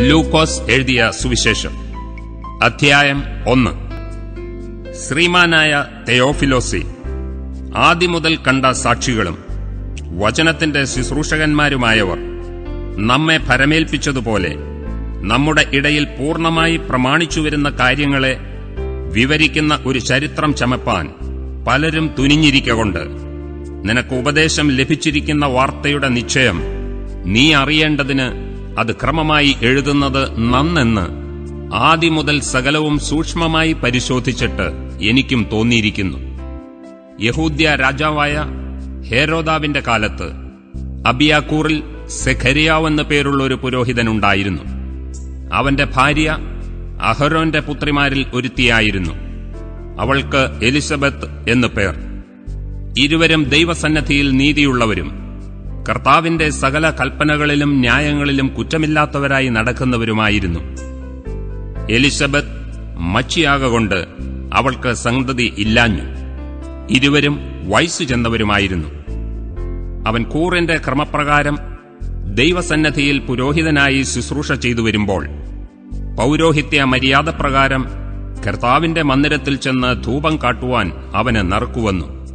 ലൂക്കോസ് എഴുതിയ സുവിശേഷം. അധ്യായം ഒന്ന്. ശ്രീമാനായ തെയോഫിലോസി. ആദ്യം മുതൽ കണ്ട സാക്ഷികളും വചനത്തിന്റെ ശുശ്രൂഷകന്മാരുമായവർ നമ്മെ ഭരമേൽപ്പിച്ചതുപോലെ നമ്മുടെ ഇടയിൽ പൂർണമായി പ്രമാണിച്ചു വരുന്ന കാര്യങ്ങളെ വിവരിക്കുന്ന ഒരു ചരിത്രം ചമപ്പാൻ പലരും തുനിഞ്ഞിരിക്കൊണ്ട് നിനക്ക് ഉപദേശം ലഭിച്ചിരിക്കുന്ന വാർത്തയുടെ നിശ്ചയം നീ അറിയേണ്ടതിന് അത് ക്രമമായി എഴുതുന്നത് നന്നെന്ന് ആദ്യം മുതൽ സകലവും സൂക്ഷ്മമായി പരിശോധിച്ചിട്ട് എനിക്കും തോന്നിയിരിക്കുന്നു. യഹൂദ്യ രാജാവായ ഹേരോദാവിന്റെ കാലത്ത് അബിയാക്കൂറിൽ സെഖരിയാവെന്ന് പേരുള്ള ഒരു പുരോഹിതനുണ്ടായിരുന്നു. അവന്റെ ഭാര്യ അഹരോന്റെ പുത്രിമാരിൽ ഒരുത്തിയായിരുന്നു. അവൾക്ക് എലിസബത്ത് എന്നു പേർ. ഇരുവരും ദൈവസന്നദ്ധിയിൽ നീതിയുള്ളവരും കർത്താവിന്റെ സകല കൽപ്പനകളിലും ന്യായങ്ങളിലും കുറ്റമില്ലാത്തവരായി നടക്കുന്നവരുമായിരുന്നു. എലിസബത്ത് മച്ചിയാകൊണ്ട് അവൾക്ക് സന്തതി ഇല്ലാഞ്ഞു. ഇരുവരും വയസ്സു ചെന്നവരുമായിരുന്നു. അവൻ കൂറിന്റെ ക്രമപ്രകാരം ദൈവസന്നദ്ധിയിൽ പുരോഹിതനായി ശുശ്രൂഷ ചെയ്തു വരുമ്പോൾ പൗരോഹിത്യ മര്യാദപ്രകാരം കർത്താവിന്റെ മന്ദിരത്തിൽ ചെന്ന് ധൂപം കാട്ടുവാൻ അവന് നറുക്കുവന്നു.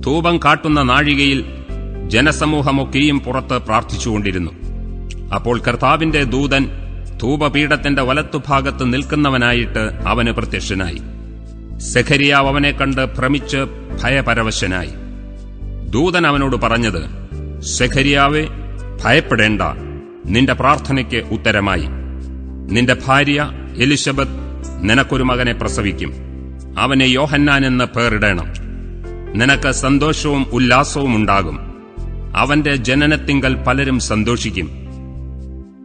ധൂപം കാട്ടുന്ന നാഴികയിൽ ജനസമൂഹമൊക്കെയും പുറത്ത് പ്രാർത്ഥിച്ചുകൊണ്ടിരുന്നു. അപ്പോൾ കർത്താവിന്റെ ദൂതൻ ധൂപപീഠത്തിന്റെ വലത്തുഭാഗത്ത് നിൽക്കുന്നവനായിട്ട് അവന് പ്രത്യക്ഷനായി. സെഖരിയാവ് അവനെ കണ്ട് ഭ്രമിച്ച് ഭയപരവശനായി. ദൂതൻ അവനോട് പറഞ്ഞത് സെഖരിയാവെ ഭയപ്പെടേണ്ട. നിന്റെ പ്രാർത്ഥനയ്ക്ക് ഉത്തരമായി. നിന്റെ ഭാര്യ എലിസബത്ത് നിനക്കൊരു മകനെ പ്രസവിക്കും. അവനെ യോഹന്നാൻ എന്ന് പേരിടണം. നിനക്ക് സന്തോഷവും ഉല്ലാസവും ഉണ്ടാകും. അവന്റെ ജനനത്തിങ്കൽ പലരും സന്തോഷിക്കും.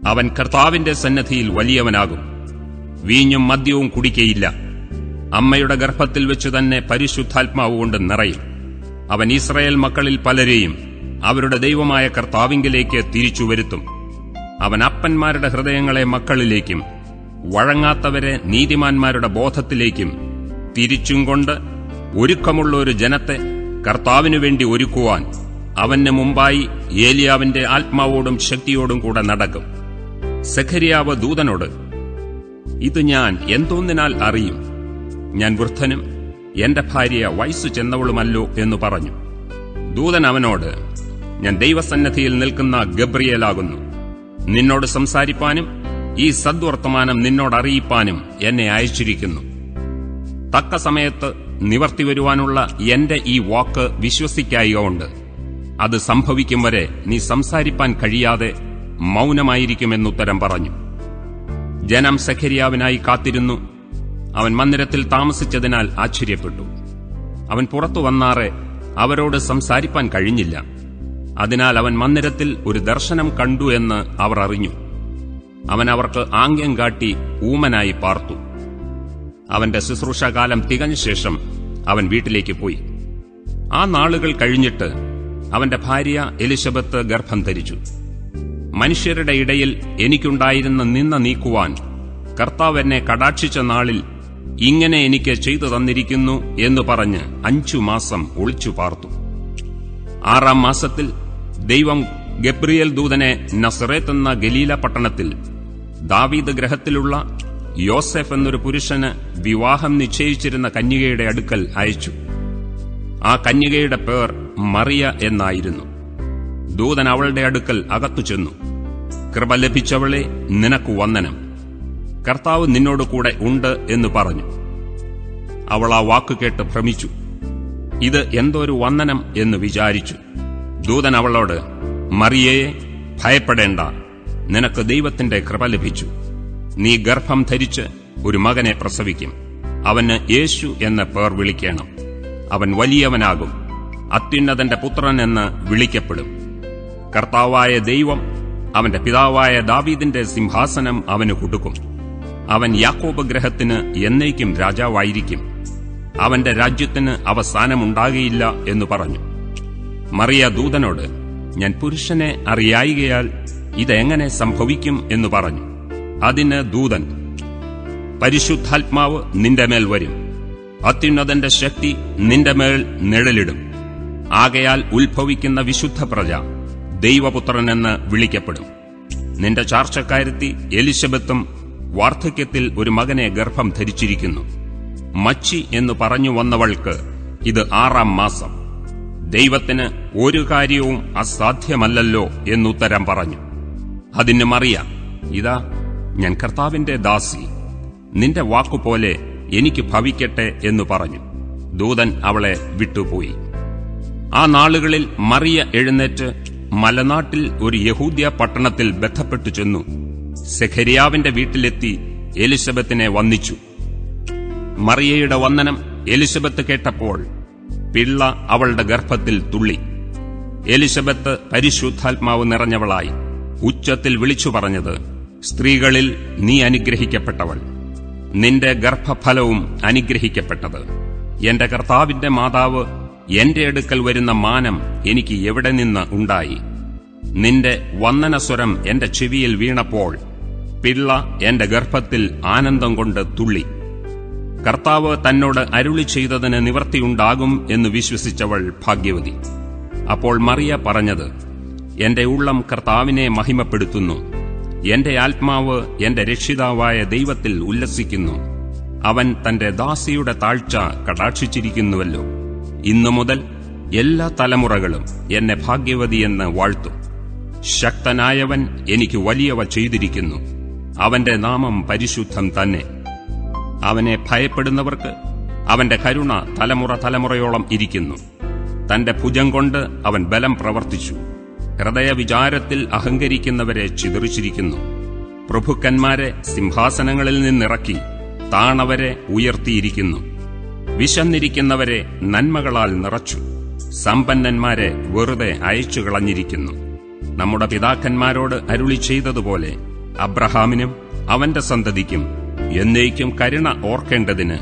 അവൻ കർത്താവിന്റെ സന്നദ്ധിയിൽ വലിയവനാകും. വീഞ്ഞും മദ്യവും കുടിക്കയില്ല. അമ്മയുടെ ഗർഭത്തിൽ വെച്ചു തന്നെ പരിശുദ്ധാത്മാവ് കൊണ്ട് നിറയും. അവൻ ഇസ്രയേൽ മക്കളിൽ പലരെയും അവരുടെ ദൈവമായ കർത്താവിങ്കിലേക്ക് തിരിച്ചുവരുത്തും അവൻ അപ്പന്മാരുടെ ഹൃദയങ്ങളെ മക്കളിലേക്കും വഴങ്ങാത്തവരെ നീതിമാന്മാരുടെ ബോധത്തിലേക്കും തിരിച്ചും കൊണ്ട് ഒരുക്കമുള്ള ഒരു ജനത്തെ കർത്താവിനു വേണ്ടി ഒരുക്കുവാൻ അവന് മുമ്പായി ഏലിയാവിന്റെ ആത്മാവോടും ശക്തിയോടും കൂടെ നടക്കും. സഖരിയാവ് ദൂതനോട് ഇത് ഞാൻ എന്തോന്നിനാൽ അറിയും? ഞാൻ വൃദ്ധനും എന്റെ ഭാര്യ വയസ്സു ചെന്നവളുമല്ലോ എന്നു പറഞ്ഞു. ദൂതൻ അവനോട് ഞാൻ ദൈവസന്നദ്ധിയിൽ നിൽക്കുന്ന ഗബ്രിയലാകുന്നു. നിന്നോട് സംസാരിപ്പാനും ഈ സദ്വർത്തമാനം നിന്നോട് അറിയിപ്പാനും എന്നെ അയച്ചിരിക്കുന്നു. തക്ക സമയത്ത് നിവർത്തി വരുവാനുള്ള എന്റെ ഈ വാക്ക് വിശ്വസിക്കായികൊണ്ട് അത് സംഭവിക്കും വരെ നീ സംസാരിപ്പാൻ കഴിയാതെ മൗനമായിരിക്കുമെന്നുത്തരം പറഞ്ഞു. ജനം സഖരിയാവിനായി കാത്തിരുന്നു. അവൻ മന്ദിരത്തിൽ താമസിച്ചതിനാൽ ആശ്ചര്യപ്പെട്ടു. അവൻ പുറത്തു വന്നാറെ അവരോട് സംസാരിപ്പാൻ കഴിഞ്ഞില്ല. അതിനാൽ അവൻ മന്ദിരത്തിൽ ഒരു ദർശനം കണ്ടു എന്ന് അവർ അറിഞ്ഞു. അവൻ അവർക്ക് ആംഗ്യം കാട്ടി ഊമനായി പാർത്തു. അവന്റെ ശുശ്രൂഷകാലം തികഞ്ഞ ശേഷം അവൻ വീട്ടിലേക്ക് പോയി. ആ നാളുകൾ കഴിഞ്ഞിട്ട് അവന്റെ ഭാര്യ എലിസബത്ത് ഗർഭം ധരിച്ചു. മനുഷ്യരുടെ ഇടയിൽ എനിക്കുണ്ടായിരുന്ന നിന്ന നീക്കുവാൻ കർത്താവ് എന്നെ കടാക്ഷിച്ച നാളിൽ ഇങ്ങനെ എനിക്ക് ചെയ്തു തന്നിരിക്കുന്നു എന്ന് പറഞ്ഞ് അഞ്ചു മാസം ഒളിച്ചു പാർത്തു. ആറാം മാസത്തിൽ ദൈവം ഗബ്രിയൽ ദൂതനെ നസറേത്ത് എന്ന ഗലീല പട്ടണത്തിൽ ദാവീദ് ഗ്രഹത്തിലുള്ള യോസെഫ് എന്നൊരു പുരുഷന് വിവാഹം നിശ്ചയിച്ചിരുന്ന കന്യകയുടെ അടുക്കൽ അയച്ചു. ആ കന്യകയുടെ പേർ മറിയ എന്നായിരുന്നു. ദൂതൻ അവളുടെ അടുക്കൽ അകത്തു ചെന്നു. കൃപ ലഭിച്ചവളെ നിനക്ക് വന്ദനം. കർത്താവ് നിന്നോട് കൂടെ ഉണ്ട് എന്ന് പറഞ്ഞു. അവൾ ആ വാക്ക് കേട്ട് ഭ്രമിച്ചു. ഇത് എന്തൊരു വന്ദനം എന്ന് വിചാരിച്ചു. ദൂതൻ അവളോട് മറിയയെ ഭയപ്പെടേണ്ട. നിനക്ക് ദൈവത്തിന്റെ കൃപ ലഭിച്ചു. നീ ഗർഭം ധരിച്ച് ഒരു മകനെ പ്രസവിക്കും. അവന് യേശു എന്ന പേർ വിളിക്കണം. അവൻ വലിയവനാകും. അത്യുന്നതന്റെ പുത്രൻ എന്ന് വിളിക്കപ്പെടും. കർത്താവായ ദൈവം അവന്റെ പിതാവായ ദാവീദിന്റെ സിംഹാസനം അവന് കൊടുക്കും. അവൻ യാക്കോബ് ഗ്രഹത്തിന് എന്നേക്കും രാജാവായിരിക്കും. അവന്റെ രാജ്യത്തിന് അവസാനമുണ്ടാകയില്ല എന്ന് പറഞ്ഞു. മറിയ ദൂതനോട് ഞാൻ പുരുഷനെ അറിയായികയാൽ ഇതെങ്ങനെ സംഭവിക്കും? എന്ന് പറഞ്ഞു. അതിന് ദൂതൻ പരിശുദ്ധാത്മാവ് നിന്റെ മേൽ വരും. അത്യുന്നതന്റെ ശക്തി നിന്റെ മേൽ നിഴലിടും. ആകയാൽ ഉത്ഭവിക്കുന്ന വിശുദ്ധ പ്രജ ദൈവപുത്രനെന്ന് വിളിക്കപ്പെടും. നിന്റെ ചാർച്ചക്കാരത്തി എലിസബത്തും വാർദ്ധക്യത്തിൽ ഒരു മകനെ ഗർഭം ധരിച്ചിരിക്കുന്നു. മച്ചി എന്ന് പറഞ്ഞു വന്നവൾക്ക് ഇത് ആറാം മാസം. ദൈവത്തിന് ഒരു കാര്യവും അസാധ്യമല്ലല്ലോ എന്നുത്തരം പറഞ്ഞു. അതിന് മറിയ ഇതാ ഞാൻ കർത്താവിന്റെ ദാസി. നിന്റെ വാക്കുപോലെ എനിക്ക് ഭവിക്കട്ടെ എന്നു പറഞ്ഞു. ദൂതൻ അവളെ വിട്ടുപോയി. ആ നാളുകളിൽ മറിയ എഴുന്നേറ്റ് മലനാട്ടിൽ ഒരു യഹൂദ്യ പട്ടണത്തിൽ ബന്ധപ്പെട്ടു ചെന്നു. സെഖരിയാവിന്റെ വീട്ടിലെത്തി എലിസബത്തിനെ വന്ദിച്ചു. മറിയയുടെ വന്ദനം എലിസബത്ത് കേട്ടപ്പോൾ പിള്ള അവളുടെ ഗർഭത്തിൽ തുള്ളി. എലിസബത്ത് പരിശുദ്ധാത്മാവ് നിറഞ്ഞവളായി. ഉച്ചത്തിൽ വിളിച്ചു പറഞ്ഞത് സ്ത്രീകളിൽ നീ അനുഗ്രഹിക്കപ്പെട്ടവൾ. നിന്റെ ഗർഭഫലവും അനുഗ്രഹിക്കപ്പെട്ടത്. എന്റെ കർത്താവിന്റെ മാതാവ് എന്റെ അടുക്കൽ വരുന്ന മാനം എനിക്ക് എവിടെ നിന്ന് ഉണ്ടായി? നിന്റെ വന്ദനസ്വരം എന്റെ ചെവിയിൽ വീണപ്പോൾ പിള്ള എന്റെ ഗർഭത്തിൽ ആനന്ദം കൊണ്ട് തുള്ളി. കർത്താവ് തന്നോട് അരുളി ചെയ്തതിന് നിവർത്തിയുണ്ടാകും എന്ന് വിശ്വസിച്ചവൾ ഭാഗ്യവതി. അപ്പോൾ മറിയ പറഞ്ഞത് എന്റെ ഉള്ളം കർത്താവിനെ മഹിമപ്പെടുത്തുന്നു. എന്റെ ആത്മാവ് എന്റെ രക്ഷിതാവായ ദൈവത്തിൽ ഉല്ലസിക്കുന്നു. അവൻ തന്റെ ദാസിയുടെ താഴ്ച കടാക്ഷിച്ചിരിക്കുന്നുവല്ലോ. ഇന്നു മുതൽ എല്ലാ തലമുറകളും എന്നെ ഭാഗ്യവതിയെന്ന് വാഴ്ത്തും. ശക്തനായവൻ എനിക്ക് വലിയവ ചെയ്തിരിക്കുന്നു. അവന്റെ നാമം പരിശുദ്ധം തന്നെ. അവനെ ഭയപ്പെടുന്നവർക്ക് അവന്റെ കരുണ തലമുറ തലമുറയോളം ഇരിക്കുന്നു. തന്റെ ഭുജം കൊണ്ട് അവൻ ബലം പ്രവർത്തിച്ചു. ഹൃദയവിചാരത്തിൽ അഹങ്കരിക്കുന്നവരെ ചിതറിച്ചിരിക്കുന്നു. പ്രഭുക്കന്മാരെ സിംഹാസനങ്ങളിൽ നിന്നിറക്കി താണവരെ ഉയർത്തിയിരിക്കുന്നു. വിശന്നിരിക്കുന്നവരെ നന്മകളാൽ നിറച്ചു. സമ്പന്നന്മാരെ വെറുതെ അയച്ചു കളഞ്ഞിരിക്കുന്നു. നമ്മുടെ പിതാക്കന്മാരോട് അരുളി ചെയ്തതുപോലെ അബ്രഹാമിനും അവന്റെ സന്തതിക്കും എന്നേക്കും കരുണ ഓർക്കേണ്ടതിന്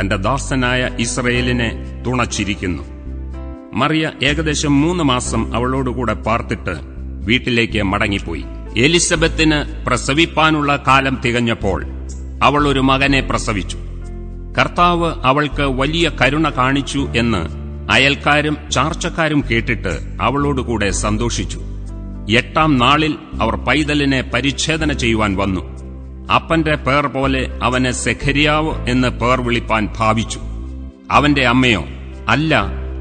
തന്റെ ദാസനായ ഇസ്രയേലിനെ തുണച്ചിരിക്കുന്നു. മറിയ ഏകദേശം മൂന്ന് മാസം അവളോടുകൂടെ പാർത്തിട്ട് വീട്ടിലേക്ക് മടങ്ങിപ്പോയി. എലിസബത്തിന് പ്രസവിപ്പാനുള്ള കാലം തികഞ്ഞപ്പോൾ അവൾ ഒരു മകനെ പ്രസവിച്ചു. കർത്താവ് അവൾക്ക് വലിയ കരുണ കാണിച്ചു എന്ന് അയൽക്കാരും ചാർച്ചക്കാരും കേട്ടിട്ട് അവളോടുകൂടെ സന്തോഷിച്ചു. എട്ടാം നാളിൽ അവർ പൈതലിനെ പരിച്ഛേദന ചെയ്യുവാൻ വന്നു. അപ്പന്റെ പേർ പോലെ അവനെ സെഖരിയാവ് എന്ന് പേർ വിളിപ്പാൻ ഭാവിച്ചു. അവന്റെ അമ്മയോ അല്ല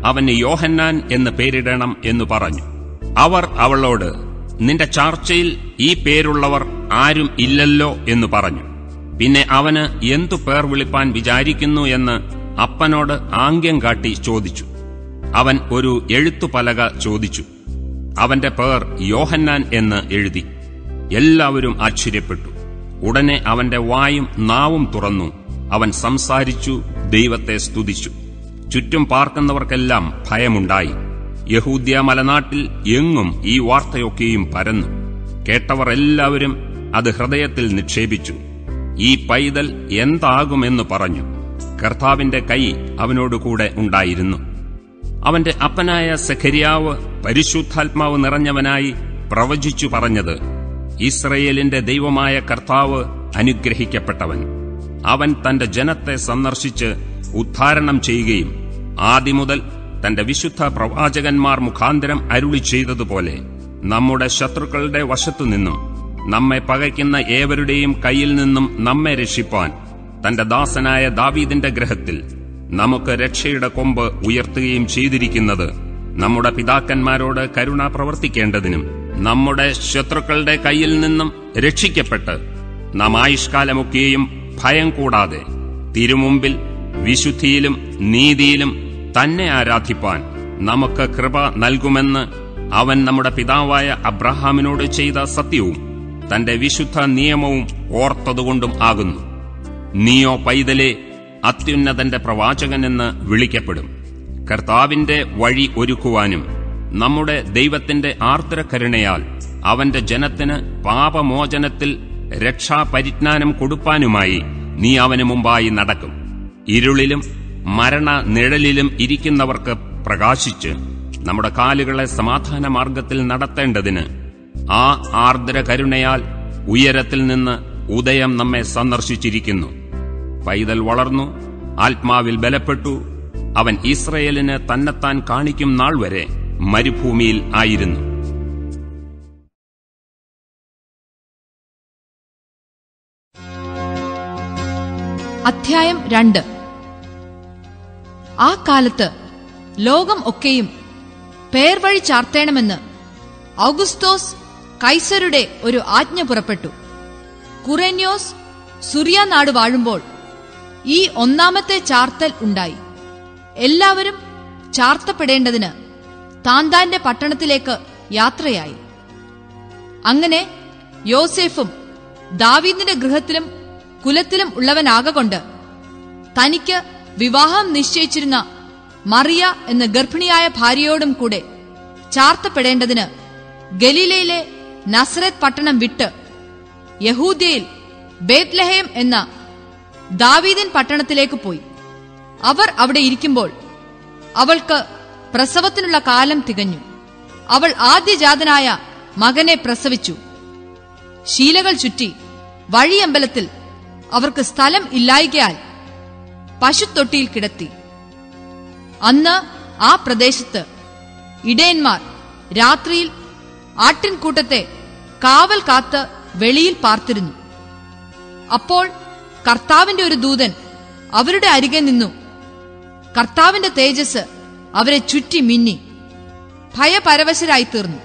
അവന് യോഹന്നാൻ എന്ന് പേരിടണം എന്ന് പറഞ്ഞു. അവർ അവളോട് നിന്റെ ചാർച്ചയിൽ ഈ പേരുള്ളവർ ആരും ഇല്ലല്ലോ എന്ന് പറഞ്ഞു. പിന്നെ അവന് എന്തു പേർ വിളിപ്പാൻ വിചാരിക്കുന്നു എന്ന് അപ്പനോട് ആംഗ്യം കാട്ടി ചോദിച്ചു. അവൻ ഒരു എഴുത്തുപലക ചോദിച്ചു. അവന്റെ പേർ യോഹന്നാൻ എന്ന് എഴുതി. എല്ലാവരും ആശ്ചര്യപ്പെട്ടു. ഉടനെ അവന്റെ വായും നാവും തുറന്നു. അവൻ സംസാരിച്ചു ദൈവത്തെ സ്തുതിച്ചു. ചുറ്റും പാർക്കുന്നവർക്കെല്ലാം ഭയമുണ്ടായി. യഹൂദ്യ മലനാട്ടിൽ എങ്ങും ഈ വാർത്തയൊക്കെയും പരന്നു. കേട്ടവർ എല്ലാവരും അത് ഹൃദയത്തിൽ നിക്ഷേപിച്ചു. ഈ പൈതൽ എന്താകുമെന്ന് പറഞ്ഞു. കർത്താവിന്റെ കൈ അവനോടുകൂടെ ഉണ്ടായിരുന്നു. അവന്റെ അപ്പനായ സഖരിയാവ് പരിശുദ്ധാത്മാവ് നിറഞ്ഞവനായി പ്രവചിച്ചു പറഞ്ഞത് ഇസ്രയേലിന്റെ ദൈവമായ കർത്താവ് അനുഗ്രഹിക്കപ്പെട്ടവൻ. അവൻ തന്റെ ജനത്തെ സന്ദർശിച്ച് ഉദ്ധാരണം ചെയ്യുകയും ആദ്യമുതൽ തന്റെ വിശുദ്ധ പ്രവാചകന്മാർ മുഖാന്തരം അരുളി ചെയ്തതുപോലെ നമ്മുടെ ശത്രുക്കളുടെ വശത്തുനിന്നും നമ്മെ പകയ്ക്കുന്ന ഏവരുടെയും കയ്യിൽ നിന്നും നമ്മെ രക്ഷിപ്പാൻ തന്റെ ദാസനായ ദാവീദിന്റെ ഗ്രഹത്തിൽ നമുക്ക് രക്ഷയുടെ കൊമ്പ് ഉയർത്തുകയും ചെയ്തിരിക്കുന്നത് നമ്മുടെ പിതാക്കന്മാരോട് കരുണ പ്രവർത്തിക്കേണ്ടതിനും നമ്മുടെ ശത്രുക്കളുടെ കയ്യിൽ നിന്നും രക്ഷിക്കപ്പെട്ട് നാം ആയുഷ്കാലമൊക്കെയും ഭയം കൂടാതെ തിരുമുമ്പിൽ വിശുദ്ധിയിലും നീതിയിലും തന്നെ ആരാധിപ്പാൻ നമുക്ക് കൃപ നൽകുമെന്ന് അവൻ നമ്മുടെ പിതാവായ അബ്രഹാമിനോട് ചെയ്ത സത്യവും. തന്റെ വിശുദ്ധ നിയമവും ഓർത്തതുകൊണ്ടും ആകുന്നു. നീയോ പൈതലെ അത്യുന്നതന്റെ പ്രവാചകനെന്ന് വിളിക്കപ്പെടും. കർത്താവിന്റെ വഴി ഒരുക്കുവാനും നമ്മുടെ ദൈവത്തിന്റെ ആർദ്രകരുണയാൽ അവന്റെ ജനത്തിന് പാപമോചനത്തിൽ രക്ഷാപരിജ്ഞാനം കൊടുപ്പാനുമായി നീ അവന് മുമ്പായി നടക്കും. ഇരുളിലും മരണ നിഴലിലും ഇരിക്കുന്നവർക്ക് പ്രകാശിച്ച് നമ്മുടെ കാലുകളെ സമാധാന മാർഗത്തിൽ നടത്തേണ്ടതിന് ആ ആർദ്ര കരുണയാൽ ഉയരത്തിൽ നിന്ന് ഉദയം നമ്മെ സന്ദർശിച്ചിരിക്കുന്നു. പൈതൽ വളർന്നു ആത്മാവിൽ ബലപ്പെട്ടു അവൻ ഇസ്രയേലിന് തന്നെത്താൻ കാണിക്കും നാൾ വരെ മരുഭൂമിയിൽ ആയിരുന്നു. അധ്യായം രണ്ട്. ആ കാലത്ത് ലോകം ഒക്കെയും പേർവഴി ചാർത്തേണമെന്ന് ഔഗുസ്തോസ് കൈസരുടെ ഒരു ആജ്ഞ പുറപ്പെട്ടു. കുറേന്യോസ് സുറിയ നാട് വാഴുമ്പോൾ ഈ ഒന്നാമത്തെ ചാർത്തൽ ഉണ്ടായി. എല്ലാവരും ചാർത്തപ്പെടേണ്ടതിന് താന്താന്റെ പട്ടണത്തിലേക്ക് യാത്രയായി. അങ്ങനെ യോസേഫും ദാവീദിന്റെ ഗൃഹത്തിലും കുലത്തിലും ഉള്ളവനാകൊണ്ട് തനിക്ക് വിവാഹം നിശ്ചയിച്ചിരുന്ന മറിയ എന്ന ഗർഭിണിയായ ഭാര്യയോടും കൂടെ ചാർത്തപ്പെടേണ്ടതിന് ഗലീലയിലെ നസ്രത്ത് പട്ടണം വിട്ട് യഹൂദ്യയിൽ ബേത്ലഹേം എന്ന ദാവീദിൻ പട്ടണത്തിലേക്ക് പോയി. അവർ അവിടെ ഇരിക്കുമ്പോൾ അവൾക്ക് പ്രസവത്തിനുള്ള കാലം തികഞ്ഞു. അവൾ ആദ്യജാതനായ മകനെ പ്രസവിച്ചു. ശീലകൾ ചുറ്റി വഴിയമ്പലത്തിൽ അവർക്ക് സ്ഥലം ഇല്ലായികയാൽ പശുത്തൊട്ടിയിൽ കിടത്തി. അന്ന് ആ പ്രദേശത്ത് ഇടയന്മാർ രാത്രിയിൽ ആട്ടിൻകൂട്ടത്തെ കാവൽ കാത്ത് വെളിയിൽ പാർത്തിരുന്നു. അപ്പോൾ കർത്താവിന്റെ ഒരു ദൂതൻ അവരുടെ അരികെ നിന്നു. കർത്താവിന്റെ തേജസ് അവരെ ചുറ്റി മിന്നി. ഭയപരവശരായി തീർന്നു.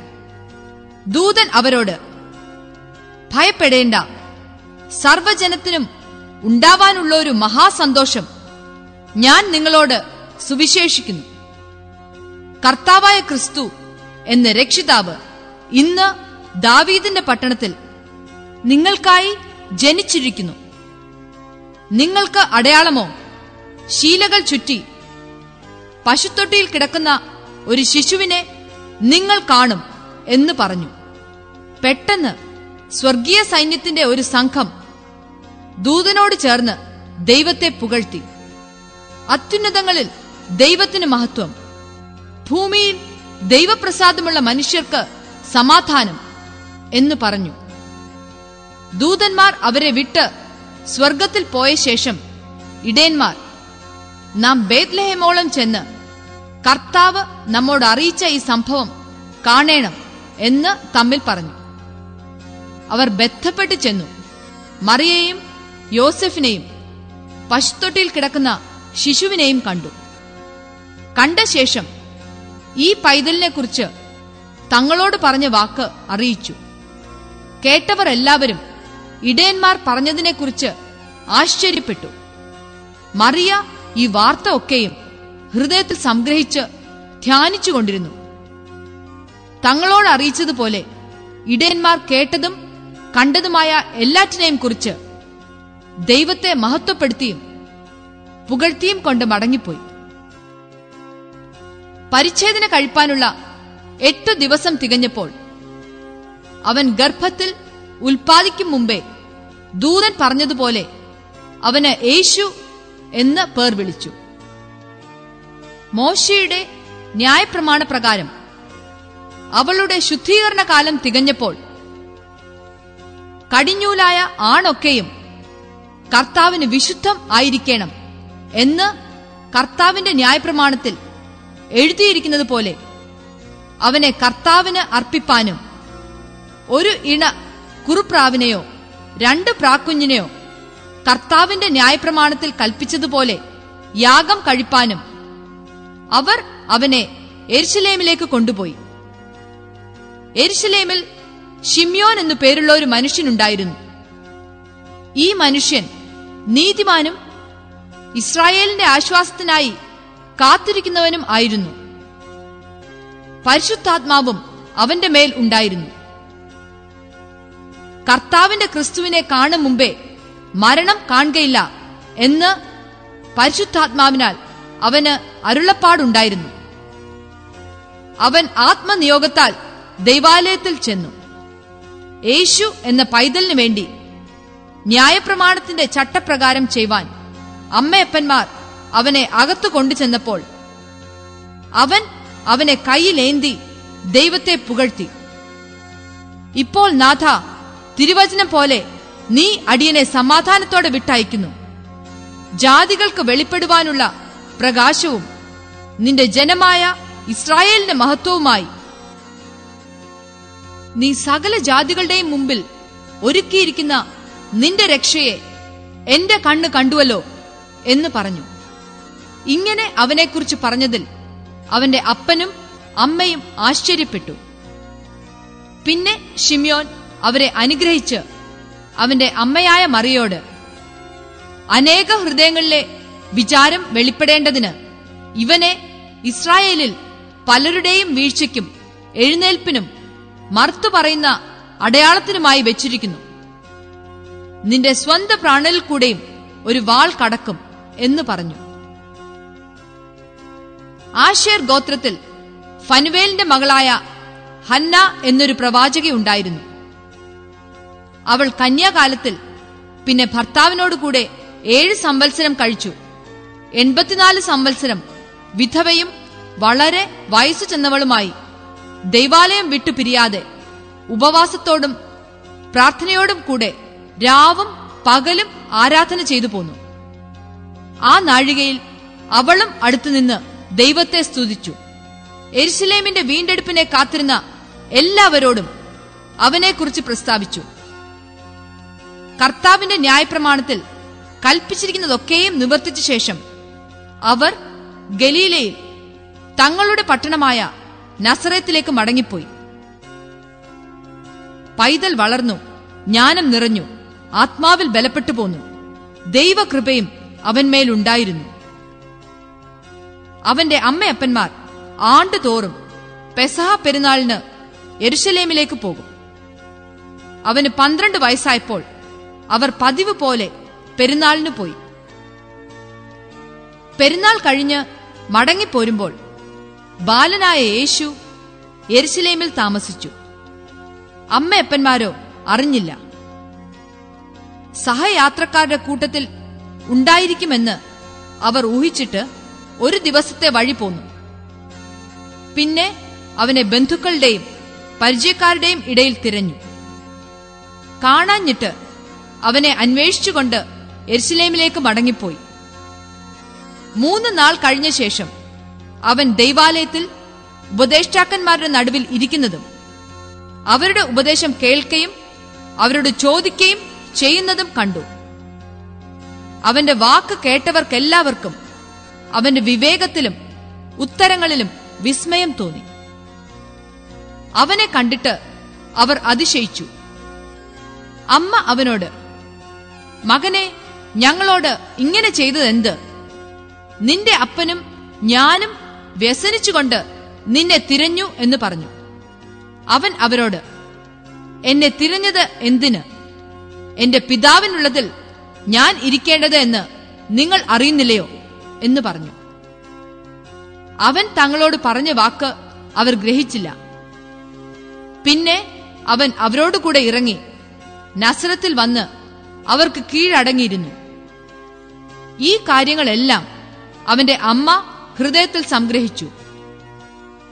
ദൂതൻ അവരോട് ഭയപ്പെടേണ്ട. സർവജനത്തിനും ഉണ്ടാവാനുള്ള ഒരു മഹാസന്തോഷം ഞാൻ നിങ്ങളോട് സുവിശേഷിക്കുന്നു. കർത്താവായ ക്രിസ്തു എന്ന രക്ഷിതാവ് ഇന്ന് ദാവീദിന്റെ പട്ടണത്തിൽ നിങ്ങൾക്കായി ജനിച്ചിരിക്കുന്നു. നിങ്ങൾക്ക് അടയാളമോ? ശീലകൾ ചുറ്റി പശുത്തൊട്ടിയിൽ കിടക്കുന്ന ഒരു ശിശുവിനെ നിങ്ങൾ കാണും എന്ന് പറഞ്ഞു. പെട്ടെന്ന് സ്വർഗീയ സൈന്യത്തിന്റെ ഒരു സംഘം ദൂതനോട് ചേർന്ന് ദൈവത്തെ പുകഴ്ത്തി. അത്യുന്നതങ്ങളിൽ ദൈവത്തിന് മഹത്വം. ഭൂമിയിൽ ദൈവപ്രസാദമുള്ള മനുഷ്യർക്ക് സമാധാനം എന്ന് പറഞ്ഞു. ദൂതന്മാർ അവരെ വിട്ട് സ്വർഗത്തിൽ പോയ ശേഷം ഇടയന്മാർ നാം ബേത്ലഹേമോളം ചെന്ന് കർത്താവ് നമ്മോട് അറിയിച്ച ഈ സംഭവം കാണേണം എന്ന് തമ്മിൽ പറഞ്ഞു. അവർ ബന്ധപ്പെട്ട് ചെന്നു. മറിയയും യോസഫിനെയും പശുത്തൊട്ടിയിൽ കിടക്കുന്ന ശിശുവിനെയും കണ്ടു. കണ്ട ശേഷം ഈ പൈതലിനെ കുറിച്ച് തങ്ങളോട് പറഞ്ഞ വാക്ക് അറിയിച്ചു. കേട്ടവർ എല്ലാവരും ഇടയന്മാർ പറഞ്ഞതിനെക്കുറിച്ച് ആശ്ചര്യപ്പെട്ടു. മറിയ ഈ വാർത്ത ഒക്കെയും ഹൃദയത്തിൽ സംഗ്രഹിച്ച് ധ്യാനിച്ചുകൊണ്ടിരുന്നു. തങ്ങളോട് അറിയിച്ചതുപോലെ ഇടയന്മാർ കേട്ടതും കണ്ടതുമായ എല്ലാറ്റിനെയും കുറിച്ച് ദൈവത്തെ മഹത്വപ്പെടുത്തിയും പുകഴ്ത്തിയും കൊണ്ട് മടങ്ങിപ്പോയി. പരിച്ഛേദന കഴിപ്പാനുള്ള എട്ടു ദിവസം തികഞ്ഞപ്പോൾ അവൻ ഗർഭത്തിൽ ഉൽപ്പാദിക്കും മുമ്പേ ദൂതൻ പറഞ്ഞതുപോലെ അവന് യേശു എന്ന് പേർ വിളിച്ചു. മോശയുടെ ന്യായപ്രമാണ പ്രകാരം അവളുടെ ശുദ്ധീകരണ കാലം തികഞ്ഞപ്പോൾ കടിഞ്ഞൂലായ ആണൊക്കെയും കർത്താവിന് വിശുദ്ധം ആയിരിക്കണം എന്ന് കർത്താവിന്റെ ന്യായപ്രമാണത്തിൽ എഴുതിയിരിക്കുന്നത് പോലെ അവനെ കർത്താവിന് അർപ്പിപ്പാനും ഒരു ഇണ കുറുപ്രാവിനെയോ രണ്ട് പ്രാക്കുഞ്ഞിനെയോ കർത്താവിന്റെ ന്യായപ്രമാണത്തിൽ കൽപ്പിച്ചതുപോലെ യാഗം കഴിപ്പാനും അവർ അവനെ എരിശിലേമിലേക്ക് കൊണ്ടുപോയി. എരിശിലേമിൽ ഷിമ്യോൻ എന്നു പേരുള്ള ഒരു മനുഷ്യനുണ്ടായിരുന്നു. ഈ മനുഷ്യൻ നീതിമാനും ഇസ്രായേലിന്റെ ആശ്വാസത്തിനായി കാത്തിരിക്കുന്നവനും ആയിരുന്നു. പരിശുദ്ധാത്മാവും അവന്റെ മേൽ ഉണ്ടായിരുന്നു. കർത്താവിന്റെ ക്രിസ്തുവിനെ കാണും മുമ്പേ മരണം കാണുകയില്ല എന്ന് പരിശുദ്ധാത്മാവിനാൽ അവന് അരുളപ്പാടുണ്ടായിരുന്നു. അവൻ ആത്മനിയോഗത്താൽ ദൈവാലയത്തിൽ ചെന്നു. യേശു എന്ന പൈതലിനു വേണ്ടി ന്യായപ്രമാണത്തിന്റെ ചട്ടപ്രകാരം ചെയ്യുവാൻ അമ്മയപ്പന്മാർ അവനെ അകത്തു കൊണ്ടുചെന്നപ്പോൾ അവൻ അവനെ കയ്യിലേന്തി ദൈവത്തെ പുകഴ്ത്തി. ഇപ്പോൾ നാഥ തിരുവചനം പോലെ നീ അടിയനെ സമാധാനത്തോടെ വിട്ടയക്കുന്നു. ജാതികൾക്ക് വെളിപ്പെടുവാനുള്ള പ്രകാശവും നിന്റെ ജനമായ ഇസ്രായേലിന്റെ മഹത്വവുമായി നീ സകല ജാതികളുടെയും മുമ്പിൽ ഒരുക്കിയിരിക്കുന്ന നിന്റെ രക്ഷയെ എന്റെ കണ്ണ് കണ്ടുവല്ലോ എന്ന് പറഞ്ഞു. ഇങ്ങനെ അവനെക്കുറിച്ച് പറഞ്ഞതിൽ അവന്റെ അപ്പനും അമ്മയും ആശ്ചര്യപ്പെട്ടു. പിന്നെ ഷിമ്യോൻ അവരെ അനുഗ്രഹിച്ച് അവന്റെ അമ്മയായ മറിയോട് അനേക ഹൃദയങ്ങളിലെ വിചാരം വെളിപ്പെടേണ്ടതിന് ഇവനെ ഇസ്രായേലിൽ പലരുടെയും വീഴ്ചയ്ക്കും എഴുന്നേൽപ്പിനും മറുത്തു പറയുന്ന അടയാളത്തിനുമായി വെച്ചിരിക്കുന്നു. നിന്റെ സ്വന്തം പ്രാണനിൽ കൂടെയും ഒരു വാൾ കടക്കും എന്ന് പറഞ്ഞു. ആഷേർ ഗോത്രത്തിൽ ഫനുവേലിന്റെ മകളായ ഹന്ന എന്നൊരു പ്രവാചകയുണ്ടായിരുന്നു അവൾ കന്യാകാലത്തിൽ പിന്നെ ഭർത്താവിനോട് കൂടെ ഏഴ് സംവത്സരം കഴിച്ചു. എൺപത്തിനാല് സംവത്സരം വിധവയും വളരെ വയസ്സു ചെന്നവളുമായി ദൈവാലയം വിട്ടു പിരിയാതെ ഉപവാസത്തോടും പ്രാർത്ഥനയോടും കൂടെ രാവും പകലും ആരാധന ചെയ്തു പോന്നു. ആ നാഴികയിൽ അവളും അടുത്തുനിന്ന് ദൈവത്തെ സ്തുതിച്ചു. എരിശിലേമിന്റെ വീണ്ടെടുപ്പിനെ കാത്തിരുന്ന എല്ലാവരോടും അവനെക്കുറിച്ച് പ്രസ്താവിച്ചു. കർത്താവിന്റെ ന്യായപ്രമാണത്തിൽ കൽപ്പിച്ചിരിക്കുന്നതൊക്കെയും നിവർത്തിച്ച ശേഷം അവർ ഗലീലയിൽ തങ്ങളുടെ പട്ടണമായ നസറേത്തിലേക്ക് മടങ്ങിപ്പോയി. പൈതൽ വളർന്നു ജ്ഞാനം നിറഞ്ഞു ആത്മാവിൽ ബലപ്പെട്ടു പോന്നു. ദൈവകൃപയും അവന്മേലുണ്ടായിരുന്നു അവന്റെ അമ്മയപ്പന്മാർ ആണ്ടുതോറും പെസഹ പെരുന്നാളിന് എരുശലേമിലേക്ക് പോകും. അവന് പന്ത്രണ്ട് വയസ്സായപ്പോൾ അവർ പതിവ് പോലെ പെരുന്നാളിന് പോയി. പെരുന്നാൾ കഴിഞ്ഞ് മടങ്ങിപ്പോരുമ്പോൾ ബാലനായ യേശു എരുശലേമിൽ താമസിച്ചു. അമ്മയപ്പന്മാരോ അറിഞ്ഞില്ല. സഹയാത്രക്കാരുടെ കൂട്ടത്തിൽ ഉണ്ടായിരിക്കുമെന്ന് അവർ ഊഹിച്ചിട്ട് ഒരു ദിവസത്തെ വഴി പോന്നു. പിന്നെ അവനെ ബന്ധുക്കളുടെയും പരിചയക്കാരുടെയും ഇടയിൽ തിരഞ്ഞു. കാണാഞ്ഞിട്ട് അവനെ അന്വേഷിച്ചുകൊണ്ട് എരിശിലേമിലേക്ക് മടങ്ങിപ്പോയി. മൂന്ന് നാൾ കഴിഞ്ഞ ശേഷം അവൻ ദൈവാലയത്തിൽ ഉപദേഷ്ടാക്കന്മാരുടെ നടുവിൽ ഇരിക്കുന്നതും അവരുടെ ഉപദേശം കേൾക്കുകയും അവരോട് ചോദിക്കുകയും ചെയ്യുന്നതും കണ്ടു. അവന്റെ വാക്ക് കേട്ടവർക്കെല്ലാവർക്കും അവന്റെ വിവേകത്തിലും ഉത്തരങ്ങളിലും വിസ്മയം തോന്നി. അവനെ കണ്ടിട്ട് അവർ അതിശയിച്ചു. അമ്മ അവനോട് മകനെ ഞങ്ങളോട് ഇങ്ങനെ ചെയ്തതെന്ത്? നിന്റെ അപ്പനും ഞാനും വ്യസനിച്ചുകൊണ്ട് നിന്നെ തിരഞ്ഞു എന്ന് പറഞ്ഞു. അവൻ അവരോട് എന്നെ തിരഞ്ഞത് എന്തിന്? എന്റെ പിതാവിനുള്ളതിൽ ഞാൻ ഇരിക്കേണ്ടത് എന്ന് നിങ്ങൾ അറിയുന്നില്ലയോ? എന്ന് പറഞ്ഞു. അവൻ തങ്ങളോട് പറഞ്ഞ വാക്ക് അവർ ഗ്രഹിച്ചില്ല. പിന്നെ അവൻ അവരോട് കൂടെ ഇറങ്ങി നസ്രത്തിൽ വന്ന് അവർക്ക് കീഴടങ്ങിയിരുന്നു. ഈ കാര്യങ്ങളെല്ലാം അവന്റെ അമ്മ ഹൃദയത്തിൽ സംഗ്രഹിച്ചു.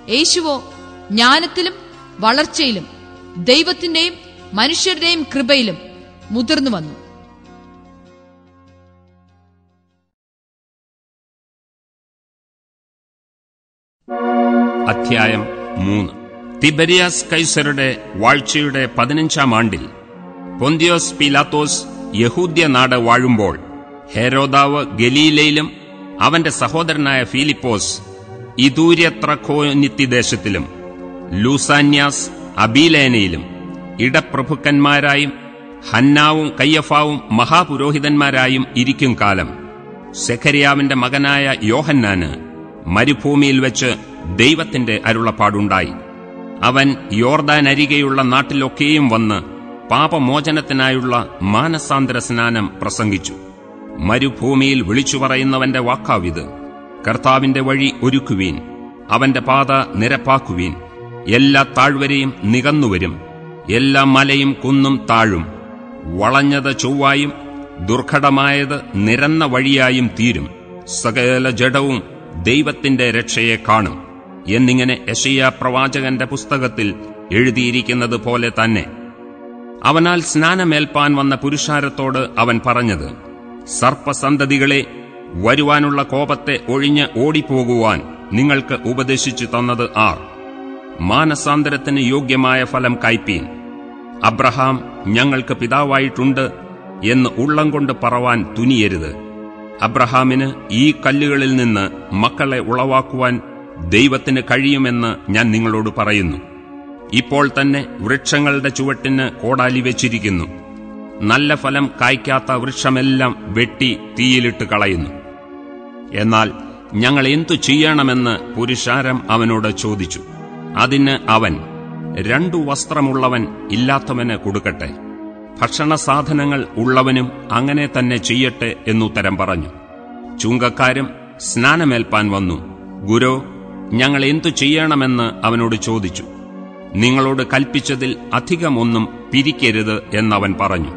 യേശുവോ ജ്ഞാനത്തിലും വളർച്ചയിലും ദൈവത്തിന്റെയും മനുഷ്യരുടെയും കൃപയിലും മുതിർന്നു വന്നു. അധ്യായം മൂന്ന്. തിബരിയാസ് കൈസറുടെ വാഴ്ചയുടെ പതിനഞ്ചാം ആണ്ടിൽ പൊന്തിയോസ് പിലാത്തോസ് യഹൂദ്യ നാട് വാഴുമ്പോൾ ഹേരോദാവ് ഗലീലയിലും അവന്റെ സഹോദരനായ ഫിലിപ്പോസ് ഇതൂര്യത്രഖോനിത്തി ദേശത്തിലും ലൂസാന്യാസ് അബീലേനയിലും ഇടപ്രഭുക്കന്മാരായും ഹന്നാവും കയ്യഫാവും മഹാപുരോഹിതന്മാരായും ഇരിക്കും കാലം. സെഖരിയാവിന്റെ മകനായ യോഹന്നാന് മരുഭൂമിയിൽ വെച്ച് ദൈവത്തിന്റെ അരുളപ്പാടുണ്ടായി. അവൻ യോർദാനരികെയുള്ള നാട്ടിലൊക്കെയും വന്ന് പാപമോചനത്തിനായുള്ള മാനസാന്തര സ്നാനം പ്രസംഗിച്ചു. മരുഭൂമിയിൽ വിളിച്ചു പറയുന്നവന്റെ വാക്കാവിത്. കർത്താവിന്റെ വഴി ഒരുക്കുവീൻ. അവന്റെ പാത നിരപ്പാക്കുവീൻ. എല്ലാ താഴ്വരയും നികന്നുവരും. എല്ലാ മലയും കുന്നും താഴും. വളഞ്ഞത് ചൊവ്വായും ദുർഘടമായത് നിരന്ന വഴിയായും തീരും. സകല ജഡവും ദൈവത്തിന്റെ രക്ഷയെ കാണും. എന്നിങ്ങനെ യഷയ പ്രവാചകന്റെ പുസ്തകത്തിൽ എഴുതിയിരിക്കുന്നത് പോലെ തന്നെ. അവനാൽ സ്നാനമേൽപ്പാൻ വന്ന പുരുഷാരത്തോട് അവൻ പറഞ്ഞത് സർപ്പസന്തതികളെ വരുവാനുള്ള കോപത്തെ ഒഴിഞ്ഞ് ഓടിപ്പോകുവാൻ നിങ്ങൾക്ക് ഉപദേശിച്ചു തന്നത് ആർ. മാനസാന്തരത്തിന് യോഗ്യമായ ഫലം കയ്പീൻ അബ്രഹാം ഞങ്ങൾക്ക് പിതാവായിട്ടുണ്ട് എന്ന് ഉള്ളം കൊണ്ട് പറവാൻ തുനിയരുത്. അബ്രഹാമിന് ഈ കല്ലുകളിൽ നിന്ന് മക്കളെ ഉളവാക്കുവാൻ ദൈവത്തിന് കഴിയുമെന്ന് ഞാൻ നിങ്ങളോട് പറയുന്നു. ഇപ്പോൾ തന്നെ വൃക്ഷങ്ങളുടെ ചുവട്ടിന് കോടാലി വെച്ചിരിക്കുന്നു. നല്ല ഫലം കായ്ക്കാത്ത വൃക്ഷമെല്ലാം വെട്ടി തീയിലിട്ട് കളയുന്നു. എന്നാൽ ഞങ്ങൾ എന്തു ചെയ്യണമെന്ന് പുരുഷാരം അവനോട് ചോദിച്ചു. അതിന് അവൻ രണ്ടു വസ്ത്രമുള്ളവൻ ഇല്ലാത്തവന് കൊടുക്കട്ടെ. ഭക്ഷണ സാധനങ്ങൾ ഉള്ളവനും അങ്ങനെ തന്നെ ചെയ്യട്ടെ എന്നുത്തരം പറഞ്ഞു. ചുങ്കക്കാരും സ്നാനമേൽപ്പാൻ വന്നു. ഗുരോ ഞങ്ങൾ എന്തു ചെയ്യണമെന്ന് അവനോട് ചോദിച്ചു. നിങ്ങളോട് കൽപ്പിച്ചതിൽ അധികമൊന്നും പിരിക്കരുത് എന്നവൻ പറഞ്ഞു.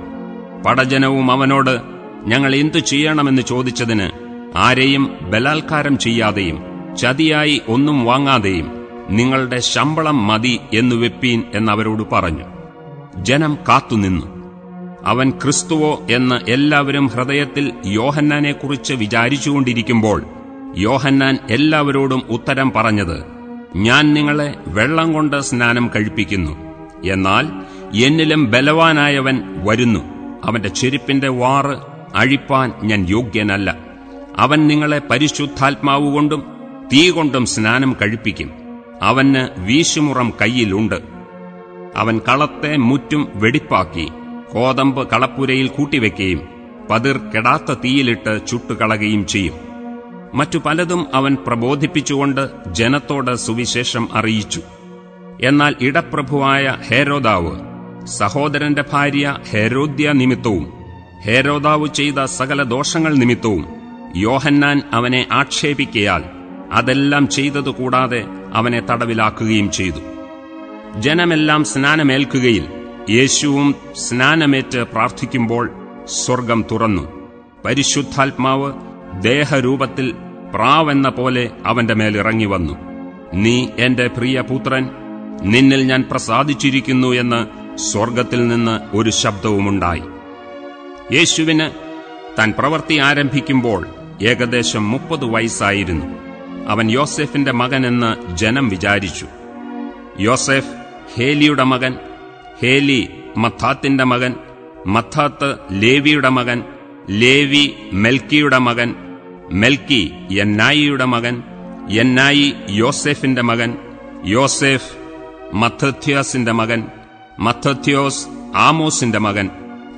പടജനവും അവനോട് ഞങ്ങൾ എന്തു ചെയ്യണമെന്ന് ചോദിച്ചതിന് ആരെയും ബലാത്കാരം ചെയ്യാതെയും ചതിയായി ഒന്നും വാങ്ങാതെയും നിങ്ങളുടെ ശമ്പളം മതി എന്നു വെപ്പീൻ എന്നവരോട് പറഞ്ഞു. ജനം കാത്തുനിന്നു. അവൻ ക്രിസ്തുവോ എന്ന് എല്ലാവരും ഹൃദയത്തിൽ യോഹന്നാനെക്കുറിച്ച് വിചാരിച്ചുകൊണ്ടിരിക്കുമ്പോൾ യോഹന്നാൻ എല്ലാവരോടും ഉത്തരം പറഞ്ഞത് ഞാൻ നിങ്ങളെ വെള്ളം കൊണ്ട് സ്നാനം കഴിപ്പിക്കുന്നു. എന്നാൽ എന്നിലും ബലവാനായവൻ വരുന്നു. അവന്റെ ചെരുപ്പിന്റെ വാറ് അഴിപ്പാൻ ഞാൻ യോഗ്യനല്ല. അവൻ നിങ്ങളെ പരിശുദ്ധാത്മാവുകൊണ്ടും തീ കൊണ്ടും സ്നാനം കഴിപ്പിക്കും. അവന് വീശുമുറം കയ്യിലുണ്ട്. അവൻ കളത്തെ മുറ്റും വെടിപ്പാക്കി കോതമ്പ് കളപ്പുരയിൽ കൂട്ടിവെക്കുകയും പതിർ കെടാത്ത തീയിലിട്ട് ചുട്ടുകളയുകയും ചെയ്യും. മറ്റു പലതും അവൻ പ്രബോധിപ്പിച്ചുകൊണ്ട് ജനത്തോട് സുവിശേഷം അറിയിച്ചു. എന്നാൽ ഇടപ്രഭുവായ ഹേരോദാവ് സഹോദരന്റെ ഭാര്യ ഹേരോദ്യ നിമിത്തവും ഹേരോദാവ് ചെയ്ത സകല ദോഷങ്ങൾ നിമിത്തവും യോഹന്നാൻ അവനെ ആക്ഷേപിക്കയാൽ അതെല്ലാം ചെയ്തതുകൂടാതെ അവനെ തടവിലാക്കുകയും ചെയ്തു. ജനമെല്ലാം സ്നാനമേൽക്കുകയിൽ യേശുവും സ്നാനമേറ്റ് പ്രാർത്ഥിക്കുമ്പോൾ സ്വർഗം തുറന്നു. പരിശുദ്ധാത്മാവ് ദേഹരൂപത്തിൽ പ്രാവെന്ന പോലെ അവന്റെ മേലിറങ്ങി വന്നു. നീ എന്റെ പ്രിയപുത്രൻ നിന്നിൽ ഞാൻ പ്രസാദിച്ചിരിക്കുന്നു എന്ന് സ്വർഗത്തിൽ നിന്ന് ഒരു ശബ്ദവുമുണ്ടായി. യേശുവിന് താൻ പ്രവൃത്തി ആരംഭിക്കുമ്പോൾ ഏകദേശം മുപ്പത് വയസ്സായിരുന്നു. അവൻ യോസെഫിന്റെ മകനെന്ന് ജനം വിചാരിച്ചു. യോസെഫ് ഹേലിയുടെ മകൻ ഹേലി മത്താത്തിന്റെ മകൻ മത്താത്ത് ലേവിയുടെ മകൻ ലേവി മെൽക്കിയുടെ മകൻ മെൽക്കി എന്നായിയുടെ മകൻ എന്നായി യോസെഫിന്റെ മകൻ യോസെഫ് മത്തഥ്യോസിന്റെ മകൻ മത്തഥ്യോസ് ആമോസിന്റെ മകൻ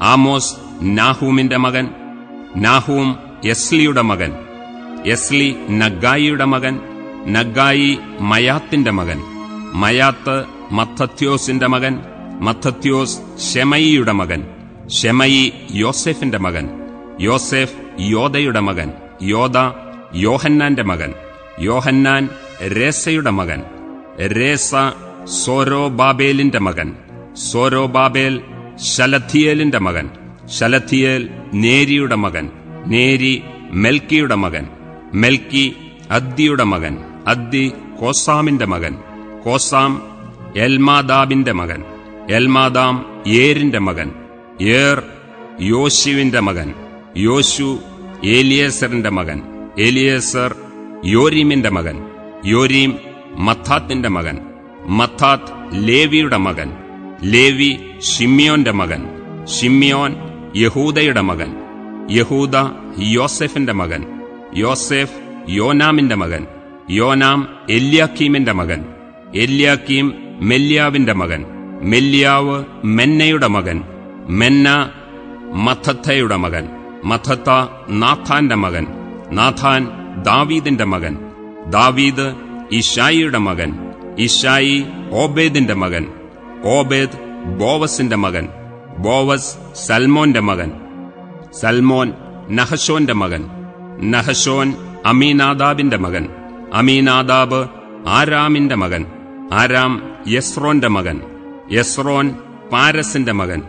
ആമോസ് നാഹൂമിന്റെ മകൻ നാഹൂം എസ്ലിയുടെ മകൻ എസ്ലി നഗായിയുടെ മകൻ നഗായി മയാത്തിന്റെ മകൻ മയാത്ത് മത്തഥ്യോസിന്റെ മകൻ മത്തഥ്യോസ് ഷെമയിയുടെ മകൻ ഷെമയി യോസെഫിന്റെ മകൻ. യോസെഫ് യോദയുടെ മകൻ. യോദ യോഹന്നാന്റെ മകൻ. യോഹന്നാൻ രേസയുടെ മകൻ. രേസ സോരോബാബേലിന്റെ മകൻ. സോരോബാബേൽ ശലഥിയേലിന്റെ മകൻ. ശലഥിയേൽ നേരിയുടെ മകൻ. നേരി മെൽക്കിയുടെ മകൻ. മെൽക്കി അദ്ദിയുടെ മകൻ. അദ്ദി കോസാമിന്റെ മകൻ. കോസാം എൽമാദാബിന്റെ മകൻ. എൽമാദാം ഏരിന്റെ മകൻ. ഏർ യോശുവിന്റെ മകൻ. യോശു ഏലിയേസറിന്റെ മകൻ. ഏലിയേസർ യോരീമിന്റെ മകൻ. യോരീം മത്താത്തിന്റെ മകൻ. മത്താത്ത് ലേവിയുടെ മകൻ. ലേവി ഷിമ്യോന്റെ മകൻ. ഷിമ്യോൻ യഹൂദയുടെ മകൻ. യഹൂദ യോസെഫിന്റെ മകൻ. യോസെഫ് യോനാമിന്റെ മകൻ. യോനാം എല്യാക്കീമിന്റെ മകൻ. എല്യാക്കീം മെല്യാവിന്റെ മകൻ. മെല്യാവ് മെന്നയുടെ മകൻ. മെന്ന മഥത്തയുടെ മകൻ. മഥത്ത നാഥാന്റെ മകൻ. നാഥാൻ ദാവീദിന്റെ മകൻ. ദാവീദ് ഇഷായിയുടെ മകൻ. ഇഷായി ഓബേദിന്റെ മകൻ. ഓബേദ് ബോവസിന്റെ മകൻ. ബോവസ് സൽമോന്റെ മകൻ. സൽമോൻ നഹശോന്റെ മകൻ. നഹശോൻ അമീനാദാബിന്റെ മകൻ. അമീനാദാബ് ആരാമിന്റെ മകൻ. ആരാം യസ്രോന്റെ മകൻ. യസ്രോൻ പാരസിന്റെ മകൻ.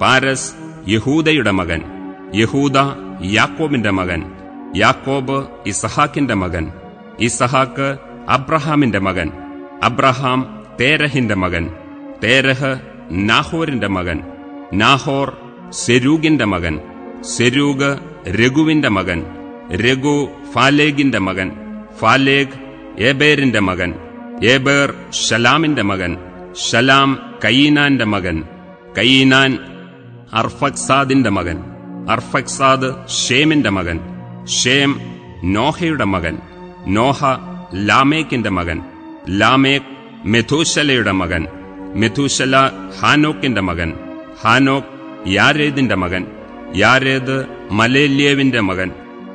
പാരസ് യഹൂദയുടെ മകൻ. യഹൂദ യാക്കോബിന്റെ മകൻ യാക്കോബ് ഇസഹാക്കിന്റെ മകൻ ഇസഹാക്ക് അബ്രഹാമിന്റെ മകൻ അബ്രഹാം തേരഹിന്റെ മകൻ തേരഹ് നാഹോരിന്റെ മകൻ നാഹോർ സെരൂഗിന്റെ മകൻ സെരൂഗ് രഘുവിന്റെ മകൻ രഘു ഫാലേഗിന്റെ മകൻ ഫാലേഗ് ഏബേറിന്റെ മകൻ ഏബേർ ഷലാമിന്റെ മകൻ ഷലാം കയീനാന്റെ മകൻ കയീനാൻ അർഫക്സാദിന്റെ മകൻ. അർഫക്സാദ് ഷേമിന്റെ മകൻ. ഷേം നോഹയുടെ മകൻ. നോഹ ലാമേക്കിന്റെ മകൻ. ലാമേക് മെഥൂശലയുടെ മകൻ. മെഥൂശല ഹാനോക്കിന്റെ മകൻ. ഹാനോക് യാരേദിന്റെ മകൻ. യാരേദ് മലേല്യേവിന്റെ മകൻ.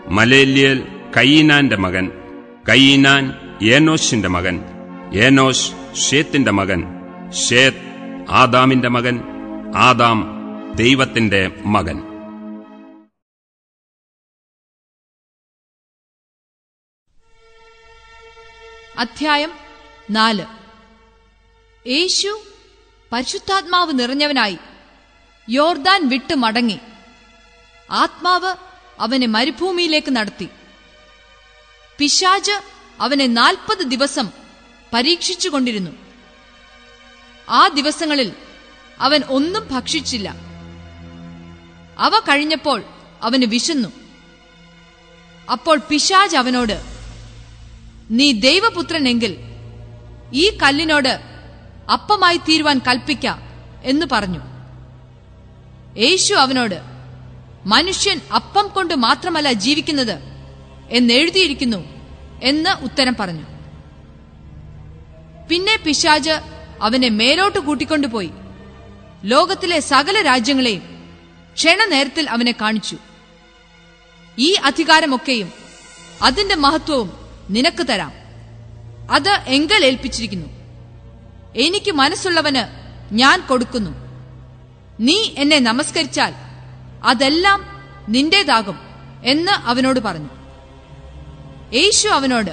മലേല്യേൽ കയീനാന്റെ മകൻ. കയീനാൻ ഏനോഷിന്റെ മകൻ. ഏനോഷ് ഷേത്തിന്റെ മകൻ. ഷേത്ത് ആദാമിന്റെ മകൻ. ആദാം ദൈവത്തിന്റെ മകൻ. അധ്യായം നാല്. യേശു പരിശുദ്ധാത്മാവ് നിറഞ്ഞവനായി യോർദാൻ വിട്ട് മടങ്ങി. ആത്മാവ് അവനെ മരുഭൂമിയിലേക്ക് നടത്തി. പിശാജ് അവനെ നാൽപ്പത് ദിവസം പരീക്ഷിച്ചുകൊണ്ടിരുന്നു. ആ ദിവസങ്ങളിൽ അവൻ ഒന്നും ഭക്ഷിച്ചില്ല. അവ കഴിഞ്ഞപ്പോൾ അവന് വിശന്നു. അപ്പോൾ പിശാജ് അവനോട് നീ ദൈവപുത്രനെങ്കിൽ ഈ കല്ലിനോട് അപ്പമായി തീരുവാൻ കൽപ്പിക്ക എന്ന് പറഞ്ഞു. യേശു അവനോട് മനുഷ്യൻ അപ്പം കൊണ്ട് മാത്രമല്ല ജീവിക്കുന്നത് എന്നെഴുതിയിരിക്കുന്നു എന്ന് ഉത്തരം പറഞ്ഞു. പിന്നെ പിശാജ് അവനെ മേലോട്ട് കൂട്ടിക്കൊണ്ടുപോയി ലോകത്തിലെ സകല രാജ്യങ്ങളെയും ക്ഷണനേരത്തിൽ അവനെ കാണിച്ചു. ഈ അധികാരമൊക്കെയും അതിന്റെ മഹത്വവും നിനക്ക് തരാം. അത് എങ്കൽ ഏൽപ്പിച്ചിരിക്കുന്നു. എനിക്ക് മനസ്സുള്ളവന് ഞാൻ കൊടുക്കുന്നു. നീ എന്നെ നമസ്കരിച്ചാൽ അതെല്ലാം നിന്റേതാകും എന്ന് അവനോട് പറഞ്ഞു. യേശു അവനോട്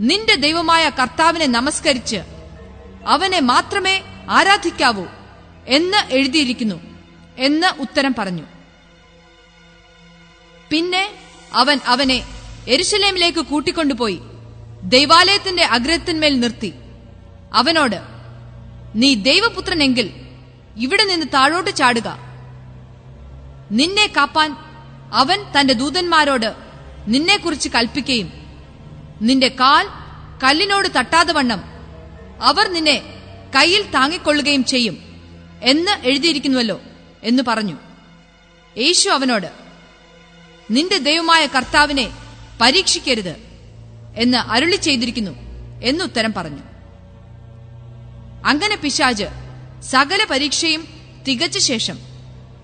നിന്റെ ദൈവമായ കർത്താവിനെ നമസ്കരിച്ച് അവനെ മാത്രമേ ആരാധിക്കാവൂ എന്ന് എഴുതിയിരിക്കുന്നു എന്ന് ഉത്തരം പറഞ്ഞു. പിന്നെ അവൻ അവനെ എരുശലേമിലേക്ക് കൂട്ടിക്കൊണ്ടുപോയി. ദൈവാലയത്തിന്റെ അഗ്രത്തിന്മേൽ നിർത്തി. അവനോട് നീ ദൈവപുത്രനെങ്കിൽ ഇവിടെ നിന്ന് താഴോട്ട് ചാടുക. നിന്നെ കാപ്പാൻ അവൻ തന്റെ ദൂതന്മാരോട് നിന്നെക്കുറിച്ച് കൽപ്പിക്കുകയും നിന്റെ കാൽ കല്ലിനോട് തട്ടാതെ വണ്ണം. അവർ നിന്നെ കയ്യിൽ താങ്ങിക്കൊള്ളുകയും ചെയ്യും എന്ന് എഴുതിയിരിക്കുന്നുവല്ലോ എന്ന് പറഞ്ഞു. യേശു അവനോട് നിന്റെ ദൈവമായ കർത്താവിനെ പരീക്ഷിക്കരുത് എന്ന് അരുളി ചെയ്തിരിക്കുന്നു എന്നുത്തരം പറഞ്ഞു. അങ്ങനെ പിശാജ് സകല പരീക്ഷയും തികച്ച ശേഷം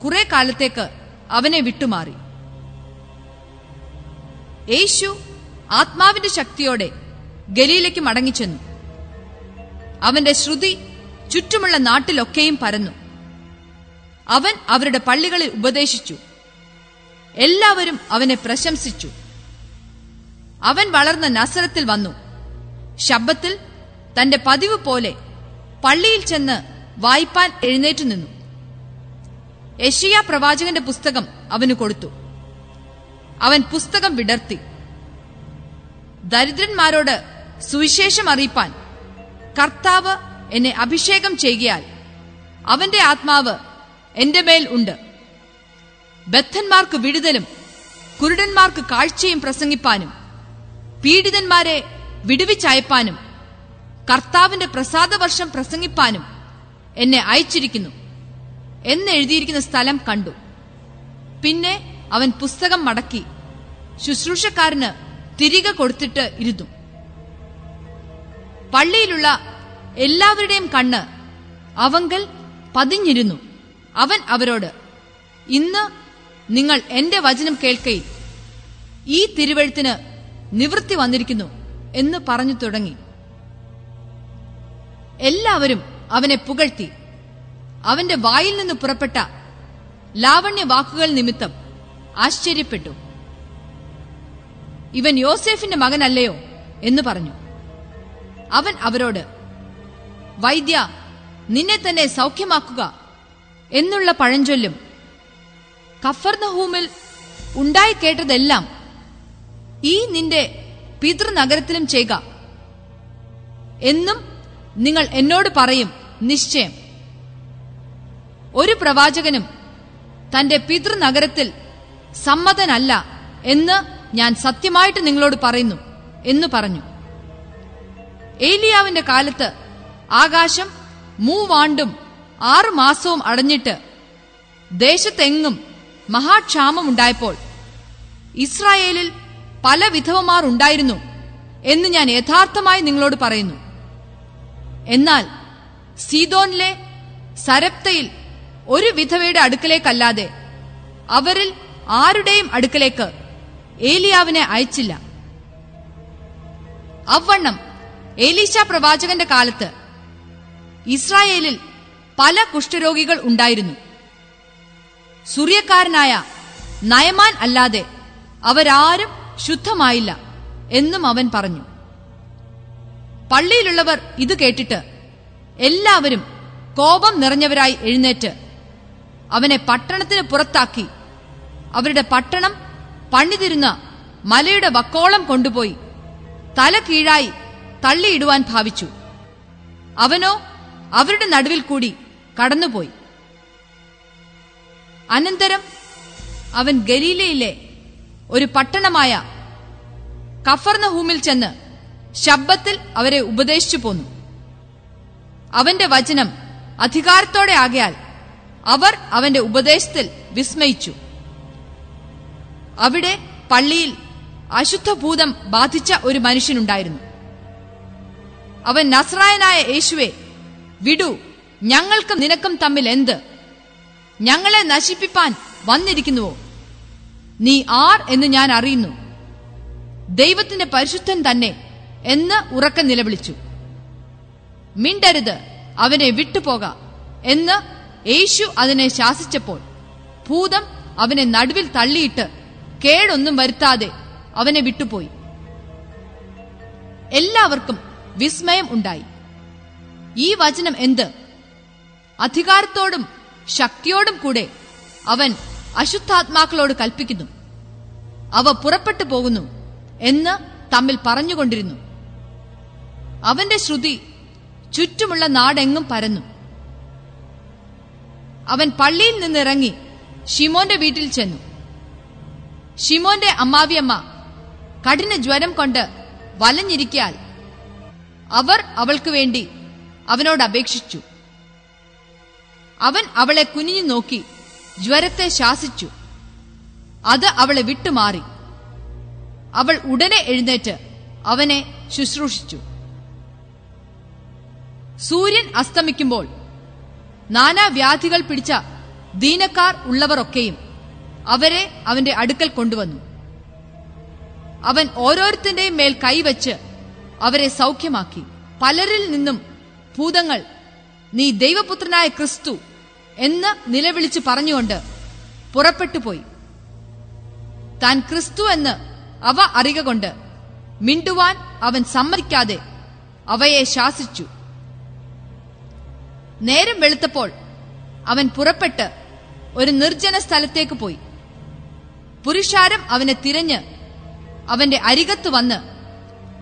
കുറെ കാലത്തേക്ക് അവനെ വിട്ടുമാറി. യേശു ആത്മാവിന്റെ ശക്തിയോടെ ഗലീലയ്ക്ക് മടങ്ങിച്ചെന്നു. അവന്റെ ശ്രുതി ചുറ്റുമുള്ള നാട്ടിലൊക്കെയും പരന്നു. അവൻ അവരുടെ പള്ളികളിൽ ഉപദേശിച്ചു. എല്ലാവരും അവനെ പ്രശംസിച്ചു. അവൻ വളർന്ന നസരത്തിൽ വന്നു. ശബ്ദത്തിൽ തന്റെ പതിവ് പോലെ പള്ളിയിൽ ചെന്ന് വായ്പാൻ എഴുന്നേറ്റു നിന്നു. യഷിയ പ്രവാചകന്റെ പുസ്തകം അവന് കൊടുത്തു. അവൻ പുസ്തകം വിടർത്തി. ദരിദ്രന്മാരോട് സുവിശേഷം അറിയിപ്പാൻ കർത്താവ് എന്നെ അഭിഷേകം ചെയ്യുകയാൽ അവന്റെ ആത്മാവ് എന്റെ മേൽ ഉണ്ട്. ബദ്ധന്മാർക്ക് വിടുതലും കുരുടന്മാർക്ക് കാഴ്ചയും പ്രസംഗിപ്പാനും പീഡിതന്മാരെ വിടുവിച്ചയപ്പാനും കർത്താവിന്റെ പ്രസാദവർഷം പ്രസംഗിപ്പാനും എന്നെ അയച്ചിരിക്കുന്നു എന്നെഴുതിയിരിക്കുന്ന സ്ഥലം കണ്ടു. പിന്നെ അവൻ പുസ്തകം മടക്കി ശുശ്രൂഷക്കാരന് തിരികെ കൊടുത്തിട്ട് ഇരുന്നു. പള്ളിയിലുള്ള എല്ലാവരുടെയും കണ്ണ് അവങ്കൽ പതിഞ്ഞിരുന്നു. അവൻ അവരോട് ഇന്ന് നിങ്ങൾ എന്റെ വചനം കേൾക്കയിൽ. ഈ തിരുവഴുത്തിന് നിവൃത്തി വന്നിരിക്കുന്നു എന്ന് പറഞ്ഞു തുടങ്ങി. എല്ലാവരും അവനെ പുകഴ്ത്തി. അവന്റെ വായിൽ നിന്ന് പുറപ്പെട്ട ലാവണ്യ വാക്കുകൾ നിമിത്തം ആശ്ചര്യപ്പെട്ടു. ഇവൻ യോസേഫിന്റെ മകനല്ലയോ എന്ന് പറഞ്ഞു. അവൻ അവരോട് വൈദ്യ നിന്നെ തന്നെ സൗഖ്യമാക്കുക എന്നുള്ള പഴഞ്ചൊല്ലും കഫർനഹൂമിൽ ഉണ്ടായി കേട്ടതെല്ലാം ഈ നിന്റെ പിതൃനഗരത്തിലും ചെയ്യുക. എന്നും നിങ്ങൾ എന്നോട് പറയും നിശ്ചയം. ഒരു പ്രവാചകനും തന്റെ പിതൃനഗരത്തിൽ സമ്മതനല്ല എന്ന് ഞാൻ സത്യമായിട്ട് നിങ്ങളോട് പറയുന്നു എന്ന് പറഞ്ഞു. ഏലിയാവിന്റെ കാലത്ത് ആകാശം മൂവാണ്ടും ആറു മാസവും അടഞ്ഞിട്ട് ദേശത്തെങ്ങും മഹാക്ഷാമമുണ്ടായപ്പോൾ ഇസ്രായേലിൽ പല വിധവമാർ ഉണ്ടായിരുന്നു എന്ന് ഞാൻ യഥാർത്ഥമായി നിങ്ങളോട് പറയുന്നു. എന്നാൽ സീതോനിലെ സരപ്തയിൽ ഒരു വിധവയുടെ അടുക്കലേക്കല്ലാതെ അവരിൽ ആരുടെയും അടുക്കലേക്ക് ഏലിയാവിനെ അയച്ചില്ല. അവണ്ണം ഏലീശ പ്രവാചകന്റെ കാലത്ത് ഇസ്രായേലിൽ പല കുഷ്ഠരോഗികൾ ഉണ്ടായിരുന്നു. സൂര്യക്കാരനായ നയമാൻ അല്ലാതെ അവരാരും ശുദ്ധമായില്ല എന്നും അവൻ പറഞ്ഞു. പള്ളിയിലുള്ളവർ ഇത് കേട്ടിട്ട് എല്ലാവരും കോപം നിറഞ്ഞവരായി എഴുന്നേറ്റ് അവനെ പട്ടണത്തിന് പുറത്താക്കി. അവരുടെ പട്ടണം പണിതിരുന്ന മലയുടെ വക്കോളം കൊണ്ടുപോയി തല കീഴായി തള്ളിയിടുവാൻ ഭാവിച്ചു. അവനോ അവരുടെ നടുവിൽ കൂടി കടന്നുപോയി. അനന്തരം അവൻ ഗലീലയിലെ ഒരു പട്ടണമായ കഫർനഹൂമിൽ ചെന്ന് ശബ്ദത്തിൽ അവരെ ഉപദേശിച്ചു പോന്നു. അവന്റെ വചനം അധികാരത്തോടെ ആകയാൽ അവർ അവന്റെ ഉപദേശത്തിൽ വിസ്മയിച്ചു. അവിടെ പള്ളിയിൽ അശുദ്ധഭൂതം ബാധിച്ച ഒരു മനുഷ്യനുണ്ടായിരുന്നു. അവൻ നസ്രായനായ യേശുവെ വിടു ഞങ്ങൾക്കും നിനക്കും തമ്മിൽ എന്ത്? ഞങ്ങളെ നശിപ്പിപ്പാൻ വന്നിരിക്കുന്നുവോ? നീ ആർ എന്ന് ഞാൻ അറിയുന്നു. ദൈവത്തിന്റെ പരിശുദ്ധൻ തന്നെ എന്ന് ഉറക്കം നിലവിളിച്ചു. മിണ്ടരുത് അവനെ വിട്ടുപോക എന്ന് യേശു അതിനെ ശാസിച്ചപ്പോൾ ഭൂതം അവനെ നടുവിൽ തള്ളിയിട്ട് കേടൊന്നും വരുത്താതെ അവനെ വിട്ടുപോയി. എല്ലാവർക്കും വിസ്മയം ഉണ്ടായി. ഈ വചനം എന്ത്? അധികാരത്തോടും ശക്തിയോടും കൂടെ അവൻ അശുദ്ധാത്മാക്കളോട് കൽപ്പിക്കുന്നു. അവ പുറപ്പെട്ടു പോകുന്നു എന്ന് തമ്മിൽ പറഞ്ഞുകൊണ്ടിരുന്നു. അവന്റെ ശ്രുതി ചുറ്റുമുള്ള നാടെങ്ങും പരന്നു. അവൻ പള്ളിയിൽ നിന്നിറങ്ങി ഷിമോന്റെ വീട്ടിൽ ചെന്നു. ഷിമോന്റെ അമ്മാവിയമ്മ കഠിന ജ്വരം കൊണ്ട് വലഞ്ഞിരിക്കാൽ അവർ അവൾക്ക് വേണ്ടി അവനോട് അപേക്ഷിച്ചു. അവൻ അവളെ കുനിഞ്ഞു നോക്കി ജ്വരത്തെ ശാസിച്ചു. അത് അവളെ വിട്ടുമാറി. അവൾ ഉടനെ എഴുന്നേറ്റ് അവനെ ശുശ്രൂഷിച്ചു. സൂര്യൻ അസ്തമിക്കുമ്പോൾ നാനാവ്യാധികൾ പിടിച്ച ദീനക്കാർ ഉള്ളവരൊക്കെയും അവരെ അവന്റെ അടുക്കൽ കൊണ്ടുവന്നു. അവൻ ഓരോരുത്തന്റെയും മേൽ കൈവച്ച് അവരെ സൗഖ്യമാക്കി. പലരിൽ നിന്നും ഭൂതങ്ങൾ നീ ദൈവപുത്രനായ ക്രിസ്തു എന്ന് നിലവിളിച്ച് പറഞ്ഞുകൊണ്ട് പുറപ്പെട്ടുപോയി താൻ ക്രിസ്തു എന്ന് അവ അറിക കൊണ്ട് മിണ്ടുവാൻ അവൻ സമ്മതിക്കാതെ അവയെ ശാസിച്ചു. നേരം വെളുത്തപ്പോൾ അവൻ പുറപ്പെട്ട് ഒരു നിർജന സ്ഥലത്തേക്ക് പോയി. പുരുഷാരം അവനെ തിരഞ്ഞ് അവന്റെ അരികത്ത് വന്ന്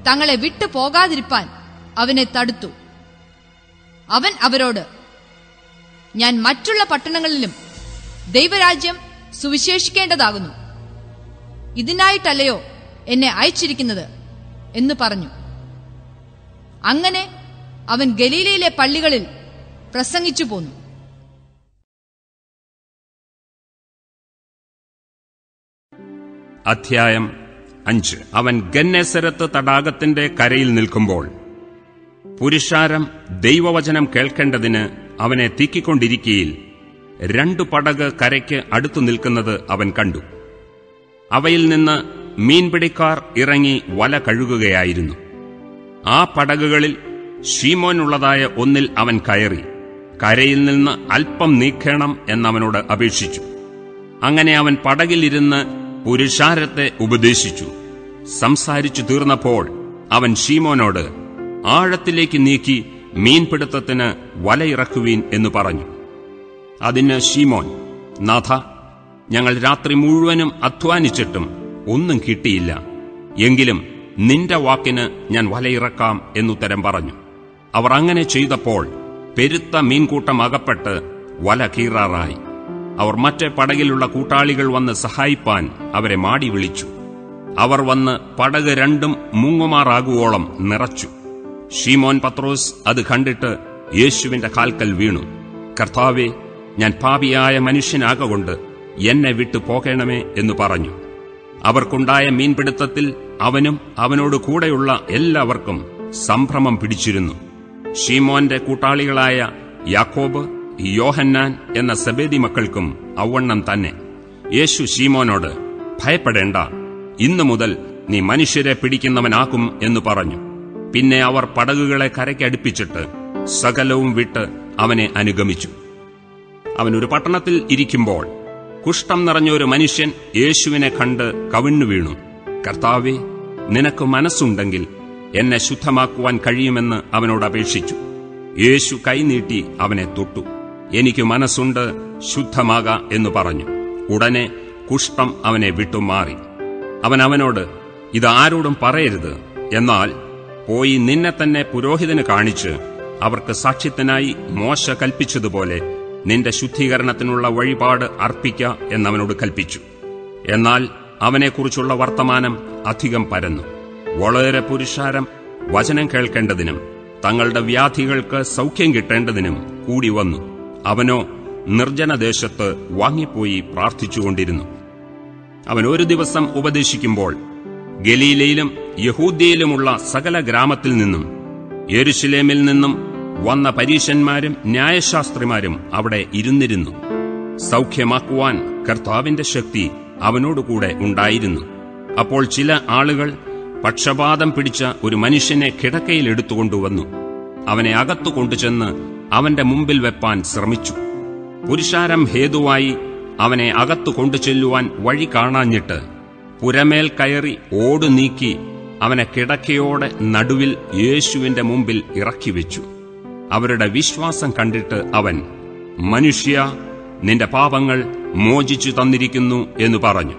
തങ്ങളെ വിട്ടു പോകാതിരിപ്പാൻ അവനെ തടുത്തു. അവൻ അവരോട് ഞാൻ മറ്റുള്ള പട്ടണങ്ങളിലും ദൈവരാജ്യം സുവിശേഷിക്കേണ്ടതാകുന്നു. ഇതിനായിട്ടല്ലയോ എന്നെ അയച്ചിരിക്കുന്നത് എന്ന് പറഞ്ഞു. അങ്ങനെ അവൻ ഗലീലയിലെ പള്ളികളിൽ പ്രസംഗിച്ചു പോന്നു. അധ്യായം അഞ്ച്. അവൻ ഗന്നേസരത്ത് തടാകത്തിന്റെ കരയിൽ നിൽക്കുമ്പോൾ പുരുഷാരം ദൈവവചനം കേൾക്കേണ്ടതിന് അവനെ തീക്കിക്കൊണ്ടിരിക്കയിൽ രണ്ടു പടക് കരയ്ക്ക് അടുത്തു നിൽക്കുന്നത് അവൻ കണ്ടു. അവയിൽ നിന്ന് മീൻപിടിക്കാർ ഇറങ്ങി വല കഴുകുകയായിരുന്നു. ആ പടകുകളിൽ ഷീമോനുള്ളതായ ഒന്നിൽ അവൻ കയറി. കരയിൽ നിന്ന് അല്പം നീക്കണം എന്നവനോട് അപേക്ഷിച്ചു. അങ്ങനെ അവൻ പടകിലിരുന്ന് പുരുഷാരത്തെ ഉപദേശിച്ചു. സംസാരിച്ചു തീർന്നപ്പോൾ അവൻ ഷീമോനോട് ആഴത്തിലേക്ക് നീക്കി മീൻപിടുത്തത്തിന് വലയിറക്കുവീൻ എന്ന് പറഞ്ഞു. അതിന് ഷീമോൻ നാഥ ഞങ്ങൾ രാത്രി മുഴുവനും അധ്വാനിച്ചിട്ടും ഒന്നും കിട്ടിയില്ല. എങ്കിലും നിന്റെ വാക്കിന് ഞാൻ വലയിറക്കാം എന്നുത്തരം പറഞ്ഞു. അവർ അങ്ങനെ ചെയ്തപ്പോൾ പെരുത്ത മീൻകൂട്ടം അകപ്പെട്ട് വല കീറാറായി. അവർ മറ്റേ പടകിലുള്ള കൂട്ടാളികൾ വന്ന് സഹായിപ്പാൻ അവരെ മാടി വിളിച്ചു. അവർ വന്ന് പടക് രണ്ടും മുങ്ങുമാറാകുവോളം നിറച്ചു. ഷീമോൻ പത്രോസ് അത് കണ്ടിട്ട് യേശുവിന്റെ കാൽക്കൽ വീണു. കർത്താവെ ഞാൻ പാപിയായ മനുഷ്യനാകൊണ്ട് എന്നെ വിട്ടു പോകണമേ എന്ന് പറഞ്ഞു. അവർക്കുണ്ടായ മീൻപിടുത്തത്തിൽ അവനും അവനോട് കൂടെയുള്ള എല്ലാവർക്കും സംഭ്രമം പിടിച്ചിരുന്നു. ഷീമോന്റെ കൂട്ടാളികളായ യാക്കോബ് യോഹന്നാൻ എന്ന സബേദി മക്കൾക്കും ഔവണ്ണം തന്നെ. യേശു ഷീമോനോട് ഭയപ്പെടേണ്ട ഇന്നു മുതൽ നീ മനുഷ്യരെ പിടിക്കുന്നവനാകും എന്ന് പറഞ്ഞു. പിന്നെ അവർ പടകുകളെ കരയ്ക്കടുപ്പിച്ചിട്ട് സകലവും വിട്ട് അവനെ അനുഗമിച്ചു. അവൻ ഒരു പട്ടണത്തിൽ ഇരിക്കുമ്പോൾ കുഷ്ഠം നിറഞ്ഞ ഒരു മനുഷ്യൻ യേശുവിനെ കണ്ട് കവിണ്ണു വീണു. കർത്താവെ നിനക്ക് മനസ്സുണ്ടെങ്കിൽ എന്നെ ശുദ്ധമാക്കുവാൻ കഴിയുമെന്ന് അവനോട് അപേക്ഷിച്ചു. യേശു കൈനീട്ടി അവനെ തൊട്ടു. എനിക്ക് മനസ്സുണ്ട് ശുദ്ധമാക എന്ന് പറഞ്ഞു. ഉടനെ കുഷ്ഠം അവനെ വിട്ടുമാറി. അവൻ അവനോട് ഇത് ആരോടും പറയരുത്. എന്നാൽ പോയി നിന്നെ തന്നെ പുരോഹിതന് കാണിച്ച് അവർക്ക് സാക്ഷ്യത്തിനായി മോശ കൽപ്പിച്ചതുപോലെ നിന്റെ ശുദ്ധീകരണത്തിനുള്ള വഴിപാട് അർപ്പിക്ക എന്നവനോട് കൽപ്പിച്ചു. എന്നാൽ അവനെക്കുറിച്ചുള്ള വർത്തമാനം അധികം പരന്നു. വളരെ പുരുഷാരം വചനം കേൾക്കേണ്ടതിനും തങ്ങളുടെ വ്യാധികൾക്ക് സൗഖ്യം കിട്ടേണ്ടതിനും കൂടി വന്നു. അവനോ നിർജനദേശത്ത് വാങ്ങിപ്പോയി പ്രാർത്ഥിച്ചുകൊണ്ടിരുന്നു. അവൻ ഒരു ദിവസം ഉപദേശിക്കുമ്പോൾ ഗലീലയിലും യഹൂദ്യയിലുമുള്ള സകല ഗ്രാമത്തിൽ നിന്നും യെരുശലേമിൽ നിന്നും വന്ന പരീശന്മാരും ന്യായശാസ്ത്രിമാരും അവിടെ ഇരുന്നിരുന്നു. സൗഖ്യമാക്കുവാൻ കർത്താവിന്റെ ശക്തി അവനോടുകൂടെ ഉണ്ടായിരുന്നു. അപ്പോൾ ചില ആളുകൾ പക്ഷപാതം പിടിച്ച ഒരു മനുഷ്യനെ കിടക്കയിൽ എടുത്തുകൊണ്ടുവന്നു. അവനെ അകത്തു കൊണ്ടുചെന്ന് അവന്റെ മുമ്പിൽ വെപ്പാൻ ശ്രമിച്ചു. പുരുഷാരം ഹേതുവായി അവനെ അകത്തു കൊണ്ടുചെല്ലുവാൻ വഴി കാണാഞ്ഞിട്ട് പുരമേൽ കയറി ഓടു നീക്കി അവനെ കിടക്കയോടെ നടുവിൽ യേശുവിന്റെ മുമ്പിൽ ഇറക്കി വെച്ചു അവരുടെ വിശ്വാസം കണ്ടിട്ട് അവൻ മനുഷ്യ നിന്റെ പാപങ്ങൾ മോചിച്ചു തന്നിരിക്കുന്നു എന്ന് പറഞ്ഞു.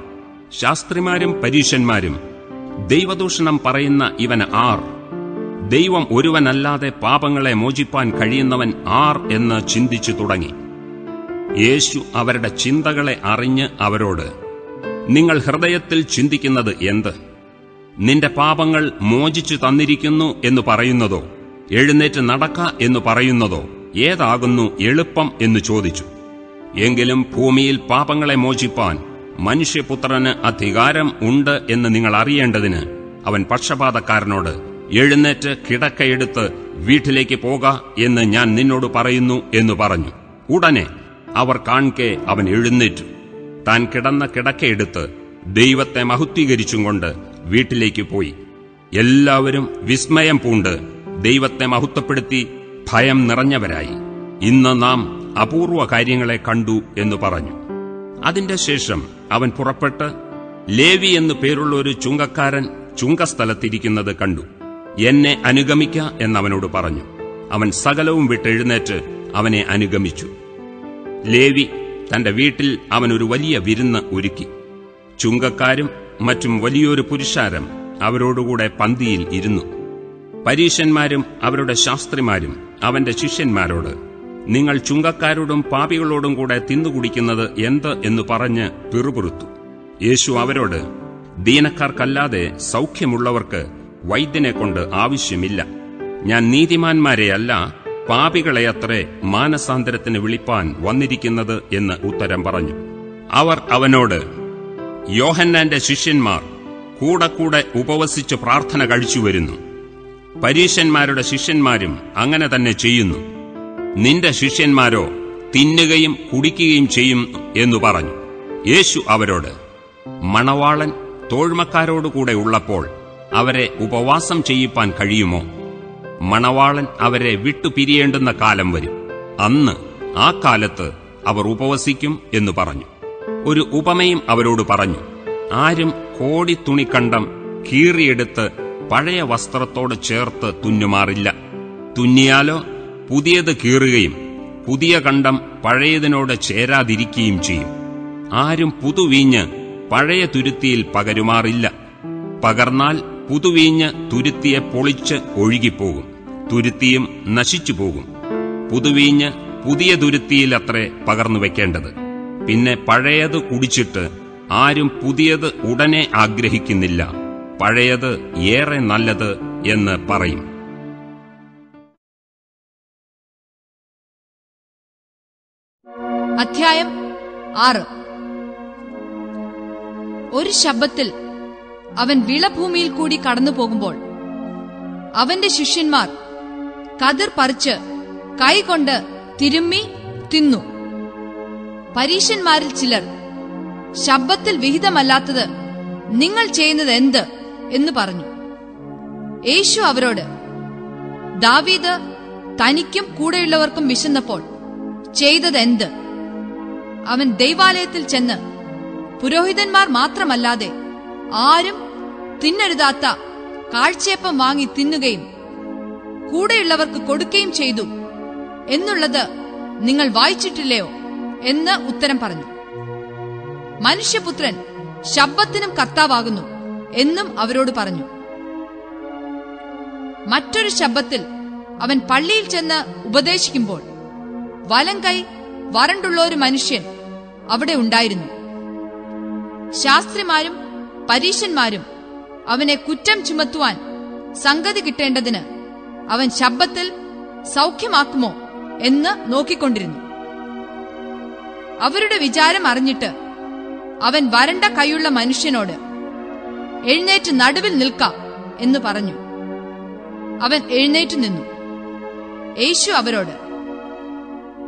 ശാസ്ത്രിമാരും പരീശന്മാരും ദൈവദൂഷണം പറയുന്ന ഇവൻ ആർ. ദൈവം ഒരുവനല്ലാതെ പാപങ്ങളെ മോചിപ്പാൻ കഴിയുന്നവൻ ആർ എന്ന് ചിന്തിച്ചു തുടങ്ങി. യേശു അവരുടെ ചിന്തകളെ അറിഞ്ഞ് അവരോട് നിങ്ങൾ ഹൃദയത്തിൽ ചിന്തിക്കുന്നത് എന്ത്? നിന്റെ പാപങ്ങൾ മോചിച്ചു തന്നിരിക്കുന്നു എന്ന് പറയുന്നതോ? എഴുന്നേറ്റ് നടക്ക എന്ന് പറയുന്നതോ? ഏതാകുന്നു എളുപ്പം എന്ന് ചോദിച്ചു. എങ്കിലും ഭൂമിയിൽ പാപങ്ങളെ മോചിപ്പാൻ മനുഷ്യപുത്രന് അധികാരം ഉണ്ട് എന്ന് നിങ്ങൾ അറിയേണ്ടതിന് അവൻ പക്ഷപാതക്കാരനോട് എഴുന്നേറ്റ് കിടക്കയെടുത്ത് വീട്ടിലേക്ക് പോക എന്ന് ഞാൻ നിന്നോട് പറയുന്നു എന്ന് പറഞ്ഞു. ഉടനെ അവർ കാൺകെ അവൻ എഴുന്നേറ്റു. താൻ കിടന്ന കിടക്കയെടുത്ത് ദൈവത്തെ മഹുത്തീകരിച്ചും കൊണ്ട് വീട്ടിലേക്ക് പോയി. എല്ലാവരും വിസ്മയം പൂണ്ട് ദൈവത്തെ മഹത്വപ്പെടുത്തി ഭയം നിറഞ്ഞവരായി. ഇന്ന് നാം അപൂർവ കാര്യങ്ങളെ കണ്ടു എന്ന് പറഞ്ഞു. അതിന്റെ ശേഷം അവൻ പുറപ്പെട്ട് ലേവി എന്നു പേരുള്ള ഒരു ചുങ്കക്കാരൻ ചുങ്കസ്ഥലത്തിരിക്കുന്നത് കണ്ടു. എന്നെ അനുഗമിക്ക എന്നവനോട് പറഞ്ഞു. അവൻ സകലവും വിട്ടെഴുന്നേറ്റ് അവനെ അനുഗമിച്ചു. ലേവി തന്റെ വീട്ടിൽ അവൻ ഒരു വലിയ വിരുന്ന് ഒരുക്കി. ചുങ്കക്കാരും മറ്റും വലിയൊരു പുരുഷാരം അവരോടുകൂടെ പന്തിയിൽ ഇരുന്നു. പരീശന്മാരും അവരുടെ ശാസ്ത്രിമാരും അവന്റെ ശിഷ്യന്മാരോട് നിങ്ങൾ ചുങ്കക്കാരോടും പാപികളോടും കൂടെ തിന്നുകുടിക്കുന്നത് എന്ത് എന്ന് പറഞ്ഞ് പിറുപിറുത്തു. യേശു അവരോട് ദീനക്കാർക്കല്ലാതെ സൗഖ്യമുള്ളവർക്ക് വൈദ്യനെ കൊണ്ട് ആവശ്യമില്ല. ഞാൻ നീതിമാന്മാരെയല്ല പാപികളെയത്രേ മാനസാന്തരത്തിന് വിളിപ്പാൻ വന്നിരിക്കുന്നത് എന്ന് ഉത്തരം പറഞ്ഞു. അവർ അവനോട് യോഹന്നാന്റെ ശിഷ്യന്മാർ കൂടെ കൂടെ ഉപവസിച്ച് പ്രാർത്ഥന കഴിച്ചു വരുന്നു. പരീശന്മാരുടെ ശിഷ്യന്മാരും അങ്ങനെ തന്നെ ചെയ്യുന്നു. നിന്റെ ശിഷ്യന്മാരോ തിന്നുകയും കുടിക്കുകയും ചെയ്യും എന്നു പറഞ്ഞു. യേശു അവരോട് മണവാളൻ തോഴ്മക്കാരോടുകൂടെ ഉള്ളപ്പോൾ അവരെ ഉപവാസം ചെയ്യിപ്പാൻ കഴിയുമോ? മണവാളൻ അവരെ വിട്ടുപിരിയേണ്ടുന്ന കാലം വരും. അന്ന് ആ കാലത്ത് അവർ ഉപവസിക്കും എന്ന് പറഞ്ഞു. ഒരു ഉപമയും അവരോട് പറഞ്ഞു ആരും കോടി തുണിക്കണ്ടം കീറിയെടുത്ത് പഴയ വസ്ത്രത്തോട് ചേർത്ത് തുന്നുമാറില്ല. തുന്നിയാലോ പുതിയത് കീറുകയും പുതിയ കണ്ടം പഴയതിനോട് ചേരാതിരിക്കുകയും ചെയ്യും. ആരും പുതുവീഞ്ഞ് പഴയ തുരുത്തിയിൽ പകരുമാറില്ല. പകർന്നാൽ പുതുവീഞ്ഞ് തുരുത്തിയെ പൊളിച്ച് ഒഴുകിപ്പോകും. തുരുത്തിയും നശിച്ചുപോകും പുതുവീഞ്ഞ് പുതിയ തുരുത്തിയിൽ അത്രേ പകർന്നു വെക്കേണ്ടത്. പിന്നെ പഴയത് കുടിച്ചിട്ട് ആരും പുതിയത് ഉടനെ ആഗ്രഹിക്കുന്നില്ല. പഴയത് ഏറെ നല്ലത് എന്ന് പറയും. ആറ്. ഒരു ശബ്ദത്തിൽ അവൻ വിളഭൂമിയിൽ കൂടി കടന്നു പോകുമ്പോൾ അവന്റെ ശിഷ്യന്മാർ കതിർ പറിച്ച് കൈകൊണ്ട് തിരുമ്മി തിന്നു. പരീശന്മാരിൽ ചിലർ ശബ്ദത്തിൽ വിഹിതമല്ലാത്തത് നിങ്ങൾ ചെയ്യുന്നത് എന്ത് എന്ന് പറഞ്ഞു. യേശു അവരോട് ദാവീദ് തനിക്കും കൂടെയുള്ളവർക്കും വിശന്നപ്പോൾ ചെയ്തത് എന്ത്? അവൻ ദൈവാലയത്തിൽ ചെന്ന് പുരോഹിതന്മാർ മാത്രമല്ലാതെ ആരും തിന്നരുതാത്ത കാഴ്ചയപ്പം വാങ്ങി തിന്നുകയും കൂടെയുള്ളവർക്ക് കൊടുക്കുകയും ചെയ്തു. എന്നുള്ളത് നിങ്ങൾ വായിച്ചിട്ടില്ലയോ എന്ന് ഉത്തരം പറഞ്ഞു. മനുഷ്യപുത്രൻ ശബ്ദത്തിനും കർത്താവാകുന്നു എന്നും അവരോട് പറഞ്ഞു. മറ്റൊരു ശബ്ദത്തിൽ അവൻ പള്ളിയിൽ ചെന്ന് ഉപദേശിക്കുമ്പോൾ വലം കൈ വരണ്ടുള്ള ഒരു മനുഷ്യൻ അവിടെ ഉണ്ടായിരുന്നു. ശാസ്ത്രിമാരും പരീശന്മാരും അവനെ കുറ്റം ചുമത്തുവാൻ സംഗതി കിട്ടേണ്ടതിന് അവൻ ശബ്ദത്തിൽ സൗഖ്യമാക്കുമോ എന്ന് നോക്കിക്കൊണ്ടിരുന്നു. അവരുടെ വിചാരം അറിഞ്ഞിട്ട് അവൻ വരണ്ട കൈയുള്ള മനുഷ്യനോട് എഴുന്നേറ്റ് നടുവിൽ നിൽക്ക എന്ന് പറഞ്ഞു. അവൻ എഴുന്നേറ്റ് നിന്നു. യേശു അവരോട്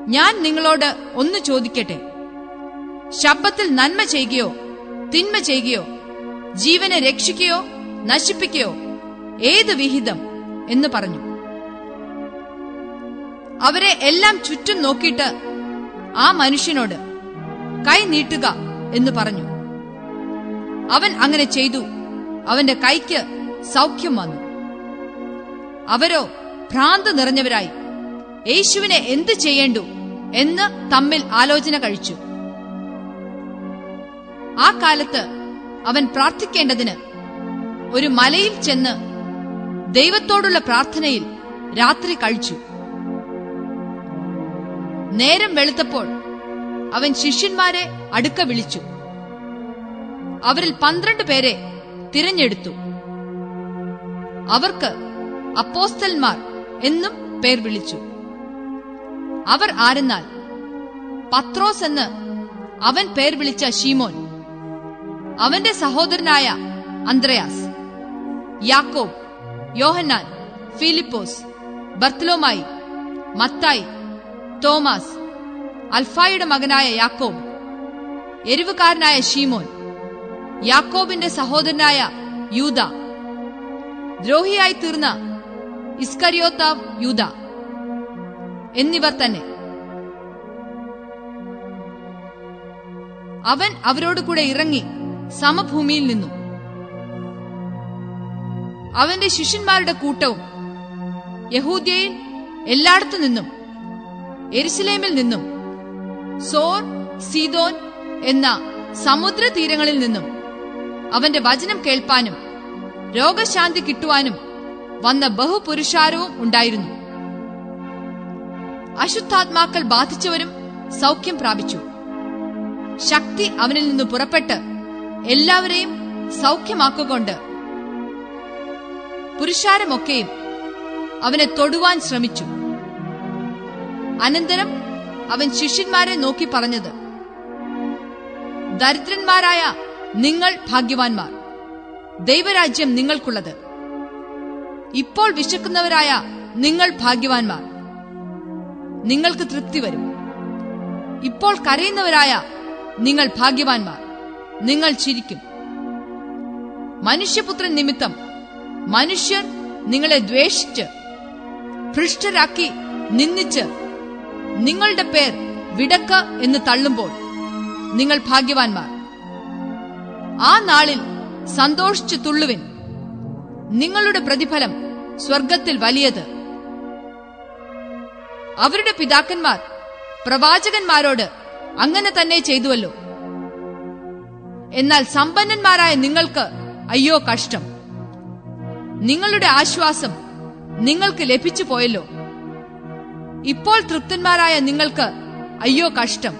ഞാൻ നിങ്ങളോട് ഒന്ന് ചോദിക്കട്ടെ? ശബ്ദത്തിൽ നന്മ ചെയ്യുകയോ തിന്മ ചെയ്യുകയോ ജീവനെ രക്ഷിക്കുകയോ നശിപ്പിക്കുകയോ ഏത് വിഹിതം എന്ന് പറഞ്ഞു. അവരെ എല്ലാം ചുറ്റും നോക്കിയിട്ട് ആ മനുഷ്യനോട് കൈ നീട്ടുക എന്ന് പറഞ്ഞു. അവൻ അങ്ങനെ ചെയ്തു. അവന്റെ കൈക്ക് സൗഖ്യം വന്നു. അവരോ ഭ്രാന്ത് നിറഞ്ഞവരായി. യേശുവിനെ എന്ത് ചെയ്യേണ്ടു എന്ന് തമ്മിൽ ആലോചന കഴിച്ചു. ആ കാലത്ത് അവൻ പ്രാർത്ഥിക്കേണ്ടതിന് ഒരു മലയിൽ ചെന്ന് ദൈവത്തോടുള്ള പ്രാർത്ഥനയിൽ രാത്രി കഴിച്ചു. നേരം വെളുത്തപ്പോൾ അവൻ ശിഷ്യന്മാരെ അടുക്ക വിളിച്ചു. അവരിൽ പന്ത്രണ്ട് പേരെ തിരഞ്ഞെടുത്തു. അവർക്ക് അപ്പോസ്തൽമാർ എന്നും പേർ വിളിച്ചു. അവർ ആരെന്നാൽ? പത്രോസ് എന്ന് അവൻ പേർ വിളിച്ച ഷീമോൻ അവന്റെ സഹോദരനായ അന്ത്രയാസ് യാക്കോബ് യോഹന്നാൻ ഫിലിപ്പോസ് ബർത്തലോമായി മത്തായി തോമസ് അൽഫായുടെ മകനായ യാക്കോബ് എരിവുകാരനായ ഷീമോൻ യാക്കോബിന്റെ സഹോദരനായ യൂത ദ്രോഹിയായി തീർന്ന ഇസ്കരിയോത്താവ് യൂത എന്നിവർ തന്നെ. അവൻ അവരോട് കൂടെ ഇറങ്ങി സമഭൂമിയിൽ നിന്നു. അവന്റെ ശിഷ്യന്മാരുടെ കൂട്ടവും യഹൂദ്യയിൽ എല്ലായിടത്തു നിന്നും എരുസലേമിൽ നിന്നും സോർ സീതോൻ എന്ന സമുദ്ര തീരങ്ങളിൽ നിന്നും അവന്റെ വചനം കേൾപ്പാനും രോഗശാന്തി കിട്ടുവാനും വന്ന ബഹുപുരുഷാരവും ഉണ്ടായിരുന്നു. അശുദ്ധാത്മാക്കൾ ബാധിച്ചവരും സൗഖ്യം പ്രാപിച്ചു. ശക്തി അവനിൽ നിന്ന് പുറപ്പെട്ട് എല്ലാവരെയും സൗഖ്യമാക്കുകൊണ്ട് പുരുഷാരമൊക്കെയും അവനെ തൊടുവാൻ ശ്രമിച്ചു. അനന്തരം അവൻ ശിഷ്യന്മാരെ നോക്കി പറഞ്ഞത് ദരിദ്രന്മാരായ നിങ്ങൾ ഭാഗ്യവാന്മാർ. ദൈവരാജ്യം നിങ്ങൾക്കുള്ളത്. ഇപ്പോൾ വിശക്കുന്നവരായ നിങ്ങൾ ഭാഗ്യവാന്മാർ. നിങ്ങൾക്ക് തൃപ്തി വരും. ഇപ്പോൾ കരയുന്നവരായ നിങ്ങൾ ഭാഗ്യവാന്മാർ. നിങ്ങൾ ചിരിക്കും. മനുഷ്യപുത്രൻ നിമിത്തം മനുഷ്യർ നിങ്ങളെ ദ്വേഷിച്ച് ഭൃഷ്ടരാക്കി നിന്ദിച്ച് നിങ്ങളുടെ പേർ വിടക്ക എന്ന് തള്ളുമ്പോൾ നിങ്ങൾ ഭാഗ്യവാന്മാർ. ആ നാളിൽ സന്തോഷിച്ചു തുള്ളുവിൻ. നിങ്ങളുടെ പ്രതിഫലം സ്വർഗത്തിൽ വലിയത്. അവരുടെ പിതാക്കന്മാർ പ്രവാചകന്മാരോട് അങ്ങനെ തന്നെ ചെയ്തുവല്ലോ. എന്നാൽ സമ്പന്നന്മാരായ നിങ്ങൾക്ക് അയ്യോ കഷ്ടം. നിങ്ങളുടെ ആശ്വാസം നിങ്ങൾക്ക് ലഭിച്ചു പോയല്ലോ. ഇപ്പോൾ തൃപ്തന്മാരായ നിങ്ങൾക്ക് അയ്യോ കഷ്ടം.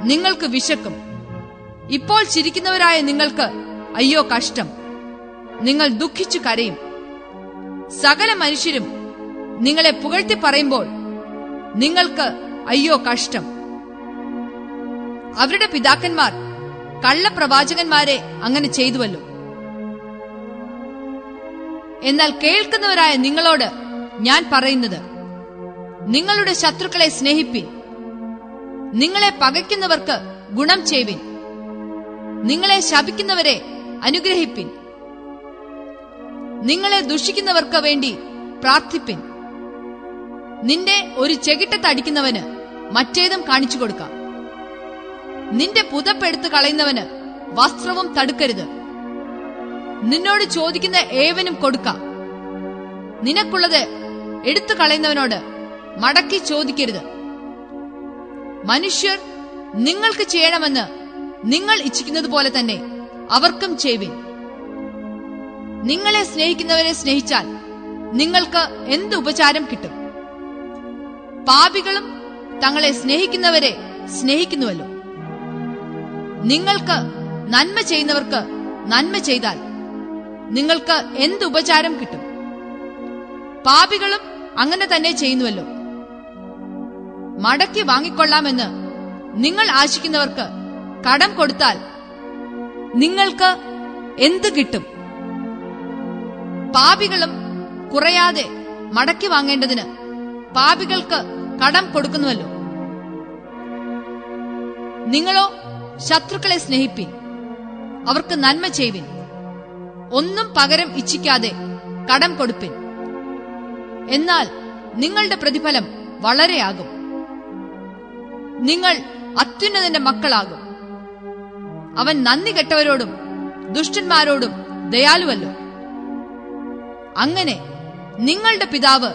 നിങ്ങൾക്ക് വിശക്കും. ഇപ്പോൾ ചിരിക്കുന്നവരായ നിങ്ങൾക്ക് അയ്യോ കഷ്ടം. നിങ്ങൾ ദുഃഖിച്ചു കരയും. സകല മനുഷ്യരും നിങ്ങളെ പുകഴ്ത്തി പറയുമ്പോൾ നിങ്ങൾക്ക് അയ്യോ കഷ്ടം. അവരുടെ പിതാക്കന്മാർ കള്ളപ്രവാചകന്മാരെ അങ്ങനെ ചെയ്തുവല്ലോ. എന്നാൽ കേൾക്കുന്നവരായ നിങ്ങളോട് ഞാൻ പറയുന്നത് നിങ്ങളുടെ ശത്രുക്കളെ സ്നേഹിപ്പിൻ. നിങ്ങളെ പകയ്ക്കുന്നവർക്ക് ഗുണം ചെയ്വിൻ. നിങ്ങളെ ശപിക്കുന്നവരെ അനുഗ്രഹിപ്പിൻ. നിങ്ങളെ ദുഷിക്കുന്നവർക്ക് വേണ്ടി പ്രാർത്ഥിപ്പിൻ. നിന്റെ ഒരു ചെകിട്ടത്തടിക്കുന്നവന് മറ്റേതും കാണിച്ചു കൊടുക്കാം. നിന്റെ പുതപ്പെടുത്ത് കളയുന്നവന് വസ്ത്രവും തടുക്കരുത്. നിന്നോട് ചോദിക്കുന്ന ഏവനും കൊടുക്കാം. നിനക്കുള്ളത് എടുത്തു കളയുന്നവനോട് മടക്കി ചോദിക്കരുത്. മനുഷ്യർ നിങ്ങൾക്ക് ചെയ്യണമെന്ന് നിങ്ങൾ ഇച്ഛിക്കുന്നത് പോലെ തന്നെ അവർക്കും ചെയ്യും നിങ്ങളെ സ്നേഹിക്കുന്നവരെ സ്നേഹിച്ചാൽ നിങ്ങൾക്ക് എന്ത് ഉപചാരം കിട്ടും? പാപികളും തങ്ങളെ സ്നേഹിക്കുന്നവരെ സ്നേഹിക്കുന്നുവല്ലോ. നിങ്ങൾക്ക് നന്മ ചെയ്യുന്നവർക്ക് നന്മ ചെയ്താൽ നിങ്ങൾക്ക് എന്ത് ഉപചാരം കിട്ടും? പാപികളും അങ്ങനെ തന്നെ ചെയ്യുന്നുവല്ലോ. മടക്കി വാങ്ങിക്കൊള്ളാമെന്ന് നിങ്ങൾ ആശിക്കുന്നവർക്ക് കടം കൊടുത്താൽ നിങ്ങൾക്ക് എന്ത് കിട്ടും? പാപികളും കുറയാതെ മടക്കി വാങ്ങേണ്ടതിന് പാപികൾക്ക് കടം കൊടുക്കുന്നുവല്ലോ. നിങ്ങളോ ശത്രുക്കളെ സ്നേഹിപ്പിൻ. അവർക്ക് നന്മ ചെയ്വിൻ. ഒന്നും പകരം ഇച്ഛിക്കാതെ കടം കൊടുപ്പിൻ. എന്നാൽ നിങ്ങളുടെ പ്രതിഫലം വളരെയാകും. നിങ്ങൾ അത്യുന്നതന്റെ മക്കളാകും. അവൻ നന്ദി കെട്ടവരോടും ദുഷ്ടന്മാരോടും ദയാലുവല്ലോ. അങ്ങനെ നിങ്ങളുടെ പിതാവ്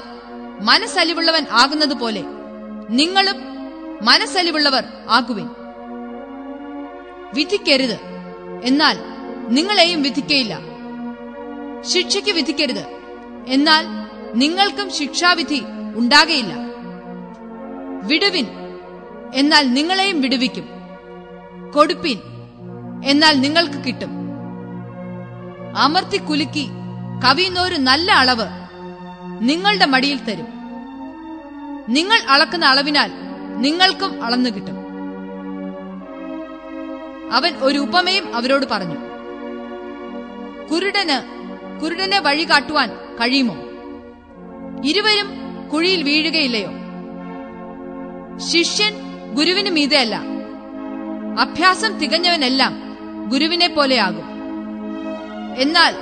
മനസ്സലിവുള്ളവൻ ആകുന്നതുപോലെ നിങ്ങളും മനസ്സലിവുള്ളവർ ആകുവിൻ. വിധിക്കരുത്. എന്നാൽ നിങ്ങളെയും വിധിക്കയില്ല. ശിക്ഷയ്ക്ക് വിധിക്കരുത്. എന്നാൽ നിങ്ങൾക്കും ശിക്ഷാവിധി ഉണ്ടാകയില്ല. വിടുവിൻ. എന്നാൽ നിങ്ങളെയും വിടുവിക്കും. കൊടുപ്പിൻ. എന്നാൽ നിങ്ങൾക്ക് കിട്ടും. അമർത്തി കുലുക്കി കവിയുന്നൊരു നല്ല അളവ് നിങ്ങളുടെ മടിയിൽ തരും. നിങ്ങൾ അളക്കുന്ന അളവിനാൽ നിങ്ങൾക്കും അളന്നു കിട്ടും. അവൻ ഒരു ഉപമയും അവരോട് പറഞ്ഞു കുരുടന് കുരുടനെ വഴി കാട്ടുവാൻ കഴിയുമോ? ഇരുവരും കുഴിയിൽ വീഴുകയില്ലയോ? ശിഷ്യൻ ഗുരുവിന് മീതെയല്ല അഭ്യാസം തികഞ്ഞവനെല്ലാം ഗുരുവിനെ പോലെയാകും. എന്നാൽ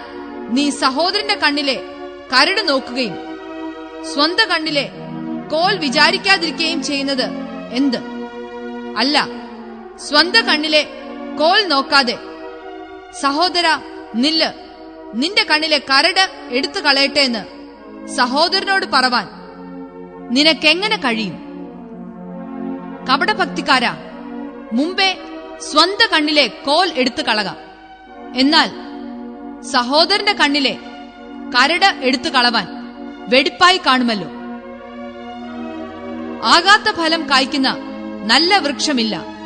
നീ സഹോദരന്റെ കണ്ണിലെ കരട് നോക്കുകയും സ്വന്തം കണ്ണിലെ കോൽ വിചാരിക്കാതിരിക്കുകയും ചെയ്യുന്നത് എന്ത്? അല്ല സ്വന്തം കണ്ണിലെ കോൽ നോക്കാതെ. സഹോദര നില്ല്. നിന്റെ കണ്ണിലെ കരട് എടുത്തു കളയട്ടെ എന്ന് സഹോദരനോട് പറവാൻ. നിനക്കെങ്ങനെ കഴിയും? കപടഭക്തിക്കാരാ. മുമ്പേ സ്വന്ത കണ്ണിലെ കോൽ എടുത്തു കളക. എന്നാൽ സഹോദരന്റെ കണ്ണിലെ കരട് എടുത്തു കളവാൻ വെടിപ്പായി കാണുമല്ലോ. ആകാത്ത ഫലം കായ്ക്കുന്ന നല്ല വൃക്ഷമില്ല.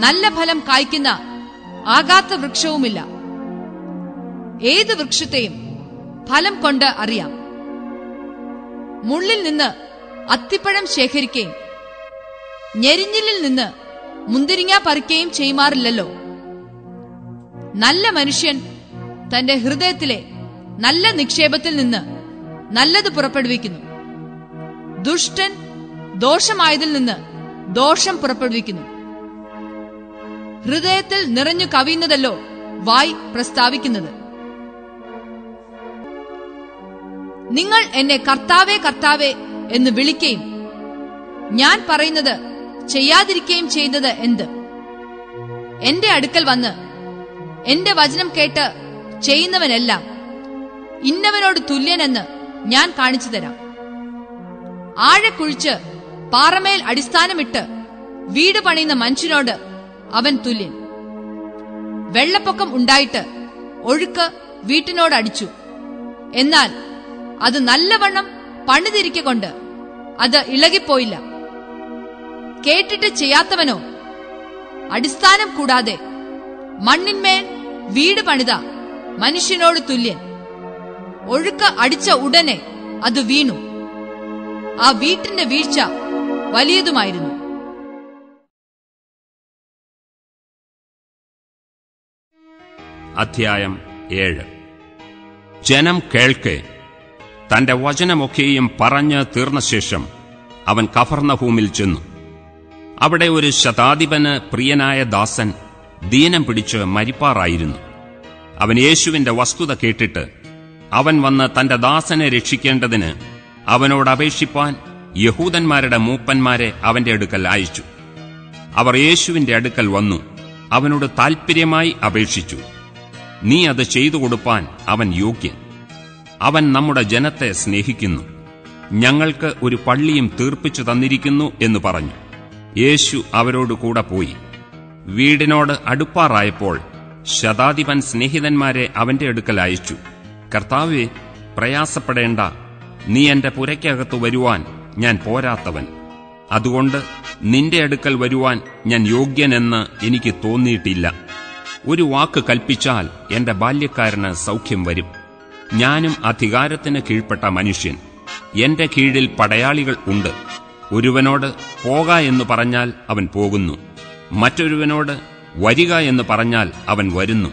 നല്ല ഫലം കായ്ക്കുന്ന ആകാത്ത വൃക്ഷവുമില്ല. ഏത് വൃക്ഷത്തെയും ഫലം കൊണ്ട് അറിയാം. മുള്ളിൽ നിന്ന് അത്തിപ്പഴം ശേഖരിക്കുകയും ഞെരിഞ്ഞിലിൽ നിന്ന് മുന്തിരിങ്ങ പറിക്കുകയും ചെയ്യുമാറില്ലല്ലോ. നല്ല മനുഷ്യൻ തന്റെ ഹൃദയത്തിലെ നല്ല നിക്ഷേപത്തിൽ നിന്ന് നല്ലത് പുറപ്പെടുവിക്കുന്നു. ദുഷ്ടൻ ദോഷമായതിൽ നിന്ന് ദോഷം പുറപ്പെടുവിക്കുന്നു. ഹൃദയത്തിൽ നിറഞ്ഞു കവിയുന്നതല്ലോ വായ് പ്രസ്താവിക്കുന്നത്. നിങ്ങൾ എന്നെ കർത്താവേ കർത്താവേ എന്ന് വിളിക്കുകയും ഞാൻ പറയുന്നത് ചെയ്യാതിരിക്കുകയും ചെയ്യുന്നത് എന്ത്? എന്റെ അടുക്കൽ വന്ന് എന്റെ വചനം കേട്ട് ചെയ്യുന്നവനെല്ലാം ഇന്നവനോട് തുല്യനെന്ന് ഞാൻ കാണിച്ചു തരാം. ആഴക്കുഴിച്ച് പാറമേൽ അടിസ്ഥാനമിട്ട് വീട് പണിയുന്ന മനുഷ്യനോട് അവൻ തുല്യൻ. വെള്ളപ്പൊക്കം ഉണ്ടായിട്ട് ഒഴുക്ക് വീട്ടിനോട് അടിച്ചു. എന്നാൽ അത് നല്ലവണ്ണം പണിതിരിക്കൊണ്ട് അത് ഇളകിപ്പോയില്ല. കേട്ടിട്ട് ചെയ്യാത്തവനോ? അടിസ്ഥാനം കൂടാതെ മണ്ണിന്മേൽ വീട് പണിത മനുഷ്യനോട് തുല്യൻ. ഒഴുക്ക് അടിച്ച ഉടനെ അത് വീണു. ആ വീട്ടിന്റെ വീഴ്ച വലിയതുമായിരുന്നു. അധ്യായം ഏഴ്. ജനം കേൾക്കെ. തന്റെ വചനമൊക്കെയും പറഞ്ഞ് തീർന്ന ശേഷം അവൻ കഫർണഭൂമിൽ ചെന്നു. അവിടെ ഒരു ശതാധിപന് പ്രിയനായ ദാസൻ ദീനം പിടിച്ച് മരിപ്പാറായിരുന്നു. അവൻ യേശുവിന്റെ വസ്തുത കേട്ടിട്ട് അവൻ വന്ന് തന്റെ ദാസനെ രക്ഷിക്കേണ്ടതിന് അവനോട് അപേക്ഷിപ്പാൻ യഹൂദന്മാരുടെ മൂപ്പന്മാരെ അവന്റെ അടുക്കൽ അയച്ചു. അവർ യേശുവിന്റെ അടുക്കൽ വന്നു. അവനോട് താൽപ്പര്യമായി അപേക്ഷിച്ചു. നീ അത് ചെയ്തു കൊടുപ്പാൻ അവൻ യോഗ്യൻ. അവൻ നമ്മുടെ ജനത്തെ സ്നേഹിക്കുന്നു. ഞങ്ങൾക്ക് ഒരു പള്ളിയും തീർപ്പിച്ചു തന്നിരിക്കുന്നു എന്ന് പറഞ്ഞു. യേശു അവരോട് കൂടെ പോയി. വീടിനോട് അടുപ്പാറായപ്പോൾ ശതാധിപൻ സ്നേഹിതന്മാരെ അവന്റെ അടുക്കൽ അയച്ചു. കർത്താവെ പ്രയാസപ്പെടേണ്ട. നീ എന്റെ പുരയ്ക്കകത്ത് വരുവാൻ ഞാൻ പോരാത്തവൻ. അതുകൊണ്ട് നിന്റെ അടുക്കൽ വരുവാൻ ഞാൻ യോഗ്യനെന്ന് എനിക്ക് തോന്നിയിട്ടില്ല. ഒരു വാക്ക് കൽപ്പിച്ചാൽ എന്റെ ബാല്യക്കാരന് സൗഖ്യം വരും. ഞാനും അധികാരത്തിന് കീഴ്പ്പെട്ട മനുഷ്യൻ. എന്റെ കീഴിൽ പടയാളികൾ ഉണ്ട്. ഒരുവനോട് പോക എന്ന് പറഞ്ഞാൽ അവൻ പോകുന്നു. മറ്റൊരുവനോട് വരിക എന്ന് പറഞ്ഞാൽ അവൻ വരുന്നു.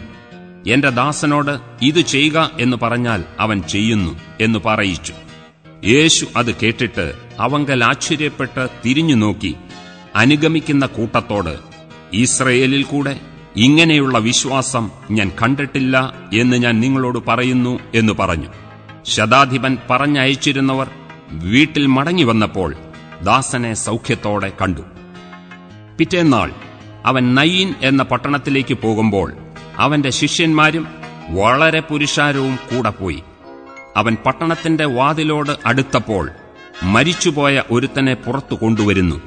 എന്റെ ദാസനോട് ഇത് ചെയ്യുക എന്ന് പറഞ്ഞാൽ അവൻ ചെയ്യുന്നു എന്ന് പറയിച്ചു. യേശു അത് കേട്ടിട്ട് അവങ്കൽ ആശ്ചര്യപ്പെട്ട് തിരിഞ്ഞു നോക്കി അനുഗമിക്കുന്ന കൂട്ടത്തോട് ഇസ്രയേലിൽ കൂടെ ഇങ്ങനെയുള്ള വിശ്വാസം ഞാൻ കണ്ടിട്ടില്ല എന്ന് ഞാൻ നിങ്ങളോട് പറയുന്നു എന്ന് പറഞ്ഞു. ശതാധിപൻ പറഞ്ഞയച്ചിരുന്നവർ വീട്ടിൽ മടങ്ങി വന്നപ്പോൾ ദാസനെ സൗഖ്യത്തോടെ കണ്ടു. പിറ്റേന്നാൾ അവൻ നയീൻ എന്ന പട്ടണത്തിലേക്ക് പോകുമ്പോൾ അവന്റെ ശിഷ്യന്മാരും വളരെ പുരുഷാരവും കൂടെ പോയി. അവൻ പട്ടണത്തിന്റെ വാതിലോട് അടുത്തപ്പോൾ മരിച്ചുപോയ ഒരുത്തനെ പുറത്തു കൊണ്ടുവരുന്നു.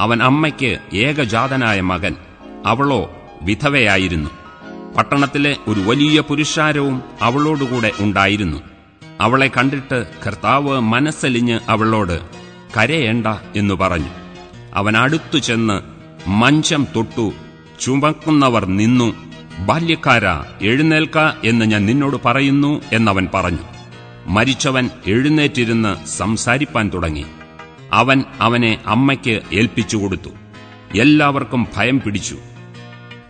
അവൻ അമ്മയ്ക്ക് ഏകജാതനായ മകൻ. അവളോ വിധവയായിരുന്നു. പട്ടണത്തിലെ ഒരു വലിയ പുരുഷാരവും അവളോടുകൂടെ ഉണ്ടായിരുന്നു. അവളെ കണ്ടിട്ട് കർത്താവ് മനസ്സലിഞ്ഞ് അവളോട് കരയേണ്ട എന്നു പറഞ്ഞു. അവൻ അടുത്തു ചെന്ന് മഞ്ചം തൊട്ടു ചുമക്കുന്നവർ നിന്നു ബാല്യക്കാരാ എഴുന്നേൽക്ക എന്ന് ഞാൻ നിന്നോട് പറയുന്നു എന്നവൻ പറഞ്ഞു. മരിച്ചവൻ എഴുന്നേറ്റിരുന്ന് സംസാരിപ്പാൻ തുടങ്ങി. അവൻ അവനെ അമ്മയ്ക്ക് ഏൽപ്പിച്ചു കൊടുത്തു. എല്ലാവർക്കും ഭയം പിടിച്ചു.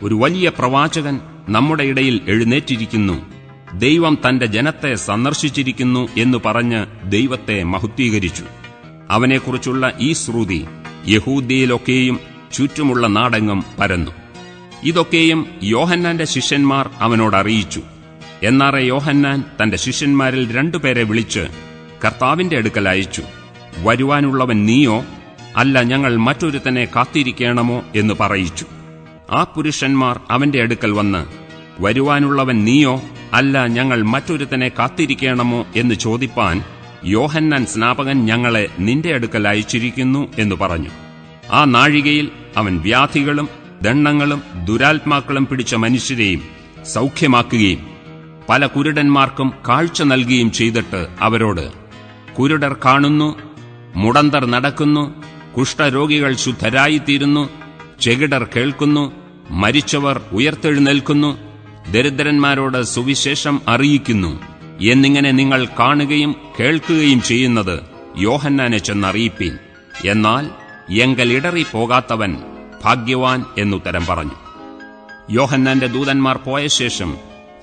ഒരു വലിയ പ്രവാചകൻ നമ്മുടെ ഇടയിൽ എഴുന്നേറ്റിരിക്കുന്നു. ദൈവം തന്റെ ജനത്തെ സന്ദർശിച്ചിരിക്കുന്നു എന്ന് പറഞ്ഞ് ദൈവത്തെ മഹുദ്ധീകരിച്ചു അവനെക്കുറിച്ചുള്ള ഈ ശ്രുതി യഹൂദിയിലൊക്കെയും ചുറ്റുമുള്ള നാടെങ്ങും പരന്നു. ഇതൊക്കെയും യോഹന്നാന്റെ ശിഷ്യന്മാർ അവനോട് അറിയിച്ചു. എന്നാറെ യോഹന്നാൻ തന്റെ ശിഷ്യന്മാരിൽ രണ്ടുപേരെ വിളിച്ച് കർത്താവിന്റെ അടുക്കൽ അയച്ചു. വരുവാനുള്ളവൻ നീയോ? അല്ല ഞങ്ങൾ മറ്റൊരുത്തനെ കാത്തിരിക്കണമോ എന്ന് പറയിച്ചു. ആ പുരുഷന്മാർ അവന്റെ അടുക്കൽ വന്ന് വരുവാനുള്ളവൻ നീയോ? അല്ല ഞങ്ങൾ മറ്റൊരുത്തനെ കാത്തിരിക്കണമോ? എന്ന് ചോദിപ്പാൻ യോഹന്നാൻ സ്നാപകൻ ഞങ്ങളെ നിന്റെ അടുക്കൽ അയച്ചിരിക്കുന്നു എന്ന് പറഞ്ഞു. ആ നാഴികയിൽ അവൻ വ്യാധികളും ദണ്ണങ്ങളും ദുരാത്മാക്കളും പിടിച്ച മനുഷ്യരെയും സൗഖ്യമാക്കുകയും പല കുരുടന്മാർക്കും കാഴ്ച നൽകുകയും ചെയ്തിട്ട് അവരോട് കുരുടർ കാണുന്നു മുടന്തർ നടക്കുന്നു കുഷ്ഠരോഗികൾ ശുദ്ധരായിത്തീരുന്നു ചെകിടർ കേൾക്കുന്നു മരിച്ചവർ ഉയർത്തെഴുന്നേൽക്കുന്നു ദരിദ്രന്മാരോട് സുവിശേഷം അറിയിക്കുന്നു എന്നിങ്ങനെ നിങ്ങൾ കാണുകയും കേൾക്കുകയും ചെയ്യുന്നത് യോഹന്നാനെ ചെന്നറിയിപ്പീൻ. എന്നാൽ എങ്കൽ ഇടറിപ്പോകാത്തവൻ ഭാഗ്യവാൻ എന്നുത്തരം പറഞ്ഞു. യോഹന്നാന്റെ ദൂതന്മാർ പോയ ശേഷം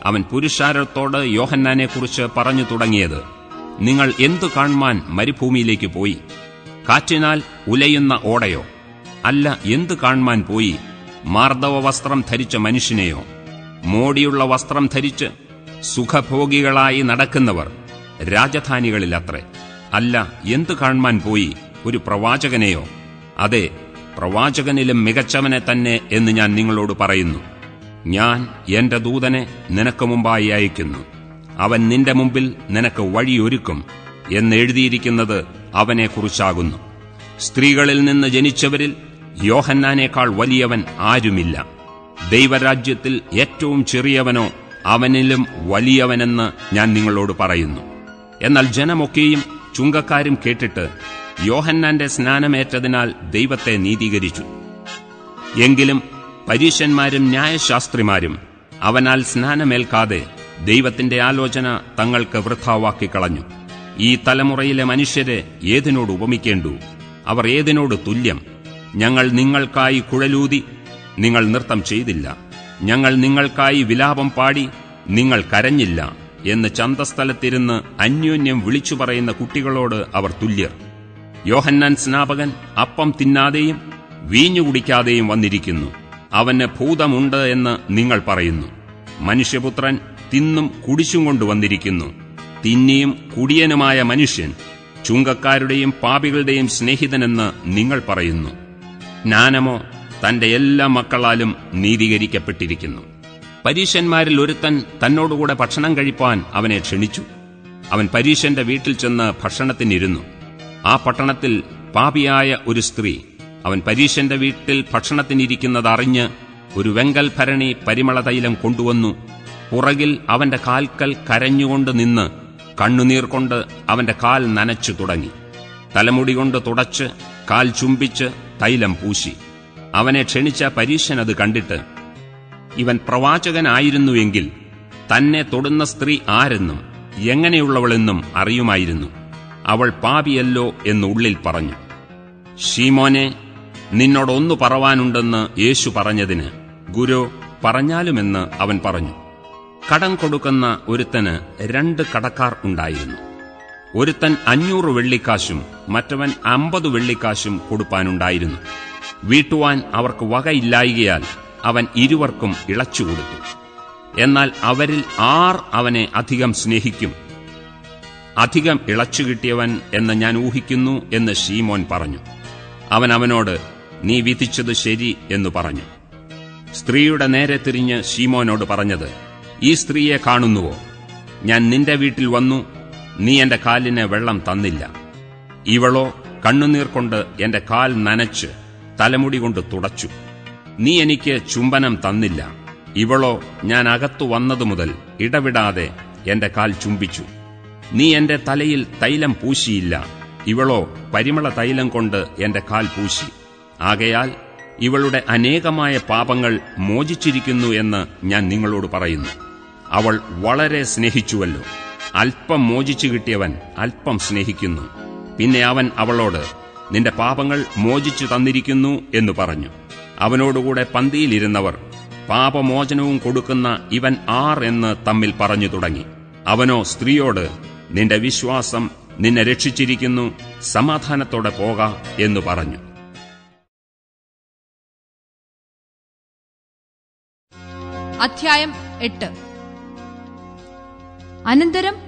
അവൻ പുരുഷാരത്തോട് യോഹന്നാനെക്കുറിച്ച് പറഞ്ഞു തുടങ്ങിയത് നിങ്ങൾ എന്തു കാൺമാൻ മരുഭൂമിയിലേക്ക് പോയി? കാറ്റിനാൽ ഉലയുന്ന ഓടയോ? അല്ല എന്തു കാൺമാൻ പോയി? മാർദ്ദവ വസ്ത്രം ധരിച്ച മനുഷ്യനെയോ? മോടിയുള്ള വസ്ത്രം ധരിച്ച് സുഖഭോഗികളായി നടക്കുന്നവർ രാജധാനികളിലത്രേ. അല്ല എന്തു കാൺമാൻ പോയി? ഒരു പ്രവാചകനെയോ? അതെ പ്രവാചകനിലും മികച്ചവനെ തന്നെ എന്ന് ഞാൻ നിങ്ങളോട് പറയുന്നു. ഞാൻ എന്റെ ദൂതനെ നിനക്ക് മുമ്പായി അയക്കുന്നു. അവൻ നിന്റെ മുമ്പിൽ നിനക്ക് വഴിയൊരുക്കും എന്നെഴുതിയിരിക്കുന്നത് അവനെക്കുറിച്ചാകുന്നു. സ്ത്രീകളിൽ നിന്ന് ജനിച്ചവരിൽ യോഹന്നാനേക്കാൾ വലിയവൻ ആരുമില്ല. ദൈവരാജ്യത്തിൽ ഏറ്റവും ചെറിയവനോ അവനിലും വലിയവനെന്ന് ഞാൻ നിങ്ങളോട് പറയുന്നു. എന്നാൽ ജനമൊക്കെയും ചുങ്കക്കാരും കേട്ടിട്ട് യോഹന്നാന്റെ സ്നാനമേറ്റതിനാൽ ദൈവത്തെ നീതീകരിച്ചു. എങ്കിലും പരീശന്മാരും ന്യായശാസ്ത്രിമാരും അവനാൽ സ്നാനമേൽക്കാതെ ദൈവത്തിന്റെ ആലോചന തങ്ങൾക്ക് വൃഥാവാക്കിക്കളഞ്ഞു ഈ തലമുറയിലെ മനുഷ്യരെ ഏതിനോട് ഉപമിക്കേണ്ടു? അവർ ഏതിനോട് തുല്യം? ഞങ്ങൾ നിങ്ങൾക്കായി കുഴലൂതി നിങ്ങൾ നൃത്തം ചെയ്തില്ല. ഞങ്ങൾ നിങ്ങൾക്കായി വിലാപം പാടി നിങ്ങൾ കരഞ്ഞില്ല എന്ന് ചന്തസ്ഥലത്തിരുന്ന് അന്യോന്യം വിളിച്ചു പറയുന്ന കുട്ടികളോട് അവർ തുല്യർ. യോഹന്നാൻ സ്നാപകൻ അപ്പം തിന്നാതെയും വീഞ്ഞു കുടിക്കാതെയും വന്നിരിക്കുന്നു. അവന് ഭൂതമുണ്ട് എന്ന് നിങ്ങൾ പറയുന്നു. മനുഷ്യപുത്രൻ തിന്നും കുടിച്ചും കൊണ്ടുവന്നിരിക്കുന്നു തിന്നിയും കുടിയനുമായ മനുഷ്യൻ ചുങ്കക്കാരുടെയും പാപികളുടെയും സ്നേഹിതനെന്ന് നിങ്ങൾ പറയുന്നു. ജ്ഞാനമോ തന്റെ എല്ലാ മക്കളാലും നീതീകരിക്കപ്പെട്ടിരിക്കുന്നു. പരീശന്മാരിൽ ഒരുത്തൻ തന്നോടുകൂടെ ഭക്ഷണം കഴിപ്പാൻ അവനെ ക്ഷണിച്ചു. അവൻ പരീശന്റെ വീട്ടിൽ ചെന്ന് ഭക്ഷണത്തിനിരുന്നു. ആ പട്ടണത്തിൽ പാപിയായ ഒരു സ്ത്രീ അവൻ പരീശന്റെ വീട്ടിൽ ഭക്ഷണത്തിനിരിക്കുന്നത് അറിഞ്ഞ് ഒരു വെങ്കൽ ഭരണി പരിമള തൈലം കൊണ്ടുവന്നു. പുറകിൽ അവന്റെ കാൽക്കൽ കരഞ്ഞുകൊണ്ട് നിന്ന് കണ്ണുനീർ കൊണ്ട് അവന്റെ കാൽ നനച്ചു തുടങ്ങി. തലമുടി കൊണ്ട് തുടച്ച് കാൽ ചുംബിച്ച് തൈലം പൂശി. അവനെ ക്ഷണിച്ച പരീശൻ അത് കണ്ടിട്ട് ഇവൻ പ്രവാചകനായിരുന്നുവെങ്കിൽ തന്നെ തൊടുന്ന സ്ത്രീ ആരെന്നും എങ്ങനെയുള്ളവളെന്നും അറിയുമായിരുന്നു. അവൾ പാപിയല്ലോ എന്നുള്ളിൽ പറഞ്ഞു. ഷീമോനെ നിന്നോടൊന്നു പറവാനുണ്ടെന്ന് യേശു പറഞ്ഞതിന് ഗുരു പറഞ്ഞാലുമെന്ന് അവൻ പറഞ്ഞു. കടം കൊടുക്കുന്ന ഒരുത്തന് രണ്ട് കടക്കാർ ഉണ്ടായിരുന്നു. ഒരുത്തൻ അഞ്ഞൂറ് വെള്ളിക്കാശും മറ്റവൻ അമ്പത് വെള്ളിക്കാശും കൊടുപ്പാനുണ്ടായിരുന്നു. വീട്ടുവാൻ അവർക്ക് വകയില്ലായികയാൽ അവൻ ഇരുവർക്കും ഇളച്ചുകൊടുത്തു എന്നാൽ അവരിൽ ആർ അവനെ അധികം സ്നേഹിക്കും. അധികം ഇളച്ചു കിട്ടിയവൻ എന്ന് ഞാൻ ഊഹിക്കുന്നു എന്ന് ഷീമോൻ പറഞ്ഞു. അവൻ അവനോട് നീ വിധിച്ചത് ശരി എന്നു പറഞ്ഞു. സ്ത്രീയുടെ നേരെ തിരിഞ്ഞ് ഷീമോനോട് പറഞ്ഞത് ഈ സ്ത്രീയെ കാണുന്നുവോ? ഞാൻ നിന്റെ വീട്ടിൽ വന്നു നീ എന്റെ കാലിന് വെള്ളം തന്നില്ല. ഇവളോ കണ്ണുനീർ കൊണ്ട് എന്റെ കാൽ നനച്ച് തലമുടി കൊണ്ട് തുടച്ചു. നീ എനിക്ക് ചുംബനം തന്നില്ല. ഇവളോ ഞാൻ അകത്തു വന്നതു മുതൽ ഇടവിടാതെ എന്റെ കാൽ ചുംബിച്ചു. നീ എന്റെ തലയിൽ തൈലം പൂശിയില്ല. ഇവളോ പരിമള തൈലം കൊണ്ട് എന്റെ കാൽ പൂശി. ആകയാൽ ഇവളുടെ അനേകമായ പാപങ്ങൾ മോചിച്ചിരിക്കുന്നു എന്ന് ഞാൻ നിങ്ങളോട് പറയുന്നു. അവൾ വളരെ സ്നേഹിച്ചുവല്ലോ. അല്പം മോചിച്ചു കിട്ടിയവൻ അല്പം സ്നേഹിക്കുന്നു. പിന്നെ അവൻ അവളോട് നിന്റെ പാപങ്ങൾ മോചിച്ചു തന്നിരിക്കുന്നു എന്ന് പറഞ്ഞു. അവനോടുകൂടെ പന്തിയിലിരുന്നവർ പാപമോചനവും കൊടുക്കുന്ന ഇവൻ ആർ എന്ന് തമ്മിൽ പറഞ്ഞു തുടങ്ങി. അവനോ സ്ത്രീയോട് നിന്റെ വിശ്വാസം നിന്നെ രക്ഷിച്ചിരിക്കുന്നു സമാധാനത്തോടെ പോക എന്നു പറഞ്ഞു. അധ്യായം എട്ട്. അനന്തരം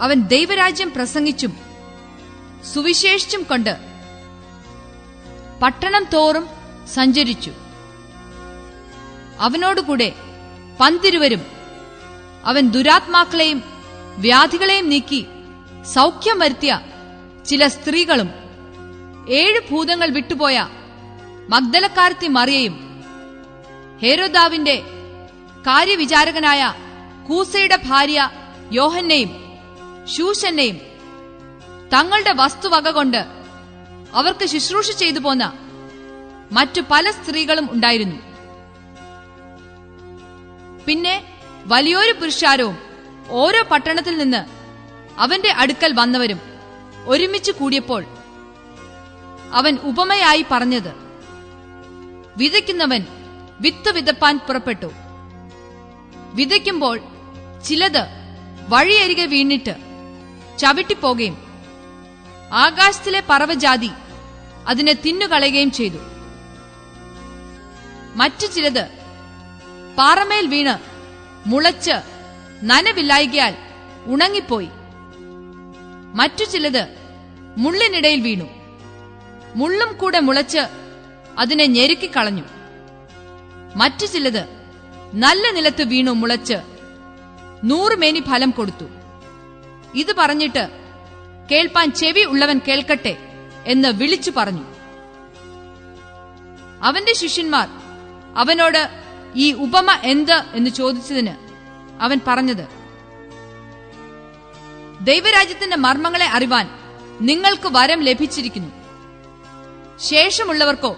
അവൻ ദൈവരാജ്യം പ്രസംഗിച്ചും സുവിശേഷിച്ചും കൊണ്ട് പട്ടണം തോറും സഞ്ചരിച്ചു. അവനോടുകൂടെ പന്തിരുവരും അവൻ ദുരാത്മാക്കളെയും വ്യാധികളെയും നീക്കി സൗഖ്യം വരുത്തിയ ചില സ്ത്രീകളും ഏഴ് ഭൂതങ്ങൾ വിട്ടുപോയ മഗ്ദലക്കാരത്തി മറിയയും ഹേരോദാവിന്റെ കാര്യവിചാരകനായ കൂസയുടെ ഭാര്യ യോഹന്നെയും ശൂശന്നെയും തങ്ങളുടെ വസ്തുവക കൊണ്ട് അവർക്ക് ശുശ്രൂഷ ചെയ്തു പോന്ന മറ്റു പല സ്ത്രീകളും ഉണ്ടായിരുന്നു. പിന്നെ വലിയൊരു പുരുഷാരവും ഓരോ പട്ടണത്തിൽ നിന്ന് അവന്റെ അടുക്കൽ വന്നവരും ഒരുമിച്ച് കൂടിയപ്പോൾ അവൻ ഉപമയായി പറഞ്ഞത് വിതയ്ക്കുന്നവൻ വിത്ത് വിതപ്പാൻ പുറപ്പെട്ടു. വിതയ്ക്കുമ്പോൾ ചിലത് വഴിയരികെ വീണിട്ട് ചവിട്ടിപ്പോകുകയും ആകാശത്തിലെ പറവജാതി അതിനെ തിന്നുകളയുകയും ചെയ്തു. മറ്റു ചിലത് പാറമേൽ വീണ് മുളച്ച് നനവില്ലായികയാൽ ഉണങ്ങിപ്പോയി. മറ്റു ചിലത് മുള്ളിനിടയിൽ വീണു. മുള്ളും കൂടെ മുളച്ച് അതിനെ ഞെരുക്കിക്കളഞ്ഞു മറ്റു ചിലത് നല്ല നിലത്ത് വീണു മുളച്ച് നൂറുമേനി ഫലം കൊടുത്തു. ഇത് പറഞ്ഞിട്ട് കേൾപ്പാൻ ചെവി ഉള്ളവൻ കേൾക്കട്ടെ എന്ന് വിളിച്ചു പറഞ്ഞു. അവന്റെ ശിഷ്യന്മാർ അവനോട് ഈ ഉപമ എന്ത് എന്ന് ചോദിച്ചതിന് അവൻ പറഞ്ഞത് ദൈവരാജ്യത്തിന്റെ മർമ്മങ്ങളെ അറിവാൻ നിങ്ങൾക്ക് വരം ലഭിച്ചിരിക്കുന്നു. ശേഷമുള്ളവർക്കോ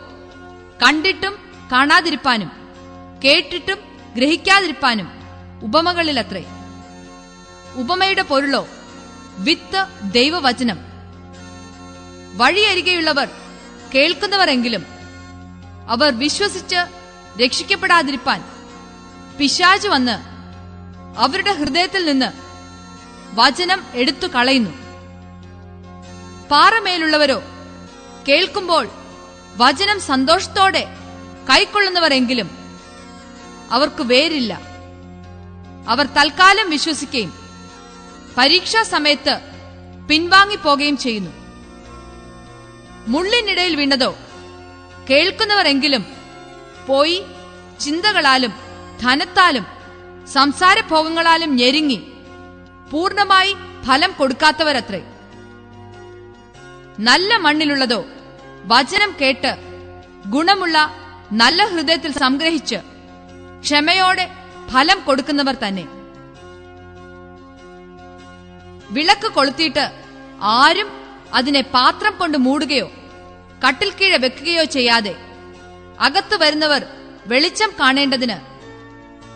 കണ്ടിട്ടും കാണാതിരിപ്പാനും കേട്ടിട്ടും ഗ്രഹിക്കാതിരിപ്പാനും ഉപമകളിലത്രേ. ഉപമയുടെ പൊരുളോ വിത്ത് ദൈവവചനം. വഴിയരികെയുള്ളവർ കേൾക്കുന്നവരെങ്കിലും അവർ വിശ്വസിച്ച് രക്ഷിക്കപ്പെടാതിരിപ്പാൻ പിശാജ് വന്ന് അവരുടെ ഹൃദയത്തിൽ നിന്ന് വചനം എടുത്തു കളയുന്നു. പാറമേലുള്ളവരോ കേൾക്കുമ്പോൾ വചനം സന്തോഷത്തോടെ കൈക്കൊള്ളുന്നവരെങ്കിലും അവർക്ക് വേരില്ല. അവർ തൽക്കാലം വിശ്വസിക്കുകയും പരീക്ഷാ സമയത്ത് പിൻവാങ്ങിപ്പോകുകയും ചെയ്യുന്നു. മുള്ളിനിടയിൽ വീണതോ? കേൾക്കുന്നവരെങ്കിലും പോയി ചിന്തകളാലും ധനത്താലും സംസാരഭോഗങ്ങളാലും ഞെരുങ്ങി പൂർണമായി ഫലം കൊടുക്കാത്തവരത്രേ. നല്ല മണ്ണിലുള്ളതോ? വചനം കേട്ട് ഗുണമുള്ള നല്ല ഹൃദയത്തിൽ സംഗ്രഹിച്ച് ക്ഷമയോടെ ഫലം കൊടുക്കുന്നവർ തന്നെ. വിളക്ക് കൊളുത്തിയിട്ട് ആരും അതിനെ പാത്രം കൊണ്ട് മൂടുകയോ കട്ടിൽ കീഴെ വെക്കുകയോ ചെയ്യാതെ അകത്തു വരുന്നവർ വെളിച്ചം കാണേണ്ടതിന്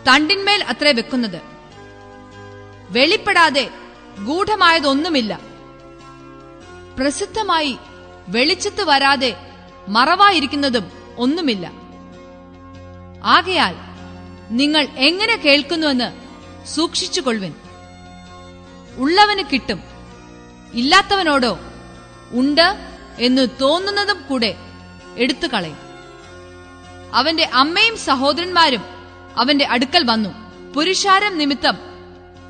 തണ്ടിന്മേൽ അത്രേ വെക്കുന്നത്. വെളിപ്പെടാതെ ഗൂഢമായതൊന്നുമില്ല. പ്രസിദ്ധമായി വെളിച്ചത്ത് വരാതെ മറവായിരിക്കുന്നതും ഒന്നുമില്ല. ആകയാൽ നിങ്ങൾ എങ്ങനെ കേൾക്കുന്നുവെന്ന് സൂക്ഷിച്ചുകൊള്ളുവിൻ. ഉള്ളവന് കിട്ടും. ഇല്ലാത്തവനോടോ ഉണ്ട് എന്ന് തോന്നുന്നതും കൂടെ എടുത്തു കളയും. അവന്റെ അമ്മയും സഹോദരന്മാരും അവന്റെ അടുക്കൽ വന്നു. പുരുഷാരം നിമിത്തം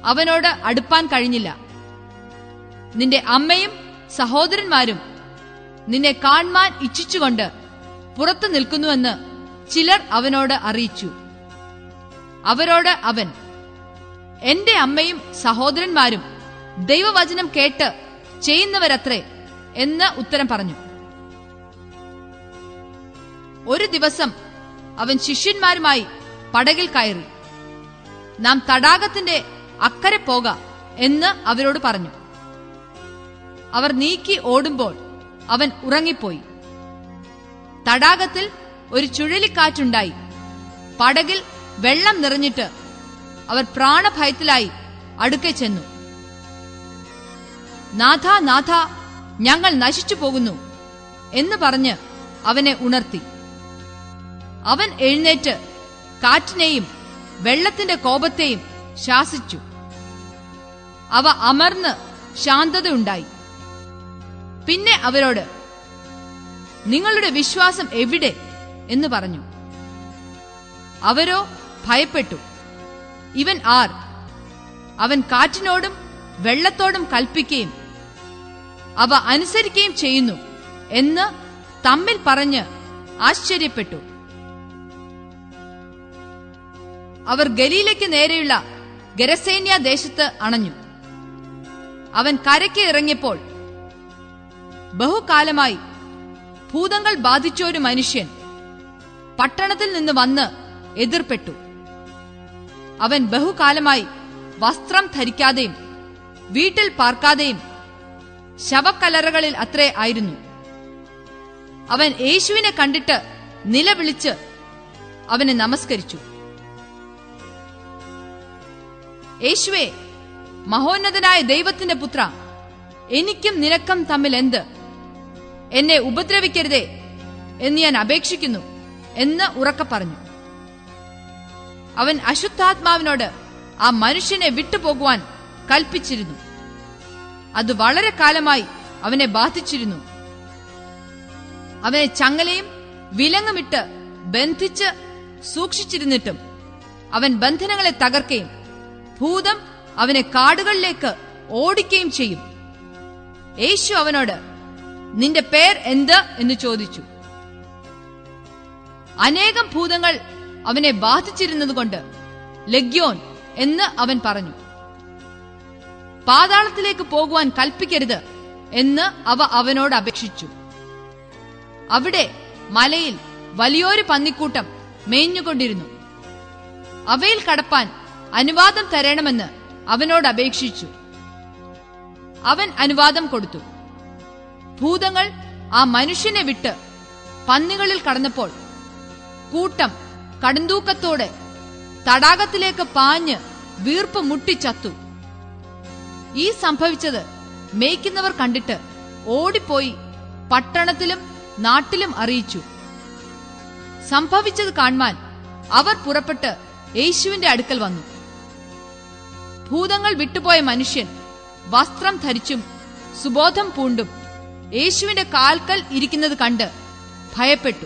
അവനോട് അടുപ്പാൻ കഴിഞ്ഞില്ല. നിന്റെ അമ്മയും സഹോദരന്മാരും നിന്നെ കാണുവാൻ ഇച്ഛിച്ചുകൊണ്ട് പുറത്തു നിൽക്കുന്നുവെന്ന് ചിലർ അവനോട് അറിയിച്ചു. അവരോട് അവൻ എന്റെ അമ്മയും സഹോദരന്മാരും ദൈവവചനം കേട്ട് ചെയ്യുന്നവരത്രേ എന്ന് ഉത്തരം പറഞ്ഞു. ഒരു ദിവസം അവൻ ശിഷ്യന്മാരുമായി പടകിൽ കയറി നാം തടാകത്തിന്റെ അക്കരെ പോക എന്ന് അവരോട് പറഞ്ഞു. അവർ നീക്കി ഓടുമ്പോൾ അവൻ ഉറങ്ങിപ്പോയി. തടാകത്തിൽ ഒരു ചുഴലിക്കാറ്റുണ്ടായി. പടകിൽ വെള്ളം നിറഞ്ഞിട്ട് അവർ പ്രാണഭയത്തിലായി അടുക്കെ ചെന്നു. നാഥ നാഥ ഞങ്ങൾ നശിച്ചു പോകുന്നു എന്ന് പറഞ്ഞ് അവനെ ഉണർത്തി. അവൻ എഴുന്നേറ്റ് കാറ്റിനെയും വെള്ളത്തിന്റെ കോപത്തെയും ശാസിച്ചു. അവ അമർന്ന് ശാന്തതയുണ്ടായി പിന്നെ അവരോട് നിങ്ങളുടെ വിശ്വാസം എവിടെ? എന്ന് പറഞ്ഞു. അവരോ ഭയപ്പെട്ടു. ഇവൻ ആർ? അവൻ കാറ്റിനോടും വെള്ളത്തോടും കൽപ്പിക്കുകയും അവ അനുസരിക്കുകയും ചെയ്യുന്നു എന്ന് തമ്മിൽ പറഞ്ഞ് ആശ്ചര്യപ്പെട്ടു. അവർ ഗലീലയ്ക്ക് നേരെയുള്ള ഗരസേന്യ ദേശത്ത് അണഞ്ഞു. അവൻ കരയ്ക്ക് ഇറങ്ങിയപ്പോൾ ബഹുകാലമായി ഭൂതങ്ങൾ ബാധിച്ച ഒരു മനുഷ്യൻ പട്ടണത്തിൽ നിന്ന് വന്ന് എതിർപ്പെട്ടു. അവൻ ബഹുകാലമായി വസ്ത്രം ധരിക്കാതെയും വീട്ടിൽ പാർക്കാതെയും ശവക്കലറകളിൽ അത്രേ ആയിരുന്നു. അവൻ യേശുവിനെ കണ്ടിട്ട് നിലവിളിച്ച് അവനെ നമസ്കരിച്ചു. യേശുവേ മഹോന്നതനായ ദൈവത്തിന്റെ പുത്ര എനിക്കും നിനക്കും തമ്മിൽ എന്ത്? എന്നെ ഉപദ്രവിക്കരുതേ എന്ന് ഞാൻ അപേക്ഷിക്കുന്നു എന്ന് ഉറക്കെ പറഞ്ഞു. അവൻ അശുദ്ധാത്മാവിനോട് ആ മനുഷ്യനെ വിട്ടുപോകുവാൻ കൽപ്പിച്ചിരുന്നു. അത് വളരെ കാലമായി അവനെ ബാധിച്ചിരുന്നു. അവനെ ചങ്ങലയും വിലങ്ങുമിട്ട് ബന്ധിച്ച് സൂക്ഷിച്ചിരുന്നിട്ടും അവൻ ബന്ധനങ്ങളെ തകർക്കുകയും ഭൂതം അവനെ കാടുകളിലേക്ക് ഓടിക്കുകയും ചെയ്യും. യേശു അവനോട് നിന്റെ പേർ എന്ത്? എന്ന് ചോദിച്ചു. അനേകം ഭൂതങ്ങൾ അവനെ ബാധിച്ചിരുന്നതുകൊണ്ട് ലഗ്യോൻ എന്ന് അവൻ പറഞ്ഞു. പാതാളത്തിലേക്ക് പോകുവാൻ കൽപ്പിക്കരുത് എന്ന് അവ അവനോട് അപേക്ഷിച്ചു. അവിടെ മലയിൽ വലിയൊരു പന്നിക്കൂട്ടം മേഞ്ഞുകൊണ്ടിരുന്നു. അവയിൽ കടപ്പാൻ അനുവാദം തരണമെന്ന് അവനോട് അപേക്ഷിച്ചു. അവൻ അനുവാദം കൊടുത്തു. ഭൂതങ്ങൾ ആ മനുഷ്യനെ വിട്ട് പന്നികളിൽ കടന്നപ്പോൾ കൂട്ടം കടുന്തൂക്കത്തോടെ തടാകത്തിലേക്ക് പാഞ്ഞ് വീർപ്പ് മുട്ടിച്ചത്തു ഈ സംഭവിച്ചത് മേയ്ക്കുന്നവർ കണ്ടിട്ട് ഓടിപ്പോയി പട്ടണത്തിലും നാട്ടിലും അറിയിച്ചു. സംഭവിച്ചത് കാണുവാൻ അവർ പുറപ്പെട്ട് യേശുവിന്റെ അടുക്കൽ വന്നു. ഭൂതങ്ങൾ വിട്ടുപോയ മനുഷ്യൻ വസ്ത്രം ധരിച്ചും സുബോധം പൂണ്ടും യേശുവിന്റെ കാൽക്കൽ ഇരിക്കുന്നത് കണ്ട് ഭയപ്പെട്ടു.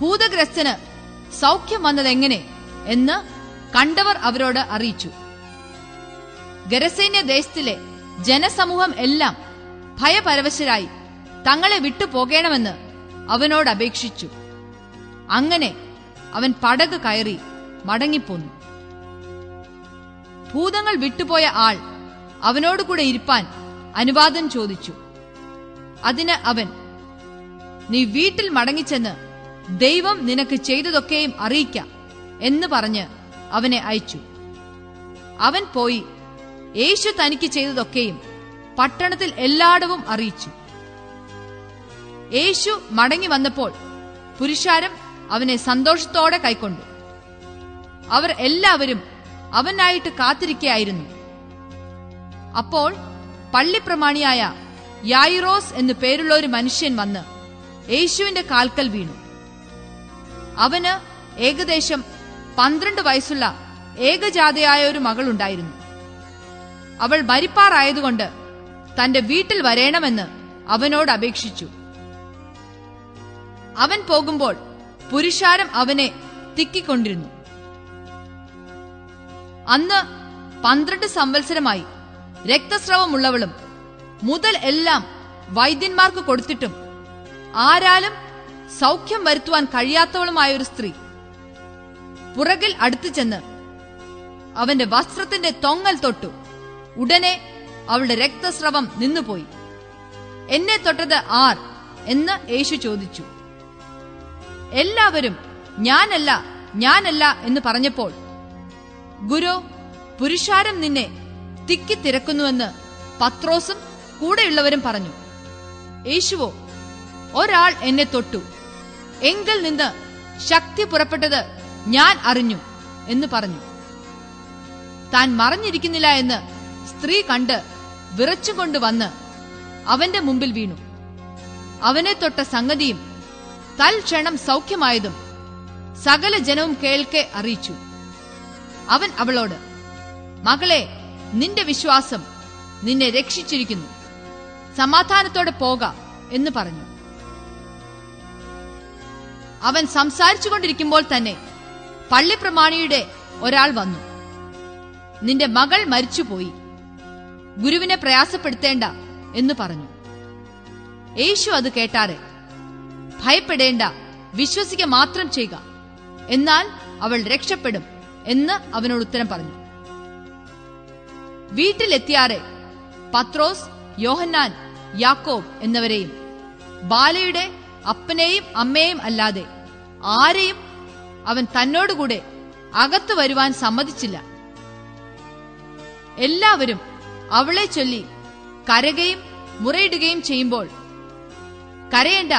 ഭൂതഗ്രസ്തന് സൗഖ്യം വന്നതെങ്ങനെ എന്ന് കണ്ടവർ അവരോട് അറിയിച്ചു. ഗരസേന്യ ദേശത്തിലെ ജനസമൂഹം എല്ലാം ഭയപരവശരായി തങ്ങളെ വിട്ടുപോകേണമെന്ന് അവനോട് അപേക്ഷിച്ചു. അങ്ങനെ അവൻ പടക് കയറി മടങ്ങിപ്പോന്നു. ഭൂതങ്ങൾ വിട്ടുപോയ ആൾ അവനോടുകൂടെ ഇരിപ്പാൻ അനുവാദം ചോദിച്ചു. അതിന് അവൻ നീ വീട്ടിൽ മടങ്ങിച്ചെന്ന് ദൈവം നിനക്ക് ചെയ്തതൊക്കെയും അറിയിക്കാം എന്ന് പറഞ്ഞ് അവനെ അയച്ചു. അവൻ പോയി യേശു തനിക്ക് ചെയ്തതൊക്കെയും പട്ടണത്തിൽ എല്ലായിടവും അറിയിച്ചു. യേശു മടങ്ങി വന്നപ്പോൾ പുരുഷാരം അവനെ സന്തോഷത്തോടെ കൈക്കൊണ്ടു. അവർ എല്ലാവരും അവനായിട്ട് കാത്തിരിക്കയായിരുന്നു. അപ്പോൾ പള്ളിപ്രമാണിയായ യായിറോസ് എന്നു പേരുള്ള ഒരു മനുഷ്യൻ വന്ന് യേശുവിന്റെ കാൽക്കൽ വീണു. അവന് ഏകദേശം പന്ത്രണ്ട് വയസ്സുള്ള ഏകജാതയായ ഒരു മകളുണ്ടായിരുന്നു. അവൾ ഭരിപ്പാറായതുകൊണ്ട് തന്റെ വീട്ടിൽ വരേണമെന്ന് അവനോട് അപേക്ഷിച്ചു. അവൻ പോകുമ്പോൾ പുരുഷാരം അവനെ തിക്കിക്കൊണ്ടിരുന്നു. അന്ന് പന്ത്രണ്ട് സംവത്സരമായി രക്തസ്രവമുള്ളവളും മുതൽ എല്ലാം വൈദ്യന്മാർക്ക് കൊടുത്തിട്ടും ആരാലും സൗഖ്യം വരുത്തുവാൻ കഴിയാത്തവളുമായ ഒരു സ്ത്രീ പുറകിൽ അടുത്തു ചെന്ന് അവന്റെ വസ്ത്രത്തിന്റെ തൊങ്ങൽ തൊട്ടു. ഉടനെ അവളുടെ രക്തസ്രവം നിന്നുപോയി. എന്നെ തൊട്ടത് ആർ? എന്ന് യേശു ചോദിച്ചു. എല്ലാവരും ഞാനല്ല ഞാനല്ല എന്ന് പറഞ്ഞപ്പോൾ ഗുരു പുരുഷാരം നിന്നെ തിക്കി തിരക്കുന്നുവെന്ന് പത്രോസും കൂടെയുള്ളവരും പറഞ്ഞു. യേശുവോ ഒരാൾ എന്നെ തൊട്ടു. എങ്കിൽ നിന്ന് ശക്തി പുറപ്പെട്ടത് ഞാൻ അറിഞ്ഞു എന്ന് പറഞ്ഞു. താൻ മറഞ്ഞിരിക്കുന്നില്ല എന്ന് സ്ത്രീ കണ്ട് വിറച്ചുകൊണ്ട് വന്ന് അവന്റെ മുമ്പിൽ വീണു. അവനെ തൊട്ട സംഗതിയും തൽക്ഷണം സൗഖ്യമായതും സകല ജനവും കേൾക്കെ അറിയിച്ചു. അവൻ അവളോട് മകളെ നിന്റെ വിശ്വാസം നിന്നെ രക്ഷിച്ചിരിക്കുന്നു. സമാധാനത്തോടെ പോക എന്ന് പറഞ്ഞു. അവൻ സംസാരിച്ചുകൊണ്ടിരിക്കുമ്പോൾ തന്നെ പള്ളിപ്രമാണിയുടെ ഒരാൾ വന്നു. നിന്റെ മകൾ മരിച്ചുപോയി. ഗുരുവിനെ പ്രയാസപ്പെടുത്തേണ്ട എന്ന് പറഞ്ഞു. യേശു അത് കേട്ടാറെ ഭയപ്പെടേണ്ട വിശ്വസിക്കുക മാത്രം ചെയ്യുക എന്നാൽ അവൾ രക്ഷപ്പെടും എന്ന് അവനോട് ഉത്തരം പറഞ്ഞു. വീട്ടിലെത്തിയാറെ പത്രോസ് യോഹന്നാൻ യാക്കോബ് എന്നിവരെയും ബാലയുടെ അപ്പനെയും അമ്മയെയും അല്ലാതെ ആരെയും അവൻ തന്നോടുകൂടെ അകത്തു വരുവാൻ സമ്മതിച്ചില്ല. എല്ലാവരും അവളെ ചൊല്ലി കരകയും മുറയിടുകയും ചെയ്യുമ്പോൾ കരയേണ്ട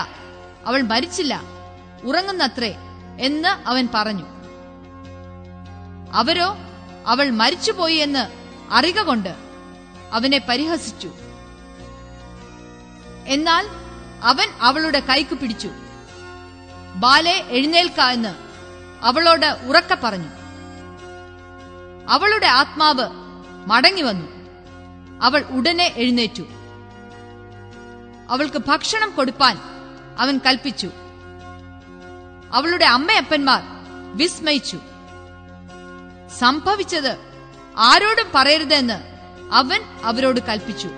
അവൾ മരിച്ചില്ല ഉറങ്ങുന്നത്രേ എന്ന് അവൻ പറഞ്ഞു. അവരോ അവൾ മരിച്ചുപോയി എന്ന് അറിക കൊണ്ട് അവനെ പരിഹസിച്ചു. എന്നാൽ അവൻ അവളുടെ കൈക്ക് പിടിച്ചു. ബാലെ എഴുന്നേൽക്ക എന്ന് അവളോട് ഉറക്ക പറഞ്ഞു. അവളുടെ ആത്മാവ് മടങ്ങി വന്നു. അവൾ ഉടനെ എഴുന്നേറ്റു. അവൾക്ക് ഭക്ഷണം കൊടുപ്പാൻ അവൻ കൽപ്പിച്ചു. അവളുടെ അമ്മയപ്പന്മാർ വിസ്മയിച്ചു. സംഭവിച്ചത് ആരോടും പറയരുതെന്ന് അവൻ അവരോട് കൽപ്പിച്ചു.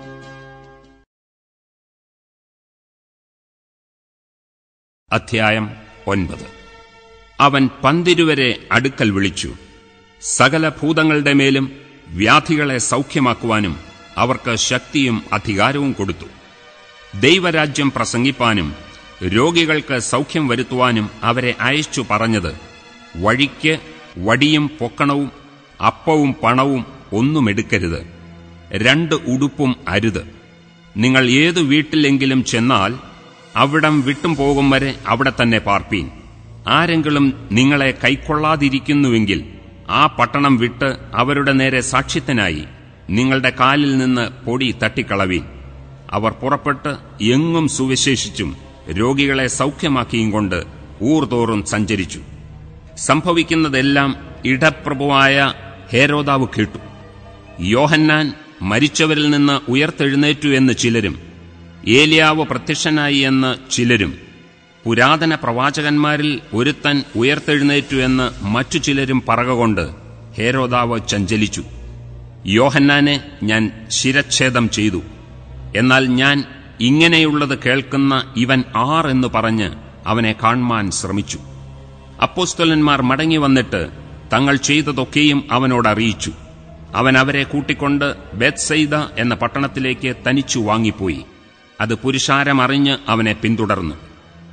അധ്യായം ഒൻപത്. അവൻ പന്തിരുവരെ അടുക്കൽ വിളിച്ചു. സകല ഭൂതങ്ങളുടെ മേലും വ്യാധികളെ സൗഖ്യമാക്കുവാനും അവർക്ക് ശക്തിയും അധികാരവും കൊടുത്തു. ദൈവരാജ്യം പ്രസംഗിപ്പാനും രോഗികൾക്ക് സൗഖ്യം വരുത്തുവാനും അവരെ അയച്ചു പറഞ്ഞത് വഴിക്ക് വടിയും പൊക്കണവും അപ്പവും പണവും ഒന്നുമെടുക്കരുത്. രണ്ട് ഉടുപ്പും അരുത്. നിങ്ങൾ ഏതു വീട്ടിലെങ്കിലും ചെന്നാൽ അവിടം വിട്ടും പോകും വരെ അവിടെ തന്നെ പാർപ്പീൻ. ആരെങ്കിലും നിങ്ങളെ കൈക്കൊള്ളാതിരിക്കുന്നുവെങ്കിൽ ആ പട്ടണം വിട്ട് അവരുടെ നേരെ സാക്ഷ്യത്തിനായി നിങ്ങളുടെ കാലിൽ നിന്ന് പൊടി തട്ടിക്കളവീൻ അവർ പുറപ്പെട്ട് എങ്ങും സുവിശേഷിച്ചും രോഗികളെ സൗഖ്യമാക്കിയും കൊണ്ട് ഊർതോറും സഞ്ചരിച്ചു. സംഭവിക്കുന്നതെല്ലാം ഇടപ്രഭുവായ ഹേരോദാവ് കേട്ടു. യോഹന്നാൻ മരിച്ചവരിൽ നിന്ന് ഉയർത്തെഴുന്നേറ്റു എന്ന് ചിലരും ഏലിയാവ് പ്രത്യക്ഷനായി എന്ന് ചിലരും പുരാതന പ്രവാചകന്മാരിൽ ഒരുത്തൻ ഉയർത്തെഴുന്നേറ്റു എന്ന് മറ്റു ചിലരും പറകൊണ്ട് ഹേരോദാവ് ചഞ്ചലിച്ചു. യോഹന്നാനെ ഞാൻ ശിരച്ഛേദം ചെയ്തു. എന്നാൽ ഞാൻ ഇങ്ങനെയുള്ളത് കേൾക്കുന്ന ഇവൻ ആർ എന്ന് പറഞ്ഞ് അവനെ കാണുവാൻ ശ്രമിച്ചു. അപ്പോസ്തലന്മാർ മടങ്ങി വന്നിട്ട് തങ്ങൾ ചെയ്തതൊക്കെയും അവനോട് അറിയിച്ചു. അവൻ അവരെ കൂട്ടിക്കൊണ്ട് ബെത്സൈദ എന്ന പട്ടണത്തിലേക്ക് തനിച്ചു വാങ്ങിപ്പോയി. അത് പുരുഷാരമറിഞ്ഞ് അവനെ പിന്തുടർന്നു.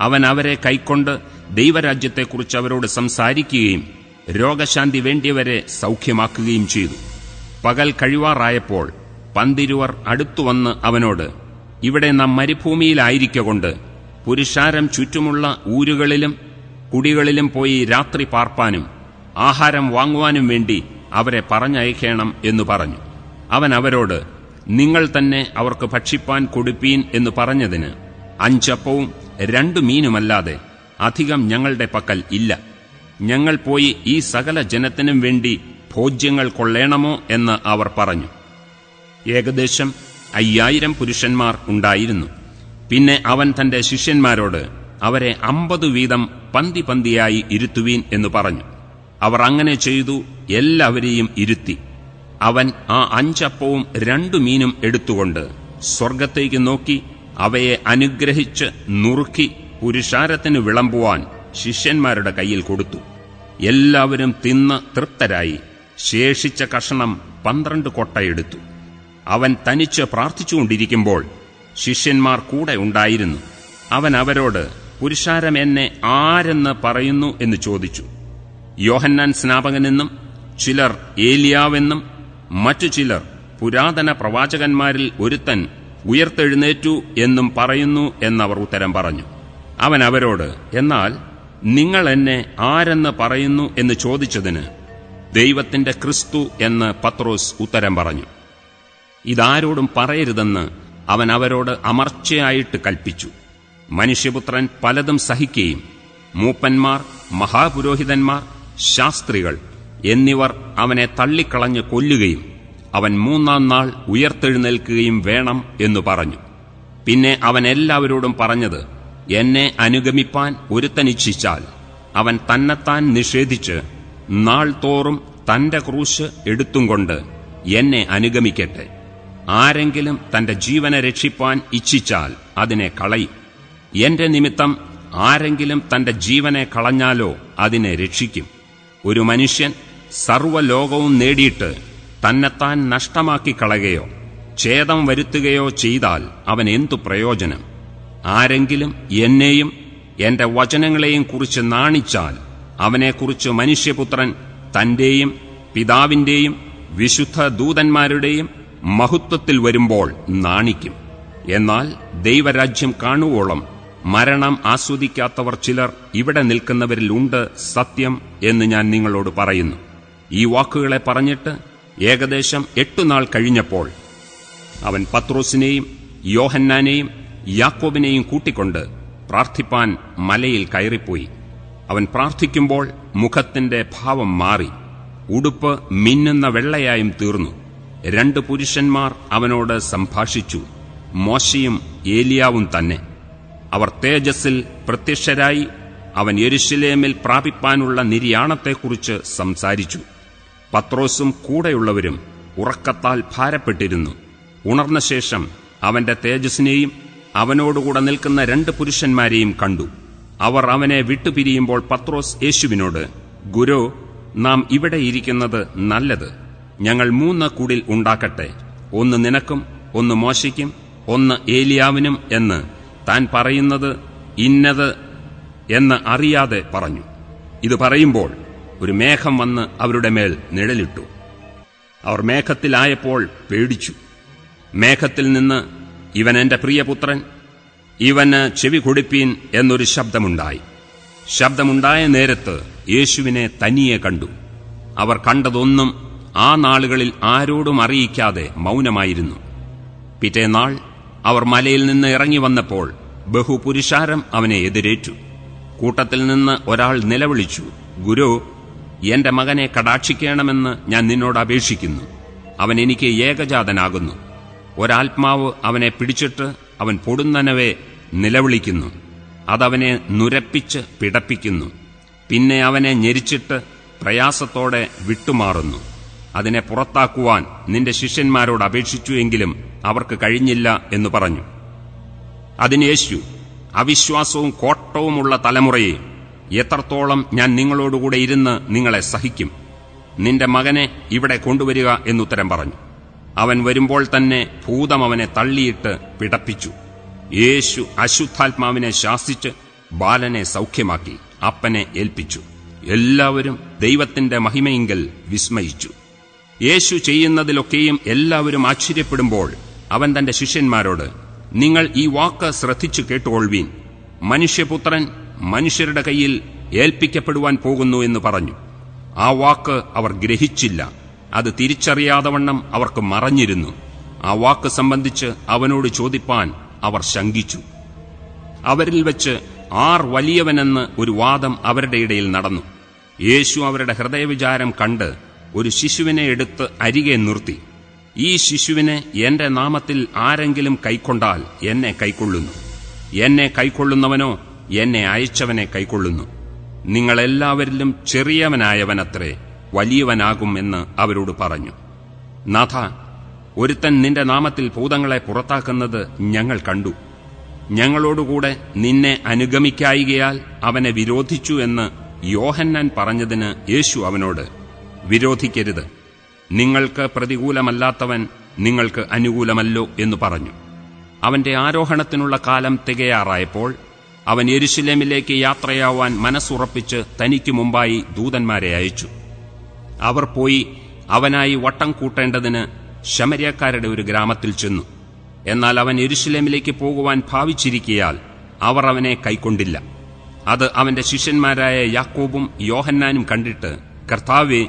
അവൻ അവരെ കൈക്കൊണ്ട് ദൈവരാജ്യത്തെക്കുറിച്ച് അവരോട് സംസാരിക്കുകയും രോഗശാന്തി വേണ്ടിയവരെ സൗഖ്യമാക്കുകയും ചെയ്തു. പകൽ കഴിവാറായപ്പോൾ പന്തിരുവർ അടുത്തുവന്ന് അവനോട് ഇവിടെ നാം മരുഭൂമിയിലായിരിക്കൊണ്ട് പുരുഷാരം ചുറ്റുമുള്ള ഊരുകളിലും കുടികളിലും പോയി രാത്രി പാർപ്പാനും ആഹാരം വാങ്ങുവാനും വേണ്ടി അവരെ പറഞ്ഞയക്കണം എന്ന് പറഞ്ഞു. അവൻ അവരോട് നിങ്ങൾ തന്നെ അവർക്ക് ഭക്ഷിപ്പാൻ കൊടുപ്പീൻ എന്ന് പറഞ്ഞതിന് അഞ്ചപ്പവും രണ്ടു മീനുമല്ലാതെ അധികം ഞങ്ങളുടെ പക്കൽ ഇല്ല. ഞങ്ങൾ പോയി ഈ സകല ജനത്തിനും വേണ്ടി ഭോജ്യങ്ങൾ കൊള്ളേണമോ എന്ന് അവർ പറഞ്ഞു. ഏകദേശം അയ്യായിരം പുരുഷന്മാർ ഉണ്ടായിരുന്നു. പിന്നെ അവൻ തന്റെ ശിഷ്യന്മാരോട് അവരെ അമ്പത് വീതം പന്തി പന്തിയായി ഇരുത്തുവീൻ എന്ന് പറഞ്ഞു. അവർ അങ്ങനെ ചെയ്തു എല്ലാവരെയും ഇരുത്തി. അവൻ ആ അഞ്ചപ്പവും രണ്ടു മീനും എടുത്തുകൊണ്ട് സ്വർഗത്തേക്ക് നോക്കി അവയെ അനുഗ്രഹിച്ച് നുറുക്കി പുരുഷാരത്തിന് വിളമ്പുവാൻ ശിഷ്യന്മാരുടെ കയ്യിൽ കൊടുത്തു. എല്ലാവരും തിന്ന് തൃപ്തരായി. ശേഷിച്ച കഷണം പന്ത്രണ്ട് കൊട്ടയെടുത്തു അവൻ തനിച്ച് പ്രാർത്ഥിച്ചുകൊണ്ടിരിക്കുമ്പോൾ ശിഷ്യന്മാർ കൂടെ ഉണ്ടായിരുന്നു. അവൻ അവരോട് പുരുഷാരം എന്നെ ആരെന്ന് പറയുന്നു? എന്ന് ചോദിച്ചു. യോഹന്നാൻ സ്നാപകനെന്നും ചിലർ ഏലിയാവെന്നും മറ്റു ചിലർ പുരാതന പ്രവാചകന്മാരിൽ ഒരുത്തൻ ഉയർത്തെഴുന്നേറ്റു എന്നും പറയുന്നു എന്നവർ ഉത്തരം പറഞ്ഞു. അവൻ അവരോട് എന്നാൽ നിങ്ങൾ എന്നെ ആരെന്ന് പറയുന്നു? എന്ന് ചോദിച്ചതിന് ദൈവത്തിന്റെ ക്രിസ്തു എന്ന് പത്രോസ് ഉത്തരം പറഞ്ഞു. ഇതാരോടും പറയരുതെന്ന് അവൻ അവരോട് അമർച്ചയായിട്ട് കൽപ്പിച്ചു. മനുഷ്യപുത്രൻ പലതും സഹിക്കുകയും മൂപ്പന്മാർ മഹാപുരോഹിതന്മാർ ശാസ്ത്രികൾ എന്നിവർ അവനെ തള്ളിക്കളഞ്ഞ് കൊല്ലുകയും അവൻ മൂന്നാം നാൾ ഉയർത്തെഴുന്നേൽക്കുകയും വേണം എന്നു പറഞ്ഞു. പിന്നെ അവൻ എല്ലാവരോടും പറഞ്ഞത് എന്നെ അനുഗമിപ്പാൻ ഒരുത്തനിച്ഛിച്ചാൽ അവൻ തന്നെത്താൻ നിഷേധിച്ച് നാൾ തോറും തന്റെ ക്രൂശ് എടുത്തും കൊണ്ട് എന്നെ അനുഗമിക്കട്ടെ. ആരെങ്കിലും തന്റെ ജീവനെ രക്ഷിപ്പാൻ ഇച്ഛിച്ചാൽ അതിനെ കളയും എന്റെ നിമിത്തം ആരെങ്കിലും തന്റെ ജീവനെ കളഞ്ഞാലോ അതിനെ രക്ഷിക്കും. ഒരു മനുഷ്യൻ സർവലോകവും നേടിയിട്ട് തന്നെത്താൻ നഷ്ടമാക്കി കളയുകയോ ഛേദം വരുത്തുകയോ ചെയ്താൽ അവൻ എന്തു പ്രയോജനം? ആരെങ്കിലും എന്നെയും എന്റെ വചനങ്ങളെയും കുറിച്ച് നാണിച്ചാൽ അവനെക്കുറിച്ച് മനുഷ്യപുത്രൻ തന്റെയും പിതാവിന്റെയും വിശുദ്ധ ദൂതന്മാരുടെയും മഹത്വത്തിൽ വരുമ്പോൾ നാണിക്കും. എന്നാൽ ദൈവരാജ്യം കാണുവോളം മരണം ആസ്വദിക്കാത്തവർ ചിലർ ഇവിടെ നിൽക്കുന്നവരിലുണ്ട് സത്യം എന്ന് ഞാൻ നിങ്ങളോട് പറയുന്നു. ഈ വാക്കുകളെ പറഞ്ഞിട്ട് ഏകദേശം എട്ടു നാൾ കഴിഞ്ഞപ്പോൾ അവൻ പത്രോസിനെയും യോഹന്നാനെയും യാക്കോബിനെയും കൂട്ടിക്കൊണ്ട് പ്രാർത്ഥിപ്പാൻ മലയിൽ കയറിപ്പോയി. അവൻ പ്രാർത്ഥിക്കുമ്പോൾ മുഖത്തിന്റെ ഭാവം മാറി. ഉടുപ്പ് മിന്നുന്ന വെള്ളയായും തീർന്നു. രണ്ട് പുരുഷന്മാർ അവനോട് സംഭാഷിച്ചു. മോശയും ഏലിയാവും തന്നെ. അവർ തേജസ്സിൽ പ്രത്യക്ഷരായി അവൻ യെരുശലേമിൽ പ്രാപിപ്പാനുള്ള നിര്യാണത്തെക്കുറിച്ച് സംസാരിച്ചു. പത്രോസും കൂടെയുള്ളവരും ഉറക്കത്താൽ ഭാരപ്പെട്ടിരുന്നു. ഉണർന്ന ശേഷം അവന്റെ തേജസ്സിനെയും അവനോടുകൂടെ നിൽക്കുന്ന രണ്ട് പുരുഷന്മാരെയും കണ്ടു. അവർ അവനെ വിട്ടുപിരിയുമ്പോൾ പത്രോസ് യേശുവിനോട് ഗുരു നാം ഇവിടെ ഇരിക്കുന്നത് നല്ലത്. ഞങ്ങൾ മൂന്ന് കുടിൽ ഉണ്ടാക്കട്ടെ. ഒന്ന് നിനക്കും ഒന്ന് മോശയ്ക്കും ഒന്ന് ഏലിയാവിനും എന്ന് താൻ പറയുന്നത് ഇന്നത് എന്ന് അറിയാതെ പറഞ്ഞു. ഇത് പറയുമ്പോൾ ഒരു മേഘം വന്ന് അവരുടെ മേൽ നിഴലിട്ടു. അവർ മേഘത്തിലായപ്പോൾ പേടിച്ചു. മേഘത്തിൽ നിന്ന് ഇവൻ എന്റെ പ്രിയപുത്രൻ ഇവന് ചെവി കൊടുപ്പീൻ എന്നൊരു ശബ്ദമുണ്ടായി. ശബ്ദമുണ്ടായ നേരത്ത് യേശുവിനെ തനിയെ കണ്ടു. അവർ കണ്ടതൊന്നും ആ നാളുകളിൽ ആരോടും അറിയിക്കാതെ മൗനമായിരുന്നു. പിറ്റേനാൾ അവർ മലയിൽ നിന്ന് ഇറങ്ങി വന്നപ്പോൾ ബഹുപുരുഷാരം അവനെ എതിരേറ്റു. കൂട്ടത്തിൽ നിന്ന് ഒരാൾ നിലവിളിച്ചു ഗുരു എന്റെ മകനെ കടാക്ഷിക്കണമെന്ന് ഞാൻ നിന്നോട് അപേക്ഷിക്കുന്നു. അവൻ എനിക്ക് ഏകജാതനാകുന്നു. ഒരാത്മാവ് അവനെ പിടിച്ചിട്ട് അവൻ പൊടുന്നനവെ നിലവിളിക്കുന്നു. അതവനെ നുരപ്പിച്ച് പിടപ്പിക്കുന്നു. പിന്നെ അവനെ ഞെരിച്ചിട്ട് പ്രയാസത്തോടെ വിട്ടുമാറുന്നു. അതിനെ പുറത്താക്കുവാൻ നിന്റെ ശിഷ്യന്മാരോട് അപേക്ഷിച്ചു എങ്കിലും അവർക്ക് കഴിഞ്ഞില്ല എന്ന് പറഞ്ഞു. അതിന് യേശു അവിശ്വാസവും കോട്ടവുമുള്ള തലമുറയെ എത്രത്തോളം ഞാൻ നിങ്ങളോടുകൂടെ ഇരുന്ന് നിങ്ങളെ സഹിക്കും? നിന്റെ മകനെ ഇവിടെ കൊണ്ടുവരിക എന്നുത്തരം പറഞ്ഞു. അവൻ വരുമ്പോൾ തന്നെ ഭൂതം അവനെ തള്ളിയിട്ട് പിടപ്പിച്ചു. യേശു അശുദ്ധാത്മാവിനെ ശാസിച്ച് ബാലനെ സൗഖ്യമാക്കി അപ്പനെ ഏൽപ്പിച്ചു. എല്ലാവരും ദൈവത്തിന്റെ മഹിമയെങ്കിൽ വിസ്മയിച്ചു. യേശു ചെയ്യുന്നതിലൊക്കെയും എല്ലാവരും ആശ്ചര്യപ്പെടുമ്പോൾ അവൻ തന്റെ ശിഷ്യന്മാരോട് നിങ്ങൾ ഈ വാക്ക് ശ്രദ്ധിച്ചു കേട്ടുകൊള്ളുവീൻ മനുഷ്യപുത്രൻ മനുഷ്യരുടെ കയ്യിൽ ഏൽപ്പിക്കപ്പെടുവാൻ പോകുന്നു എന്ന് പറഞ്ഞു. ആ വാക്ക് അവർ ഗ്രഹിച്ചില്ല. അത് തിരിച്ചറിയാതവണ്ണം അവർക്ക് മറഞ്ഞിരുന്നു. ആ വാക്ക് സംബന്ധിച്ച് അവനോട് ചോദിപ്പാൻ അവർ ശങ്കിച്ചു. അവരിൽ വെച്ച് ആർ വലിയവനെന്ന് ഒരു വാദം അവരുടെ ഇടയിൽ നടന്നു. യേശു അവരുടെ ഹൃദയവിചാരം കണ്ട് ഒരു ശിശുവിനെ എടുത്ത് അരികെ നിർത്തി. ഈ ശിശുവിനെ എന്റെ നാമത്തിൽ ആരെങ്കിലും കൈക്കൊണ്ടാൽ എന്നെ കൈക്കൊള്ളുന്നു. എന്നെ കൈക്കൊള്ളുന്നവനോ എന്നെ അയച്ചവനെ കൈക്കൊള്ളുന്നു. നിങ്ങളെല്ലാവരിലും ചെറിയവനായവനത്രേ. വലിയവനാകും എന്ന് അവരോട് പറഞ്ഞു. നാഥ ഒരുത്തൻ നിന്റെ നാമത്തിൽ ഭൂതങ്ങളെ പുറത്താക്കുന്നത് ഞങ്ങൾ കണ്ടു. ഞങ്ങളോടുകൂടെ നിന്നെ അനുഗമിക്കായികയാൽ അവനെ വിരോധിച്ചു എന്ന് യോഹന്നാൻ പറഞ്ഞതിന് യേശു അവനോട് വിരോധിക്കരുത്. നിങ്ങൾക്ക് പ്രതികൂലമല്ലാത്തവൻ നിങ്ങൾക്ക് അനുകൂലമല്ലോ എന്ന് പറഞ്ഞു. അവന്റെ ആരോഹണത്തിനുള്ള കാലം തികയാറായപ്പോൾ അവൻ എരുശിലേമിലേക്ക് യാത്രയാവാൻ മനസ്സുറപ്പിച്ച് തനിക്ക് മുമ്പായി ദൂതന്മാരെ അയച്ചു. അവർ പോയി അവനായി വട്ടം കൂട്ടേണ്ടതിന് ശമര്യക്കാരുടെ ഒരു ഗ്രാമത്തിൽ ചെന്നു. എന്നാൽ അവൻ എരുശിലേമിലേക്ക് പോകുവാൻ ഭാവിച്ചിരിക്കയാൽ അവർ അവനെ കൈക്കൊണ്ടില്ല. അത് അവന്റെ ശിഷ്യന്മാരായ യാക്കോബും യോഹന്നാനും കണ്ടിട്ട് കർത്താവെ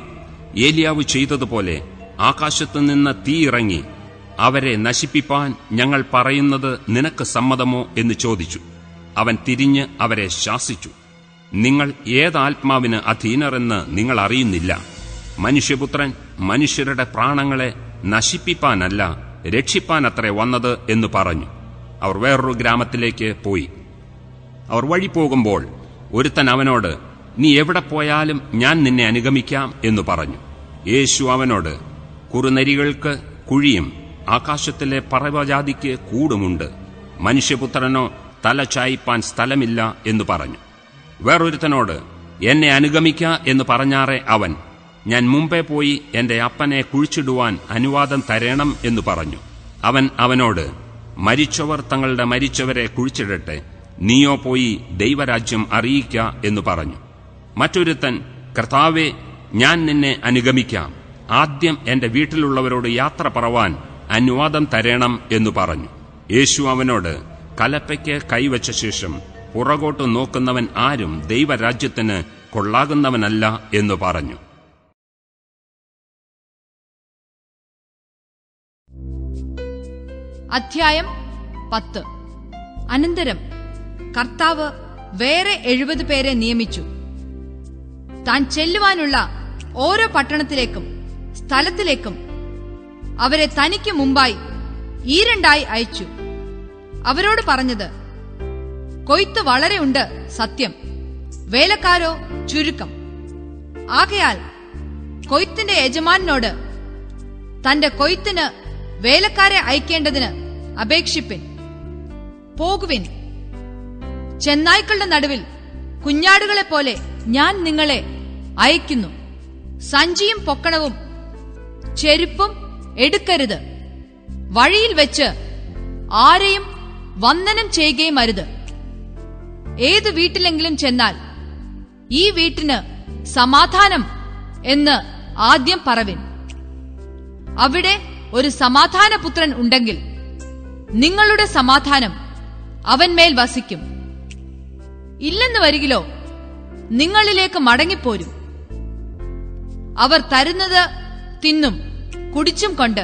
ഏലിയാവ് ചെയ്തതുപോലെ ആകാശത്തു നിന്ന് തീ ഇറങ്ങി അവരെ നശിപ്പിപ്പാൻ ഞങ്ങൾ പറയുന്നത് നിനക്ക് സമ്മതമോ എന്ന് ചോദിച്ചു. അവൻ തിരിഞ്ഞ് അവരെ ശാസിച്ചു. നിങ്ങൾ ഏതാത്മാവിന് അധീനരെന്ന് നിങ്ങൾ അറിയുന്നില്ല. മനുഷ്യപുത്രൻ മനുഷ്യരുടെ പ്രാണങ്ങളെ നശിപ്പിപ്പാനല്ല രക്ഷിപ്പാനത്രേ വന്നത് എന്ന് പറഞ്ഞു. അവർ വേറൊരു ഗ്രാമത്തിലേക്ക് പോയി. അവർ വഴി പോകുമ്പോൾ ഒരുത്തൻ അവനോട് നീ എവിടെ പോയാലും ഞാൻ നിന്നെ അനുഗമിക്കാം എന്ന് പറഞ്ഞു. യേശു അവനോട് കുറുനരികൾക്ക് കുഴിയും ആകാശത്തിലെ പറവജാതിക്ക് കൂടുമുണ്ട്. മനുഷ്യപുത്രനോ തല ചായ്പാൻ സ്ഥലമില്ല എന്ന് പറഞ്ഞു. വേറൊരുത്തനോട് എന്നെ അനുഗമിക്ക എന്ന് പറഞ്ഞാറേ അവൻ ഞാൻ മുമ്പേ പോയി എന്റെ അപ്പനെ കുഴിച്ചിടുവാൻ അനുവാദം തരണം എന്നു പറഞ്ഞു. അവൻ അവനോട് മരിച്ചവർ തങ്ങളുടെ മരിച്ചവരെ കുഴിച്ചിടട്ടെ. നീയോ പോയി ദൈവരാജ്യം അറിയിക്ക എന്നു പറഞ്ഞു. മറ്റൊരുത്തൻ കർത്താവെ ഞാൻ നിന്നെ അനുഗമിക്കാം. ആദ്യം എന്റെ വീട്ടിലുള്ളവരോട് യാത്ര പറവാൻ അനുവാദം തരണം എന്നു പറഞ്ഞു. യേശു അവനോട് കലപ്പയ്ക്ക് കൈവച്ച ശേഷം പുറകോട്ട് നോക്കുന്നവൻ ആരും ദൈവരാജ്യത്തിന് കൊള്ളാകുന്നവനല്ല എന്നു പറഞ്ഞു. അധ്യായം പത്ത്. അനന്തരം കർത്താവ് വേറെ എഴുപത് പേരെ നിയമിച്ചു. താൻ ചെല്ലുവാനുള്ള ഓരോ പട്ടണത്തിലേക്കും സ്ഥലത്തിലേക്കും അവരെ തനിക്ക് മുമ്പായി ഈരണ്ടായി അയച്ചു. അവരോട് പറഞ്ഞത് കൊയ്ത്ത് വളരെ ഉണ്ട് സത്യം. വേലക്കാരോ ചുരുക്കം. ആകയാൽ കൊയ്ത്തിന്റെ യജമാനോട് തന്റെ കൊയ്ത്തിന് വേലക്കാരെ അയക്കേണ്ടതിന് അപേക്ഷിപ്പിൻ. പോകുവിൻ. ചെന്നായ്ക്കളുടെ നടുവിൽ കുഞ്ഞാടുകളെ പോലെ ഞാൻ നിങ്ങളെ അയക്കുന്നു സഞ്ചിയും പൊക്കണവും ചെരുപ്പും എടുക്കരുത്. വഴിയിൽ വെച്ച് ആരെയും വന്ദനം ചെയ്യുകയും അരുത്. ഏത് വീട്ടിലെങ്കിലും ചെന്നാൽ ഈ വീട്ടിന് സമാധാനം എന്ന് ആദ്യം പറവിൻ. അവിടെ ഒരു സമാധാനപുത്രൻ ഉണ്ടെങ്കിൽ നിങ്ങളുടെ സമാധാനം അവൻമേൽ വസിക്കും. ഇല്ലെന്ന് വരികിലോ നിങ്ങളിലേക്ക് മടങ്ങിപ്പോരും. അവർ തരുന്നത് തിന്നും കുടിച്ചും കൊണ്ട്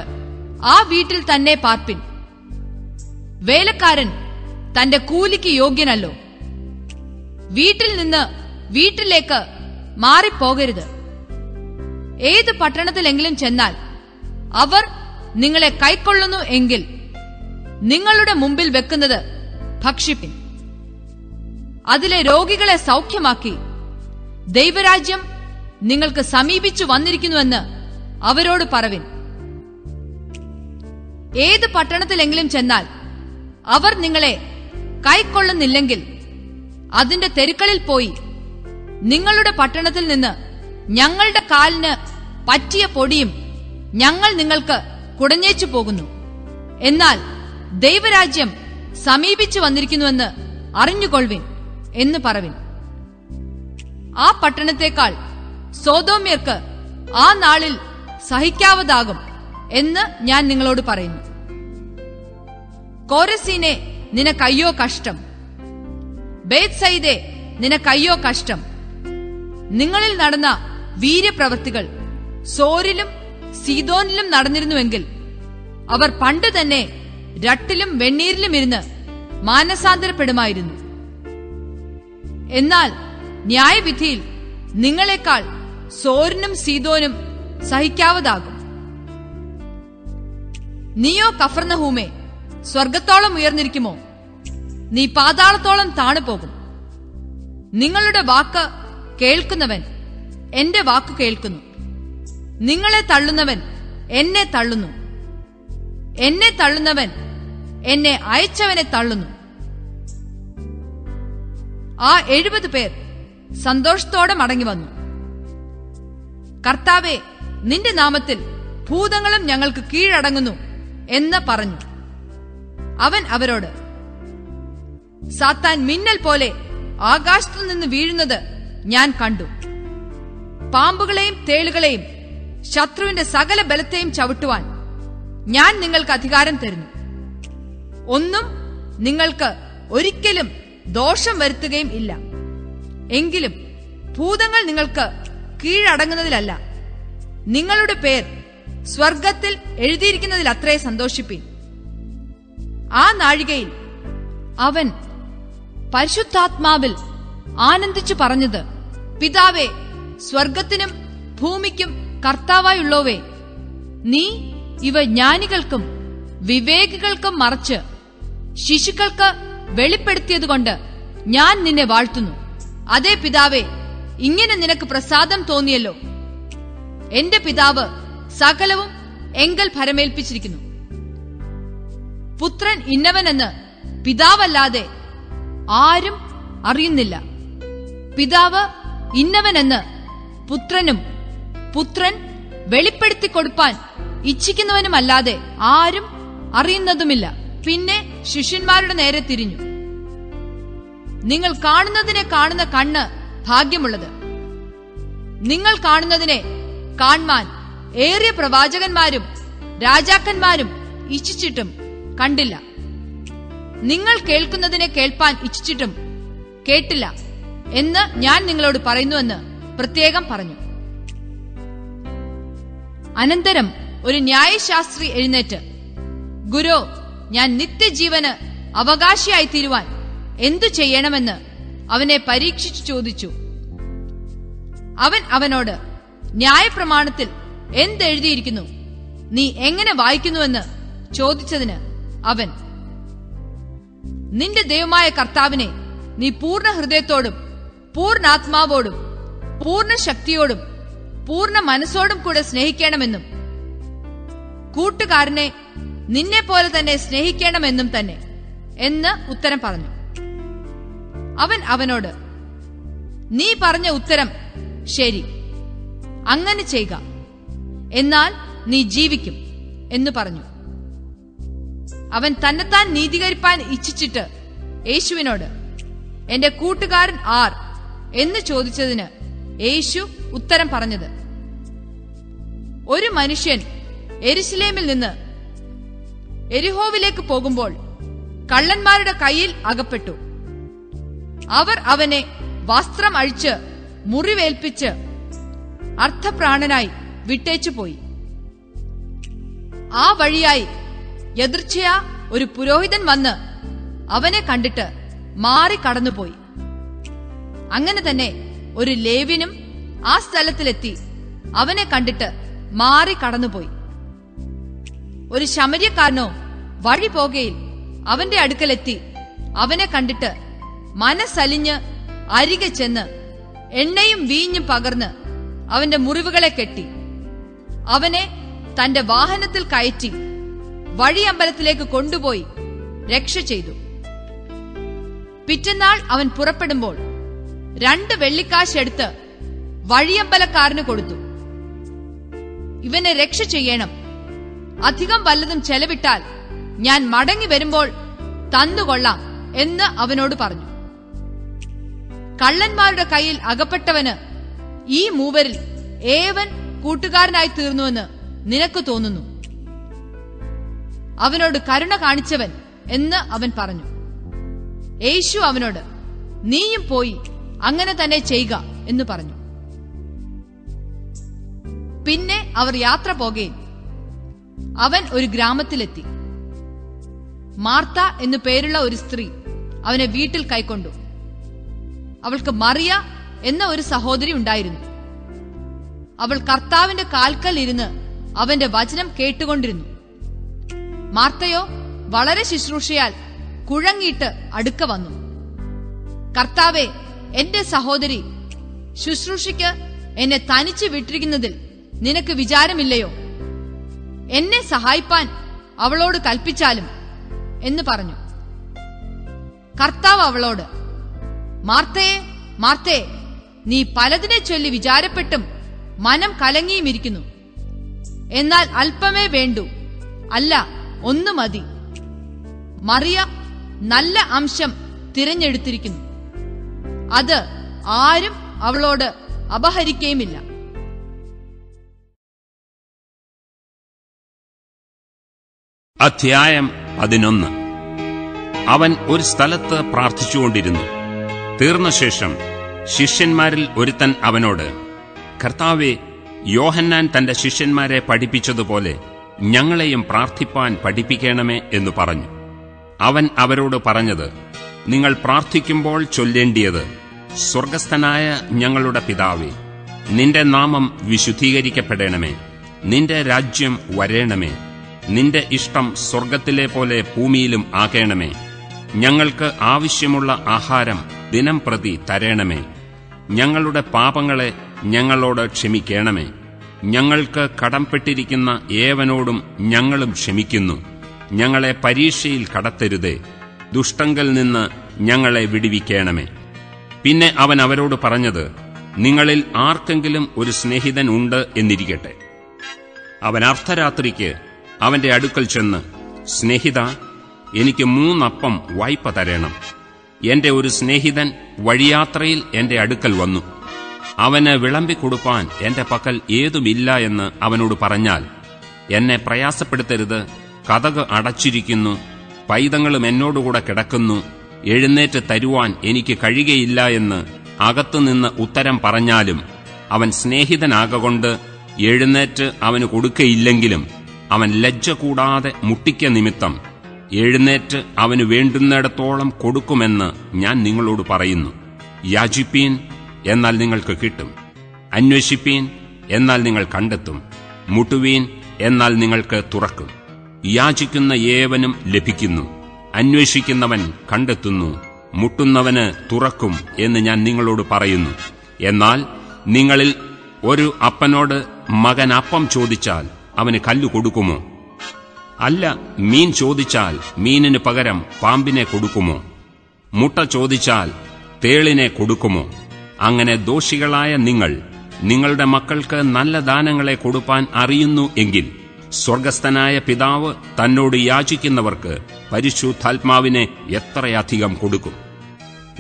ആ വീട്ടിൽ തന്നെ പാർപ്പിൻ. വേലക്കാരൻ തന്റെ കൂലിക്ക് യോഗ്യനല്ലോ. വീട്ടിൽ നിന്ന് വീട്ടിലേക്ക് മാറിപ്പോകരുത്. ഏത് പട്ടണത്തിലെങ്കിലും ചെന്നാൽ അവർ നിങ്ങളെ കൈക്കൊള്ളുന്നു എങ്കിൽ നിങ്ങളുടെ മുമ്പിൽ വെക്കുന്നത് ഭക്ഷിപ്പിൻ. അതിലെ രോഗികളെ സൗഖ്യമാക്കി ദൈവരാജ്യം നിങ്ങൾക്ക് സമീപിച്ചു വന്നിരിക്കുന്നുവെന്ന് അവരോട് പറവിൻ. ഏത് പട്ടണത്തിലെങ്കിലും ചെന്നാൽ അവർ നിങ്ങളെ കൈക്കൊള്ളുന്നില്ലെങ്കിൽ അതിന്റെ തെരുക്കളിൽ പോയി നിങ്ങളുടെ പട്ടണത്തിൽ നിന്ന് ഞങ്ങളുടെ കാലിന് പറ്റിയ പൊടിയും ഞങ്ങൾ നിങ്ങൾക്ക് കുടഞ്ഞേച്ചു പോകുന്നു. എന്നാൽ ദൈവരാജ്യം സമീപിച്ചു വന്നിരിക്കുന്നുവെന്ന് അറിഞ്ഞുകൊള്ളുവിൻ എന്ന് പറവിൻ. ആ പട്ടണത്തെക്കാൾ സോതോമ്യർക്ക് ആ നാളിൽ സഹിക്കാവതാകും എന്ന് ഞാൻ നിങ്ങളോട് പറയുന്നു. കോരസീനെ നിനക്കയ്യോ കഷ്ടം. ബേത്സൈദെ നിനക്കയ്യോ കഷ്ടം. നിങ്ങളിൽ നടന്ന വീര്യപ്രവൃത്തികൾ സോരിലും സീതോനിലും നടന്നിരുന്നുവെങ്കിൽ അവർ പണ്ട് തന്നെ രട്ടിലും വെണ്ണീരിലും ഇരുന്ന് മാനസാന്തരപ്പെടുമായിരുന്നു. എന്നാൽ ന്യായവിധിയിൽ നിങ്ങളെക്കാൾ സോരനും സീതോനും സഹിക്കാവതാകും. നീയോ കഫർണഹൂമേ സ്വർഗത്തോളം ഉയർന്നിരിക്കുമോ? നീ പാതാളത്തോളം താണുപോകും. നിങ്ങളുടെ വാക്ക് കേൾക്കുന്നവൻ എന്റെ വാക്കു കേൾക്കുന്നു. നിങ്ങളെ തള്ളുന്നവൻ എന്നെ തള്ളുന്നു. എന്നെ തള്ളുന്നവൻ എന്നെ അയച്ചവനെ തള്ളുന്നു. ആ എഴുപത് പേർ സന്തോഷത്തോടെ മടങ്ങി വന്നു. കർത്താവെ നിന്റെ നാമത്തിൽ ഭൂതങ്ങളും ഞങ്ങൾക്ക് കീഴടങ്ങുന്നു എന്ന് പറഞ്ഞു. അവൻ അവരോട് സാത്താൻ മിന്നൽ പോലെ ആകാശത്തു നിന്ന് വീഴുന്നത് ഞാൻ കണ്ടു. പാമ്പുകളെയും തേളുകളെയും ശത്രുവിന്റെ സകല ബലത്തെയും ചവിട്ടുവാൻ ഞാൻ നിങ്ങൾക്ക് അധികാരം തരുന്നു. ഒന്നും നിങ്ങൾക്ക് ഒരിക്കലും ദോഷം വരുത്തുകയും ഇല്ല. എങ്കിലും ഭൂതങ്ങൾ നിങ്ങൾക്ക് കീഴടങ്ങുന്നതിലല്ല. നിങ്ങളുടെ പേർ സ്വർഗത്തിൽ എഴുതിയിരിക്കുന്നതിൽ അത്രേ സന്തോഷിപ്പിൻ. ആ നാഴികയിൽ അവൻ പരിശുദ്ധാത്മാവിൽ ആനന്ദിച്ചു പറഞ്ഞത് പിതാവേ സ്വർഗത്തിനും ഭൂമിക്കും കർത്താവായുള്ളവേ നീ ഇവ ജ്ഞാനികൾക്കും വിവേകികൾക്കും മറച്ച് ശിശുക്കൾക്ക് വെളിപ്പെടുത്തിയതുകൊണ്ട് ഞാൻ നിന്നെ വാഴ്ത്തുന്നു. അതേ പിതാവേ ഇങ്ങനെ നിനക്ക് പ്രസാദം തോന്നിയല്ലോ. എന്റെ പിതാവ് സകലവും എങ്കൽ ഭരമേൽപ്പിച്ചിരിക്കുന്നു. പുത്രൻ ഇന്നവനെന്ന് പിതാവല്ലാതെ ആരും അറിയുന്നില്ല. പിതാവ് ഇന്നവനെന്ന് പുത്രനും പുത്രൻ വെളിപ്പെടുത്തി കൊടുപ്പാൻ ഇച്ഛിക്കുന്നവനുമല്ലാതെ ആരും അറിയുന്നതുമില്ല. പിന്നെ ശിഷ്യന്മാരുടെ നേരെ തിരിഞ്ഞു. നിങ്ങൾ കാണുന്നതിനെ കാണുന്ന കണ്ണ് ഭാഗ്യമുള്ളത്. നിങ്ങൾ കാണുന്നതിനെ കാൺമാൻ ഏറിയ പ്രവാചകന്മാരും രാജാക്കന്മാരും ഇച്ഛിച്ചിട്ടും കണ്ടില്ല. നിങ്ങൾ കേൾക്കുന്നതിനെ കേൾപ്പാൻ ഇച്ഛിച്ചിട്ടും കേട്ടില്ല എന്ന് ഞാൻ നിങ്ങളോട് പറയുന്നുവെന്ന് പ്രത്യേകം പറഞ്ഞു. അനന്തരം ഒരു ന്യായശാസ്ത്രി എഴുന്നേറ്റ് ഗുരു ഞാൻ നിത്യജീവന് അവകാശിയായി തീരുവാൻ എന്തു ചെയ്യണമെന്ന് അവനെ പരീക്ഷിച്ചു ചോദിച്ചു. അവൻ അവനോട് ന്യായപ്രമാണത്തിൽ എന്തെഴുതിയിരിക്കുന്നു? നീ എങ്ങനെ വായിക്കുന്നുവെന്ന് ചോദിച്ചതിന് അവൻ നിന്റെ ദൈവമായ കർത്താവിനെ നീ പൂർണ ഹൃദയത്തോടും പൂർണാത്മാവോടും പൂർണ ശക്തിയോടും പൂർണ മനസ്സോടും കൂടെ സ്നേഹിക്കണമെന്നും കൂട്ടുകാരനെ നിന്നെ പോലെ തന്നെ സ്നേഹിക്കണമെന്നും തന്നെ എന്ന് ഉത്തരം പറഞ്ഞു. അവൻ അവനോട് നീ പറഞ്ഞ ഉത്തരം ശരി. അങ്ങനെ ചെയ്യുക. എന്നാൽ നീ ജീവിക്കും എന്ന് പറഞ്ഞു. അവൻ തന്നെത്താൻ നീതീകരിപ്പാൻ ഇച്ഛിച്ചിട്ട് യേശുവിനോട് എന്റെ കൂട്ടുകാരൻ ആർ? എന്ന് ചോദിച്ചതിന് യേശു ഉത്തരം പറഞ്ഞത്. ഒരു മനുഷ്യൻ എരിശിലേമിൽ നിന്ന് എരിഹോവിലേക്ക് പോകുമ്പോൾ കള്ളന്മാരുടെ കയ്യിൽ അകപ്പെട്ടു. അവർ അവനെ വസ്ത്രം അഴിച്ച് മുറിവേൽപ്പിച്ച് അർത്ഥപ്രാണനായി വിട്ടേച്ചു പോയി. ആ വഴിയായി എതിർച്ചയാ ഒരു പുരോഹിതൻ വന്ന് അവനെ കണ്ടിട്ട് മാറി കടന്നുപോയി. അങ്ങനെ തന്നെ ഒരു ലേവിനും ആ സ്ഥലത്തിലെത്തി. അവനെ കണ്ടിട്ട് മാറി കടന്നുപോയി. ഒരു ശമര്യക്കാരനോ വഴി പോകയിൽ അവന്റെ അടുക്കലെത്തി. അവനെ കണ്ടിട്ട് മനസ്സലിഞ്ഞ് അരികെ ചെന്ന് എണ്ണയും വീഞ്ഞും പകർന്ന് അവന്റെ മുറിവുകളെ കെട്ടി. അവനെ തന്റെ വാഹനത്തിൽ കയറ്റി വഴിയമ്പലത്തിലേക്ക് കൊണ്ടുപോയി രക്ഷ ചെയ്തു. പിറ്റന്നാൾ അവൻ പുറപ്പെടുമ്പോൾ രണ്ട് വെള്ളിക്കാശ് എടുത്ത് വഴിയമ്പലക്കാരന് കൊടുത്തു. ഇവനെ രക്ഷ ചെയ്യണം. അധികം വല്ലതും ചെലവിട്ടാൽ ഞാൻ മടങ്ങി വരുമ്പോൾ തന്നുകൊള്ളാം എന്ന് അവനോട് പറഞ്ഞു. കള്ളന്മാരുടെ കയ്യിൽ അകപ്പെട്ടവന് ഈ മൂവരിൽ ഏവൻ കൂട്ടുകാരനായി തീർന്നുവെന്ന് നിനക്ക് തോന്നുന്നു. അവനോട് കരുണ കാണിച്ചവൻ എന്ന് അവൻ പറഞ്ഞു. യേശു അവനോട് നീയും പോയി അങ്ങനെ തന്നെ ചെയ്യുക എന്ന് പറഞ്ഞു. പിന്നെ അവർ യാത്ര പോകുകയും അവൻ ഒരു ഗ്രാമത്തിലെത്തി. മാർത്ത എന്നു പേരുള്ള ഒരു സ്ത്രീ അവനെ വീട്ടിൽ കൈക്കൊണ്ടു. അവൾക്ക് മറിയ എന്ന ഒരു സഹോദരി ഉണ്ടായിരുന്നു. അവൾ കർത്താവിന്റെ കാൽക്കൽ ഇരുന്ന് അവന്റെ വചനം കേട്ടുകൊണ്ടിരുന്നു. മാർത്തയോ വളരെ ശുശ്രൂഷയാൽ കുഴങ്ങിയിട്ട് അടുക്ക വന്നു. കർത്താവെ എന്റെ സഹോദരി ശുശ്രൂഷയ്ക്ക് എന്നെ തനിച്ചു വിട്ടിരിക്കുന്നതിൽ നിനക്ക് വിചാരമില്ലയോ? എന്നെ സഹായിപ്പാൻ അവളോട് കൽപ്പിച്ചാലും എന്ന് പറഞ്ഞു. കർത്താവ് അവളോട് മാർത്തയെ മാർത്തയെ നീ പലതിനെ ചൊല്ലി വിചാരപ്പെട്ടും മനം കലങ്ങിയുമിരിക്കുന്നു. എന്നാൽ അല്പമേ വേണ്ടു. അല്ല ഒന്ന് മതി. മറിയ നല്ല അംശം തിരഞ്ഞെടുത്തിരിക്കുന്നു. അത് ആരും അവളോട് അപഹരിക്കുകയുമില്ല അധ്യായം പതിനൊന്ന്. അവൻ ഒരു സ്ഥലത്ത് പ്രാർത്ഥിച്ചുകൊണ്ടിരുന്നു. തീർന്ന ശേഷം ശിഷ്യന്മാരിൽ ഒരുത്തൻ അവനോട് കർത്താവെ യോഹന്നാൻ തന്റെ ശിഷ്യന്മാരെ പഠിപ്പിച്ചതുപോലെ ഞങ്ങളെയും പ്രാർത്ഥിപ്പാൻ പഠിപ്പിക്കണമേ എന്ന് പറഞ്ഞു. അവൻ അവരോട് പറഞ്ഞത് നിങ്ങൾ പ്രാർത്ഥിക്കുമ്പോൾ ചൊല്ലേണ്ടിയത് സ്വർഗസ്ഥനായ ഞങ്ങളുടെ പിതാവേ നിന്റെ നാമം വിശുദ്ധീകരിക്കപ്പെടണമേ നിന്റെ രാജ്യം വരേണമേ നിന്റെ ഇഷ്ടം സ്വർഗത്തിലെ പോലെ ഭൂമിയിലും ആകേണമേ. ഞങ്ങൾക്ക് ആവശ്യമുള്ള ആഹാരം ദിനം പ്രതി തരേണമേ. ഞങ്ങളുടെ പാപങ്ങളെ ഞങ്ങളോട് ക്ഷമിക്കണമേ. ഞങ്ങൾക്ക് കടംപെട്ടിരിക്കുന്ന ഏവനോടും ഞങ്ങളും ക്ഷമിക്കുന്നു. ഞങ്ങളെ പരീക്ഷയിൽ കടത്തരുതേ. ദുഷ്ടങ്കൽ നിന്ന് ഞങ്ങളെ വിടിവിക്കണമേ. പിന്നെ അവൻ അവരോട് പറഞ്ഞത് നിങ്ങളിൽ ആർക്കെങ്കിലും ഒരു സ്നേഹിതൻ ഉണ്ട് എന്നിരിക്കട്ടെ. അവൻ അർദ്ധരാത്രിക്ക് അവന്റെ അടുക്കൽ ചെന്ന് സ്നേഹിത എനിക്ക് മൂന്നപ്പം വായ്പ തരണം. എന്റെ ഒരു സ്നേഹിതൻ വഴിയാത്രയിൽ എന്റെ അടുക്കൽ വന്നു. അവന് വിളമ്പിക്കൊടുപ്പാൻ എന്റെ പക്കൽ ഏതുമില്ല എന്ന് അവനോട് പറഞ്ഞാൽ എന്നെ പ്രയാസപ്പെടുത്തരുത്. കഥക് അടച്ചിരിക്കുന്നു. പൈതങ്ങളും എന്നോടുകൂടെ കിടക്കുന്നു. എഴുന്നേറ്റ് തരുവാൻ എനിക്ക് കഴിയുകയില്ല എന്ന് അകത്തുനിന്ന് ഉത്തരം പറഞ്ഞാലും അവൻ സ്നേഹിതനാകൊണ്ട് എഴുന്നേറ്റ് അവന് കൊടുക്കയില്ലെങ്കിലും അവൻ ലജ്ജ കൂടാതെ മുട്ടിക്ക നിമിത്തം എഴുന്നേറ്റ് അവന് വേണ്ടുന്നിടത്തോളം കൊടുക്കുമെന്ന് ഞാൻ നിങ്ങളോട് പറയുന്നു. യാചിപ്പീൻ എന്നാൽ നിങ്ങൾക്ക് കിട്ടും. അന്വേഷിപ്പീൻ എന്നാൽ നിങ്ങൾ കണ്ടെത്തും. മുട്ടുവീൻ എന്നാൽ നിങ്ങൾക്ക് തുറക്കും. യാചിക്കുന്ന ഏവനും ലഭിക്കുന്നു. അന്വേഷിക്കുന്നവൻ കണ്ടെത്തുന്നു. മുട്ടുന്നവന് തുറക്കും എന്ന് ഞാൻ നിങ്ങളോട് പറയുന്നു. എന്നാൽ നിങ്ങളിൽ ഒരു അപ്പനോട് മകൻ അപ്പം ചോദിച്ചാൽ അവന് കല്ലു കൊടുക്കുമോ? അല്ല മീൻ ചോദിച്ചാൽ മീനിന് പകരം പാമ്പിനെ കൊടുക്കുമോ? മുട്ട ചോദിച്ചാൽ തേളിനെ കൊടുക്കുമോ? അങ്ങനെ ദോഷികളായ നിങ്ങൾ നിങ്ങളുടെ മക്കൾക്ക് നല്ല ദാനങ്ങളെ കൊടുപ്പാൻ അറിയുന്നു എങ്കിൽ സ്വർഗസ്ഥനായ പിതാവ് തന്നോട് യാചിക്കുന്നവർക്ക് പരിശുദ്ധാത്മാവിനെ എത്രയധികം കൊടുക്കും?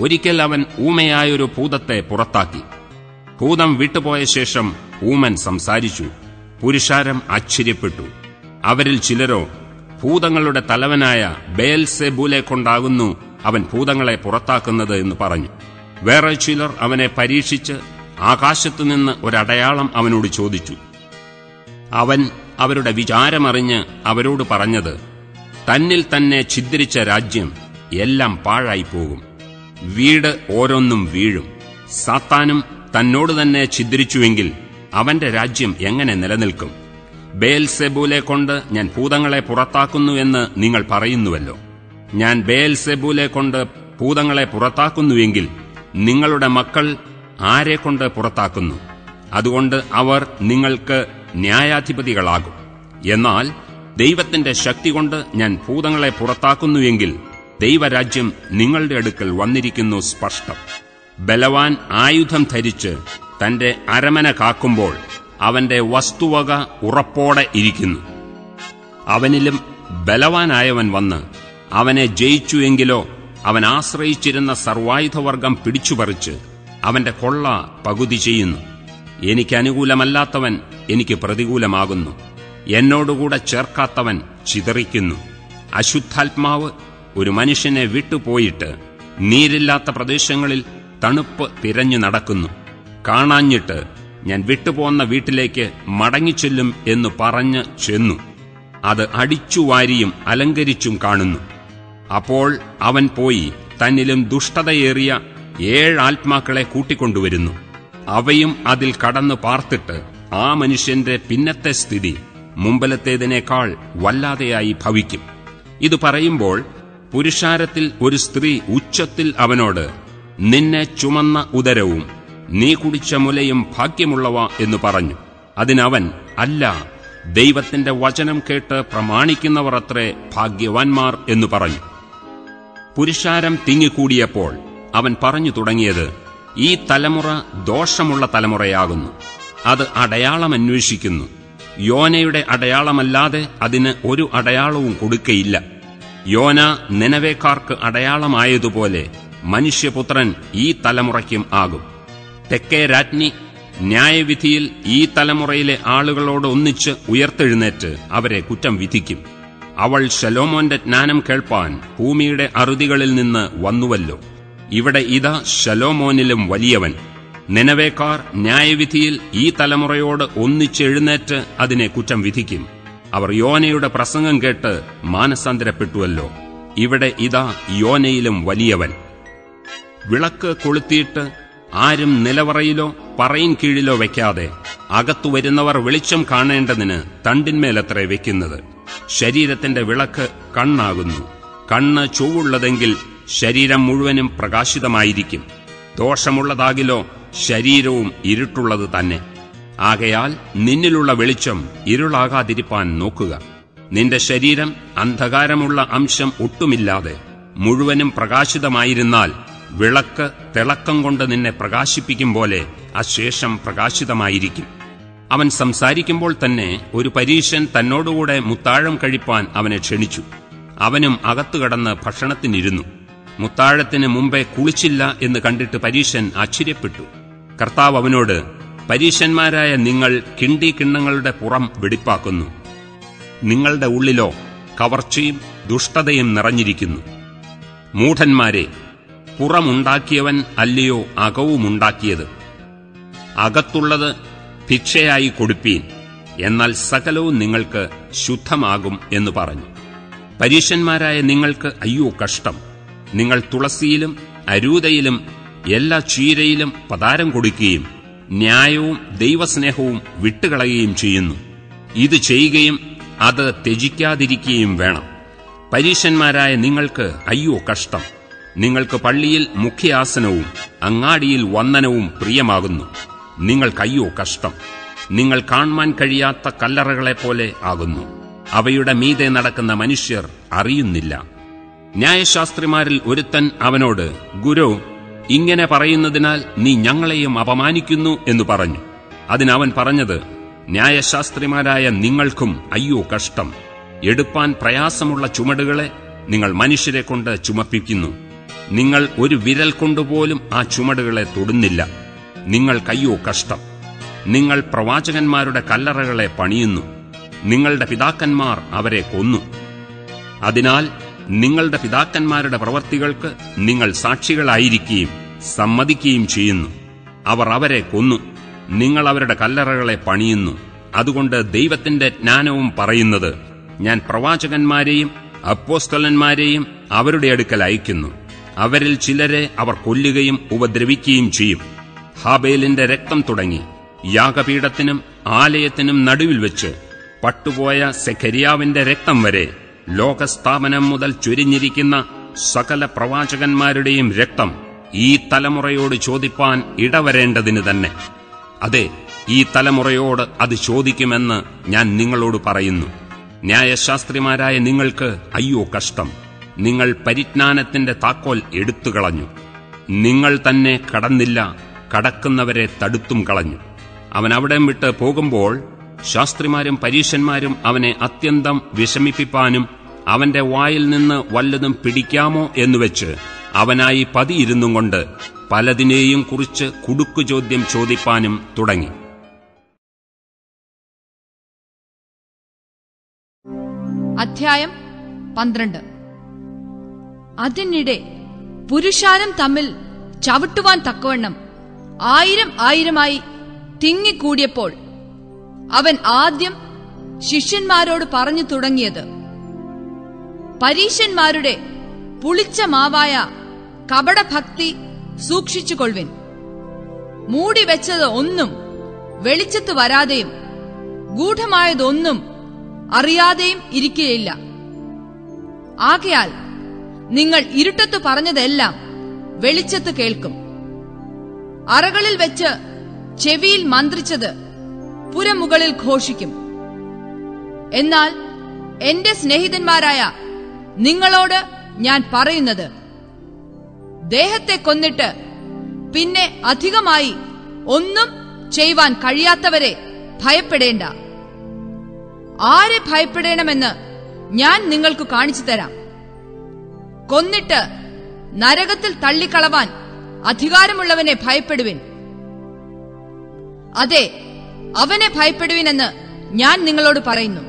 ഒരിക്കൽ അവൻ ഊമയായൊരു ഭൂതത്തെ പുറത്താക്കി. ഭൂതം വിട്ടുപോയ ശേഷം ഊമൻ സംസാരിച്ചു. പുരുഷാരം ആശ്ചര്യപ്പെട്ടു. അവരിൽ ചിലരോ ഭൂതങ്ങളുടെ തലവനായ ബേൽസെബൂലെ കൊണ്ടാകുന്നു അവൻ ഭൂതങ്ങളെ പുറത്താക്കുന്നത് എന്ന് പറഞ്ഞു. വേറെ ചിലർ അവനെ പരീക്ഷിച്ച് ആകാശത്തുനിന്ന് ഒരടയാളം അവനോട് ചോദിച്ചു. അവൻ അവരുടെ വിചാരമറിഞ്ഞ് അവരോട് പറഞ്ഞത് തന്നിൽ തന്നെ ഛിദ്രിച്ച രാജ്യം എല്ലാം പാഴായി പോകും. വീട് ഓരോന്നും വീഴും. സാത്താനും തന്നോട് തന്നെ ഛിദ്രിച്ചുവെങ്കിൽ അവന്റെ രാജ്യം എങ്ങനെ നിലനിൽക്കും? ബേൽ സെബൂലെ കൊണ്ട് ഞാൻ ഭൂതങ്ങളെ പുറത്താക്കുന്നു എന്ന് നിങ്ങൾ പറയുന്നുവല്ലോ. ഞാൻ ബേൽ സെബൂലെ കൊണ്ട് ഭൂതങ്ങളെ പുറത്താക്കുന്നുവെങ്കിൽ നിങ്ങളുടെ മക്കൾ ആരെ കൊണ്ട് പുറത്താക്കുന്നു? അതുകൊണ്ട് അവർ നിങ്ങൾക്ക് ന്യായാധിപതികളാകും. എന്നാൽ ദൈവത്തിന്റെ ശക്തി കൊണ്ട് ഞാൻ ഭൂതങ്ങളെ പുറത്താക്കുന്നുവെങ്കിൽ ദൈവരാജ്യം നിങ്ങളുടെ അടുക്കൽ വന്നിരിക്കുന്നു സ്പഷ്ടം. ബലവാൻ ആയുധം ധരിച്ച് തന്റെ അരമന കാക്കുമ്പോൾ അവന്റെ വസ്തുവക ഉറപ്പോടെ ഇരിക്കുന്നു. അവനിലും ബലവാനായവൻ വന്ന് അവനെ ജയിച്ചു എങ്കിലോ അവൻ ആശ്രയിച്ചിരുന്ന സർവായുധവർഗം പിടിച്ചുപറിച്ച് അവന്റെ കൊള്ള പകുതി ചെയ്യുന്നു. എനിക്ക് അനുകൂലമല്ലാത്തവൻ എനിക്ക് പ്രതികൂലമാകുന്നു. എന്നോടുകൂടെ ചേർക്കാത്തവൻ ചിതറിക്കുന്നു. അശുദ്ധാത്മാവ് ഒരു മനുഷ്യനെ വിട്ടുപോയിട്ട് നീരില്ലാത്ത പ്രദേശങ്ങളിൽ തണുപ്പ് തിരഞ്ഞു നടക്കുന്നു. കാണാഞ്ഞിട്ട് ഞാൻ വിട്ടുപോന്ന വീട്ടിലേക്ക് മടങ്ങിച്ചെല്ലും എന്ന് പറഞ്ഞ് ചെന്നു. അത് അടിച്ചുവാരിയും അലങ്കരിച്ചും കാണുന്നു. അപ്പോൾ അവൻ പോയി തന്നിലും ദുഷ്ടതയേറിയ ഏഴ് ആത്മാക്കളെ കൂട്ടിക്കൊണ്ടുവരുന്നു. അവയും അതിൽ കടന്നു പാർത്തിട്ട് ആ മനുഷ്യന്റെ പിന്നത്തെ സ്ഥിതി മുമ്പലത്തേതിനേക്കാൾ വല്ലാതെയായി ഭവിക്കും. ഇത് പറയുമ്പോൾ പുരുഷാരത്തിൽ ഒരു സ്ത്രീ ഉച്ചത്തിൽ അവനോട് നിന്നെ ചുമന്ന ഉദരവും നീ കുടിച്ച മുലയും ഭാഗ്യമുള്ളവ എന്ന് പറഞ്ഞു. അതിനവൻ അല്ല ദൈവത്തിന്റെ വചനം കേട്ട് പ്രമാണിക്കുന്നവർ അത്രേ ഭാഗ്യവാൻമാർ എന്നു പറഞ്ഞു. പുരുഷാരം തിങ്ങിക്കൂടിയപ്പോൾ അവൻ പറഞ്ഞു തുടങ്ങിയത് ഈ തലമുറ ദോഷമുള്ള തലമുറയാകുന്നു. അത് അടയാളം അന്വേഷിക്കുന്നു. യോനയുടെ അടയാളമല്ലാതെ അതിന് ഒരു അടയാളവും കൊടുക്കയില്ല. യോന നിലവേക്കാർക്ക് അടയാളമായതുപോലെ മനുഷ്യപുത്രൻ ഈ തലമുറയ്ക്കും ആകും. തെക്കേ രാജ്ഞി ന്യായവിധിയിൽ ഈ തലമുറയിലെ ആളുകളോട് ഒന്നിച്ച് ഉയർത്തെഴുന്നേറ്റ് അവരെ കുറ്റം വിധിക്കും. അവൾ ശലോമോന്റെ ജ്ഞാനം കേൾപ്പാൻ ഭൂമിയുടെ അറുതികളിൽ നിന്ന് വന്നുവല്ലോ. ഇവിടെ ഇതാ ശലോമോനിലും വലിയവൻ. നിനവേക്കാർ ന്യായവിധിയിൽ ഈ തലമുറയോട് ഒന്നിച്ചെഴുന്നേറ്റ് അതിനെ കുറ്റം വിധിക്കും. അവർ യോനയുടെ പ്രസംഗം കേട്ട് മാനസാന്തരപ്പെട്ടുവല്ലോ. ഇവിടെ ഇതാ യോനയിലും വലിയവൻ. വിളക്ക് കൊളുത്തിയിട്ട് ആരും നിലവറയിലോ പറയിൻ കീഴിലോ വയ്ക്കാതെ അകത്തു വരുന്നവർ വെളിച്ചം കാണേണ്ടതിന് തണ്ടിന്മേലത്രേ വയ്ക്കുന്നത് ശരീരത്തിന്റെ വിളക്ക് കണ്ണാകുന്നു. കണ്ണ് ചൊവ്വുള്ളതെങ്കിൽ ശരീരം മുഴുവനും പ്രകാശിതമായിരിക്കും. ദോഷമുള്ളതാകിലോ ശരീരവും ഇരുട്ടുള്ളത് തന്നെ. ആകയാൽ നിന്നിലുള്ള വെളിച്ചം ഇരുളാകാതിരിപ്പാൻ നോക്കുക. നിന്റെ ശരീരം അന്ധകാരമുള്ള അംശം ഒട്ടുമില്ലാതെ മുഴുവനും പ്രകാശിതമായിരുന്നാൽ വിളക്ക് തിളക്കം കൊണ്ട് നിന്നെ പ്രകാശിപ്പിക്കും പോലെ അശേഷം പ്രകാശിതമായിരിക്കും. അവൻ സംസാരിക്കുമ്പോൾ തന്നെ ഒരു പരീശൻ തന്നോടുകൂടെ മുത്താഴം കഴിപ്പാൻ അവനെ ക്ഷണിച്ചു. അവനും അകത്തു കടന്ന് ഭക്ഷണത്തിനിരുന്നു. മുത്താഴത്തിന് മുമ്പേ കുളിച്ചില്ല എന്ന് കണ്ടിട്ട് പരീശൻ ആശ്ചര്യപ്പെട്ടു. കർത്താവ് അവനോട് പരീശന്മാരായ നിങ്ങൾ കിണ്ടി കിണ്ണങ്ങളുടെ പുറം വെടിപ്പാക്കുന്നു. നിങ്ങളുടെ ഉള്ളിലോ കവർച്ചയും ദുഷ്ടതയും നിറഞ്ഞിരിക്കുന്നു. മൂഢന്മാരെ പുറമുണ്ടാക്കിയവൻ അല്ലയോ അകവുമുണ്ടാക്കിയത്? അകത്തുള്ളത് ഭിക്ഷയായി കൊടുപ്പീൻ എന്നാൽ സകലവും നിങ്ങൾക്ക് ശുദ്ധമാകും എന്ന് പറഞ്ഞു. പരീശന്മാരായ നിങ്ങൾക്ക് അയ്യോ കഷ്ടം. നിങ്ങൾ തുളസിയിലും അരൂതയിലും എല്ലാ ചീരയിലും പതാരം കൊടുക്കുകയും ന്യായവും ദൈവസ്നേഹവും വിട്ടുകളയുകയും ചെയ്യുന്നു. ഇത് ചെയ്യുകയും അത് ത്യജിക്കാതിരിക്കുകയും വേണം. പരീശന്മാരായ നിങ്ങൾക്ക് അയ്യോ കഷ്ടം. നിങ്ങൾക്ക് പള്ളിയിൽ മുഖ്യാസനവും അങ്ങാടിയിൽ വന്ദനവും പ്രിയമാകുന്നു. നിങ്ങൾക്കയ്യോ കഷ്ടം. നിങ്ങൾ കാണുവാൻ കഴിയാത്ത കല്ലറകളെപ്പോലെ ആകുന്നു. അവയുടെ മീതെ നടക്കുന്ന മനുഷ്യർ അറിയുന്നില്ല. ന്യായശാസ്ത്രിമാരിൽ ഒരുത്തൻ അവനോട് ഗുരു ഇങ്ങനെ പറയുന്നതിനാൽ നീ ഞങ്ങളെയും അപമാനിക്കുന്നു എന്ന് പറഞ്ഞു. അതിനവൻ പറഞ്ഞത് ന്യായശാസ്ത്രിമാരായ നിങ്ങൾക്കും അയ്യോ കഷ്ടം. എടുപ്പാൻ പ്രയാസമുള്ള ചുമടുകളെ നിങ്ങൾ മനുഷ്യരെ കൊണ്ട് ചുമപ്പിക്കുന്നു. നിങ്ങൾ ഒരു വിരൽ കൊണ്ടുപോലും ആ ചുമടുകളെ തൊടുന്നില്ല. നിങ്ങൾ കയ്യോ കഷ്ടം. നിങ്ങൾ പ്രവാചകന്മാരുടെ കല്ലറകളെ പണിയുന്നു. നിങ്ങളുടെ പിതാക്കന്മാർ അവരെ കൊന്നു. അതിനാൽ നിങ്ങളുടെ പിതാക്കന്മാരുടെ പ്രവർത്തികൾക്ക് നിങ്ങൾ സാക്ഷികളായിരിക്കുകയും സമ്മതിക്കുകയും ചെയ്യുന്നു. അവർ അവരെ കൊന്നു. നിങ്ങൾ അവരുടെ കല്ലറകളെ പണിയുന്നു. അതുകൊണ്ട് ദൈവത്തിന്റെ ജ്ഞാനവും പറയുന്നത് ഞാൻ പ്രവാചകന്മാരെയും അപ്പോസ്തലന്മാരെയും അവരുടെ അടുക്കൽ അയക്കുന്നു അവരിൽ ചിലരെ അവർ കൊല്ലുകയും ഉപദ്രവിക്കുകയും ചെയ്യും. ഹാബേലിന്റെ രക്തം തുടങ്ങി. യാഗപീഠത്തിനും ആലയത്തിനും നടുവിൽ വെച്ച് പട്ടുപോയ സെഖരിയാവിന്റെ രക്തം വരെ ലോകസ്ഥാപനം മുതൽ ചൊരിഞ്ഞിരിക്കുന്ന സകല പ്രവാചകന്മാരുടെയും രക്തം ഈ തലമുറയോട് ചോദിപ്പാൻ ഇടവരേണ്ടതിന് തന്നെ. അതെ ഈ തലമുറയോട് അത് ചോദിക്കുമെന്ന് ഞാൻ നിങ്ങളോട് പറയുന്നു. ന്യായശാസ്ത്രിമാരായ നിങ്ങൾക്ക് അയ്യോ കഷ്ടം. നിങ്ങൾ പരിജ്ഞാനത്തിന്റെ താക്കോൽ എടുത്തുകളഞ്ഞു. നിങ്ങൾ തന്നെ കടന്നില്ല കടക്കുന്നവരെ തടുത്തും കളഞ്ഞു. അവൻ അവിടെ വിട്ട് പോകുമ്പോൾ ശാസ്ത്രിമാരും പരീശന്മാരും അവനെ അത്യന്തം വിഷമിപ്പിപ്പാനും അവന്റെ വായിൽ നിന്ന് വല്ലതും പിടിക്കാമോ എന്നുവെച്ച് അവനായി പതിയിരുന്നും കൊണ്ട് പലതിനെയും കുറിച്ച് കുടുക്കു ചോദ്യം ചോദിപ്പാനും തുടങ്ങി. അധ്യായം പന്ത്രണ്ട്. അതിനിടെ പുരുഷാരം തമ്മിൽ ചവിട്ടുവാൻ തക്കവണ്ണം ആയിരം ആയിരമായി തിങ്ങിക്കൂടിയപ്പോൾ അവൻ ആദ്യം ശിഷ്യന്മാരോട് പറഞ്ഞു തുടങ്ങിയത് പരീശന്മാരുടെ പുളിച്ച മാവായ കപടഭക്തി സൂക്ഷിച്ചുകൊള്ളുവിൻ. മൂടിവെച്ചത് ഒന്നും വെളിച്ചത്ത് വരാതെയും ഗൂഢമായതൊന്നും അറിയാതെയും ഇരിക്കുകയില്ല. ആകയാൽ നിങ്ങൾ ഇരുട്ടത്ത് പറഞ്ഞതെല്ലാം വെളിച്ചത്ത് കേൾക്കും. അറകളിൽ വെച്ച് ചെവിയിൽ മന്ത്രിച്ചത് പുരമുകളിൽ ഘോഷിക്കും. എന്നാൽ എന്റെ സ്നേഹിതന്മാരായ നിങ്ങളോട് ഞാൻ പറയുന്നത് ദേഹത്തെ കൊന്നിട്ട് പിന്നെ അധികമായി ഒന്നും ചെയ്യുവാൻ കഴിയാത്തവരെ ഭയപ്പെടേണ്ട. ആരെ ഭയപ്പെടേണമെന്ന് ഞാൻ നിങ്ങൾക്ക് കാണിച്ചു തരാം. കൊന്നിട്ട് നരകത്തിൽ തള്ളിക്കളവാൻ അധികാരമുള്ളവനെ ഭയപ്പെടുവിൻ. അതെ അവനെ ഭയപ്പെടുവിനെന്ന് ഞാൻ നിങ്ങളോട് പറയുന്നു.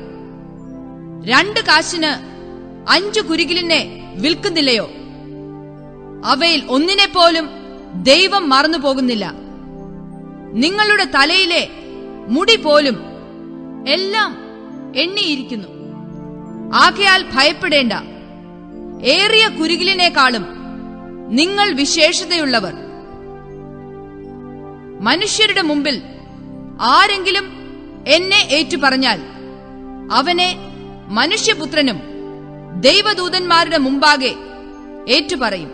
രണ്ട് കാശിന് അഞ്ചു കുരുകിലിനെ വിൽക്കുന്നില്ലയോ? അവയിൽ ഒന്നിനെ പോലും ദൈവം മറന്നു പോകുന്നില്ല നിങ്ങളുടെ തലയിലെ മുടി പോലും എല്ലാം എണ്ണിയിരിക്കുന്നു. ആകയാൽ ഭയപ്പെടേണ്ട. ഏറിയ കുരുകിലിനേക്കാളും നിങ്ങൾ വിശേഷതയുള്ളവർ. മനുഷ്യരുടെ മുമ്പിൽ ആരെങ്കിലും എന്നെ ഏറ്റുപറഞ്ഞാൽ അവനെ മനുഷ്യപുത്രനും ദൈവദൂതന്മാരുടെ മുമ്പാകെ ഏറ്റുപറയും.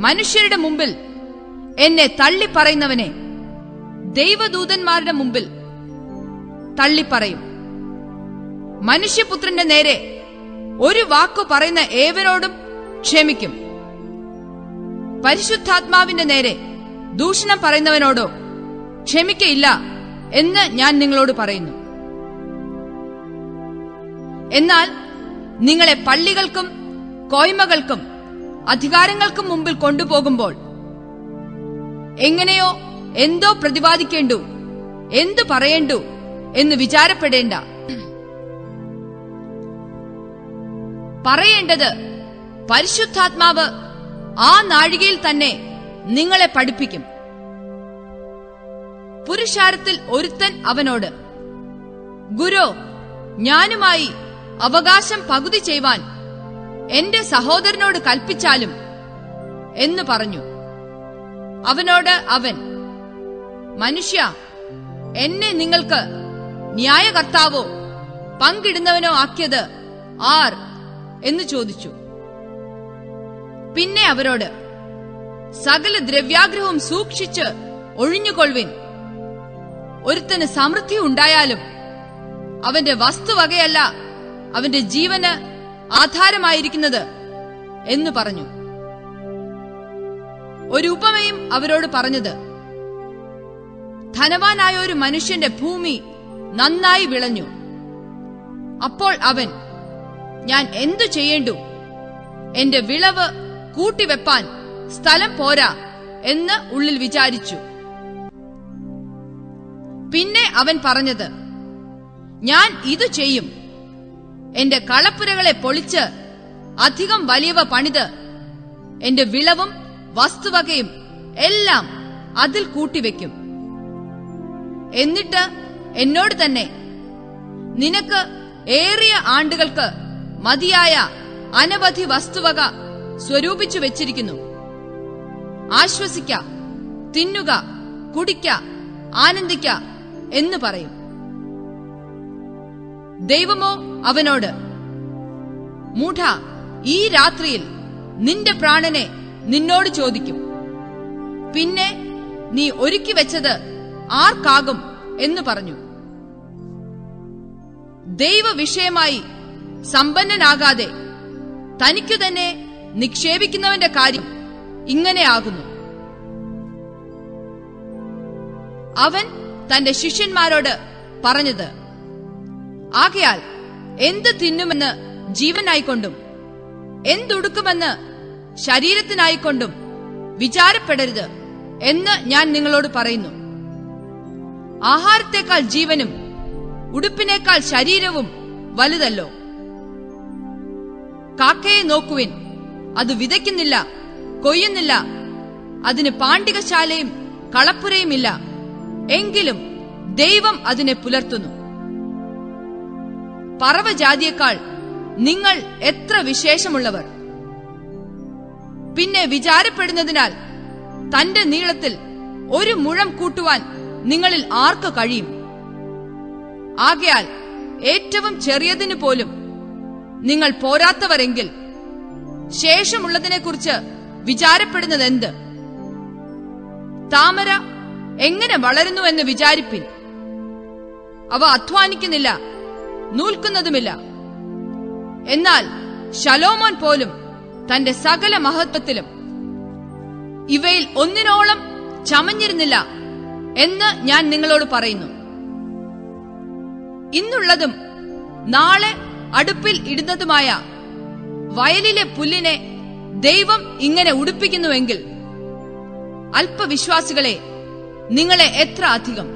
മനുഷ്യരുടെ മുമ്പിൽ എന്നെ തള്ളിപ്പറയുന്നവനെ ദൈവദൂതന്മാരുടെ മുമ്പിൽ തള്ളിപ്പറയും. മനുഷ്യപുത്രന്റെ നേരെ ഒരു വാക്കു പറയുന്ന ഏവരോടും ക്ഷമിക്കും. പരിശുദ്ധാത്മാവിന്റെ നേരെ ദൂഷണം പറയുന്നവനോടോ ക്ഷമിക്കയില്ല എന്ന് ഞാൻ നിങ്ങളോട് പറയുന്നു. എന്നാൽ നിങ്ങളെ പള്ളികൾക്കും കോയ്മകൾക്കും അധികാരങ്ങൾക്കും മുമ്പിൽ കൊണ്ടുപോകുമ്പോൾ എങ്ങനെയോ എന്തോ പ്രതിപാദിക്കേണ്ടു എന്തു പറയേണ്ടു എന്ന് വിചാരപ്പെടേണ്ട. പറയേണ്ടത് പരിശുദ്ധാത്മാവ് ആ നാഴികയിൽ തന്നെ നിങ്ങളെ പഠിപ്പിക്കും. പുരുഷാരത്തിൽ ഒരുത്തൻ അവനോട് ഗുരു ഞാനുമായി അവകാശം പകുതി ചെയ്യുവാൻ എന്റെ സഹോദരനോട് കൽപ്പിച്ചാലും എന്ന് പറഞ്ഞു. അവനോട് അവൻ മനുഷ്യ എന്നെ നിങ്ങൾക്ക് ന്യായകർത്താവോ പങ്കിടുന്നവനോ ആക്കിയത് ആർ? എന്ന് ചോദിച്ചു. പിന്നെ അവരോട് സകല ദ്രവ്യാഗ്രഹവും സൂക്ഷിച്ച് ഒഴിഞ്ഞുകൊള്ളുവിൻ. ഒരുത്തന് സമൃദ്ധി ഉണ്ടായാലും അവന്റെ വസ്തുവകയല്ല അവന്റെ ജീവന് ആധാരമായിരിക്കുന്നത് എന്ന് പറഞ്ഞു. ഒരു ഉപമയും അവരോട് പറഞ്ഞത് ധനവാനായ ഒരു മനുഷ്യന്റെ ഭൂമി നന്നായി വിളഞ്ഞു. അപ്പോൾ അവൻ ഞാൻ എന്തു ചെയ്യേണ്ടു? എന്റെ വിളവ് കൂട്ടിവെപ്പാൻ സ്ഥലം പോരാ എന്ന് ഉള്ളിൽ വിചാരിച്ചു. പിന്നെ അവൻ പറഞ്ഞത് ഞാൻ ഇത് ചെയ്യും. എന്റെ കളപ്പുരകളെ പൊളിച്ച് അധികം വലിയവ പണിത് എന്റെ വിളവും വസ്തുവകയും എല്ലാം അതിൽ കൂട്ടിവെക്കും. എന്നിട്ട് എന്നോട് തന്നെ നിനക്ക് ഏറിയ ആണ്ടുകൾക്ക് മതിയായ അനവധി വസ്തുവക സ്വരൂപിച്ചു വെച്ചിരിക്കുന്നു. ആശ്വസിക്ക തിന്നുക കുടിക്ക ആനന്ദിക്ക എന്ന് പറയും. ദൈവമോ അവനോട് മൂഢ ഈ രാത്രിയിൽ നിന്റെ പ്രാണനെ നിന്നോട് ചോദിക്കും. പിന്നെ നീ ഒരുക്കി വെച്ചത് ആർക്കാകും? എന്ന് പറഞ്ഞു. ദൈവ വിഷയമായി സമ്പന്നനാകാതെ തനിക്കു തന്നെ നിക്ഷേപിക്കുന്നവന്റെ കാര്യം ഇങ്ങനെയാകുന്നു അവൻ തന്റെ ശിഷ്യന്മാരോട് പറഞ്ഞത് ആകയാൽ എന്ത് തിന്നുമെന്ന് ജീവനായിക്കൊണ്ടും എന്തുടുക്കുമെന്ന് ശരീരത്തിനായിക്കൊണ്ടും വിചാരപ്പെടരുത് എന്ന് ഞാൻ നിങ്ങളോട് പറയുന്നു. ആഹാരത്തെക്കാൾ ജീവനും ഉടുപ്പിനേക്കാൾ ശരീരവും വലുതല്ലോ. കാക്കയെ നോക്കുവിൻ. അത് വിതയ്ക്കുന്നില്ല കൊയ്യുന്നില്ല. അതിന് പാണ്ഡികശാലയും കളപ്പുരയുമില്ല. എങ്കിലും ദൈവം അതിനെ പുലർത്തുന്നു. പറവജാതിയേക്കാൾ നിങ്ങൾ എത്ര വിശേഷമുള്ളവർ. പിന്നെ വിചാരപ്പെടുന്നതിനാൽ തന്റെ നീളത്തിൽ ഒരു മുഴം കൂട്ടുവാൻ നിങ്ങളിൽ ആർക്ക് കഴിയും? ആകയാൽ ഏറ്റവും ചെറിയതിനു പോലും നിങ്ങൾ പോരാത്തവരെങ്കിൽ ശേഷമുള്ളതിനെക്കുറിച്ച് വിചാരപ്പെടുന്നതെന്ത്? താമര എങ്ങനെ വളരുന്നു എന്ന് വിചാരിപ്പിൻ. അവ അധ്വാനിക്കുന്നില്ല നൂൽക്കുന്നതുമില്ല. എന്നാൽ ശലോമോൻ പോലും തന്റെ സകല മഹത്വത്തിലും ഇവയിൽ ഒന്നിനോളം ചമഞ്ഞിരുന്നില്ല എന്ന് ഞാൻ നിങ്ങളോട് പറയുന്നു. ഇന്നുള്ളതും നാളെ അടുപ്പിൽ ഇടുന്നതുമായ വയലിലെ പുല്ലിനെ ദൈവം ഇങ്ങനെ ഉടുപ്പിക്കുന്നുവെങ്കിൽ അല്പവിശ്വാസികളെ നിങ്ങളെ എത്ര അധികം?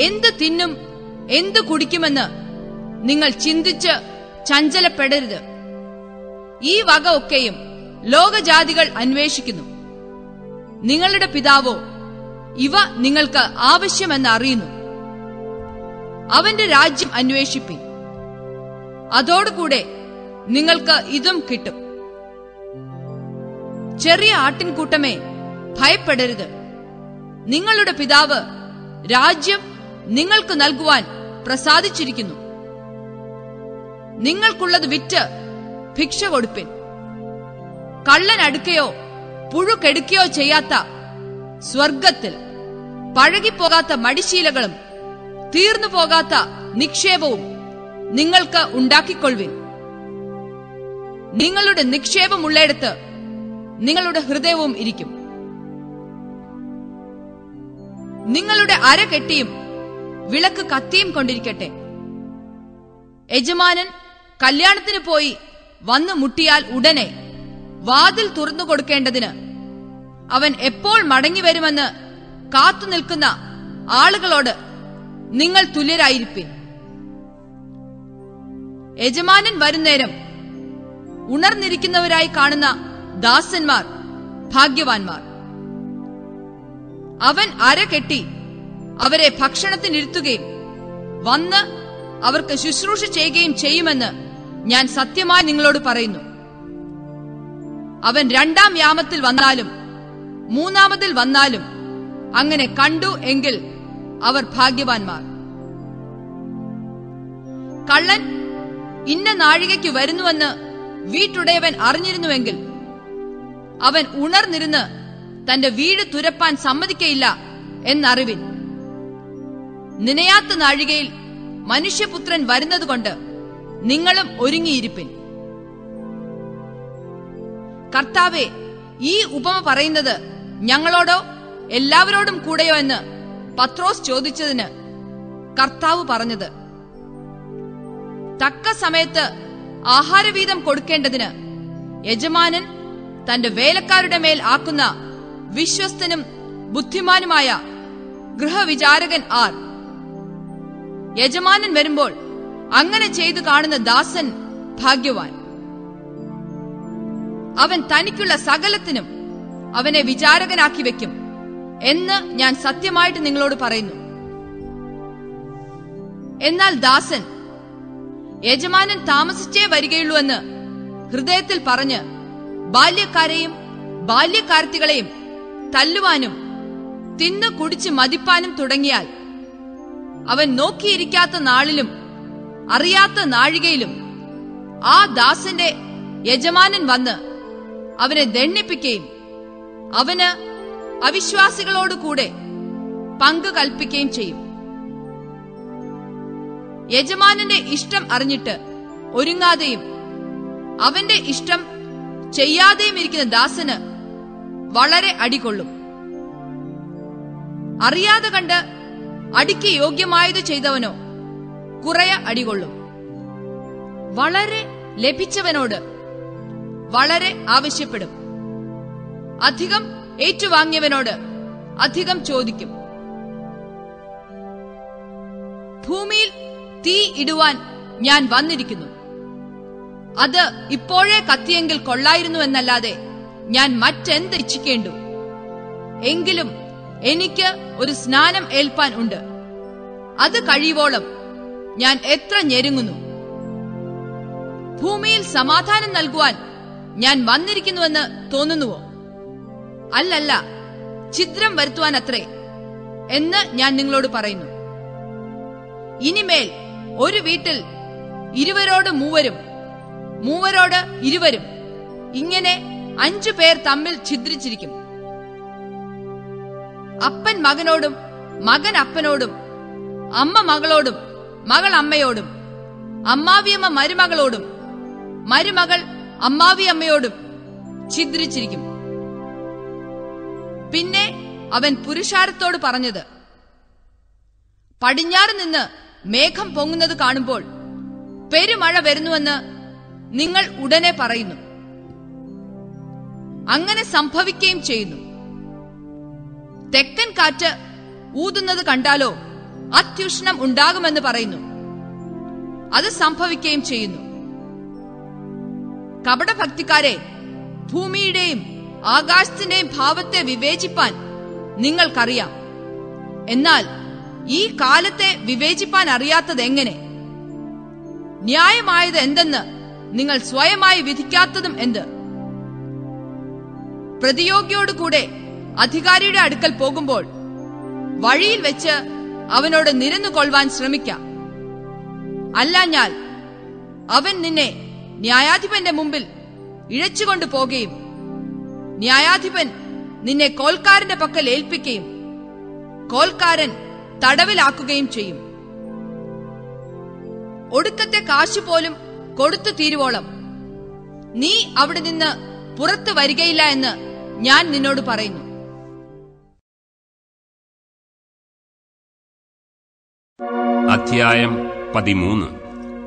എന്ത് തിന്നും എന്ത് കുടിക്കുമെന്ന് നിങ്ങൾ ചിന്തിച്ച് ചഞ്ചലപ്പെടരുത്. ഈ വക ഒക്കെയും ലോകജാതികൾ അന്വേഷിക്കുന്നു. നിങ്ങളുടെ പിതാവോ ഇവ നിങ്ങൾക്ക് ആവശ്യമെന്ന് അറിയുന്നു. അവന്റെ രാജ്യം അന്വേഷിപ്പി അതോടുകൂടെ നിങ്ങൾക്ക് ഇതും കിട്ടും. ചെറിയ ആട്ടിൻകൂട്ടമേ ഭയപ്പെടരുത്. നിങ്ങളുടെ പിതാവ് രാജ്യം നിങ്ങൾക്ക് നൽകുവാൻ പ്രസാദിച്ചിരിക്കുന്നു. നിങ്ങൾക്കുള്ളത് വിറ്റ് ഭിക്ഷ കൊടുപ്പിൻ. കള്ളൻ അടുക്കയോ പുഴുക്കെടുക്കയോ ചെയ്യാത്ത സ്വർഗത്തിൽ പഴകിപ്പോകാത്ത മടിശീലകളും തീർന്നു പോകാത്ത നിക്ഷേപവും നിങ്ങൾക്ക് ഉണ്ടാക്കിക്കൊള്ളുവിൻ. നിങ്ങളുടെ നിക്ഷേപമുള്ളയിടത്ത് നിങ്ങളുടെ ഹൃദയവും ഇരിക്കും. നിങ്ങളുടെ അര കെട്ടിയും വിളക്ക് കത്തിയും കൊണ്ടിരിക്കട്ടെ. യജമാനൻ കല്യാണത്തിന് പോയി വന്നു മുട്ടിയാൽ ഉടനെ വാതിൽ തുറന്നു കൊടുക്കേണ്ടതിന് അവൻ എപ്പോൾ മടങ്ങി വരുമെന്ന് കാത്തു നിൽക്കുന്ന ആളുകളോട് നിങ്ങൾ തുല്യരായിരിപ്പിൻ. യജമാനൻ വരുന്നേരം ഉണർന്നിരിക്കുന്നവരായി കാണുന്ന ദാസന്മാർ ഭാഗ്യവാന്മാർ. അവൻ അര കെട്ടി അവരെ ഭക്ഷണത്തിനിരുത്തുകയും വന്ന് അവർക്ക് ശുശ്രൂഷ ചെയ്യുകയും ചെയ്യുമെന്ന് ഞാൻ സത്യമായി നിങ്ങളോട് പറയുന്നു. അവൻ രണ്ടാം യാമത്തിൽ വന്നാലും മൂന്നാമതിൽ വന്നാലും അങ്ങനെ കണ്ടു എങ്കിൽ അവർ ഭാഗ്യവാന്മാർ. കള്ളൻ ഇന്ന നാഴികയ്ക്ക് വരുന്നുവെന്ന് വീട്ടുടയവൻ അറിഞ്ഞിരുന്നുവെങ്കിൽ അവൻ ഉണർന്നിരുന്ന് തന്റെ വീട് തുരപ്പാൻ സമ്മതിക്കയില്ല എന്നറിവിൻ. നിനയാത്ത നാഴികയിൽ മനുഷ്യപുത്രൻ വരുന്നതുകൊണ്ട് നിങ്ങളും ഒരുങ്ങിയിരിപ്പിൻ. കർത്താവെ ഈ ഉപമ പറയുന്നത് ഞങ്ങളോടോ എല്ലാവരോടും കൂടെയോ എന്ന് പത്രോസ് ചോദിച്ചതിന് കർത്താവ് പറഞ്ഞത് തക്ക സമയത്ത് ആഹാരവീതം കൊടുക്കേണ്ടതിന് യജമാനൻ തന്റെ വേലക്കാരുടെ മേൽ ആക്കുന്ന വിശ്വസ്തനും ബുദ്ധിമാനുമായ ഗൃഹവിചാരകൻ ആർ. യജമാനൻ വരുമ്പോൾ അങ്ങനെ ചെയ്തു കാണുന്ന ദാസൻ ഭാഗ്യവാൻ. അവൻ തനിക്കുള്ള സകലത്തിനും അവനെ വിചാരകനാക്കി വെക്കും എന്ന് ഞാൻ സത്യമായിട്ട് നിങ്ങളോട് പറയുന്നു. എന്നാൽ ദാസൻ യജമാനൻ താമസിച്ചേ വരികയുള്ളൂ എന്ന് ഹൃദയത്തിൽ പറഞ്ഞ് ബാല്യക്കാരെയും ബാല്യക്കാരത്തികളെയും തല്ലുവാനും തിന്നു കുടിച്ച് മതിപ്പാനും തുടങ്ങിയാൽ അവൻ നോക്കിയിരിക്കാത്ത നാളിലും അറിയാത്ത നാഴികയിലും ആ ദാസന്റെ യജമാനൻ വന്ന് അവനെ ദണ്ണിപ്പിക്കുകയും അവന് അവിശ്വാസികളോടുകൂടെ പങ്ക് കൽപ്പിക്കുകയും ചെയ്യും. യജമാനന്റെ ഇഷ്ടം അറിഞ്ഞിട്ട് ഒരുങ്ങാതെയും അവന്റെ ഇഷ്ടം ചെയ്യാതെയും ഇരിക്കുന്ന ദാസന് വളരെ അടികൊള്ളും. അറിയാതെ കണ്ട് അടിക്ക് യോഗ്യമായത് ചെയ്തവനോ കുറയ അടികൊള്ളും. വളരെ ലഭിച്ചവനോട് വളരെ ആവശ്യപ്പെടും. അധികം ഏറ്റുവാങ്ങിയവനോട് അധികം ചോദിക്കും. ഭൂമിയിൽ തീ ഇടുവാൻ ഞാൻ വന്നിരിക്കുന്നു. അത് ഇപ്പോഴേ കത്തിയെങ്കിൽ കൊള്ളായിരുന്നു എന്നല്ലാതെ ഞാൻ മറ്റെന്ത് ഇച്ഛിക്കേണ്ടു? എങ്കിലും എനിക്ക് ഒരു സ്നാനം ഏൽപ്പാൻ ഉണ്ട്. അത് കഴിയുവോളം ഞാൻ എത്ര ഞെരുങ്ങുന്നു. ഭൂമിയിൽ സമാധാനം നൽകുവാൻ ഞാൻ വന്നിരിക്കുന്നുവെന്ന് തോന്നുന്നുവോ? അല്ലല്ല ഛിദ്രം വരുത്തുവാൻ അത്രേ എന്ന് ഞാൻ നിങ്ങളോട് പറയുന്നു. ഇനിമേൽ ഒരു വീട്ടിൽ ഇരുവരോട് മൂവരും മൂവരോട് ഇരുവരും ഇങ്ങനെ അഞ്ചു പേർ തമ്മിൽ ഛിദ്രിച്ചിരിക്കും. അപ്പൻ മകനോടും മകൻ അപ്പനോടും അമ്മ മകളോടും മകൾ അമ്മയോടും അമ്മാവിയമ്മ മരുമകളോടും മരുമകൾ അമ്മാവിയമ്മയോടും ഛിദ്രിച്ചിരിക്കും. പിന്നെ അവൻ പുരുഷാരത്തോട് പറഞ്ഞത് പടിഞ്ഞാറ് നിന്ന് മേഘം പൊങ്ങുന്നത് കാണുമ്പോൾ പെരുമഴ വരുന്നുവെന്ന് നിങ്ങൾ ഉടനെ പറയുന്നു. അങ്ങനെ സംഭവിക്കുകയും ചെയ്യുന്നു. തെക്കൻ കാറ്റ് ഊതുന്നത് കണ്ടാലോ അത്യുഷ്ണം ഉണ്ടാകുമെന്ന് പറയുന്നു. അത് സംഭവിക്കുകയും ചെയ്യുന്നു. കപടഭക്തിക്കാരെ ഭൂമിയുടെയും ആകാശത്തിന്റെയും ഭാവത്തെ വിവേചിപ്പാൻ നിങ്ങൾക്കറിയാം. എന്നാൽ ഈ കാലത്തെ വിവേചിപ്പാൻ അറിയാത്തത് എങ്ങനെ? ന്യായമായത് എന്തെന്ന് നിങ്ങൾ സ്വയമായി വിധിക്കാത്തതും എന്ത്? പ്രതിയോഗിയോടുകൂടെ അധികാരിയുടെ അടുക്കൽ പോകുമ്പോൾ വഴിയിൽ വെച്ച് അവനോട് നിരന്നു കൊള്ളുവാൻ ശ്രമിക്കാം. അല്ലാഞ്ഞാൽ അവൻ നിന്നെ ന്യായാധിപന്റെ മുമ്പിൽ ഇഴച്ചുകൊണ്ടു പോകുകയും ന്യായാധിപൻ നിന്നെ കോൽക്കാരന്റെ പക്കൽ ഏൽപ്പിക്കുകയും കോൽക്കാരൻ തടവിലാക്കുകയും ചെയ്യും. ഒടുക്കത്തെ കാശു പോലും കൊടുത്തു തീരുവോളം നീ അവിടെ നിന്ന് പുറത്തു വരികയില്ല എന്ന് ഞാൻ നിന്നോട് പറയുന്നു. അധ്യായം പതിമൂന്ന്.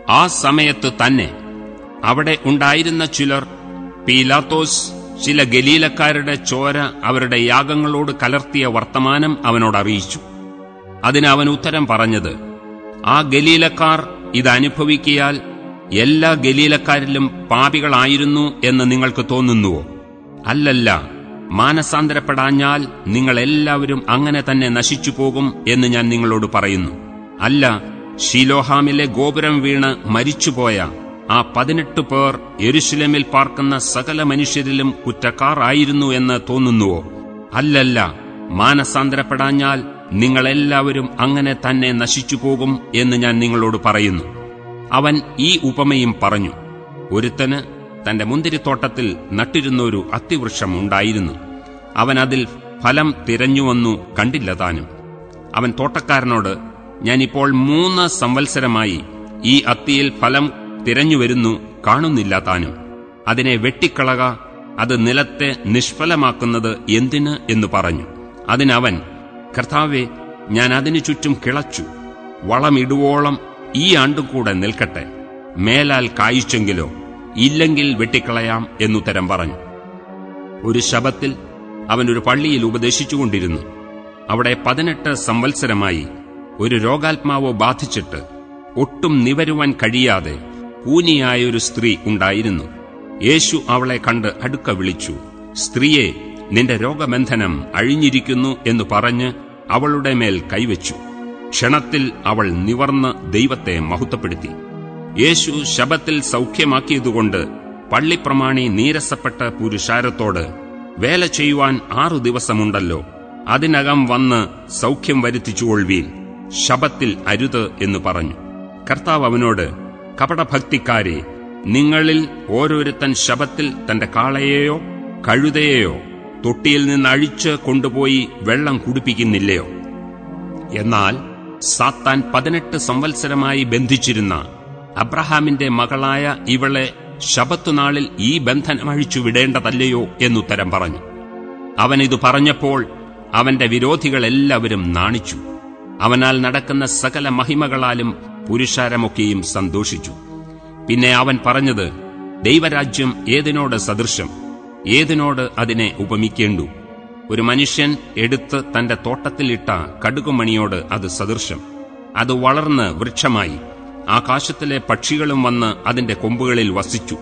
ആ സമയത്ത് തന്നെ അവിടെ ഉണ്ടായിരുന്ന ചിലർ പീലാത്തോസ് ചില ഗലീലക്കാരുടെ ചോര അവരുടെ യാഗങ്ങളോട് കലർത്തിയ വർത്തമാനം അവനോട് അറിയിച്ചു. അതിന് അവൻ ഉത്തരം പറഞ്ഞത് ആ ഗലീലക്കാർ ഇതനുഭവിക്കിയാൽ എല്ലാ ഗലീലക്കാരിലും പാപികളായിരുന്നു എന്ന് നിങ്ങൾക്ക് തോന്നുന്നുവോ? അല്ലല്ല മാനസാന്തരപ്പെടാഞ്ഞാൽ നിങ്ങൾ എല്ലാവരും അങ്ങനെ തന്നെ നശിച്ചു പോകും എന്ന് ഞാൻ നിങ്ങളോട് പറയുന്നു. അല്ല ഷീലോഹാമിലെ ഗോപുരം വീണ് മരിച്ചുപോയ ആ പതിനെട്ട് പേർ എരുശിലമിൽ പാർക്കുന്ന സകല മനുഷ്യരിലും കുറ്റക്കാർ ആയിരുന്നു എന്ന് തോന്നുന്നുവോ? അല്ലല്ല. മാനസാന്തരപ്പെടാഞ്ഞാൽ നിങ്ങളെല്ലാവരും അങ്ങനെ തന്നെ നശിച്ചു പോകും എന്ന് ഞാൻ നിങ്ങളോട് പറയുന്നു. അവൻ ഈ ഉപമയും പറഞ്ഞു. ഒരുത്തന് തന്റെ മുന്തിരിത്തോട്ടത്തിൽ നട്ടിരുന്നൊരു അത്തിവൃക്ഷം ഉണ്ടായിരുന്നു. അവൻ അതിൽ ഫലം തിരഞ്ഞുവന്നു കണ്ടില്ല താനും. അവൻ തോട്ടക്കാരനോട് ഞാനിപ്പോൾ മൂന്ന് സംവത്സരമായി ഈ അത്തിയിൽ ഫലം തിരഞ്ഞുവരുന്നു കാണുന്നില്ല താനും അതിനെ വെട്ടിക്കളക അത് നിലത്തെ നിഷ്ഫലമാക്കുന്നത് എന്തിന് എന്ന് പറഞ്ഞു. അതിനവൻ കർത്താവെ ഞാൻ അതിനു ചുറ്റും കിളച്ചു. വളമിടുവോളം ഈ ആണ്ടുകൂടെ നിൽക്കട്ടെ. മേലാൽ കായിച്ചെങ്കിലോ ഇല്ലെങ്കിൽ വെട്ടിക്കളയാം എന്നുത്തരം പറഞ്ഞു. ഒരു ശബത്തിൽ അവൻ ഒരു പള്ളിയിൽ ഉപദേശിച്ചുകൊണ്ടിരുന്നു. അവിടെ പതിനെട്ട് സംവത്സരമായി ഒരു രോഗാത്മാവോ ബാധിച്ചിട്ട് ഒട്ടും നിവരുവാൻ കഴിയാതെ പൂനിയായൊരു സ്ത്രീ ഉണ്ടായിരുന്നു. യേശു അവളെ കണ്ട് അടുക്ക വിളിച്ചു സ്ത്രീയെ നിന്റെ രോഗബന്ധനം അഴിഞ്ഞിരിക്കുന്നു എന്ന് പറഞ്ഞ് അവളുടെ മേൽ കൈവച്ചു. ക്ഷണത്തിൽ അവൾ നിവർന്ന് ദൈവത്തെ മഹത്വപ്പെടുത്തി. യേശു ശബത്തിൽ സൗഖ്യമാക്കിയതുകൊണ്ട് പള്ളിപ്രമാണി നീരസപ്പെട്ട പുരുഷാരത്തോട് വേല ചെയ്യുവാൻ ആറു ദിവസമുണ്ടല്ലോ അതിനകം വന്ന് സൗഖ്യം വരുത്തിച്ചുകൊള്ളുവീൻ ശബത്തിൽ അരുത് എന്ന് പറഞ്ഞു. കർത്താവ് അവനോട് കപടഭക്തിക്കാരെ നിങ്ങളിൽ ഓരോരുത്തൻ ശബത്തിൽ തന്റെ കാളയെയോ കഴുതയെയോ തൊട്ടിയിൽ നിന്ന് അഴിച്ച് കൊണ്ടുപോയി വെള്ളം കുടിപ്പിക്കുന്നില്ലയോ? എന്നാൽ സാത്താൻ പതിനെട്ട് സംവത്സരമായി ബന്ധിച്ചിരുന്ന അബ്രഹാമിന്റെ മകളായ ഇവളെ ശബത്തുനാളിൽ ഈ ബന്ധനം അഴിച്ചു വിടേണ്ടതല്ലയോ എന്നുത്തരം പറഞ്ഞു. അവൻ ഇത് പറഞ്ഞപ്പോൾ അവന്റെ വിരോധികളെല്ലാവരും നാണിച്ചു. അവനാൽ നടക്കുന്ന സകല മഹിമകളാലും പുരുഷാരമൊക്കെയും സന്തോഷിച്ചു. പിന്നെ അവൻ പറഞ്ഞത് ദൈവരാജ്യം ഏതിനോട് സദൃശം ഏതിനോട് അതിനെ ഉപമിക്കേണ്ടു? ഒരു മനുഷ്യൻ എടുത്ത് തന്റെ തോട്ടത്തിലിട്ട കടുകുമണിയോട് അത് സദൃശം അത് വളർന്ന് വൃക്ഷമായി. ആകാശത്തിലെ പക്ഷികളും വന്ന് അതിന്റെ കൊമ്പുകളിൽ വസിച്ചു.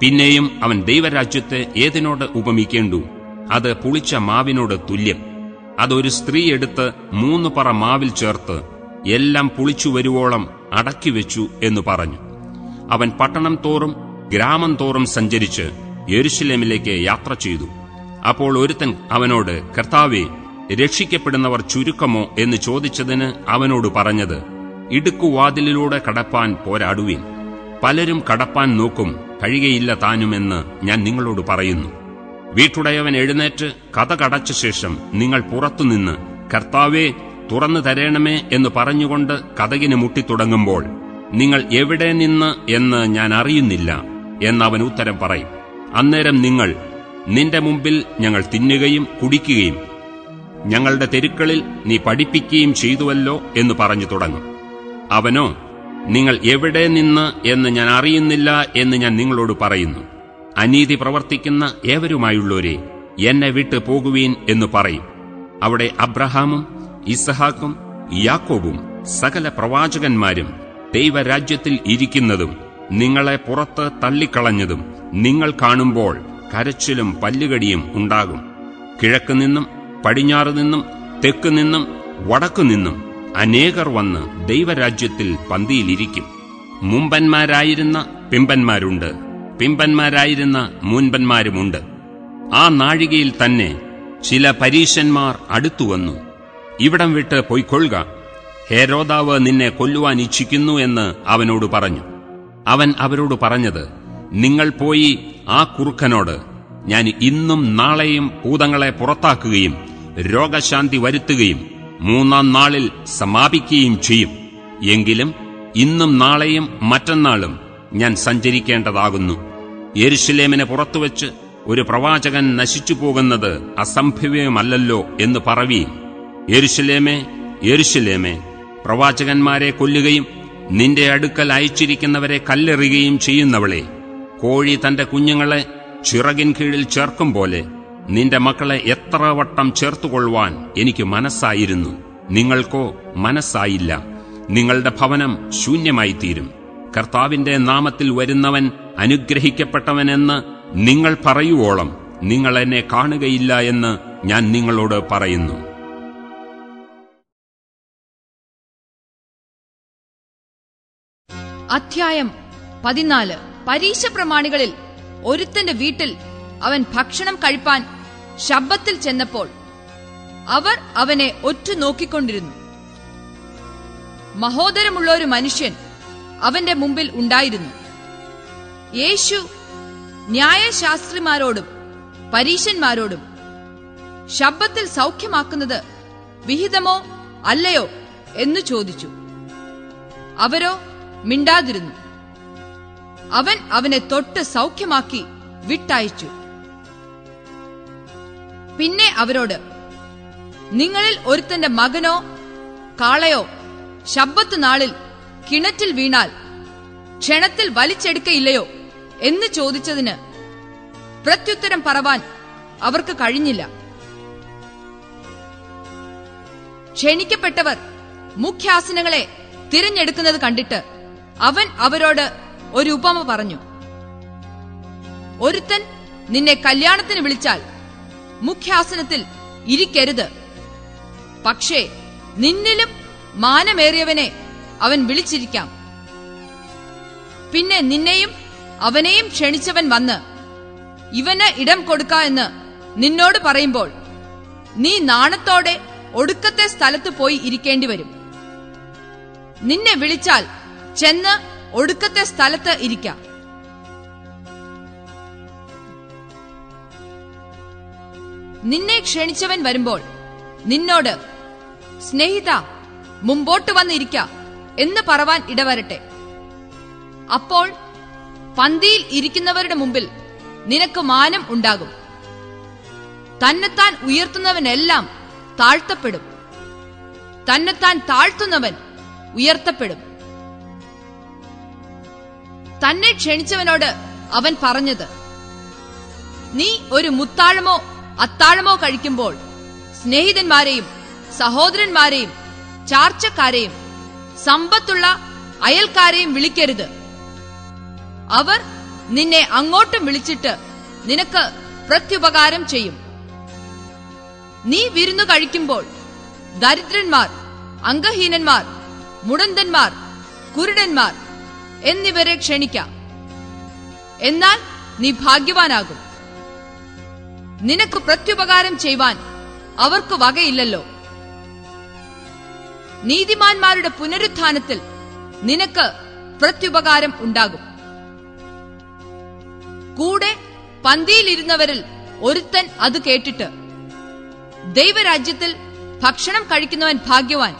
പിന്നെയും അവൻ ദൈവരാജ്യത്തെ ഏതിനോട് ഉപമിക്കേണ്ടു? അത് പുളിച്ച മാവിനോട് തുല്യം. അതൊരു സ്ത്രീ എടുത്ത് മൂന്ന് പറ മാവിൽ ചേർത്ത് എല്ലാം പുളിച്ചു വരുവോളം അടക്കിവെച്ചു എന്ന് പറഞ്ഞു. അവൻ പട്ടണം തോറും ഗ്രാമം തോറും സഞ്ചരിച്ച് യെരുശലേമിലേക്ക് യാത്ര ചെയ്തു. അപ്പോൾ ഒരുത്തൻ അവനോട് കർത്താവെ രക്ഷിക്കപ്പെടുന്നവർ ചുരുക്കമോ? എന്ന് ചോദിച്ചതിന് അവനോട് പറഞ്ഞത് ഇടുക്കുവാതിലിലൂടെ കടപ്പാൻ പോരാടുവിൻ. പലരും കടപ്പാൻ നോക്കും കഴിയയില്ല താനുമെന്ന് ഞാൻ നിങ്ങളോട് പറയുന്നു. വീട്ടുടയവൻ എഴുന്നേറ്റ് കഥ കടച്ച ശേഷം നിങ്ങൾ പുറത്തുനിന്ന് കർത്താവെ തുറന്നു തരേണമേ എന്ന് പറഞ്ഞുകൊണ്ട് കഥകിന് മുട്ടിത്തുടങ്ങുമ്പോൾ നിങ്ങൾ എവിടെ നിന്ന് എന്ന് ഞാൻ അറിയുന്നില്ല എന്ന് അവൻ ഉത്തരം പറയും. അന്നേരം നിങ്ങൾ നിന്റെ മുമ്പിൽ ഞങ്ങൾ തിന്നുകയും കുടിക്കുകയും ഞങ്ങളുടെ തെരുക്കളിൽ നീ പഠിപ്പിക്കുകയും ചെയ്തുവല്ലോ എന്ന് പറഞ്ഞു തുടങ്ങും. അവനോ നിങ്ങൾ എവിടെ നിന്ന് എന്ന് ഞാൻ അറിയുന്നില്ല എന്ന് ഞാൻ നിങ്ങളോട് പറയുന്നു. അനീതി പ്രവർത്തിക്കുന്ന ഏവരുമായുള്ളവരെ എന്നെ വിട്ടു പോകുവീൻ എന്ന് പറയും. അവിടെ അബ്രഹാമും ഇസഹാക്കും യാക്കോബും സകല പ്രവാചകന്മാരും ദൈവരാജ്യത്തിൽ ഇരിക്കുന്നതും നിങ്ങളെ പുറത്ത് തള്ളിക്കളഞ്ഞതും നിങ്ങൾ കാണുമ്പോൾ കരച്ചിലും പല്ലുകടിയും ഉണ്ടാകും. കിഴക്കുനിന്നും പടിഞ്ഞാറുനിന്നും തെക്കുനിന്നും വടക്കുനിന്നും അനേകർ വന്ന് ദൈവരാജ്യത്തിൽ പന്തിയിലിരിക്കും. മുമ്പന്മാരായിരുന്ന പിമ്പന്മാരുണ്ട്. പിമ്പന്മാരായിരുന്ന മുൻപന്മാരുമുണ്ട്. ആ നാഴികയിൽ തന്നെ ചില പരീശന്മാർ അടുത്തുവന്നു. ഇവിടം വിട്ട് പൊയ്ക്കൊള്ളുക. ഹേരോദാവ് നിന്നെ കൊല്ലുവാൻ ഇച്ഛിക്കുന്നു എന്ന് അവനോട് പറഞ്ഞു. അവൻ അവരോട് പറഞ്ഞത് നിങ്ങൾ പോയി ആ കുറുക്കനോട് ഞാൻ ഇന്നും നാളെയും ഭൂതങ്ങളെ പുറത്താക്കുകയും രോഗശാന്തി വരുത്തുകയും മൂന്നാം നാളിൽ സമാപിക്കുകയും ചെയ്യും. എങ്കിലും ഇന്നും നാളെയും മറ്റന്നാളും ഞാൻ സഞ്ചരിക്കേണ്ടതാകുന്നു. യെരുഷലേമിനെ പുറത്തുവച്ച് ഒരു പ്രവാചകൻ നശിച്ചു പോകുന്നത് അസംഭവ്യമല്ലല്ലോ എന്ന് പറവീൻ. യെരുഷലേമേ യെരുഷലേമേ പ്രവാചകന്മാരെ കൊല്ലുകയും നിന്റെ അടുക്കൽ അയച്ചിരിക്കുന്നവരെ കല്ലെറിയുകയും ചെയ്യുന്നവളെ. കോഴി തന്റെ കുഞ്ഞുങ്ങളെ ചിറകിൻ കീഴിൽ ചേർക്കും പോലെ നിന്റെ മക്കളെ എത്ര വട്ടം ചേർത്തുകൊള്ളുവാൻ എനിക്ക് മനസ്സായിരുന്നു. നിങ്ങൾക്കോ മനസ്സായില്ല. നിങ്ങളുടെ ഭവനം ശൂന്യമായി തീരും കർത്താവിന്റെ നാമത്തിൽ വരുന്നവൻ അനുഗ്രഹിക്കപ്പെട്ടവനെന്ന് നിങ്ങൾ പറയുവോളം നിങ്ങൾ എന്നെ കാണുകയില്ല എന്ന് ഞാൻ നിങ്ങളോട് പറയുന്നു. അധ്യായം പതിനാല്. പരീക്ഷ പ്രമാണികളിൽ ഒരുത്തന്റെ വീട്ടിൽ അവൻ ഭക്ഷണം കഴിപ്പാൻ ശബ്ദത്തിൽ ചെന്നപ്പോൾ അവർ അവനെ ഒറ്റ നോക്കിക്കൊണ്ടിരുന്നു. മഹോദരമുള്ള ഒരു മനുഷ്യൻ അവന്റെ മുമ്പിൽ ഉണ്ടായിരുന്നു. യേശു ന്യായശാസ്ത്രിമാരോടും പരീശന്മാരോടും ശബ്ദത്തിൽ സൗഖ്യമാക്കുന്നത് വിഹിതമോ അല്ലയോ എന്ന് ചോദിച്ചു. അവരോ മിണ്ടാതിരുന്നു. അവൻ അവനെ തൊട്ട് സൗഖ്യമാക്കി വിട്ടയച്ചു. പിന്നെ അവരോട് നിങ്ങളിൽ ഒരുത്തന്റെ മകനോ കാളയോ ശബ്ബത്ത് നാളിൽ കിണറ്റിൽ വീണാൽ ക്ഷണത്തിൽ വലിച്ചെടുക്കയില്ലയോ? എന്ന് ചോദിച്ചതിന് പ്രത്യുത്തരം പറവാൻ അവർക്ക് കഴിഞ്ഞില്ല. ക്ഷണിക്കപ്പെട്ടവർ മുഖ്യാസനങ്ങളെ തിരഞ്ഞെടുക്കുന്നത് കണ്ടിട്ട് അവൻ അവരോട് ഒരു ഉപമ പറഞ്ഞു. ഒരുത്തൻ നിന്നെ കല്യാണത്തിന് വിളിച്ചാൽ മുഖ്യാസനത്തിൽ ഇരിക്കരുത്. പക്ഷേ നിന്നിലും മാനമേറിയവനെ അവൻ വിളിച്ചിരിക്കാം. പിന്നെ നിന്നെയും അവനെയും ക്ഷണിച്ചവൻ വന്ന് ഇവന് ഇടം കൊടുക്ക എന്ന് നിന്നോട് പറയുമ്പോൾ നീ നാണത്തോടെ ഒടുക്കത്തെ സ്ഥലത്ത് പോയി ഇരിക്കേണ്ടി വരും. നിന്നെ വിളിച്ചാൽ ചെന്ന് ഒടുക്കത്തെ സ്ഥലത്ത് ഇരിക്കാം. നിന്നെ ക്ഷണിച്ചവൻ വരുമ്പോൾ നിന്നോട് സ്നേഹിത മുമ്പോട്ട് വന്നിരിക്ക എന്ന് പറവാൻ ഇടവരട്ടെ. അപ്പോൾ പന്തിയിൽ ഇരിക്കുന്നവരുടെ മുമ്പിൽ നിനക്ക് മാനം ഉണ്ടാകും. തന്നെത്താൻ ഉയർത്തുന്നവനെല്ലാം താഴ്ത്തപ്പെടും. തന്നെത്താൻ താഴ്ത്തുന്നവൻ ഉയർത്തപ്പെടും. തന്നെ ക്ഷണിച്ചവനോട് അവൻ പറഞ്ഞത് നീ ഒരു മുത്താഴമോ അത്താഴമോ കഴിക്കുമ്പോൾ സ്നേഹിതന്മാരെയും സഹോദരന്മാരെയും ചാർച്ചക്കാരെയും സമ്പത്തുള്ള അയൽക്കാരെയും വിളിക്കരുത്. അവർ നിന്നെ അങ്ങോട്ടും വിളിച്ചിട്ട് നിനക്ക് പ്രത്യുപകാരം ചെയ്യും. നീ വിരുന്നു കഴിക്കുമ്പോൾ ദരിദ്രന്മാർ അംഗഹീനന്മാർ മുടന്തന്മാർ കുരുടന്മാർ എന്നിവരെ ക്ഷണിക്കാം. എന്നാൽ നീ ഭാഗ്യവാനാകും. നിനക്ക് പ്രത്യുപകാരം ചെയ്യുവാൻ അവർക്ക് വകയില്ലല്ലോ. നീതിമാന്മാരുടെ പുനരുത്ഥാനത്തിൽ നിനക്ക് പ്രത്യുപകാരം ഉണ്ടാകും. കൂടെ പന്തിയിലിരുന്നവരിൽ ഒരുത്തൻ അത് കേട്ടിട്ട് ദൈവരാജ്യത്തിൽ ഭക്ഷണം കഴിക്കുന്നവൻ ഭാഗ്യവാൻ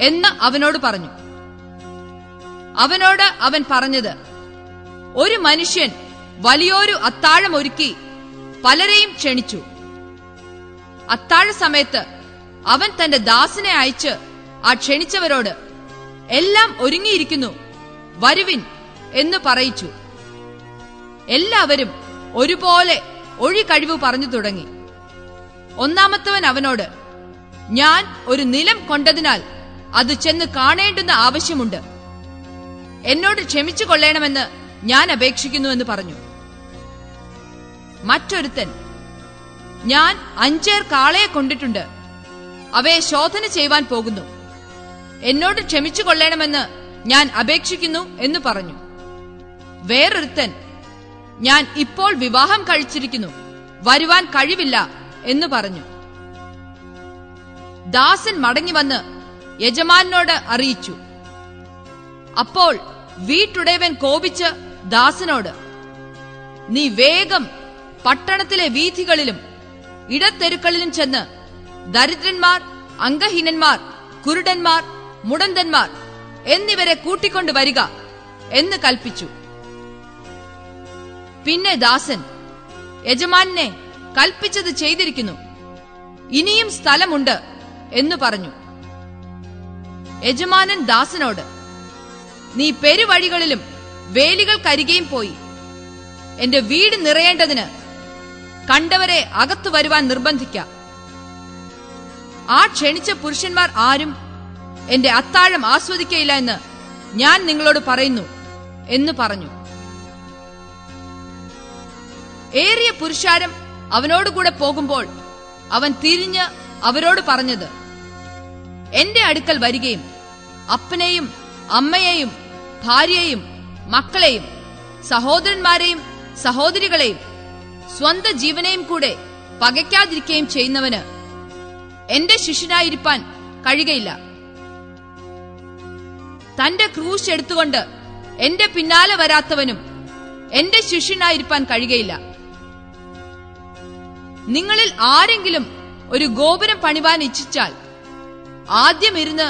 എന്ന് അവനോട് പറഞ്ഞു. അവനോട് അവൻ പറഞ്ഞത് ഒരു മനുഷ്യൻ വലിയൊരു അത്താഴം ഒരുക്കി പലരെയും ക്ഷണിച്ചു. അത്താഴ സമയത്ത് അവൻ തന്റെ ദാസിനെ അയച്ച് ആ ക്ഷണിച്ചവരോട് എല്ലാം ഒരുങ്ങിയിരിക്കുന്നു വരുവിൻ എന്ന് പറയിച്ചു. എല്ലാവരും ഒരുപോലെ ഒഴി കഴിവ് പറഞ്ഞു തുടങ്ങി. ഒന്നാമത്തവൻ അവനോട് ഞാൻ ഒരു നിലം കൊണ്ടതിനാൽ അത് ചെന്ന് കാണേണ്ടുന്ന ആവശ്യമുണ്ട്. എന്നോട് ക്ഷമിച്ചു കൊള്ളേണമെന്ന് ഞാൻ അപേക്ഷിക്കുന്നുവെന്ന് പറഞ്ഞു. മറ്റൊരുത്തൻ ഞാൻ അഞ്ചേർ കാളയെ കൊണ്ടിട്ടുണ്ട് അവയെ ശോധന ചെയ്യുവാൻ പോകുന്നു. എന്നോട് ക്ഷമിച്ചു കൊള്ളേണമെന്ന് ഞാൻ അപേക്ഷിക്കുന്നു എന്ന് പറഞ്ഞു. വേറൊരുത്തൻ ഞാൻ ഇപ്പോൾ വിവാഹം കഴിച്ചിരിക്കുന്നു വരുവാൻ കഴിവില്ല എന്ന് പറഞ്ഞു. ദാസൻ മടങ്ങി വന്ന് യജമാനോട് അറിയിച്ചു. അപ്പോൾ വീട്ടുടയവൻ കോപിച്ച് ദാസനോട് നീ വേഗം പട്ടണത്തിലെ വീഥികളിലും ഇടത്തെരുക്കളിലും ചെന്ന് ദരിദ്രന്മാർ അംഗഹീനന്മാർ കുരുടന്മാർ മുടന്തന്മാർ എന്നിവരെ കൂട്ടിക്കൊണ്ടു വരിക എന്ന് കൽപ്പിച്ചു. പിന്നെ ദാസൻ യജമാനെ കൽപ്പിച്ചത് ചെയ്തിരിക്കുന്നു. ഇനിയും സ്ഥലമുണ്ട് എന്ന് പറഞ്ഞു. യജമാനൻ ദാസനോട് നീ പെരുവഴികളിലും വേലികൾ കരികയും പോയി. എന്റെ വീട് നിറയേണ്ടതിന് കണ്ടവരെ അകത്തു വരുവാൻ നിർബന്ധിക്ക. ആ ക്ഷണിച്ച പുരുഷന്മാർ ആരും എന്റെ അത്താഴം ആസ്വദിക്കയില്ല എന്ന് ഞാൻ നിങ്ങളോട് പറയുന്നു എന്ന് പറഞ്ഞു. ഏറിയ പുരുഷാരം അവനോടുകൂടെ പോകുമ്പോൾ അവൻ തിരിഞ്ഞ് അവരോട് പറഞ്ഞത് എന്റെ അടുക്കൽ വരികയും അപ്പനെയും അമ്മയെയും ഭാര്യയെയും മക്കളെയും സഹോദരന്മാരെയും സഹോദരികളെയും സ്വന്ത ജീവനെയും കൂടെ പകയ്ക്കാതിരിക്കുകയും ചെയ്യുന്നവന് എന്റെ ശിഷ്യനായിരിക്കാൻ കഴിയുകയില്ല. തന്റെ ക്രൂശ് എടുത്തുകൊണ്ട് എന്റെ പിന്നാലെ വരാത്തവനും എന്റെ ശിഷ്യനായിരിക്കാൻ കഴിയുകയില്ല. നിങ്ങളിൽ ആരെങ്കിലും ഒരു ഗോപുരം പണിവാൻ ഇച്ഛിച്ചാൽ ആദ്യം ഇരുന്ന്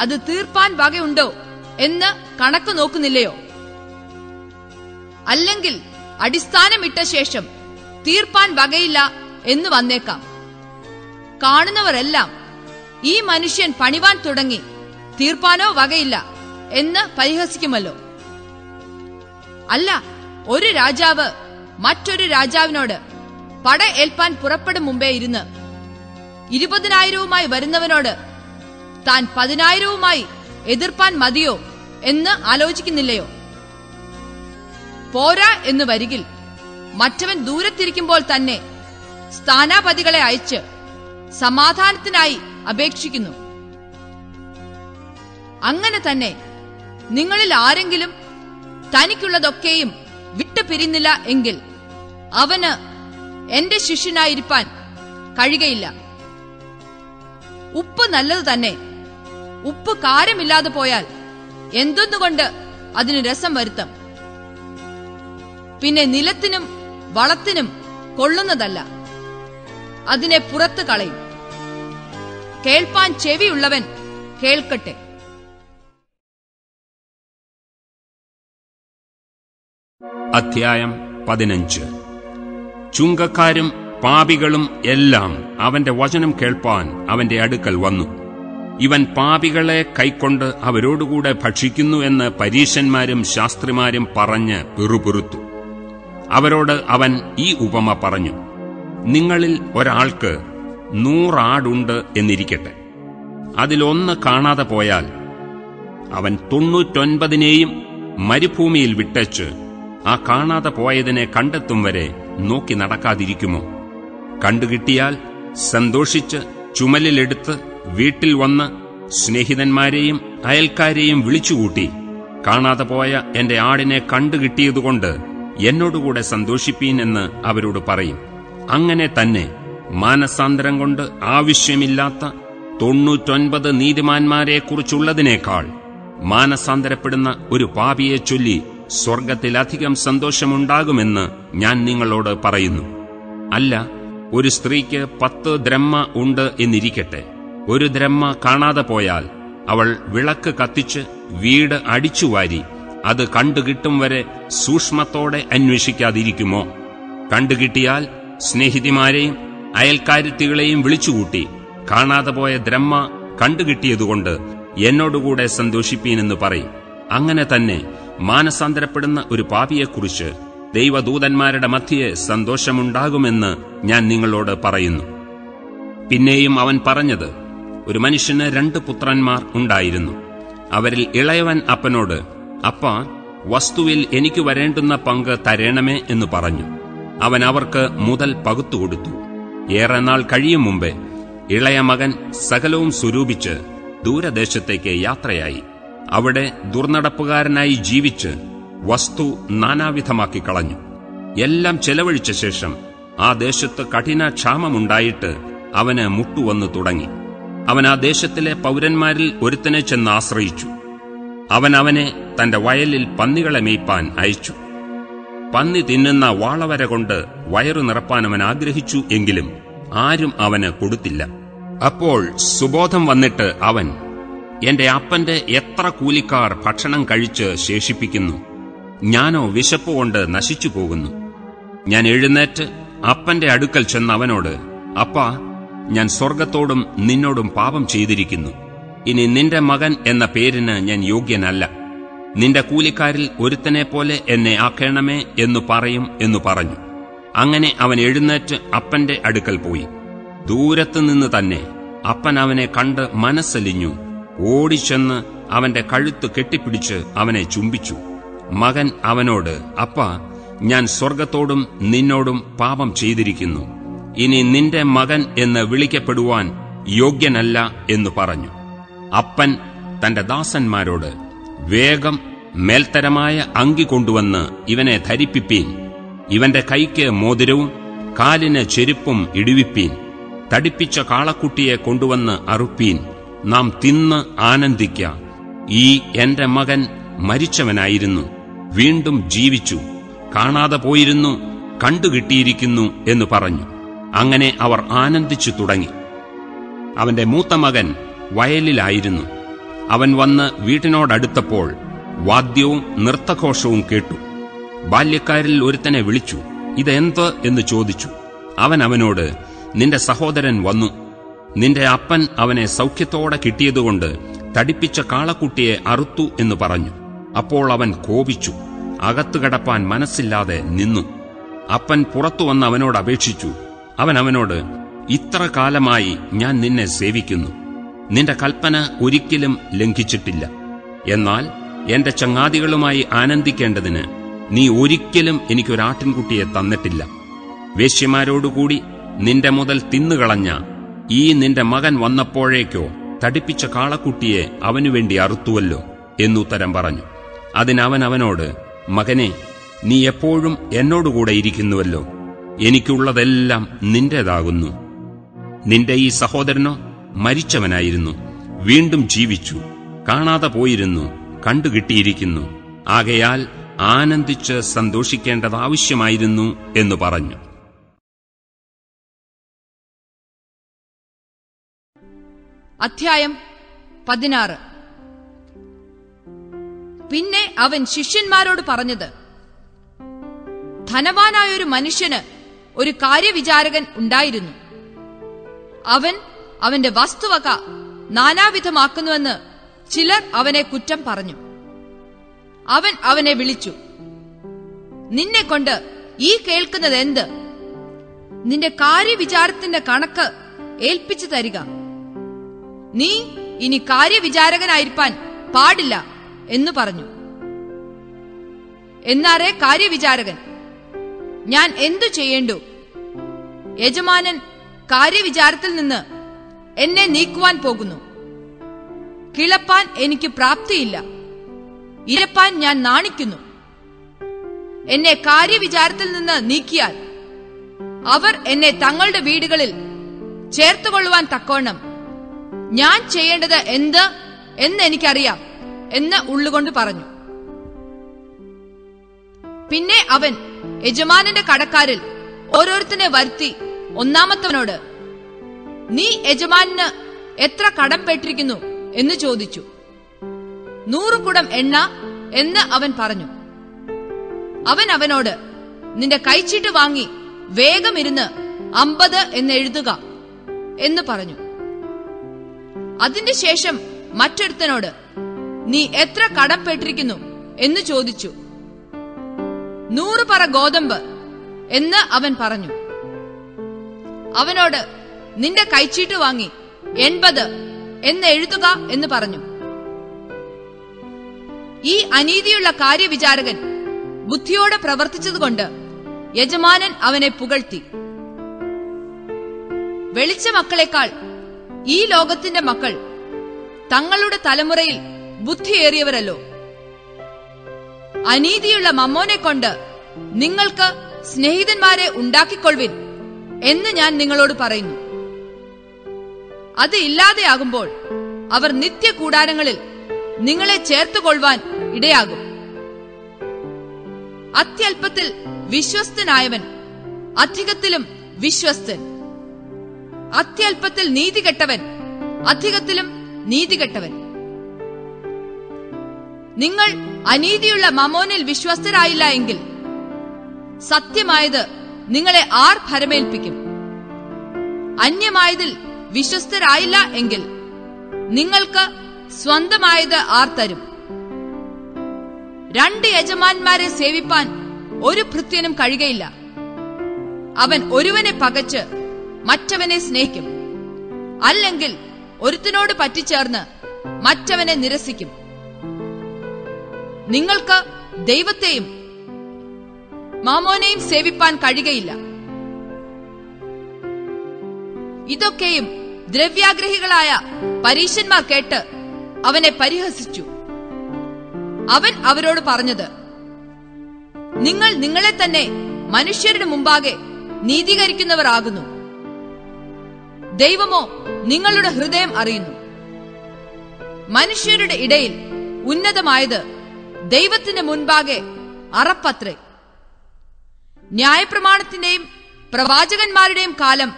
അത് തീർപ്പാൻ വകയുണ്ടോ? എന്ന് കണക്ക് നോക്കുന്നില്ലയോ? അല്ലെങ്കിൽ അടിസ്ഥാനമിട്ട ശേഷം തീർപ്പാൻ വകയില്ല എന്ന് വന്നേക്കാം. കാണുന്നവരെല്ലാം ഈ മനുഷ്യൻ പണിവാൻ തുടങ്ങി തീർപ്പാനോ വകയില്ല എന്ന് പരിഹസിക്കുമല്ലോ. അല്ല ഒരു രാജാവ് മറ്റൊരു രാജാവിനോട് പട ഏൽപ്പാൻ പുറപ്പെടും മുമ്പേ ഇരുന്ന് ഇരുപതിനായിരവുമായി വരുന്നവനോട് താൻ പതിനായിരവുമായി എതിർപ്പാൻ മതിയോ എന്ന് ആലോചിക്കുന്നില്ലയോ? പോരാ എന്ന് വരികിൽ മറ്റവൻ ദൂരത്തിരിക്കുമ്പോൾ തന്നെ സ്ഥാനാപതികളെ അയച്ച് സമാധാനത്തിനായി അപേക്ഷിക്കുന്നു. അങ്ങനെ തന്നെ നിങ്ങളിൽ ആരെങ്കിലും തനിക്കുള്ളതൊക്കെയും വിട്ടുപിരിയുന്നില്ല എങ്കിൽ അവന് എന്റെ ശിഷ്യനായിരിക്കാൻ കഴിയുകയില്ല. ഉപ്പ് നല്ലത് തന്നെ ഉപ്പ് കാരമില്ലാതെ പോയാൽ എന്തൊന്നുകൊണ്ട് അതിന് രസം വരുത്തം? പിന്നെ നിലത്തിനും വളത്തിനും കൊള്ളുന്നതല്ല. അതിനെ പുറത്ത് കളയും. കേൾപ്പാൻ ചെവിയുള്ളവൻ കേൾക്കട്ടെ. അധ്യായം പതിനഞ്ച്. ചുങ്കക്കാരും പാപികളും എല്ലാം അവന്റെ വചനം കേൾപ്പാൻ അവന്റെ അടുക്കൽ വന്നു. ഇവൻ പാപികളെ കൈക്കൊണ്ട് അവരോടുകൂടെ ഭക്ഷിക്കുന്നു എന്ന് പരീശന്മാരും ശാസ്ത്രിമാരും പറഞ്ഞ് പിറുപിറുത്തു. അവരോട് അവൻ ഈ ഉപമ പറഞ്ഞു നിങ്ങളിൽ ഒരാൾക്ക് നൂറാടുണ്ട് എന്നിരിക്കട്ടെ. അതിലൊന്ന് കാണാതെ പോയാൽ അവൻ തൊണ്ണൂറ്റൊൻപതിനെയും മരുഭൂമിയിൽ വിട്ടച്ച് ആ കാണാതെ പോയതിനെ കണ്ടെത്തും വരെ നോക്കി നടക്കാതിരിക്കുമോ? കണ്ടുകിട്ടിയാൽ സന്തോഷിച്ച് ചുമലിലെടുത്ത് വീട്ടിൽ വന്ന് സ്നേഹിതന്മാരെയും അയൽക്കാരെയും വിളിച്ചുകൂട്ടി. കാണാതെ പോയ എന്റെ ആടിനെ കണ്ടുകിട്ടിയതുകൊണ്ട് എന്നോടുകൂടെ സന്തോഷിപ്പീൻ എന്ന് അവരോട് പറയും. അങ്ങനെ തന്നെ മാനസാന്തരം കൊണ്ട് ആവശ്യമില്ലാത്ത തൊണ്ണൂറ്റൊൻപത് നീതിമാന്മാരെക്കുറിച്ചുള്ളതിനേക്കാൾ മാനസാന്തരപ്പെടുന്ന ഒരു പാപിയെ ചൊല്ലി സ്വർഗത്തിലധികം സന്തോഷമുണ്ടാകുമെന്ന് ഞാൻ നിങ്ങളോട് പറയുന്നു. അല്ല ഒരു സ്ത്രീക്ക് പത്ത് ദ്രഹ്മ ഉണ്ട് എന്നിരിക്കട്ടെ. ഒരു ദ്രഹ്മ കാണാതെ പോയാൽ അവൾ വിളക്ക് കത്തിച്ച് വീട് അടിച്ചുവാരി അത് കണ്ടുകിട്ടും വരെ സൂക്ഷ്മത്തോടെ അന്വേഷിക്കാതിരിക്കുമോ? കണ്ടുകിട്ടിയാൽ സ്നേഹിതിമാരെയും അയൽക്കാരുത്തികളെയും വിളിച്ചുകൂട്ടി കാണാതെ പോയ ദ്രഹ്മ കണ്ടുകിട്ടിയതുകൊണ്ട് എന്നോടുകൂടെ സന്തോഷിപ്പീനെന്ന് പറയും. അങ്ങനെ തന്നെ മാനസാന്തരപ്പെടുന്ന ഒരു പാപിയെക്കുറിച്ച് ദൈവദൂതന്മാരുടെ മധ്യയെ സന്തോഷമുണ്ടാകുമെന്ന് ഞാൻ നിങ്ങളോട് പറയുന്നു. പിന്നെയും അവൻ പറഞ്ഞത് ഒരു മനുഷ്യന് രണ്ട് പുത്രന്മാർ ഉണ്ടായിരുന്നു. അവരിൽ ഇളയവൻ അപ്പനോട് അപ്പ വസ്തുവിൽ എനിക്ക് വരേണ്ടുന്ന പങ്ക് തരേണമേ എന്ന് പറഞ്ഞു. അവൻ അവർക്ക് മുതൽ പകുത്തുകൊടുത്തു ഏറെ നാൾ കഴിയും മുമ്പേ ഇളയ മകൻ സകലവും സ്വരൂപിച്ച് ദൂരദേശത്തേക്ക് യാത്രയായി. അവിടെ ദുർനടപ്പുകാരനായി ജീവിച്ച് വസ്തു നാനാവിധമാക്കി കളഞ്ഞു. എല്ലാം ചെലവഴിച്ച ശേഷം ആ ദേശത്ത് കഠിന ക്ഷാമമുണ്ടായിട്ട് അവന് മുട്ടുവന്നു തുടങ്ങി. അവൻ ആ ദേശത്തിലെ പൗരന്മാരിൽ ഒരുത്തനെ ചെന്ന് ആശ്രയിച്ചു. അവൻ അവനെ തന്റെ വയലിൽ പന്നികളെ മേയ്പ്പാൻ അയച്ചു. പന്നി തിന്നുന്ന വാളവര കൊണ്ട് വയറു നിറപ്പാൻ അവൻ ആഗ്രഹിച്ചു എങ്കിലും ആരും അവന് കൊടുത്തില്ല. അപ്പോൾ സുബോധം വന്നിട്ട് അവൻ എന്റെ അപ്പന്റെ എത്ര കൂലിക്കാർ ഭക്ഷണം കഴിച്ച് ശേഷിപ്പിക്കുന്നു. ഞാനോ വിശപ്പുകൊണ്ട് നശിച്ചു പോകുന്നു. ഞാൻ എഴുന്നേറ്റ് അപ്പന്റെ അടുക്കൽ ചെന്ന് അവനോട് അപ്പാ ഞാൻ സ്വർഗത്തോടും നിന്നോടും പാപം ചെയ്തിരിക്കുന്നു. ഇനി നിന്റെ മകൻ എന്ന പേരിന് ഞാൻ യോഗ്യനല്ല. നിന്റെ കൂലിക്കാരിൽ ഒരുത്തനെ പോലെ എന്നെ ആക്കേണമേ എന്നു പറയും എന്നു പറഞ്ഞു. അങ്ങനെ അവൻ എഴുന്നേറ്റ് അപ്പന്റെ അടുക്കൽ പോയി. ദൂരത്തുനിന്ന് തന്നെ അപ്പൻ അവനെ കണ്ട് മനസ്സലിഞ്ഞു. ഓടിച്ചെന്ന് അവന്റെ കഴുത്ത് കെട്ടിപ്പിടിച്ച് അവനെ ചുംബിച്ചു. മകൻ അവനോട് അപ്പ ഞാൻ സ്വർഗത്തോടും നിന്നോടും പാപം ചെയ്തിരിക്കുന്നു. ഇനി നിന്റെ മകൻ എന്ന് വിളിക്കപ്പെടുവാൻ യോഗ്യനല്ല എന്നു പറഞ്ഞു. അപ്പൻ തന്റെ ദാസന്മാരോട് വേഗം മേൽത്തരമായ അങ്കി കൊണ്ടുവന്ന് ഇവനെ ധരിപ്പിപ്പീൻ. ഇവന്റെ കൈക്ക് മോതിരവും കാലിന് ചെരുപ്പും ഇടിവിപ്പീൻ. തടിപ്പിച്ച കാളക്കുട്ടിയെ കൊണ്ടുവന്ന് അറുപ്പീൻ. നാം തിന്ന് ആനന്ദിക്ക. ഈ എന്റെ മകൻ മരിച്ചവനായിരുന്നു. വീണ്ടും ജീവിച്ചു. കാണാതെ പോയിരുന്നു. കണ്ടുകിട്ടിയിരിക്കുന്നു എന്ന് പറഞ്ഞു. അങ്ങനെ അവർ ആനന്ദിച്ചു തുടങ്ങി. അവന്റെ മൂത്ത മകൻ വയലിലായിരുന്നു. അവൻ വന്ന് വീട്ടിനോടടുത്തപ്പോൾ വാദ്യവും നൃത്തഘോഷവും കേട്ടു. ബാല്യക്കാരിൽ ഒരുത്തനെ വിളിച്ചു ഇതെന്ത്? എന്ന് ചോദിച്ചു. അവൻ അവനോട് നിന്റെ സഹോദരൻ വന്നു. നിന്റെ അപ്പൻ അവനെ സൗഖ്യത്തോടെ കിട്ടിയതുകൊണ്ട് തടിപ്പിച്ച കാളക്കുട്ടിയെ അറുത്തു എന്ന് പറഞ്ഞു. അപ്പോൾ അവൻ കോപിച്ചു. അകത്തു കടപ്പാൻ മനസ്സില്ലാതെ നിന്നു. അപ്പൻ പുറത്തു വന്ന് അവനോട് അപേക്ഷിച്ചു അവൻ അവനോട് ഇത്ര കാലമായി ഞാൻ നിന്നെ സേവിക്കുന്നു. നിന്റെ കൽപ്പന ഒരിക്കലും ലംഘിച്ചിട്ടില്ല. എന്നാൽ എന്റെ ചങ്ങാതികളുമായി ആനന്ദിക്കേണ്ടതിന് നീ ഒരിക്കലും എനിക്കൊരാട്ടിൻകുട്ടിയെ തന്നിട്ടില്ല. വേശ്യമാരോടുകൂടി നിന്റെ മുതൽ തിന്നുകളഞ്ഞ ഈ നിന്റെ മകൻ വന്നപ്പോഴേക്കോ തടിപ്പിച്ച കാളക്കുട്ടിയെ അവനുവേണ്ടി അറുത്തുവല്ലോ എന്നുത്തരം പറഞ്ഞു. അതിനവൻ അവനോട് മകനെ നീ എപ്പോഴും എന്നോടുകൂടെ ഇരിക്കുന്നുവല്ലോ. എനിക്കുള്ളതെല്ലാം നിന്റേതാകുന്നു. നിന്റെ ഈ സഹോദരനോ മരിച്ചവനായിരുന്നു. വീണ്ടും ജീവിച്ചു. കാണാതെ പോയിരുന്നു. കണ്ടുകിട്ടിയിരിക്കുന്നു. ആകയാൽ ആനന്ദിച്ച് സന്തോഷിക്കേണ്ടത് ആവശ്യമായിരുന്നു എന്ന് പറഞ്ഞു. അധ്യായം പതിനാറ്. പിന്നെ അവൻ ശിഷ്യന്മാരോട് പറഞ്ഞത് ധനവാനായൊരു മനുഷ്യന് ഒരു കാര്യവിചാരകൻ ഉണ്ടായിരുന്നു. അവൻ അവന്റെ വസ്തുവക നാനാവിധമാക്കുന്നുവെന്ന് ചിലർ അവനെ കുറ്റം പറഞ്ഞു. അവൻ അവനെ വിളിച്ചു നിന്നെ കൊണ്ട് ഈ കേൾക്കുന്നത് എന്ത്? നിന്റെ കാര്യവിചാരത്തിന്റെ കണക്ക് ഏൽപ്പിച്ചു തരിക. നീ ഇനി കാര്യവിചാരകനായിരിക്കാൻ പാടില്ല എന്ന് പറഞ്ഞു. എന്നാറേ കാര്യവിചാരകൻ ഞാൻ എന്തു ചെയ്യേണ്ടു? യജമാനൻ കാര്യവിചാരത്തിൽ നിന്ന് എന്നെ നീക്കുവാൻ പോകുന്നു. കിളപ്പാൻ എനിക്ക് പ്രാപ്തിയില്ല. ഇരപ്പാൻ ഞാൻ നാണിക്കുന്നു. എന്നെ കാര്യവിചാരത്തിൽ നിന്ന് നീക്കിയാൽ അവർ എന്നെ തങ്ങളുടെ വീടുകളിൽ ചേർത്തുകൊള്ളുവാൻ തക്കോണം ഞാൻ ചെയ്യേണ്ടത് എന്ത് എന്ന് എനിക്കറിയാം എന്ന് ഉള്ളുകൊണ്ട് പറഞ്ഞു. പിന്നെ അവൻ യജമാനന്റെ കടക്കാരിൽ ഓരോരുത്തനെ വരുത്തി ഒന്നാമത്തവനോട് നീ യജമാനന് എത്ര കടം പെട്ടിരിക്കുന്നു? എന്ന് ചോദിച്ചു. നൂറ് കുടം എണ്ണ എന്ന് അവൻ പറഞ്ഞു. അവൻ അവനോട് നിന്റെ കൈച്ചീട്ട് വാങ്ങി വേഗം ഇരുന്ന് അമ്പത് എന്ന് എഴുതുക എന്ന് പറഞ്ഞു. അതിന്റെ ശേഷം മറ്റൊരുത്തനോട് നീ എത്ര കടം പെട്ടിരിക്കുന്നു? എന്ന് ചോദിച്ചു. നൂറ് പറ ഗോതമ്പ് എന്ന് അവൻ പറഞ്ഞു. അവനോട് നിന്റെ കൈച്ചീട്ട് വാങ്ങി എൺപത് എന്ന് എഴുതുക എന്ന് പറഞ്ഞു. ഈ അനീതിയുള്ള കാര്യവിചാരകൻ ബുദ്ധിയോടെ പ്രവർത്തിച്ചതുകൊണ്ട് യജമാനൻ അവനെ പുകഴ്ത്തി. വെളിച്ച മക്കളെക്കാൾ ഈ ലോകത്തിന്റെ മക്കൾ തങ്ങളുടെ തലമുറയിൽ ബുദ്ധിയേറിയവരല്ലോ. അനീതിയുള്ള മമ്മോനെ കൊണ്ട് നിങ്ങൾക്ക് സ്നേഹിതന്മാരെ ഉണ്ടാക്കിക്കൊള്ളുവിൻ എന്ന് ഞാൻ നിങ്ങളോട് പറയുന്നു. അത് ഇല്ലാതെയാകുമ്പോൾ അവർ നിത്യ കൂടാരങ്ങളിൽ നിങ്ങളെ ചേർത്തുകൊള്ളുവാൻ ഇടയാകും. അത്യല്പത്തിൽ വിശ്വസ്തനായവൻ അധികത്തിലും വിശ്വസ്തൻ. അത്യല്പത്തിൽ നീതികെട്ടവൻ അധികത്തിലും നീതികെട്ടവൻ. നിങ്ങൾ അനീതിയുള്ള മമോനിൽ വിശ്വസ്തരായില്ല എങ്കിൽ സത്യമായത് നിങ്ങളെ ആർ ഭരമേൽപ്പിക്കും. അന്യമായതിൽ വിശ്വസ്തരായില്ല എങ്കിൽ നിങ്ങൾക്ക് സ്വന്തമായത് ആർ തരും. രണ്ട് യജമാന്മാരെ സേവിപ്പാൻ ഒരു ഭൃത്യനും കഴിയുകയില്ല. അവൻ ഒരുവനെ പകച്ച് മറ്റവനെ സ്നേഹിക്കും. അല്ലെങ്കിൽ ഒരുത്തിനോട് പറ്റിച്ചേർന്ന് മറ്റവനെ നിരസിക്കും. നിങ്ങൾക്ക് ദൈവത്തെയും മാമോനെയും സേവിപ്പാൻ കഴിയുകയില്ല. ഇതൊക്കെയും ദ്രവ്യാഗ്രഹികളായ പരീശന്മാർ കേട്ട് അവനെ പരിഹസിച്ചു. അവൻ അവരോട് പറഞ്ഞത് നിങ്ങൾ നിങ്ങളെ തന്നെ മനുഷ്യരുടെ മുമ്പാകെ നീതീകരിക്കുന്നവരാകുന്നു ദൈവമോ നിങ്ങളുടെ ഹൃദയം അറിയുന്നു. മനുഷ്യരുടെ ഇടയിൽ ഉന്നതമായത് ദൈവത്തിന് മുൻപാകെ അറപ്പത്രേ. ന്യായപ്രമാണത്തിന്റെയും പ്രവാചകന്മാരുടെയും കാലം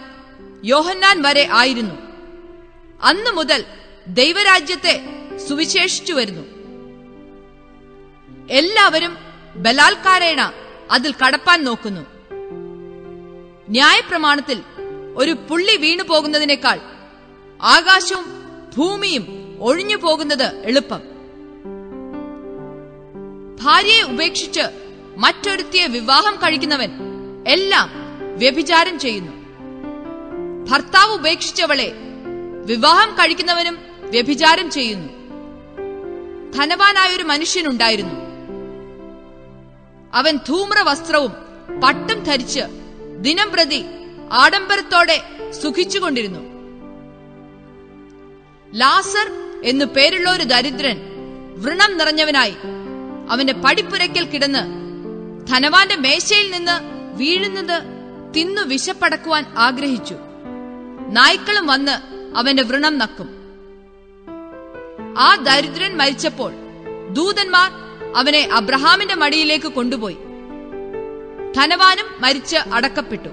യോഹന്നാൻ വരെ ആയിരുന്നു. അന്നു മുതൽ ദൈവരാജ്യത്തെ സുവിശേഷിച്ചു വരുന്നു. എല്ലാവരും ബലാൽക്കാരേണ അതിൽ കടപ്പാൻ നോക്കുന്നു. ന്യായപ്രമാണത്തിൽ ഒരു പുള്ളി വീണു പോകുന്നതിനേക്കാൾ ആകാശവും ഭൂമിയും ഒഴിഞ്ഞു പോകുന്നത് എളുപ്പം. ഭാര്യയെ ഉപേക്ഷിച്ച് മറ്റൊരുത്തിയെ വിവാഹം കഴിക്കുന്നവൻ എല്ലാം വ്യഭിചാരം ചെയ്യുന്നു. ഭർത്താവ് ഉപേക്ഷിച്ചവളെ വിവാഹം കഴിക്കുന്നവനും വ്യഭിചാരം ചെയ്യുന്നു. ധനവാനായൊരു മനുഷ്യനുണ്ടായിരുന്നു. അവൻ ധൂമ്ര വസ്ത്രവും പട്ടും ധരിച്ച് ദിനം പ്രതി ആഡംബരത്തോടെ സുഖിച്ചുകൊണ്ടിരുന്നു. ലാസർ എന്നു പേരുള്ള ഒരു ദരിദ്രൻ വ്രണം നിറഞ്ഞവനായി അവന്റെ പടിപ്പുരയ്ക്കൽ കിടന്ന് ധനവാന്റെ മേശയിൽ നിന്ന് വീഴുന്നത് തിന്നു വിശപ്പടക്കുവാൻ ആഗ്രഹിച്ചു. നായ്ക്കളും വന്ന് അവന്റെ വ്രണം നക്കും. ആ ദരിദ്രൻ മരിച്ചപ്പോൾ ദൂതന്മാർ അവനെ അബ്രഹാമിന്റെ മടിയിലേക്ക് കൊണ്ടുപോയി. ധനവാനും മരിച്ച് അടക്കപ്പെട്ടു.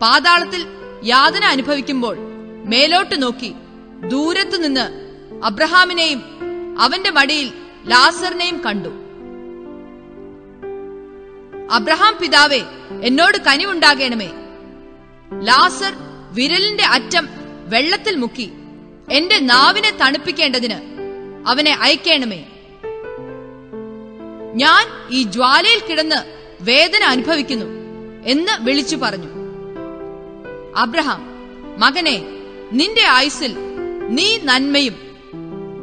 പാതാളത്തിൽ യാതന അനുഭവിക്കുമ്പോൾ മേലോട്ട് നോക്കി ദൂരത്തു നിന്ന് അബ്രഹാമിനെയും അവന്റെ മടിയിൽ ലാസറിനെയും കണ്ടു. അബ്രഹാം പിതാവേ എന്നോട് കനിവുണ്ടാകണമേ. ലാസർ വിരലിന്റെ അറ്റം വെള്ളത്തിൽ മുക്കി എന്റെ നാവിനെ തണുപ്പിക്കേണ്ടതിന് അവനെ അയക്കണമേ. ഞാൻ ഈ ജ്വാലയിൽ കിടന്ന് വേദന അനുഭവിക്കുന്നു എന്ന് വിളിച്ചു പറഞ്ഞു. അബ്രഹാം മകനെ നിന്റെ ആയുസിൽ നീ നന്മയും.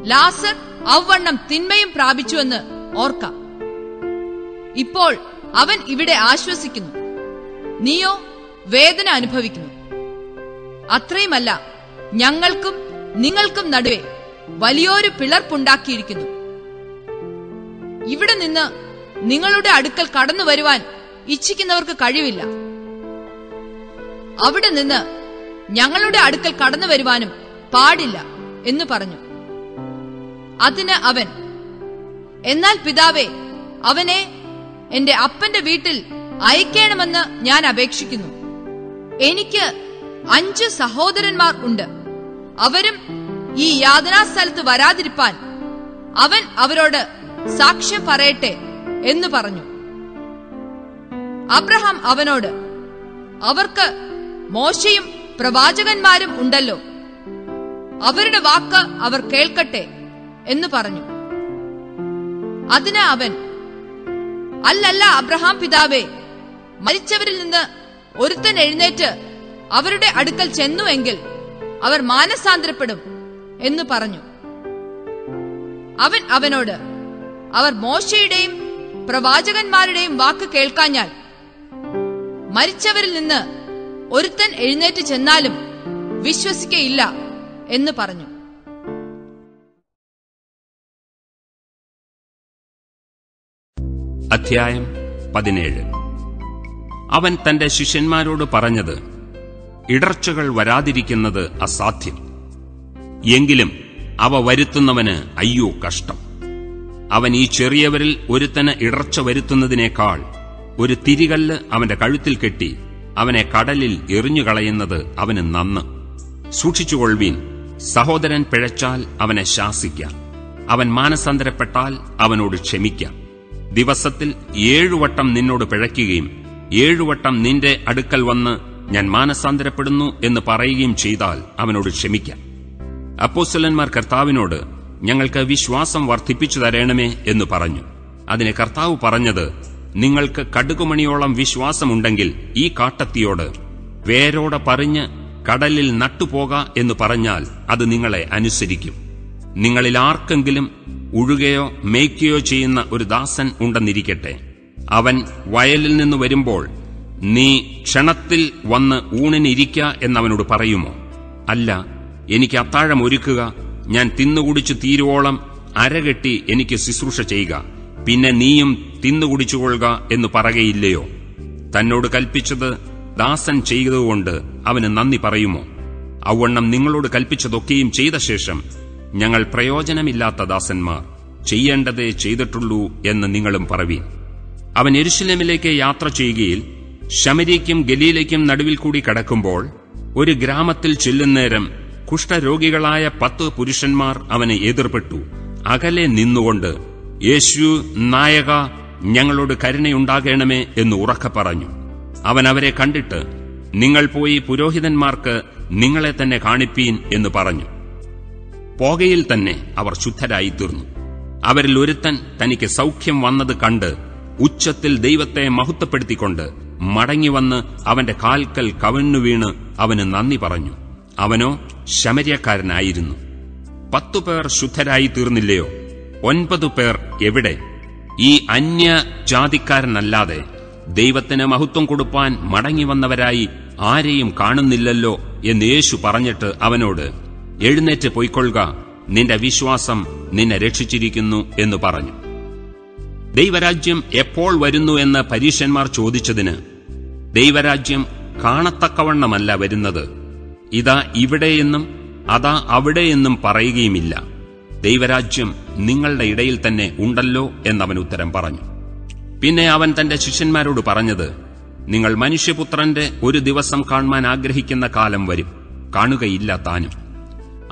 ലാസർ ഔവണ്ണം തിന്മയും പ്രാപിച്ചുവെന്ന് ഓർക്കാം. ഇപ്പോൾ അവൻ ഇവിടെ ആശ്വസിക്കുന്നു. നീയോ വേദന അനുഭവിക്കുന്നു. അത്രയുമല്ല ഞങ്ങൾക്കും നിങ്ങൾക്കും നടുവേ വലിയൊരു പിളർപ്പുണ്ടാക്കിയിരിക്കുന്നു. ഇവിടെ നിന്ന് നിങ്ങളുടെ അടുക്കൽ കടന്നു വരുവാൻ ഇച്ഛിക്കുന്നവർക്ക് കഴിവില്ല. അവിടെ നിന്ന് ഞങ്ങളുടെ അടുക്കൽ കടന്നു വരുവാനും പാടില്ല എന്ന് പറഞ്ഞു. അതിന് അവൻ എന്നാൽ പിതാവേ അവനെ എന്റെ അപ്പന്റെ വീട്ടിൽ അയക്കണമെന്ന് ഞാൻ അപേക്ഷിക്കുന്നു. എനിക്ക് അഞ്ച് സഹോദരന്മാർ ഉണ്ട്. അവരും ഈ യാതനാസ്ഥലത്ത് വരാതിരിപ്പാൻ അവൻ അവരോട് സാക്ഷ്യം പറയട്ടെ എന്ന് പറഞ്ഞു. അബ്രഹാം അവനോട് അവർക്ക് മോശയും പ്രവാചകന്മാരും ഉണ്ടല്ലോ. അവരുടെ വാക്ക് അവർ കേൾക്കട്ടെ. എന്ന് പറഞ്ഞു. അതിന് അവൻ അല്ലല്ല അബ്രഹാം പിതാവേ മരിച്ചവരിൽ നിന്ന് ഒരുത്തൻ എഴുന്നേറ്റ് അവരുടെ അടുക്കൽ ചെന്നുവെങ്കിൽ അവർ മാനസാന്തരപ്പെടും എന്ന് പറഞ്ഞു. അവൻ അവനോട് അവർ മോശയുടെയും പ്രവാചകന്മാരുടെയും വാക്ക് കേൾക്കാഞ്ഞാൽ മരിച്ചവരിൽ നിന്ന് ഒരുത്തൻ എഴുന്നേറ്റ് ചെന്നാലും വിശ്വസിക്കയില്ല എന്ന് പറഞ്ഞു. അധ്യായം പതിനേഴ്. അവൻ തന്റെ ശിഷ്യന്മാരോട് പറഞ്ഞത് ഇടർച്ചകൾ വരാതിരിക്കുന്നത് അസാധ്യം. എങ്കിലും അവ വരുത്തുന്നവന് അയ്യോ കഷ്ടം. അവൻ ഈ ചെറിയവരിൽ ഒരുത്തന് ഇടർച്ച വരുത്തുന്നതിനേക്കാൾ ഒരു തിരികല്ല് അവന്റെ കഴുത്തിൽ കെട്ടി അവനെ കടലിൽ എറിഞ്ഞുകളയുന്നത് അവന് നന്ന്. സൂക്ഷിച്ചുകൊള്ളുവീൻ സഹോദരൻ പിഴച്ചാൽ അവനെ ശാസിക്കാം. അവൻ മാനസാന്തരപ്പെട്ടാൽ അവനോട് ക്ഷമിക്കാം. ദിവസത്തിൽ ഏഴുവട്ടം നിന്നോട് പിഴയ്ക്കുകയും ഏഴുവട്ടം നിന്റെ അടുക്കൽ വന്ന് ഞാൻ മാനസാന്തരപ്പെടുന്നു എന്ന് പറയുകയും ചെയ്താൽ അവനോട് ക്ഷമിക്കാം. അപ്പോസ്വലന്മാർ കർത്താവിനോട് ഞങ്ങൾക്ക് വിശ്വാസം വർദ്ധിപ്പിച്ചു തരണമേ എന്ന് പറഞ്ഞു. അതിന് കർത്താവ് പറഞ്ഞത് നിങ്ങൾക്ക് കടുകുമണിയോളം വിശ്വാസമുണ്ടെങ്കിൽ ഈ കാട്ടത്തിയോട് വേരോടെ പറഞ്ഞ് കടലിൽ നട്ടുപോക എന്ന് പറഞ്ഞാൽ അത് നിങ്ങളെ അനുസരിക്കും. നിങ്ങളിൽ ആർക്കെങ്കിലും ഉഴുകയോ മേയ്ക്കുകയോ ചെയ്യുന്ന ഒരു ദാസൻ ഉണ്ടെന്നിരിക്കട്ടെ. അവൻ വയലിൽ നിന്ന് വരുമ്പോൾ നീ ക്ഷണത്തിൽ വന്ന് ഊണിനിരിക്ക എന്നവനോട് പറയുമോ? അല്ല എനിക്ക് അത്താഴം ഒരുക്കുക. ഞാൻ തിന്നുകുടിച്ചു തീരുവോളം അരകെട്ടി എനിക്ക് ശുശ്രൂഷ ചെയ്യുക. പിന്നെ നീയും തിന്നുകുടിച്ചുകൊള്ളുക എന്ന് പറകയില്ലയോ തന്നോട് കൽപ്പിച്ചത് ദാസൻ ചെയ്തതുകൊണ്ട് അവന് നന്ദി പറയുമോ? അവണ്ണം നിങ്ങളോട് കൽപ്പിച്ചതൊക്കെയും ചെയ്ത ശേഷം ഞങ്ങൾ പ്രയോജനമില്ലാത്ത ദാസന്മാർ. ചെയ്യേണ്ടതേ ചെയ്തിട്ടുള്ളൂ എന്ന് നിങ്ങളും പറവീൻ. അവൻ എരുശലമിലേക്ക് യാത്ര ചെയ്യുകയിൽ ശമരിക്കും ഗലീലയ്ക്കും നടുവിൽ കൂടി കടക്കുമ്പോൾ ഒരു ഗ്രാമത്തിൽ ചെല്ലുന്നേരം കുഷ്ഠരോഗികളായ പത്ത് പുരുഷന്മാർ അവനെ എതിർപ്പെട്ടു. അകലെ നിന്നുകൊണ്ട് യേശു നായക ഞങ്ങളോട് കരുണയുണ്ടാകണമേ എന്ന് ഉറക്കെ പറഞ്ഞു. അവൻ അവരെ കണ്ടിട്ട് നിങ്ങൾ പോയി പുരോഹിതന്മാർക്ക് നിങ്ങളെ തന്നെ കാണിപ്പീൻ എന്ന് പറഞ്ഞു. പോകയിൽ തന്നെ അവർ ശുദ്ധരായി തീർന്നു അവരിൽ ഒരുത്തൻ തനിക്ക് സൗഖ്യം വന്നത് കണ്ട് ഉച്ചത്തിൽ ദൈവത്തെ മഹത്വപ്പെടുത്തിക്കൊണ്ട് മടങ്ങിവന്ന് അവന്റെ കാൽക്കൽ കവണ്ണു വീണ് അവന് നന്ദി പറഞ്ഞു. അവനോ ശമര്യക്കാരനായിരുന്നു. പത്തു പേർ ശുദ്ധരായി തീർന്നില്ലയോ ഒൻപതു പേർ എവിടെ? ഈ അന്യ ജാതിക്കാരനല്ലാതെ ദൈവത്തിന് മഹത്വം കൊടുപ്പാൻ മടങ്ങി വന്നവരായി ആരെയും കാണുന്നില്ലല്ലോ എന്ന് യേശു പറഞ്ഞിട്ട് അവനോട് എഴുന്നേറ്റ് പൊയ്ക്കൊള്ളുക. നിന്റെ വിശ്വാസം നിന്നെ രക്ഷിച്ചിരിക്കുന്നു എന്ന് പറഞ്ഞു. ദൈവരാജ്യം എപ്പോൾ വരുന്നു എന്ന് പരീശന്മാർ ചോദിച്ചതിന് ദൈവരാജ്യം കാണത്തക്കവണ്ണമല്ല വരുന്നത്. ഇതാ ഇവിടെയെന്നും അതാ അവിടെയെന്നും പറയുകയുമില്ല. ദൈവരാജ്യം നിങ്ങളുടെ ഇടയിൽ തന്നെ ഉണ്ടല്ലോ എന്നവൻ ഉത്തരം പറഞ്ഞു. പിന്നെ അവൻ തന്റെ ശിഷ്യന്മാരോട് പറഞ്ഞത് നിങ്ങൾ മനുഷ്യപുത്രന്റെ ഒരു ദിവസം കാണുവാൻ ആഗ്രഹിക്കുന്ന കാലം വരും. കാണുകയില്ല താനും.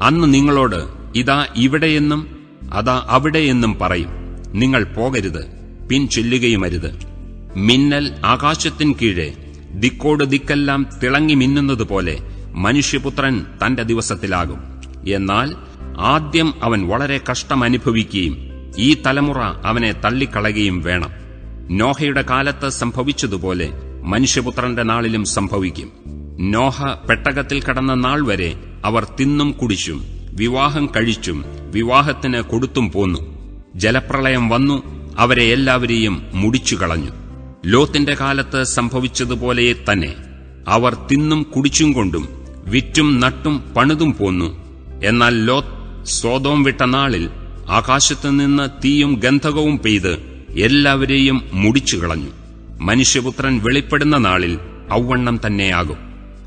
അന്ന് നിങ്ങളോട് ഇതാ ഇവിടെയെന്നും അതാ അവിടെയെന്നും പറയും. നിങ്ങൾ പോകരുത് പിൻചൊല്ലുകയുമരുത് മിന്നൽ ആകാശത്തിൻ കീഴെ ദിക്കോട് ദിക്കെല്ലാം തിളങ്ങി മിന്നുന്നതുപോലെ മനുഷ്യപുത്രൻ തന്റെ ദിവസത്തിലാകും. എന്നാൽ ആദ്യം അവൻ വളരെ കഷ്ടം അനുഭവിക്കുകയും ഈ തലമുറ അവനെ തള്ളിക്കളയുകയും വേണം. നോഹയുടെ കാലത്ത് സംഭവിച്ചതുപോലെ മനുഷ്യപുത്രന്റെ നാളിലും സംഭവിക്കും. നോഹ പെട്ടകത്തിൽ കടന്ന നാൾ വരെ അവർ തിന്നും കുടിച്ചും വിവാഹം കഴിച്ചും വിവാഹത്തിന് കൊടുത്തും പോന്നു. ജലപ്രളയം വന്നു അവരെ എല്ലാവരെയും മുടിച്ചു കളഞ്ഞു. ലോത്തിന്റെ കാലത്ത് സംഭവിച്ചതുപോലെ തന്നെ അവർ തിന്നും കുടിച്ചും കൊണ്ടും വിറ്റും നട്ടും പണിതും പോന്നു. എന്നാൽ ലോത്ത് സ്വതവും വിട്ട നാളിൽ ആകാശത്തു നിന്ന് തീയും ഗന്ധകവും പെയ്ത് എല്ലാവരെയും മുടിച്ചു കളഞ്ഞു. മനുഷ്യപുത്രൻ വെളിപ്പെടുന്ന നാളിൽ ഔവണ്ണം തന്നെയാകും.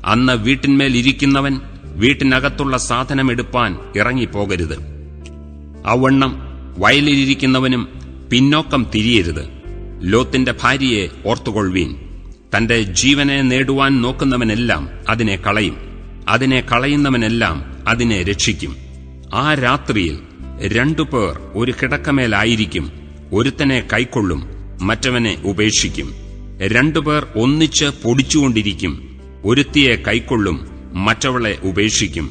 അന്ന് വീട്ടിന്മേൽ ഇരിക്കുന്നവൻ വീട്ടിനകത്തുള്ള സാധനമെടുപ്പാൻ ഇറങ്ങിപ്പോകരുത്. അവണ്ണം വയലിലിരിക്കുന്നവനും പിന്നോക്കം തിരിയരുത്. ലോത്തിന്റെ ഭാര്യയെ ഓർത്തുകൊള്ളുവീൻ. തന്റെ ജീവനെ നേടുവാൻ നോക്കുന്നവനെല്ലാം അതിനെ കളയും. അതിനെ കളയുന്നവനെല്ലാം അതിനെ രക്ഷിക്കും. ആ രാത്രിയിൽ രണ്ടു പേർ ഒരു കിടക്കമേലായിരിക്കും. ഒരുത്തനെ കൈക്കൊള്ളും മറ്റവനെ ഉപേക്ഷിക്കും. രണ്ടുപേർ ഒന്നിച്ച് പൊടിച്ചുകൊണ്ടിരിക്കും. ഒരുത്തിയെ കൈക്കൊള്ളും മറ്റവളെ ഉപേക്ഷിക്കും.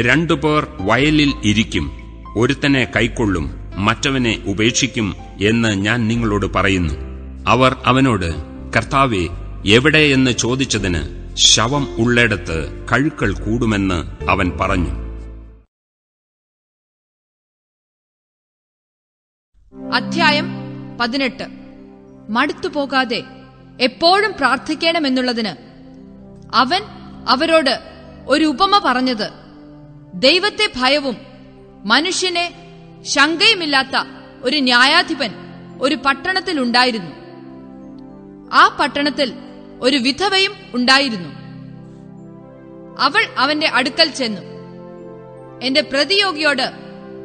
രണ്ടുപേർ വയലിൽ ഇരിക്കും. ഒരുത്തനെ കൈക്കൊള്ളും മറ്റവനെ ഉപേക്ഷിക്കും എന്ന് ഞാൻ നിങ്ങളോട് പറയുന്നു. അവർ അവനോട് കർത്താവെ എവിടെയെന്ന് ചോദിച്ചതിന് ശവം ഉള്ളിടത്ത് കഴുക്കൾ കൂടുമെന്ന് അവൻ പറഞ്ഞു. അധ്യായം പതിനെട്ട്. മടുത്തുപോകാതെ എപ്പോഴും പ്രാർത്ഥിക്കണമെന്നുള്ളതിന് അവൻ അവരോട് ഒരു ഉപമ പറഞ്ഞത് ദൈവത്തെ ഭയവും മനുഷ്യനെ ശങ്കയുമില്ലാത്ത ഒരു ന്യായാധിപൻ ഒരു പട്ടണത്തിൽ ഉണ്ടായിരുന്നു. ആ പട്ടണത്തിൽ ഒരു വിധവയും ഉണ്ടായിരുന്നു. അവൾ അവന്റെ അടുക്കൽ ചെന്നു. എന്റെ പ്രതിയോഗിയോട്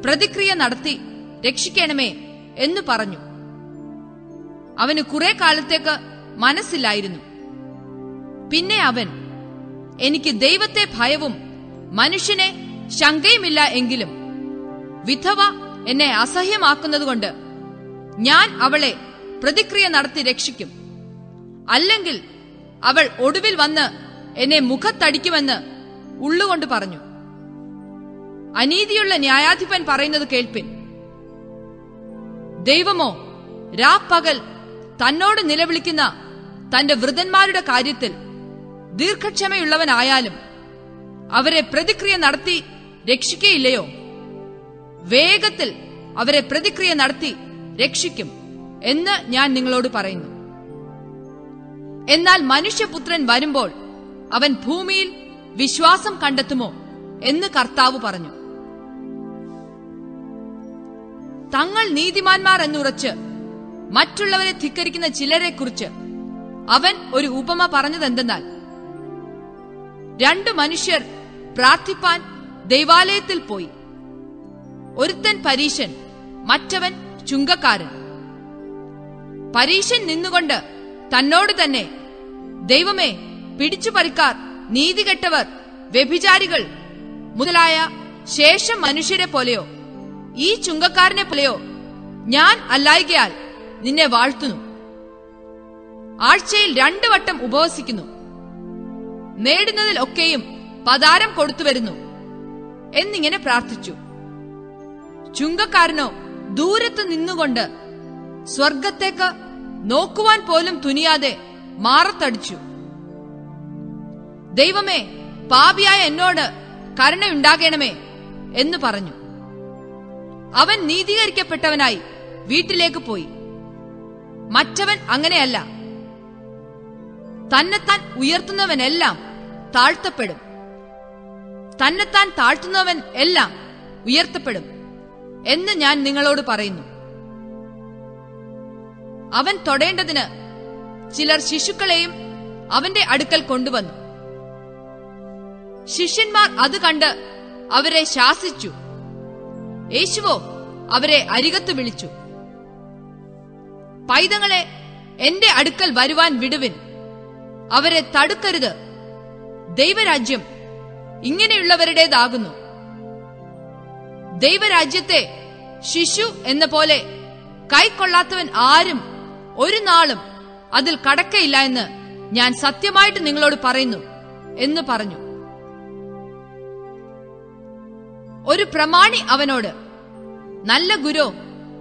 പ്രതിക്രിയ നടത്തി രക്ഷിക്കണമേ എന്ന് പറഞ്ഞു. അവന് കുറെ കാലത്തേക്ക് മനസ്സിലായിരുന്നു പിന്നെ അവൻ എനിക്ക് ദൈവത്തെ ഭയവും മനുഷ്യനെ ശങ്കയുമില്ല എങ്കിലും വിധവ എന്നെ അസഹ്യമാക്കുന്നതുകൊണ്ട് ഞാൻ അവളെ പ്രതിക്രിയ നടത്തി രക്ഷിക്കും. അല്ലെങ്കിൽ അവൾ ഒടുവിൽ വന്ന് എന്നെ മുഖത്തടിക്കുമെന്ന് ഉള്ളുകൊണ്ട് പറഞ്ഞു. അനീതിയുള്ള ന്യായാധിപൻ പറയുന്നത് കേൾപ്പിൻ. ദൈവമോ രാപ്പകൽ തന്നോട് നിലവിളിക്കുന്ന തന്റെ വൃതന്മാരുടെ കാര്യത്തിൽ ദീർഘക്ഷമയുള്ളവനായാലും അവരെ പ്രതിക്രിയ നടത്തി രക്ഷിക്കയില്ലയോ? വേഗത്തിൽ അവരെ പ്രതിക്രിയ നടത്തി രക്ഷിക്കും എന്ന് ഞാൻ നിങ്ങളോട് പറയുന്നു. എന്നാൽ മനുഷ്യപുത്രൻ വരുമ്പോൾ അവൻ ഭൂമിയിൽ വിശ്വാസം കണ്ടെത്തുമോ എന്ന് കർത്താവ് പറഞ്ഞു. തങ്ങൾ നീതിമാന്മാർ എന്നുറച്ച് മറ്റുള്ളവരെ ധിക്കരിക്കുന്ന ചിലരെക്കുറിച്ച് അവൻ ഒരു ഉപമ പറഞ്ഞതെന്തെന്നാൽ രണ്ടു മനുഷ്യർ പ്രാർത്ഥിപ്പാൻ ദൈവാലയത്തിൽ പോയി. ഒരുത്തൻ പരീശൻ മറ്റവൻ ചുങ്കക്കാരൻ. പരീശൻ നിന്നുകൊണ്ട് തന്നോട് തന്നെ ദൈവമേ പിടിച്ചുപറിക്കാർ നീതികെട്ടവർ വ്യഭിചാരികൾ മുതലായ ശേഷം മനുഷ്യരെ പോലെയോ ഈ ചുങ്കക്കാരനെ പോലെയോ ഞാൻ അല്ലായികയാൽ നിന്നെ വാഴ്ത്തുന്നു. ആഴ്ചയിൽ രണ്ടു വട്ടം ഉപവസിക്കുന്നു. നേടുന്നതിൽ ഒക്കെയും പതാരം കൊടുത്തു വരുന്നു. എന്നിങ്ങനെ പ്രാർത്ഥിച്ചു. ചുങ്കക്കാരനോ ദൂരത്ത് നിന്നുകൊണ്ട് സ്വർഗത്തേക്ക് നോക്കുവാൻ പോലും തുനിയാതെ മാറത്തടിച്ചു. ദൈവമേ പാപിയായ എന്നോട് കരുണയുണ്ടാകണമേ എന്ന് പറഞ്ഞു. അവൻ നീതീകരിക്കപ്പെട്ടവനായി വീട്ടിലേക്ക് പോയി. മറ്റവൻ അങ്ങനെയല്ല. തന്നെത്താൻ ഉയർത്തുന്നവനെല്ലാം താഴ്ത്തപ്പെടും. തന്നെത്താൻ താഴ്ത്തുന്നവൻ എല്ലാം ഉയർത്തപ്പെടും എന്ന് ഞാൻ നിങ്ങളോട് പറയുന്നു. അവൻ തൊടേണ്ടതിന് ചിലർ ശിശുക്കളെയും അവന്റെ അടുക്കൽ കൊണ്ടുവന്നു. ശിഷ്യന്മാർ അത് കണ്ട് അവരെ ശാസിച്ചു. യേശുവോ അവരെ അരികത്ത് വിളിച്ചു. പൈതങ്ങളെ എന്റെ അടുക്കൽ വരുവാൻ വിടുവിൻ. അവരെ തടുക്കരുത്. ദൈവരാജ്യം ഇങ്ങനെയുള്ളവരുടേതാകുന്നു. ദൈവരാജ്യത്തെ ശിശു എന്ന പോലെ കൈക്കൊള്ളാത്തവൻ ആരും ഒരു നാളും അതിൽ കടക്കയില്ല എന്ന് ഞാൻ സത്യമായിട്ട് നിങ്ങളോട് പറയുന്നു എന്ന് പറഞ്ഞു. ഒരു പ്രമാണി അവനോട് നല്ല ഗുരു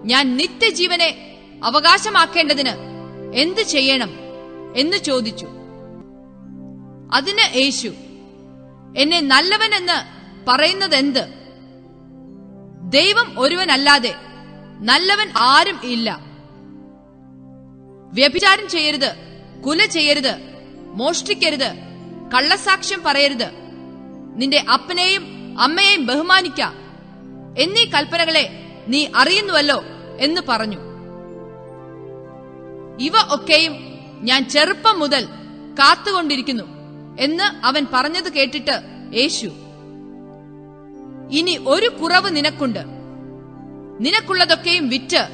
ഞാൻ നിത്യജീവനെ അവകാശമാക്കേണ്ടതിന് എന്ത് ചെയ്യണം? എന്ന് ചോദിച്ചു. അതിന് യേശു എന്നെ നല്ലവനെന്ന് പറയുന്നത് എന്ത് ദൈവം ഒരുവനല്ലാതെ നല്ലവൻ ആരും ഇല്ല. വ്യഭിചാരം ചെയ്യരുത് കുല ചെയ്യരുത് മോഷ്ടിക്കരുത് കള്ളസാക്ഷ്യം പറയരുത്. നിന്റെ അപ്പനെയും അമ്മയെയും ബഹുമാനിക്ക. എന്നീ കൽപ്പനകളെ നീ അറിയുന്നുവല്ലോ എന്ന് പറഞ്ഞു. ഇവ ഒക്കെയും ഞാൻ ചെറുപ്പം മുതൽ കാത്തുകൊണ്ടിരിക്കുന്നു. എന്ന് അവൻ പറഞ്ഞത് കേട്ടിട്ട് യേശു ഇനി ഒരു കുറവ് നിനക്കുണ്ട്. നിനക്കുള്ളതൊക്കെയും വിറ്റ്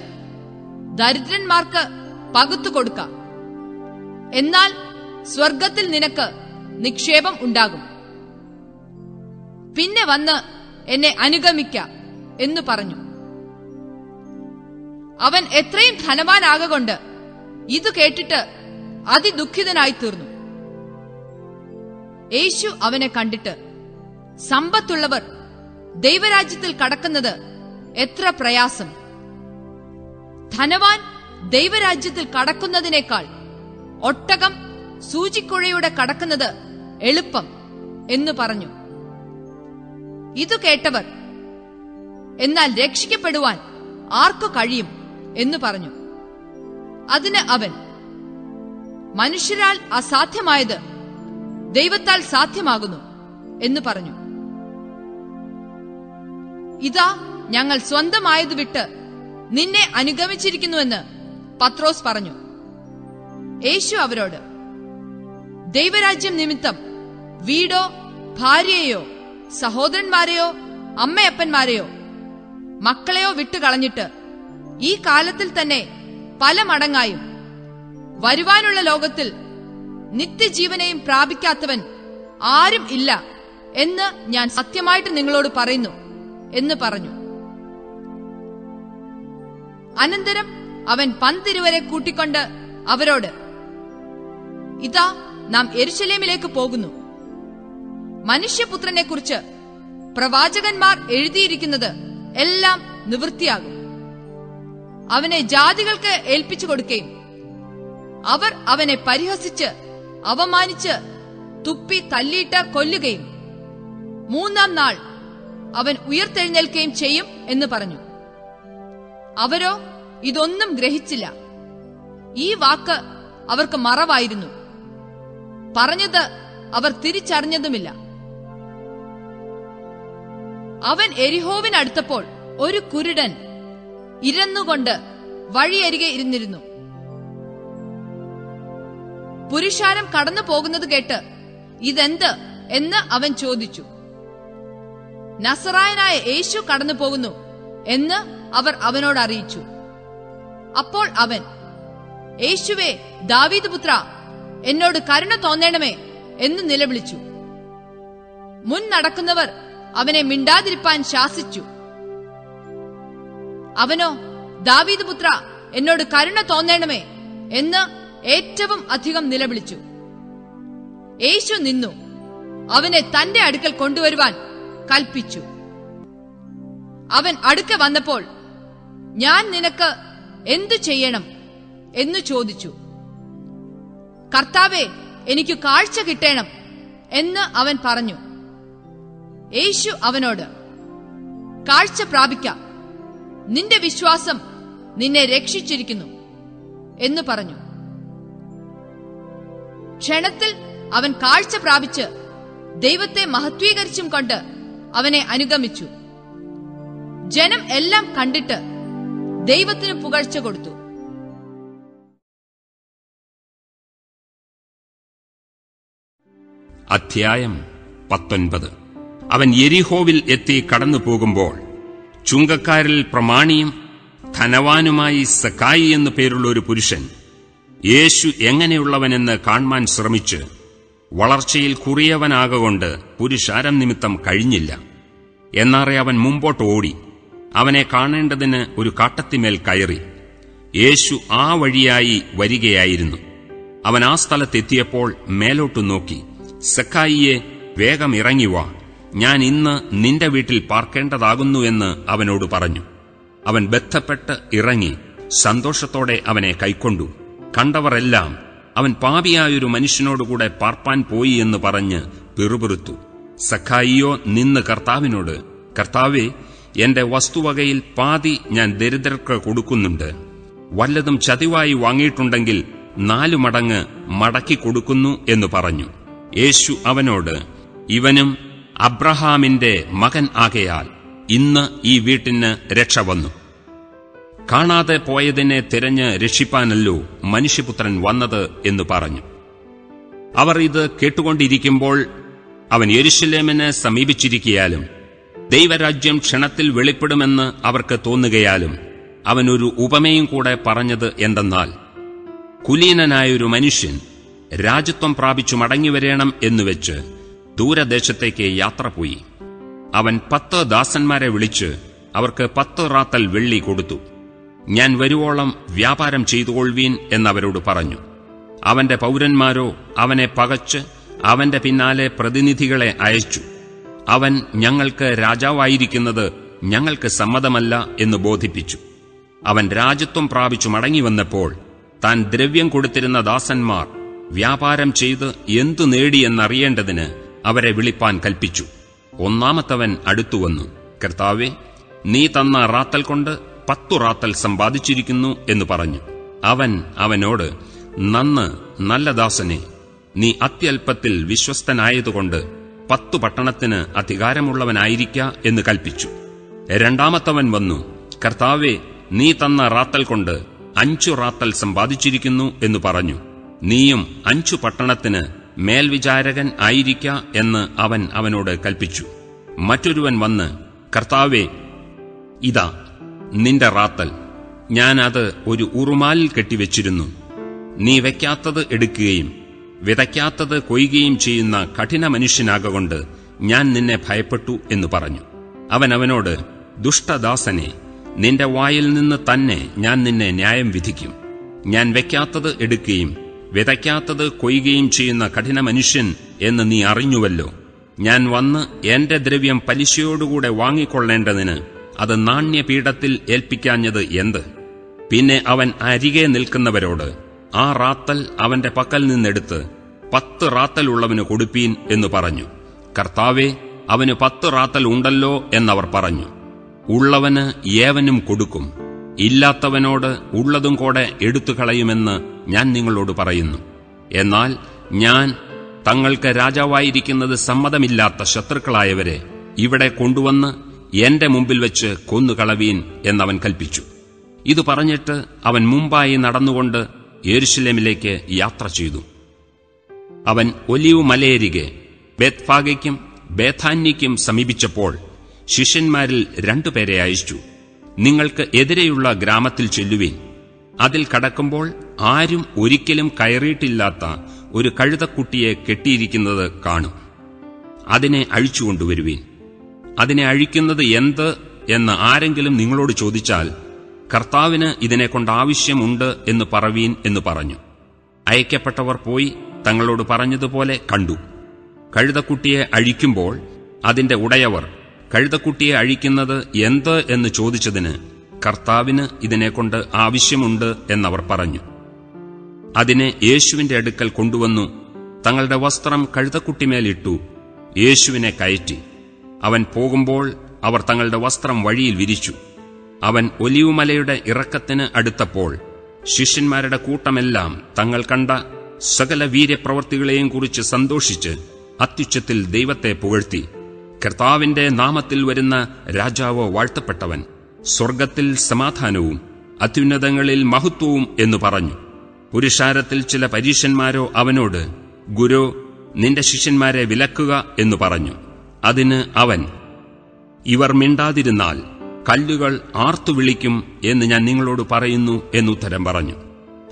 ദരിദ്രന്മാർക്ക് പകുത്തു കൊടുക്കാം. എന്നാൽ സ്വർഗത്തിൽ നിനക്ക് നിക്ഷേപം ഉണ്ടാകും. പിന്നെ വന്ന് എന്നെ അനുഗമിക്ക എന്ന് പറഞ്ഞു. അവൻ എത്രയും ധനവാനാകൊണ്ട് ഇത് കേട്ടിട്ട് അതിദുഃഖിതനായി തീർന്നു യേശു അവനെ കണ്ടിട്ട് സമ്പത്തുള്ളവർ ദൈവരാജ്യത്തിൽ കടക്കുന്നത് എത്ര പ്രയാസം. ധനവാൻ ദൈവരാജ്യത്തിൽ കടക്കുന്നതിനേക്കാൾ ഒട്ടകം സൂചിക്കുഴയുടെ കടക്കുന്നത് എളുപ്പം എന്ന് പറഞ്ഞു. ഇത് കേട്ടവർ എന്നാൽ രക്ഷിക്കപ്പെടുവാൻ ആർക്കു കഴിയും എന്ന് പറഞ്ഞു. അതിന് അവൻ മനുഷ്യരാൽ അസാധ്യമായത് ദൈവത്താൽ സാധ്യമാകുന്നു എന്ന് പറഞ്ഞു. ഇതാ ഞങ്ങൾ സ്വന്തമായത് വിട്ട് നിന്നെ അനുഗമിച്ചിരിക്കുന്നുവെന്ന് പത്രോസ് പറഞ്ഞു. യേശു അവരോട് ദൈവരാജ്യം നിമിത്തം വീടോ ഭാര്യയെയോ സഹോദരന്മാരെയോ അമ്മയപ്പന്മാരെയോ മക്കളെയോ വിട്ടുകളഞ്ഞിട്ട് ഈ കാലത്തിൽ തന്നെ പല മടങ്ങായും വരുവാനുള്ള ലോകത്തിൽ നിത്യജീവനെയും പ്രാപിക്കാത്തവൻ ആരും ഇല്ല എന്ന് ഞാൻ സത്യമായിട്ട് നിങ്ങളോട് പറയുന്നു എന്ന് പറഞ്ഞു. അനന്തരം അവൻ പന്തിരുവരെ കൂട്ടിക്കൊണ്ട് അവരോട് ഇതാ നാം എരുശലേമിലേക്ക് പോകുന്നു. മനുഷ്യപുത്രനെ കുറിച്ച് പ്രവാചകന്മാർ എഴുതിയിരിക്കുന്നത് എല്ലാം നിവൃത്തിയാകും. അവനെ ജാതികൾക്ക് ഏൽപ്പിച്ചു കൊടുക്കുകയും അവർ അവനെ പരിഹസിച്ച് അവമാനിച്ച് തുപ്പി തല്ലിയിട്ട് കൊല്ലുകയും മൂന്നാം നാൾ അവൻ ഉയർത്തെഴുന്നേൽക്കുകയും ചെയ്യും എന്ന് പറഞ്ഞു. അവരോ ഇതൊന്നും ഗ്രഹിച്ചില്ല. ഈ വാക്ക് അവർക്ക് മറവായിരുന്നു. പറഞ്ഞത് അവർ തിരിച്ചറിഞ്ഞതുമില്ല. അവൻ എരിഹോവിനടുത്തപ്പോൾ ഒരു കുരുടൻ ഇരന്നുകൊണ്ട് വഴിയരികെ ഇരുന്നിരുന്നു. പുരുഷാരം കടന്നു പോകുന്നത് കേട്ട് ഇതെന്ത് എന്ന് അവൻ ചോദിച്ചു. നസറായനായ യേശു കടന്നു പോകുന്നു എന്ന് അവർ അവനോട് അറിയിച്ചു. അപ്പോൾ അവൻ യേശുവേ ദാവീദ് പുത്ര എന്നോട് കരുണ തോന്നേണമേ എന്ന് നിലവിളിച്ചു. മുൻ നടക്കുന്നവർ അവനെ മിണ്ടാതിരിപ്പാൻ ശാസിച്ചു. അവനോ ദാവീദ് പുത്ര എന്നോട് കരുണ തോന്നേണമേ എന്ന് ഏറ്റവും അധികം നിലവിളിച്ചു. യേശു നിന്നു. അവനെ തന്റെ അടുക്കൽ കൊണ്ടുവരുവാൻ കൽപ്പിച്ചു. അവൻ അടുക്ക വന്നപ്പോൾ ഞാൻ നിനക്ക് എന്തു ചെയ്യണം? എന്ന് ചോദിച്ചു. കർത്താവെ എനിക്ക് കാഴ്ച കിട്ടേണം എന്ന് അവൻ പറഞ്ഞു. യേശു അവനോട് കാഴ്ച പ്രാപിക്ക. നിന്റെ വിശ്വാസം നിന്നെ രക്ഷിച്ചിരിക്കുന്നു എന്ന് പറഞ്ഞു. ക്ഷണത്തിൽ അവൻ കാഴ്ച പ്രാപിച്ച് ദൈവത്തെ മഹത്വീകരിച്ചും കൊണ്ട് അവനെ അനുഗമിച്ചു. ജനം എല്ലാം കണ്ടിട്ട് ദൈവത്തിന് പുകഴ്ച കൊടുത്തു. അധ്യായം പത്തൊൻപത്. അവൻ എരിഹോവിൽ എത്തി കടന്നു പോകുമ്പോൾ ചുങ്കക്കാരിൽ പ്രമാണിയും ധനവാനുമായി സക്കായി എന്നു പേരുള്ള ഒരു പുരുഷൻ യേശു എങ്ങനെയുള്ളവനെന്ന് കാണുവാൻ ശ്രമിച്ച് വളർച്ചയിൽ കുറിയവനാകൊണ്ട് പുരുഷാരം നിമിത്തം കഴിഞ്ഞില്ല. എന്നാറെ അവൻ മുമ്പോട്ട് ഓടി. അവനെ കാണേണ്ടതിന് ഒരു കാട്ടത്തിമേൽ കയറി. യേശു ആ വഴിയായി വരികയായിരുന്നു. അവൻ ആ സ്ഥലത്തെത്തിയപ്പോൾ മേലോട്ടു നോക്കി. സക്കായിയെ വേഗം ഇറങ്ങി വാ. ഞാൻ ഇന്ന് നിന്റെ വീട്ടിൽ പാർക്കേണ്ടതാകുന്നു എന്ന് അവനോട് പറഞ്ഞു. അവൻ ബന്ധപ്പെട്ട് ഇറങ്ങി. സന്തോഷത്തോടെ അവനെ കൈക്കൊണ്ടു. കണ്ടവരെല്ലാം അവൻ പാപിയായൊരു മനുഷ്യനോടുകൂടെ പാർപ്പാൻ പോയി എന്ന് പറഞ്ഞ് പിറുപിറുത്തു. സഖായിയോ നിന്ന് കർത്താവിനോട് കർത്താവേ എന്റെ വസ്തുവകയിൽ പാതി ഞാൻ ദരിദ്രർക്ക് കൊടുക്കുന്നുണ്ട്. വല്ലതും ചതിവായി വാങ്ങിയിട്ടുണ്ടെങ്കിൽ നാലു മടങ്ങ് മടക്കി കൊടുക്കുന്നു എന്ന് പറഞ്ഞു. യേശു അവനോട് ഇവനും അബ്രഹാമിന്റെ മകൻ ആകയാൽ ഇന്ന് ഈ വീട്ടിന് രക്ഷ വന്നു. കാണാതെ പോയതിനെ തിരഞ്ഞ് രക്ഷിപ്പാനല്ലോ മനുഷ്യപുത്രൻ വന്നത് എന്ന് പറഞ്ഞു. അവർ ഇത് കേട്ടുകൊണ്ടിരിക്കുമ്പോൾ അവൻ യെരുശലേമിനെ സമീപിച്ചിരിക്കയാലും ദൈവരാജ്യം ക്ഷണത്തിൽ വെളിപ്പെടുമെന്ന് അവർക്ക് തോന്നുകയാലും അവനൊരു ഉപമയും കൂടെ പറഞ്ഞത് എന്തെന്നാൽ കുലീനനായൊരു മനുഷ്യൻ രാജ്യത്വം പ്രാപിച്ചു മടങ്ങിവരേണം എന്നുവെച്ച് ദൂരദേശത്തേക്ക് യാത്ര പോയി. അവൻ പത്ത് ദാസന്മാരെ വിളിച്ച് അവർക്ക് പത്ത് റാത്തൽ വെള്ളി കൊടുത്തു. ഞാൻ വരുവോളം വ്യാപാരം ചെയ്തുകൊള്ളുവീൻ എന്നവരോട് പറഞ്ഞു. അവന്റെ പൗരന്മാരോ അവനെ പകച്ച് അവന്റെ പിന്നാലെ പ്രതിനിധികളെ അയച്ചു. അവൻ ഞങ്ങൾക്ക് രാജാവായിരിക്കുന്നത് ഞങ്ങൾക്ക് സമ്മതമല്ല എന്ന് ബോധിപ്പിച്ചു. അവൻ രാജ്യത്വം പ്രാപിച്ചു മടങ്ങിവന്നപ്പോൾ താൻ ദ്രവ്യം കൊടുത്തിരുന്ന ദാസന്മാർ വ്യാപാരം ചെയ്ത് എന്തു നേടിയെന്നറിയേണ്ടതിന് അവരെ വിളിപ്പാൻ കൽപ്പിച്ചു. ഒന്നാമത്തവൻ അടുത്തുവന്നു. കർത്താവെ നീ തന്ന റാത്തൽ കൊണ്ട് പത്തു റാത്തൽ സമ്പാദിച്ചിരിക്കുന്നു എന്ന് പറഞ്ഞു. അവൻ അവനോട് നന്ന് നല്ല ദാസനെ നീ അത്യൽപ്പത്തിൽ വിശ്വസ്തനായതുകൊണ്ട് പത്തു പട്ടണത്തിന് അധികാരമുള്ളവനായിരിക്ക എന്ന് കൽപ്പിച്ചു. രണ്ടാമത്തവൻ വന്നു കർത്താവെ നീ തന്ന റാത്തൽ കൊണ്ട് അഞ്ചു റാത്തൽ സമ്പാദിച്ചിരിക്കുന്നു എന്ന് പറഞ്ഞു. നീയും അഞ്ചു പട്ടണത്തിന് മേൽവിചാരകൻ ആയിരിക്ക എന്ന് അവൻ അവനോട് കൽപ്പിച്ചു. മറ്റൊരുവൻ വന്ന് കർത്താവെ ഇതാ നിന്റെ റാത്തൽ. ഞാൻ അത് ഒരു ഉറുമാലിൽ കെട്ടിവെച്ചിരുന്നു. നീ വയ്ക്കാത്തത് എടുക്കുകയും വിതയ്ക്കാത്തത് കൊയ്യുകയും ചെയ്യുന്ന കഠിന മനുഷ്യനാകൊണ്ട് ഞാൻ നിന്നെ ഭയപ്പെട്ടു എന്ന് പറഞ്ഞു. അവൻ അവനോട് ദുഷ്ടദാസനെ നിന്റെ വായിൽ നിന്ന് തന്നെ ഞാൻ നിന്നെ ന്യായം വിധിക്കും. ഞാൻ വയ്ക്കാത്തത് എടുക്കുകയും വിതയ്ക്കാത്തത് കൊയ്യുകയും ചെയ്യുന്ന കഠിന മനുഷ്യൻ എന്ന് നീ അറിഞ്ഞുവല്ലോ. ഞാൻ വന്ന് എന്റെ ദ്രവ്യം പലിശയോടുകൂടെ വാങ്ങിക്കൊള്ളേണ്ടതിന് അത് നാണ്യപീഠത്തിൽ ഏൽപ്പിക്കാഞ്ഞത് എന്ത്? പിന്നെ അവൻ അരികെ നിൽക്കുന്നവരോട് ആ റാത്തൽ അവന്റെ പക്കൽ നിന്നെടുത്ത് പത്ത് റാത്തൽ ഉള്ളവന് കൊടുപ്പീൻ എന്ന് പറഞ്ഞു. കർത്താവെ അവന് പത്ത് റാത്തൽ ഉണ്ടല്ലോ എന്നവർ പറഞ്ഞു. ഉള്ളവന് ഏവനും കൊടുക്കും ഇല്ലാത്തവനോട് ഉള്ളതും കൂടെ എടുത്തു കളയുമെന്ന് ഞാൻ നിങ്ങളോട് പറയുന്നു. എന്നാൽ ഞാൻ തങ്ങൾക്ക് രാജാവായിരിക്കുന്നത് സമ്മതമില്ലാത്ത ശത്രുക്കളായവരെ ഇവിടെ കൊണ്ടുവന്ന് എന്റെ മുമ്പിൽ വെച്ച് കൊന്നുകളവീൻ എന്നവൻ കൽപ്പിച്ചു. ഇത് പറഞ്ഞിട്ട് അവൻ മുമ്പായി നടന്നുകൊണ്ട് യേരുശലേമിലേക്ക് യാത്ര ചെയ്തു. അവൻ ഒലിവ് മലയരികെ ബേത്ഫാഗയ്ക്കും ബേഥാന്യയ്ക്കും സമീപിച്ചപ്പോൾ ശിഷ്യന്മാരിൽ രണ്ടുപേരെ അയച്ചു. നിങ്ങൾക്ക് എതിരെയുള്ള ഗ്രാമത്തിൽ ചെല്ലുവീൻ. അതിൽ കടക്കുമ്പോൾ ആരും ഒരിക്കലും കയറിയിട്ടില്ലാത്ത ഒരു കഴുതക്കുട്ടിയെ കെട്ടിയിരിക്കുന്നത് കാണും. അതിനെ അഴിച്ചുകൊണ്ടുവരുവീൻ. അതിനെ അഴിക്കുന്നത് എന്ത് എന്ന് ആരെങ്കിലും നിങ്ങളോട് ചോദിച്ചാൽ കർത്താവിന് ഇതിനെക്കൊണ്ട് ആവശ്യമുണ്ട് എന്ന് പറവീൻ എന്ന് പറഞ്ഞു. അയക്കപ്പെട്ടവർ പോയി തങ്ങളോട് പറഞ്ഞതുപോലെ കണ്ടു. കഴുതക്കുട്ടിയെ അഴിക്കുമ്പോൾ അതിന്റെ ഉടയവർ കഴുതക്കുട്ടിയെ അഴിക്കുന്നത് എന്ത് എന്ന് ചോദിച്ചതിന് കർത്താവിന് ഇതിനെക്കൊണ്ട് ആവശ്യമുണ്ട് എന്നവർ പറഞ്ഞു. അതിനെ യേശുവിന്റെ അടുക്കൽ കൊണ്ടുവന്നു. തങ്ങളുടെ വസ്ത്രം കഴുതക്കുട്ടിമേലിട്ടു യേശുവിനെ കയറ്റി. അവൻ പോകുമ്പോൾ അവർ തങ്ങളുടെ വസ്ത്രം വഴിയിൽ വിരിച്ചു. അവൻ ഒലിവുമലയുടെ ഇറക്കത്തിന് അടുത്തപ്പോൾ ശിഷ്യന്മാരുടെ കൂട്ടമെല്ലാം തങ്ങൾ കണ്ട സകല വീര്യപ്രവർത്തികളെയും കുറിച്ച് സന്തോഷിച്ച് അത്യുച്ചത്തിൽ ദൈവത്തെ പുകഴ്ത്തി. കർത്താവിന്റെ നാമത്തിൽ വരുന്ന രാജാവ് വാഴ്ത്തപ്പെട്ടവൻ സ്വർഗത്തിൽ സമാധാനവും അത്യുന്നതങ്ങളിൽ മഹത്വവും എന്നു പറഞ്ഞു. പുരുഷാരത്തിൽ ചില പരീശന്മാരോ അവനോട് ഗുരു നിന്റെ ശിഷ്യന്മാരെ വിലക്കുക എന്നു പറഞ്ഞു. അതിന് അവൻ ഇവർ മിണ്ടാതിരുന്നാൽ കല്ലുകൾ ആർത്തുവിളിക്കും എന്ന് ഞാൻ നിങ്ങളോട് പറയുന്നു എന്നുത്തരം പറഞ്ഞു.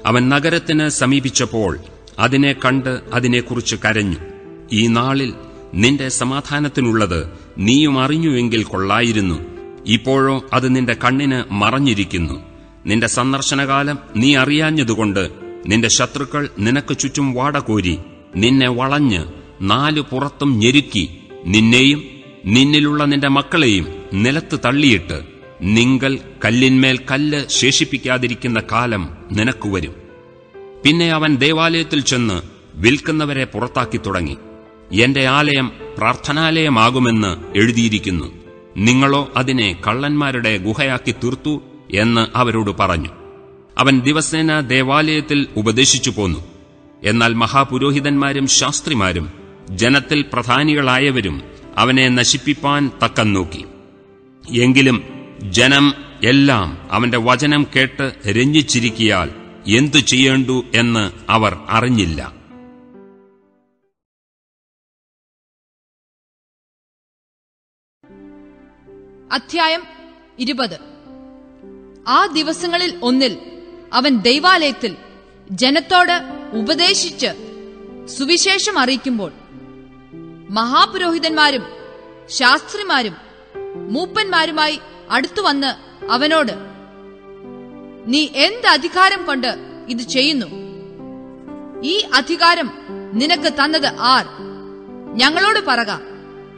അവൻ നഗരത്തിന് സമീപിച്ചപ്പോൾ അതിനെ കണ്ട് അതിനെക്കുറിച്ച് കരഞ്ഞു. ഈ നാളിൽ നിന്റെ സമാധാനത്തിനുള്ളത് നീയും അറിഞ്ഞുവെങ്കിൽ കൊള്ളായിരുന്നു. ഇപ്പോഴോ അത് നിന്റെ കണ്ണിന് മറഞ്ഞിരിക്കുന്നു. നിന്റെ സന്ദർശനകാലം നീ അറിയാഞ്ഞതുകൊണ്ട് നിന്റെ ശത്രുക്കൾ നിനക്ക് ചുറ്റും വാടകോരി നിന്നെ വളഞ്ഞ് നാലു പുറത്തും ഞെരുക്കി നിന്നെയും നിന്നിലുള്ള നിന്റെ മക്കളെയും നിലത്ത് തള്ളിയിട്ട് നിങ്ങൾ കല്ലിന്മേൽ കല്ല് ശേഷിപ്പിക്കാതിരിക്കുന്ന കാലം നിനക്കു വരും. പിന്നെ അവൻ ദേവാലയത്തിൽ ചെന്ന് വിൽക്കുന്നവരെ പുറത്താക്കി തുടങ്ങി. എന്റെ ആലയം പ്രാർത്ഥനാലയമാകുമെന്ന് എഴുതിയിരിക്കുന്നു. നിങ്ങളോ അതിനെ കള്ളന്മാരുടെ ഗുഹയാക്കി തീർത്തു എന്ന് അവരോട് പറഞ്ഞു. അവൻ ദിവസേന ദേവാലയത്തിൽ ഉപദേശിച്ചു പോന്നു. എന്നാൽ മഹാപുരോഹിതന്മാരും ശാസ്ത്രിമാരും ജനത്തിൽ പ്രധാനികളായവരും അവനെ നശിപ്പിപ്പാൻ തക്കം നോക്കി എങ്കിലും ജനം എല്ലാം അവന്റെ വചനം കേട്ട് രഞ്ജിച്ചിരിക്കിയാൽ എന്തു ചെയ്യേണ്ടു എന്ന് അവർ അറിഞ്ഞില്ല. അധ്യായം ഇരുപത്. ആ ദിവസങ്ങളിൽ ഒന്നിൽ അവൻ ദൈവാലയത്തിൽ ജനത്തോട് ഉപദേശിച്ച് സുവിശേഷം അറിയിക്കുമ്പോൾ മഹാപുരോഹിതന്മാരും ശാസ്ത്രിമാരും മൂപ്പന്മാരുമായി അടുത്തുവന്ന് അവനോട് നീ എന്ത് അധികാരം കൊണ്ട് ഇത് ചെയ്യുന്നു? ഈ അധികാരം നിനക്ക് തന്നത് ആർ? ഞങ്ങളോട് പറക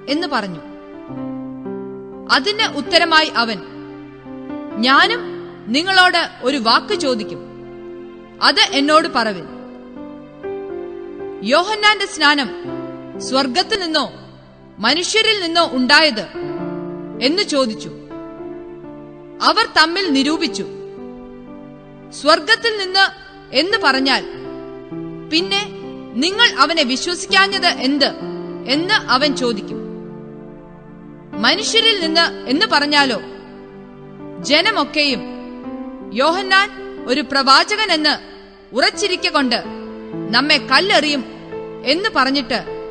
എന്ന് പറഞ്ഞു. അതിന് ഉത്തരമായി അവൻ ഞാനും നിങ്ങളോട് ഒരു വാക്ക് ചോദിക്കും. അത് എന്നോട് പറവിൻ. യോഹന്നാന്റെ സ്നാനം സ്വർഗത്തിൽ നിന്നോ മനുഷ്യരിൽ നിന്നോ ഉണ്ടായത് എന്ന് ചോദിച്ചു. അവർ തമ്മിൽ നിരൂപിച്ചു. സ്വർഗത്തിൽ നിന്ന് എന്ന് പറഞ്ഞാൽ പിന്നെ നിങ്ങൾ അവനെ വിശ്വസിക്കാഞ്ഞത് എന്ത് എന്ന് അവൻ ചോദിക്കും. മനുഷ്യരിൽ നിന്ന് എന്ന് പറഞ്ഞാലോ? ജനമൊക്കെയും യോഹന്നാൻ ഒരു പ്രവാചകൻ എന്ന് ഉറച്ചിരിക്കൊണ്ട് നമ്മെ കല്ലെറിയും എന്ന് പറഞ്ഞിട്ട്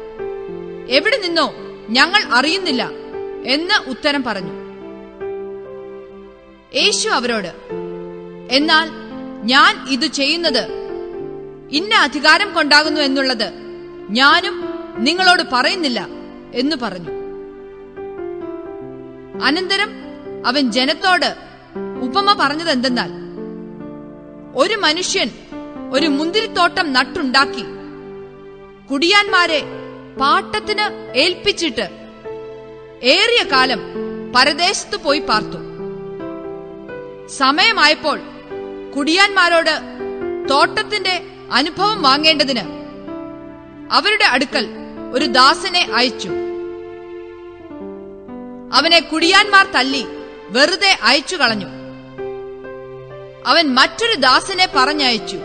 എവിടെ നിന്നോ ഞങ്ങൾ അറിയുന്നില്ല എന്ന് ഉത്തരം പറഞ്ഞു. യേശു അവരോട് എന്നാൽ ഞാൻ ഇത് ചെയ്യുന്നത് ഇന്ന അധികാരം കൊണ്ടാകുന്നു എന്നുള്ളത് ഞാനും നിങ്ങളോട് പറയുന്നില്ല എന്ന് പറഞ്ഞു. അനന്തരം അവൻ ജനത്തോട് ഉപമ പറഞ്ഞത് എന്തെന്നാൽ ഒരു മനുഷ്യൻ ഒരു മുന്തിരിത്തോട്ടം നട്ടുണ്ടാക്കി കുടിയാന്മാരെ പാട്ടത്തിന് ഏൽപ്പിച്ചിട്ട് ഏറിയ കാലം പരദേശത്ത് പോയി പാർത്തു. സമയമായപ്പോൾ കുടിയാന്മാരോട് തോട്ടത്തിന്റെ അനുഭവം വാങ്ങേണ്ടതിന് അവരുടെ അടുക്കൽ ഒരു ദാസനെ അയച്ചു. അവനെ കുടിയാന്മാർ തല്ലി വെറുതെ അയച്ചു കളഞ്ഞു. അവൻ മറ്റൊരു ദാസനെ പറഞ്ഞയച്ചു.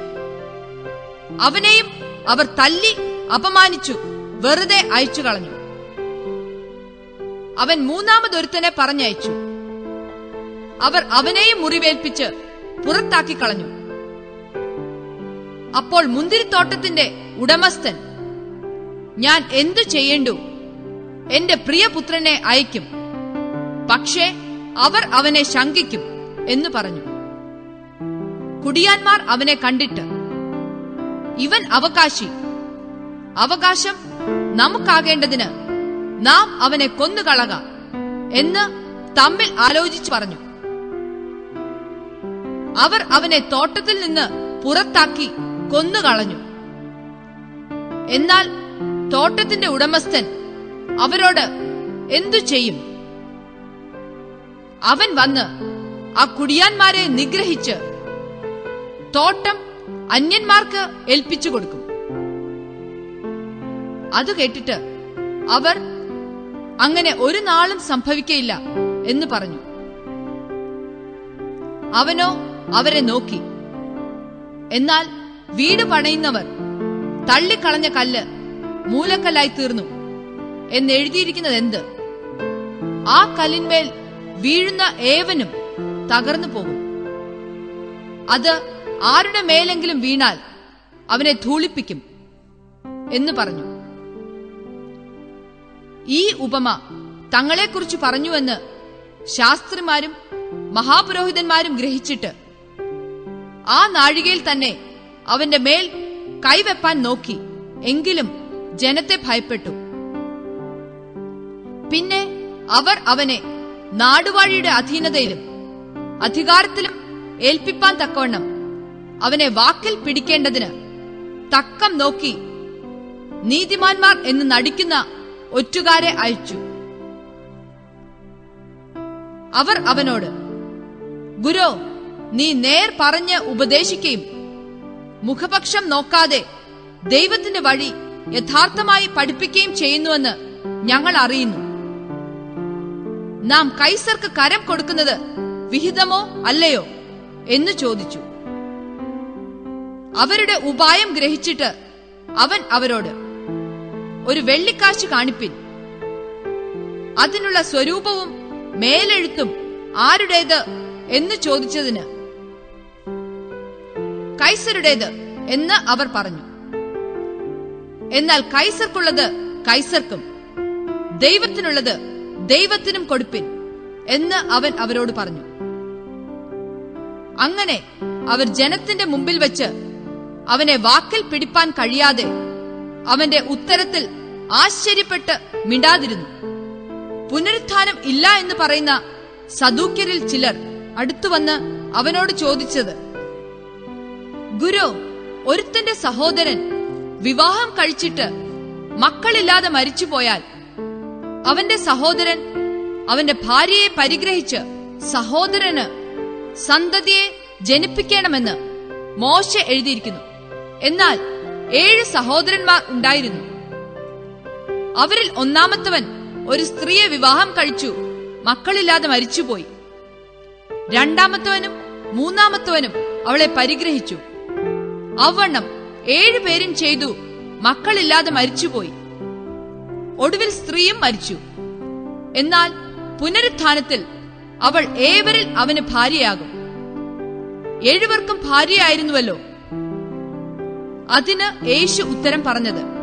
അവനെയും അവർ തല്ലി അപമാനിച്ചു. വെറുതെ അയച്ചു കളഞ്ഞു. അവൻ മൂന്നാമതൊരുത്തനെ പറഞ്ഞയച്ചു. അവർ അവനെയും മുറിവേൽപ്പിച്ച് പുറത്താക്കി കളഞ്ഞു. അപ്പോൾ മുന്തിരിത്തോട്ടത്തിന്റെ ഉടമസ്ഥൻ ഞാൻ എന്തു ചെയ്യേണ്ടു? എന്റെ പ്രിയപുത്രനെ അയക്കും പക്ഷേ അവർ അവനെ ശങ്കിക്കും എന്ന് പറഞ്ഞു. കുടിയാന്മാർ അവനെ കണ്ടിട്ട് ഇവൻ അവകാശി. അവകാശം നമുക്കാകേണ്ടതിന് നാം അവനെ കൊന്നുകളക എന്ന് തമ്മിൽ ആലോചിച്ചു പറഞ്ഞു. അവർ അവനെ തോട്ടത്തിൽ നിന്ന് പുറത്താക്കി കൊന്നുകളഞ്ഞു. എന്നാൽ തോട്ടത്തിന്റെ ഉടമസ്ഥൻ അവരോട് എന്തു ചെയ്യും? അവൻ വന്ന് ആ കുടിയാന്മാരെ നിഗ്രഹിച്ച് തോട്ടം അന്യന്മാർക്ക് ഏൽപ്പിച്ചു കൊടുക്കും. അത് കേട്ടിട്ട് അവർ അങ്ങനെ ഒരു നാളും സംഭവിക്കയില്ല എന്ന് പറഞ്ഞു. അവനോ അവരെ നോക്കി. എന്നാൽ വീട് പണയുന്നവർ തള്ളിക്കളഞ്ഞ കല്ല് മൂലക്കല്ലായി തീർന്നു എന്നെഴുതിയിരിക്കുന്നത് എന്ത് ആ കല്ലിന്മേൽ വീഴുന്ന ഏവനും തകർന്നു പോകും. അത് ആരുടെ മേലെങ്കിലും വീണാൽ അവനെ ധൂളിപ്പിക്കും എന്ന് പറഞ്ഞു. ഈ ഉപമ തങ്ങളെക്കുറിച്ച് പറഞ്ഞുവെന്ന് ശാസ്ത്രിമാരും മഹാപുരോഹിതന്മാരും ഗ്രഹിച്ചിട്ട് ആ നാഴികയിൽ തന്നെ അവന്റെ മേൽ കൈവെപ്പാൻ നോക്കി എങ്കിലും ജനത്തെ ഭയപ്പെട്ടു. പിന്നെ അവർ അവനെ നാടുവാഴിയുടെ അധീനതയിലും അധികാരത്തിലും ഏൽപ്പിപ്പാൻ തക്കവണ്ണം അവനെ വാക്കിൽ പിടിക്കേണ്ടതിന് തക്കം നോക്കി നീതിമാന്മാർ എന്ന് നടിക്കുന്ന ഒറ്റുകാരെ അയച്ചു. അവർ അവനോട് ഗുരു നീ നേർ പറഞ്ഞ് ഉപദേശിക്കുകയും മുഖപക്ഷം നോക്കാതെ ദൈവത്തിന്റെ വഴി യഥാർത്ഥമായി പഠിപ്പിക്കുകയും ചെയ്യുന്നുവെന്ന് ഞങ്ങൾ അറിയുന്നു. നാം കൈസർക്ക് കരം കൊടുക്കുന്നത് വിഹിതമോ അല്ലയോ? എന്ന് ചോദിച്ചു. അവരുടെ ഉപായം ഗ്രഹിച്ചിട്ട് അവൻ അവരോട് ഒരു വെള്ളിക്കാശ് കാണിപ്പിൻ. അതിനുള്ള സ്വരൂപവും മേലെഴുത്തും ആരുടേത് എന്ന് ചോദിച്ചതിന്. കൈസരുടേത് എന്ന് അവർ പറഞ്ഞു. എന്നാൽ കൈസർക്കുള്ളത് കൈസർക്കും ദൈവത്തിനുള്ളത് ദൈവത്തിനും കൊടുപ്പിൻ എന്ന് അവൻ അവരോട് പറഞ്ഞു. അങ്ങനെ അവർ ജനത്തിന്റെ മുമ്പിൽ വെച്ച് അവനെ വാക്കിൽ പിടിപ്പാൻ കഴിയാതെ അവന്റെ ഉത്തരത്തിൽ ആശ്ചര്യപ്പെട്ട് മിണ്ടാതിരുന്നു. പുനരുത്ഥാനം ഇല്ല എന്ന് പറയുന്ന സദൂക്യരിൽ ചിലർ അടുത്തുവന്ന് അവനോട് ചോദിച്ചത് ഗുരു ഒരുത്തന്റെ സഹോദരൻ വിവാഹം കഴിച്ചിട്ട് മക്കളില്ലാതെ മരിച്ചുപോയാൽ അവന്റെ സഹോദരൻ അവന്റെ ഭാര്യയെ പരിഗ്രഹിച്ച് സഹോദരന് സന്തതിയെ ജനിപ്പിക്കണമെന്ന് മോശ എഴുതിയിരിക്കുന്നു. എന്നാൽ ഏഴ് സഹോദരന്മാർ ഉണ്ടായിരുന്നു. അവരിൽ ഒന്നാമത്തവൻ ഒരു സ്ത്രീയെ വിവാഹം കഴിച്ചു. മക്കളില്ലാതെ മരിച്ചുപോയി. രണ്ടാമത്തവനും മൂന്നാമത്തവനും അവളെ പരിഗ്രഹിച്ചു. അവണ്ണം ഏഴു പേരും ചെയ്തു മക്കളില്ലാതെ മരിച്ചുപോയി. ഒടുവിൽ സ്ത്രീയും മരിച്ചു. എന്നാൽ പുനരുത്ഥാനത്തിൽ അവൾ ഏവരിൽ അവന് ഭാര്യയാകും. ഏഴുവർക്കും ഭാര്യയായിരുന്നുവല്ലോ. അതിന് യേശു ഉത്തരം പറഞ്ഞത്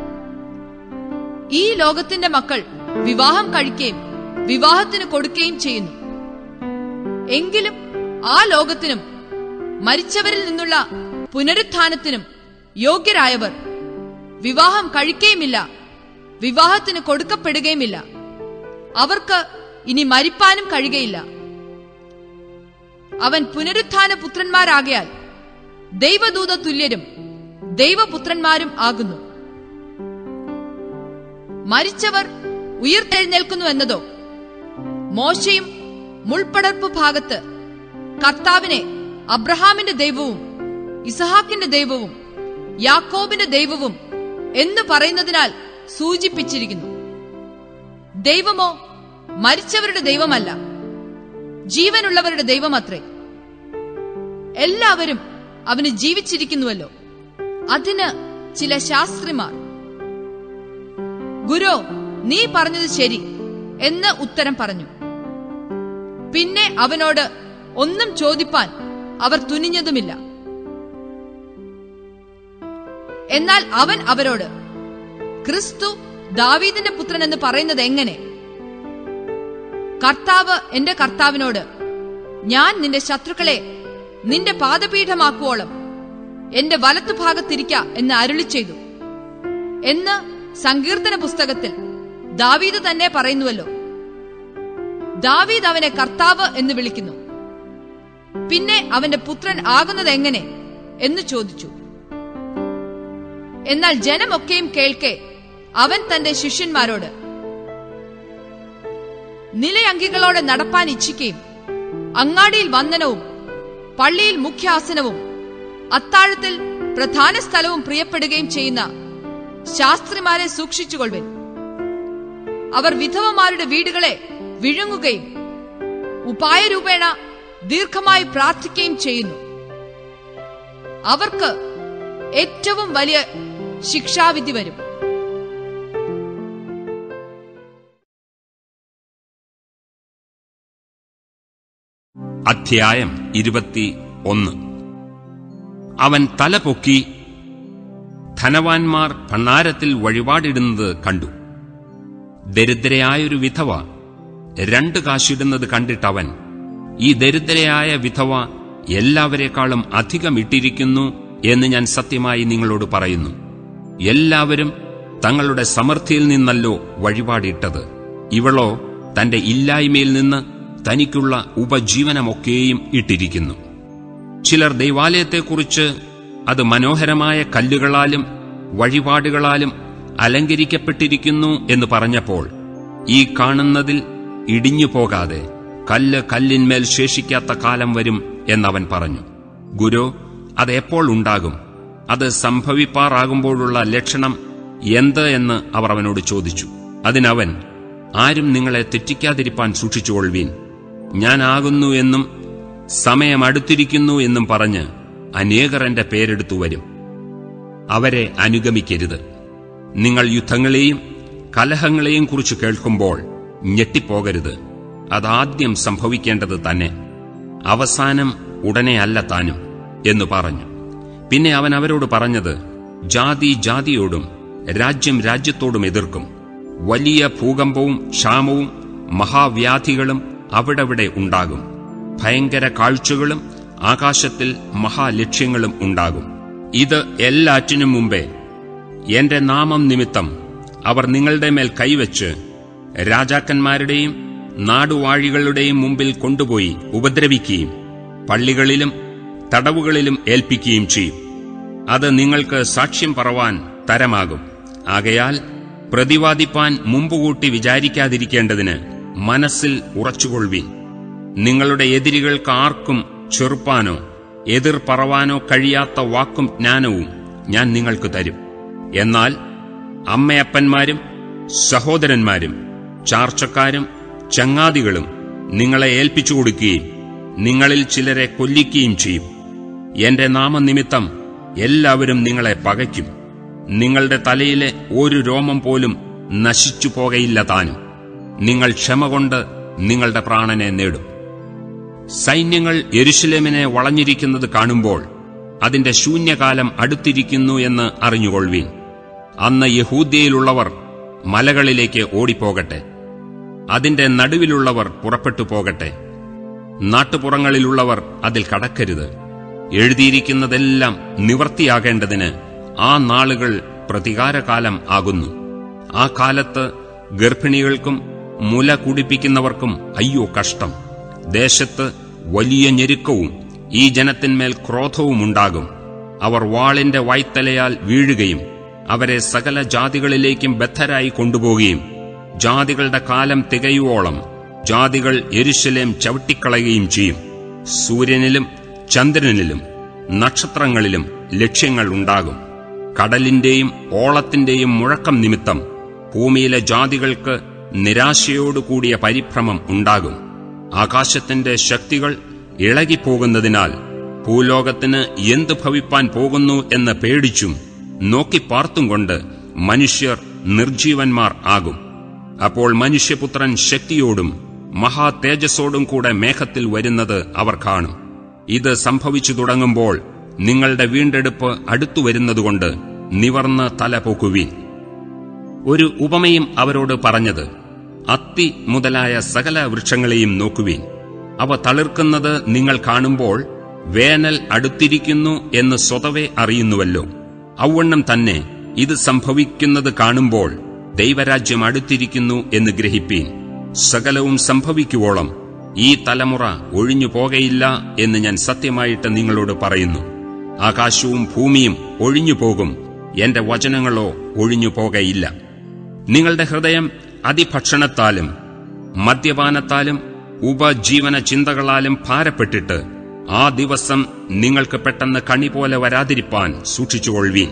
ഈ ലോകത്തിന്റെ മക്കൾ വിവാഹം കഴിക്കുകയും വിവാഹത്തിന് കൊടുക്കുകയും ചെയ്യുന്നു. എങ്കിലും ആ ലോകത്തിനും മരിച്ചവരിൽ നിന്നുള്ള പുനരുത്ഥാനത്തിനും യോഗ്യരായവർ വിവാഹം കഴിക്കുകയുമില്ല വിവാഹത്തിന് കൊടുക്കപ്പെടുകയുമില്ല. അവർക്ക് ഇനി മരിപ്പാനും കഴിയുകയില്ല. അവൻ പുനരുത്ഥാന പുത്രന്മാരാകയാൽ ദൈവദൂത തുല്യരും ദൈവപുത്രന്മാരും ആകുന്നു. മരിച്ചവർ ഉയർത്തെഴുന്നേൽക്കുന്നു എന്നതോ? മോശയും മുൾപ്പടർപ്പ് ഭാഗത്ത് കർത്താവിനെ അബ്രഹാമിന്റെ ദൈവവും ഇസഹാക്കിന്റെ ദൈവവും യാക്കോബിന്റെ ദൈവവും എന്ന് പറയുന്നതിനാൽ സൂചിപ്പിച്ചിരിക്കുന്നു. ദൈവമോ മരിച്ചവരുടെ ദൈവമല്ല. ജീവനുള്ളവരുടെ ദൈവമത്രേ. എല്ലാവരും അവന് ജീവിച്ചിരിക്കുന്നുവല്ലോ. അതിന് ചില ശാസ്ത്രിമാർ ഗുരു നീ പറഞ്ഞത് ശരി എന്ന് ഉത്തരം പറഞ്ഞു. പിന്നെ അവനോട് ഒന്നും ചോദിപ്പാൻ അവർ തുനിഞ്ഞതുമില്ല. എന്നാൽ അവൻ അവരോട് ക്രിസ്തു ദാവീദിന്റെ പുത്രൻ എന്ന് പറയുന്നത് എങ്ങനെ? കർത്താവ് എന്റെ കർത്താവിനോട് ഞാൻ നിന്റെ ശത്രുക്കളെ നിന്റെ പാദപീഠമാക്കുവോളം എന്റെ വലത്തുഭാഗത്തിരിക്ക എന്ന് അരുളി ചെയ്തു. എന്ന് സങ്കീർത്തന പുസ്തകത്തിൽ ദാവീദ് തന്നെ പറയുന്നുവല്ലോ. ദാവീദ് അവനെ കർത്താവ് എന്ന് വിളിക്കുന്നു. പിന്നെ അവന്റെ പുത്രൻ ആകുന്നത് എങ്ങനെ എന്ന് ചോദിച്ചു. എന്നാൽ ജനമൊക്കെയും കേൾക്കെ അവൻ തന്റെ ശിഷ്യന്മാരോട് നിലയങ്കികളോടെ നടപ്പാൻ ഇച്ഛിക്കുകയും അങ്ങാടിയിൽ വന്ദനവും പള്ളിയിൽ മുഖ്യാസനവും അത്താഴത്തിൽ പ്രധാന സ്ഥലവും പ്രിയപ്പെടുകയും ചെയ്യുന്ന ശാസ്ത്രിമാരെ സൂക്ഷിച്ചുകൊള്ളുവിൻ അവർ വിധവമാരുടെ വീടുകളെ വിഴുങ്ങുകയും ഉപായരൂപേണ ദീർഘമായി പ്രാർത്ഥിക്കുകയും ചെയ്യുന്നു. അവർക്ക് ഏറ്റവും വലിയ ശിക്ഷാവിധി വരും. അധ്യായം ഇരുപത്തി ഒന്ന്. അവൻ തല പൊക്കി ധനവാന്മാർ ഭണ്ണാരത്തിൽ വഴിപാടിടുന്നത് കണ്ടു. ദരിദ്രയായൊരു വിധവ രണ്ട് കാശിടുന്നത് കണ്ടിട്ടവൻ ഈ ദരിദ്രയായ വിധവ എല്ലാവരെക്കാളും അധികം ഇട്ടിരിക്കുന്നു എന്ന് ഞാൻ സത്യമായി നിങ്ങളോട് പറയുന്നു. എല്ലാവരും തങ്ങളുടെ സമൃദ്ധിയിൽ നിന്നല്ലോ വഴിപാടിട്ടത്. ഇവളോ തന്റെ ഇല്ലായ്മയിൽ നിന്ന് തനിക്കുള്ള ഉപജീവനമൊക്കെയും ഇട്ടിരിക്കുന്നു. ചിലർ ദൈവാലയത്തെക്കുറിച്ച് അത് മനോഹരമായ കല്ലുകളാലും വഴിപാടുകളാലും അലങ്കരിക്കപ്പെട്ടിരിക്കുന്നു എന്ന് പറഞ്ഞപ്പോൾ ഈ കാണുന്നതിൽ ഇടിഞ്ഞു പോകാതെ കല്ല് കല്ലിന്മേൽ ശേഷിക്കാത്ത കാലം വരും എന്നവൻ പറഞ്ഞു ഗുരു അതെപ്പോൾ ഉണ്ടാകും? അത് സംഭവിപ്പാറാകുമ്പോഴുള്ള ലക്ഷണം എന്ത് എന്ന് അവർ അവനോട് ചോദിച്ചു. അതിനവൻ ആരും നിങ്ങളെ തെറ്റിക്കാതിരിപ്പാൻ സൂക്ഷിച്ചുകൊള്ളുവീൻ. ഞാനാകുന്നു എന്നും സമയം അടുത്തിരിക്കുന്നു എന്നും പറഞ്ഞ് അനേകർ എന്റെ പേരെടുത്തു വരും. അവരെ അനുഗമിക്കരുത്. നിങ്ങൾ യുദ്ധങ്ങളെയും കലഹങ്ങളെയും കുറിച്ച് കേൾക്കുമ്പോൾ ഞെട്ടിപ്പോകരുത്. അതാദ്യം സംഭവിക്കേണ്ടത് തന്നെ അവസാനം ഉടനെ അല്ല താനും എന്ന് പറഞ്ഞു. പിന്നെ അവൻ അവരോട് പറഞ്ഞത് ജാതി ജാതിയോടും രാജ്യം രാജ്യത്തോടും എതിർക്കും. വലിയ ഭൂകമ്പവും ക്ഷാമവും മഹാവ്യാധികളും അവിടെവിടെ ഉണ്ടാകും. ഭയങ്കര കാഴ്ചകളും ആകാശത്തിൽ മഹാലക്ഷ്യങ്ങളും ഉണ്ടാകും. ഇത് എല്ലാറ്റിനും മുമ്പേ എന്റെ നാമം നിമിത്തം അവർ നിങ്ങളുടെ മേൽ കൈവച്ച് രാജാക്കന്മാരുടെയും നാടുവാഴികളുടെയും മുമ്പിൽ കൊണ്ടുപോയി ഉപദ്രവിക്കുകയും പള്ളികളിലും തടവുകളിലും ഏൽപ്പിക്കുകയും ചെയ്യും. അത് നിങ്ങൾക്ക് സാക്ഷ്യം പറവാൻ തരമാകും. ആകയാൽ പ്രതിവാദിപ്പാൻ മുമ്പുകൂട്ടി വിചാരിക്കാതിരിക്കേണ്ടതിന് മനസ്സിൽ ഉറച്ചുകൊള്ളുവീൻ. നിങ്ങളുടെ എതിരികൾക്ക് ആർക്കും ചെറുപ്പാനോ എതിർ പറവാനോ കഴിയാത്ത വാക്കും ജ്ഞാനവും ഞാൻ നിങ്ങൾക്ക് തരും. എന്നാൽ അമ്മയപ്പന്മാരും സഹോദരന്മാരും ചാർച്ചക്കാരും ചങ്ങാതികളും നിങ്ങളെ ഏൽപ്പിച്ചു കൊടുക്കുകയും നിങ്ങളിൽ ചിലരെ കൊല്ലിക്കുകയും ചെയ്യും. എന്റെ നാമനിമിത്തം എല്ലാവരും നിങ്ങളെ പകയ്ക്കും. നിങ്ങളുടെ തലയിലെ ഒരു രോമം പോലും നശിച്ചു പോകയില്ല താനും. നിങ്ങൾ ക്ഷമ കൊണ്ട് നിങ്ങളുടെ പ്രാണനെ നേടും. സൈന്യങ്ങൾ യരുഷലേമിനെ വളഞ്ഞിരിക്കുന്നത് കാണുമ്പോൾ അതിന്റെ ശൂന്യകാലം അടുത്തിരിക്കുന്നു എന്ന് അറിഞ്ഞുകൊള്ളുവീൻ അന്ന് യഹൂദ്യയിലുള്ളവർ മലകളിലേക്ക് ഓടിപ്പോകട്ടെ. അതിന്റെ നടുവിലുള്ളവർ പുറപ്പെട്ടു പോകട്ടെ. നാട്ടുപുറങ്ങളിലുള്ളവർ അതിൽ കടക്കരുത്. എഴുതിയിരിക്കുന്നതെല്ലാം നിവർത്തിയാകേണ്ടതിന് ആ നാളുകൾ പ്രതികാരകാലം ആകുന്നു. ആ കാലത്ത് ഗർഭിണികൾക്കും മുല കുടിപ്പിക്കുന്നവർക്കും അയ്യോ കഷ്ടം. ദേശത്ത് വലിയ ഞെരുക്കവും ഈ ജനത്തിന്മേൽ ക്രോധവും ഉണ്ടാകും. അവർ വാളിന്റെ വായ്ത്തലയാൽ വീഴുകയും അവരെ സകല ജാതികളിലേക്കും ബദ്ധരായി കൊണ്ടുപോകുകയും ജാതികളുടെ കാലം തികയുവോളം ജാതികൾ എരുശലേം ചവിട്ടിക്കളയുകയും ചെയ്യും. സൂര്യനിലും ചന്ദ്രനിലും നക്ഷത്രങ്ങളിലും ലക്ഷ്യങ്ങൾ ഉണ്ടാകും. കടലിന്റെയും ഓളത്തിന്റെയും മുഴക്കം നിമിത്തം ഭൂമിയിലെ ജാതികൾക്ക് നിരാശയോടുകൂടിയ പരിഭ്രമം ഉണ്ടാകും. ആകാശത്തിന്റെ ശക്തികൾ ഇളകിപ്പോകുന്നതിനാൽ ഭൂലോകത്തിന് എന്ത് ഭവിപ്പാൻ പോകുന്നു എന്ന് പേടിച്ചും നോക്കിപ്പാർത്തും കൊണ്ട് മനുഷ്യർ നിർജീവന്മാർ ആകും. അപ്പോൾ മനുഷ്യപുത്രൻ ശക്തിയോടും മഹാതേജസ്സോടും കൂടെ മേഘത്തിൽ വരുന്നത് അവർ കാണും. ഇത് സംഭവിച്ചു തുടങ്ങുമ്പോൾ നിങ്ങളുടെ വീണ്ടെടുപ്പ് അടുത്തു വരുന്നതുകൊണ്ട് നിവർന്ന് തല ഒരു ഉപമയും അവരോട് പറഞ്ഞത് അത്തി മുതലായ സകല വൃക്ഷങ്ങളെയും നോക്കുവിൻ. അവ തളിർക്കുന്നത് നിങ്ങൾ കാണുമ്പോൾ വേനൽ അടുത്തിരിക്കുന്നു എന്ന് സ്വതവേ അറിയുന്നുവല്ലോ. ഔവണ്ണം തന്നെ ഇത് സംഭവിക്കുന്നത് കാണുമ്പോൾ ദൈവരാജ്യം അടുത്തിരിക്കുന്നു എന്ന് ഗ്രഹിപ്പീൻ. സകലവും സംഭവിക്കുവോളം ഈ തലമുറ ഒഴിഞ്ഞു പോകയില്ല എന്ന് ഞാൻ സത്യമായിട്ട് നിങ്ങളോട് പറയുന്നു. ആകാശവും ഭൂമിയും ഒഴിഞ്ഞു പോകും. എന്റെ വചനങ്ങളോ ഒഴിഞ്ഞു പോകയില്ല. നിങ്ങളുടെ ഹൃദയം അതിഭക്ഷണത്താലും മദ്യപാനത്താലും ഉപജീവന ചിന്തകളാലും ഭാരപ്പെട്ടിട്ട് ആ ദിവസം നിങ്ങൾക്ക് പെട്ടെന്ന് കണി പോലെ വരാതിരിപ്പാൻ സൂക്ഷിച്ചുകൊള്ളുവീൻ.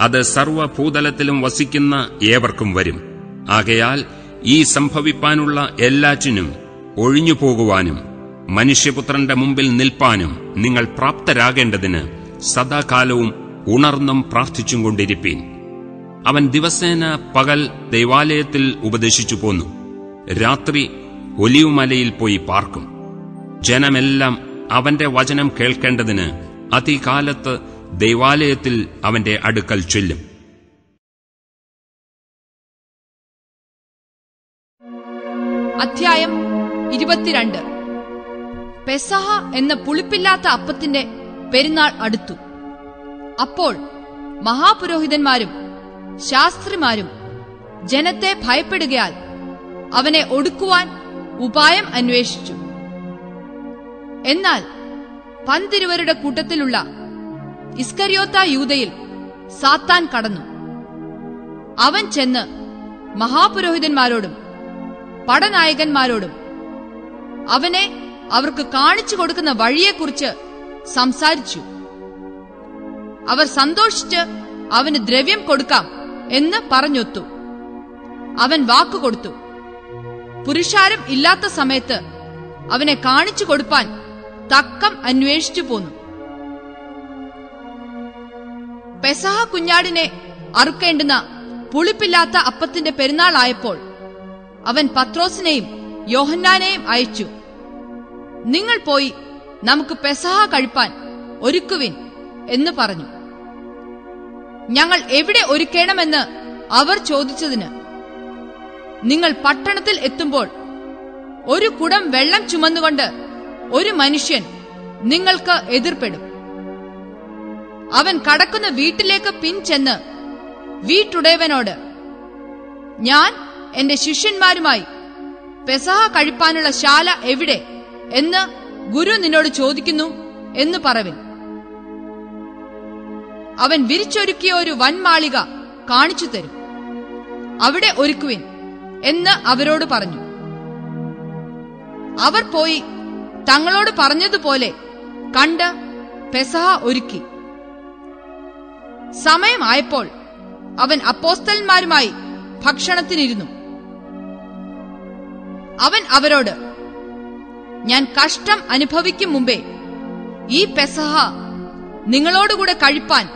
അത് സർവഭൂതലത്തിലും വസിക്കുന്ന ഏവർക്കും വരും. ആകയാൽ ഈ സംഭവിപ്പാനുള്ള എല്ലാറ്റിനും ഒഴിഞ്ഞു പോകുവാനും മനുഷ്യപുത്രന്റെ മുമ്പിൽ നിൽപ്പാനും നിങ്ങൾ പ്രാപ്തരാകേണ്ടതിന് സദാകാലവും ഉണർന്നും പ്രാർത്ഥിച്ചും കൊണ്ടിരിപ്പീൻ. അവൻ ദിവസേന പകൽ ദൈവാലയത്തിൽ ഉപദേശിച്ചു പോന്നു. രാത്രി ഒലിവുമലയിൽ പോയി പാർക്കും. ജനമെല്ലാം അവന്റെ വചനം കേൾക്കേണ്ടതിന് അതികാലത്ത് ദൈവാലയത്തിൽ അവന്റെ അടുക്കൽ ചൊല്ലും. അധ്യായം ഇരുപത്തിരണ്ട്. പെസഹ എന്ന പുളിപ്പില്ലാത്ത അപ്പത്തിന്റെ പെരുന്നാൾ അടുത്തു. അപ്പോൾ മഹാപുരോഹിതന്മാരും ശാസ്ത്രിമാരും ജനത്തെ ഭയപ്പെടുകയാൽ അവനെ ഒടുക്കുവാൻ ഉപായം അന്വേഷിച്ചു. എന്നാൽ പന്തിരുവരുടെ കൂട്ടത്തിലുള്ള ഇസ്കരിയോത്ത യൂതയിൽ സാത്താൻ കടന്നു. അവൻ ചെന്ന് മഹാപുരോഹിതന്മാരോടും പടനായകന്മാരോടും അവനെ അവർക്ക് കാണിച്ചു കൊടുക്കുന്ന വഴിയെക്കുറിച്ച് സംസാരിച്ചു. അവർ സന്തോഷിച്ച് അവന് ദ്രവ്യം കൊടുക്കാം. എന്ന് പറഞ്ഞൊത്തു. അവൻ വാക്കുകൊടുത്തു പുരുഷാരം ഇല്ലാത്ത സമയത്ത് അവനെ കാണിച്ചു കൊടുപ്പാൻ തക്കം അന്വേഷിച്ചു പോന്നു. പെസഹ കുഞ്ഞാടിനെ അറുക്കേണ്ടുന്ന പുളിപ്പില്ലാത്ത അപ്പത്തിന്റെ പെരുന്നാൾ ആയപ്പോൾ അവൻ പത്രോസിനെയും യോഹന്നാനെയും അയച്ചു. നിങ്ങൾ പോയി നമുക്ക് പെസഹ കഴിപ്പാൻ ഒരുക്കുവിൻ എന്ന് പറഞ്ഞു. ഞങ്ങൾ എവിടെ ഒരുക്കേണമെന്ന് അവർ ചോദിച്ചതിന് നിങ്ങൾ പട്ടണത്തിൽ എത്തുമ്പോൾ ഒരു കുടം വെള്ളം ചുമന്നുകൊണ്ട് ഒരു മനുഷ്യൻ നിങ്ങൾക്ക് എതിർപ്പെടും. അവൻ കടക്കുന്ന വീട്ടിലേക്ക് പിൻചെന്ന് വീട്ടുടയവനോട് ഞാൻ എന്റെ ശിഷ്യന്മാരുമായി പെസഹ കഴിപ്പാനുള്ള ശാല എവിടെ? എന്ന് ഗുരു നിന്നോട് ചോദിക്കുന്നു എന്ന് പറവിൻ. അവൻ വിരിച്ചൊരുക്കിയ ഒരു വൻമാളിക കാണിച്ചു തരും. അവിടെ ഒരുക്കുവിൻ എന്ന് അവരോട് പറഞ്ഞു. അവർ പോയി തങ്ങളോട് പറഞ്ഞതുപോലെ കണ്ട് പെസഹ ഒരുക്കി. സമയമായപ്പോൾ അവൻ അപ്പോസ്തലന്മാരുമായി ഭക്ഷണത്തിനിരുന്നു. അവൻ അവരോട് ഞാൻ കഷ്ടം അനുഭവിക്കും മുമ്പേ ഈ പെസഹ നിങ്ങളോടുകൂടെ കഴിപ്പാൻ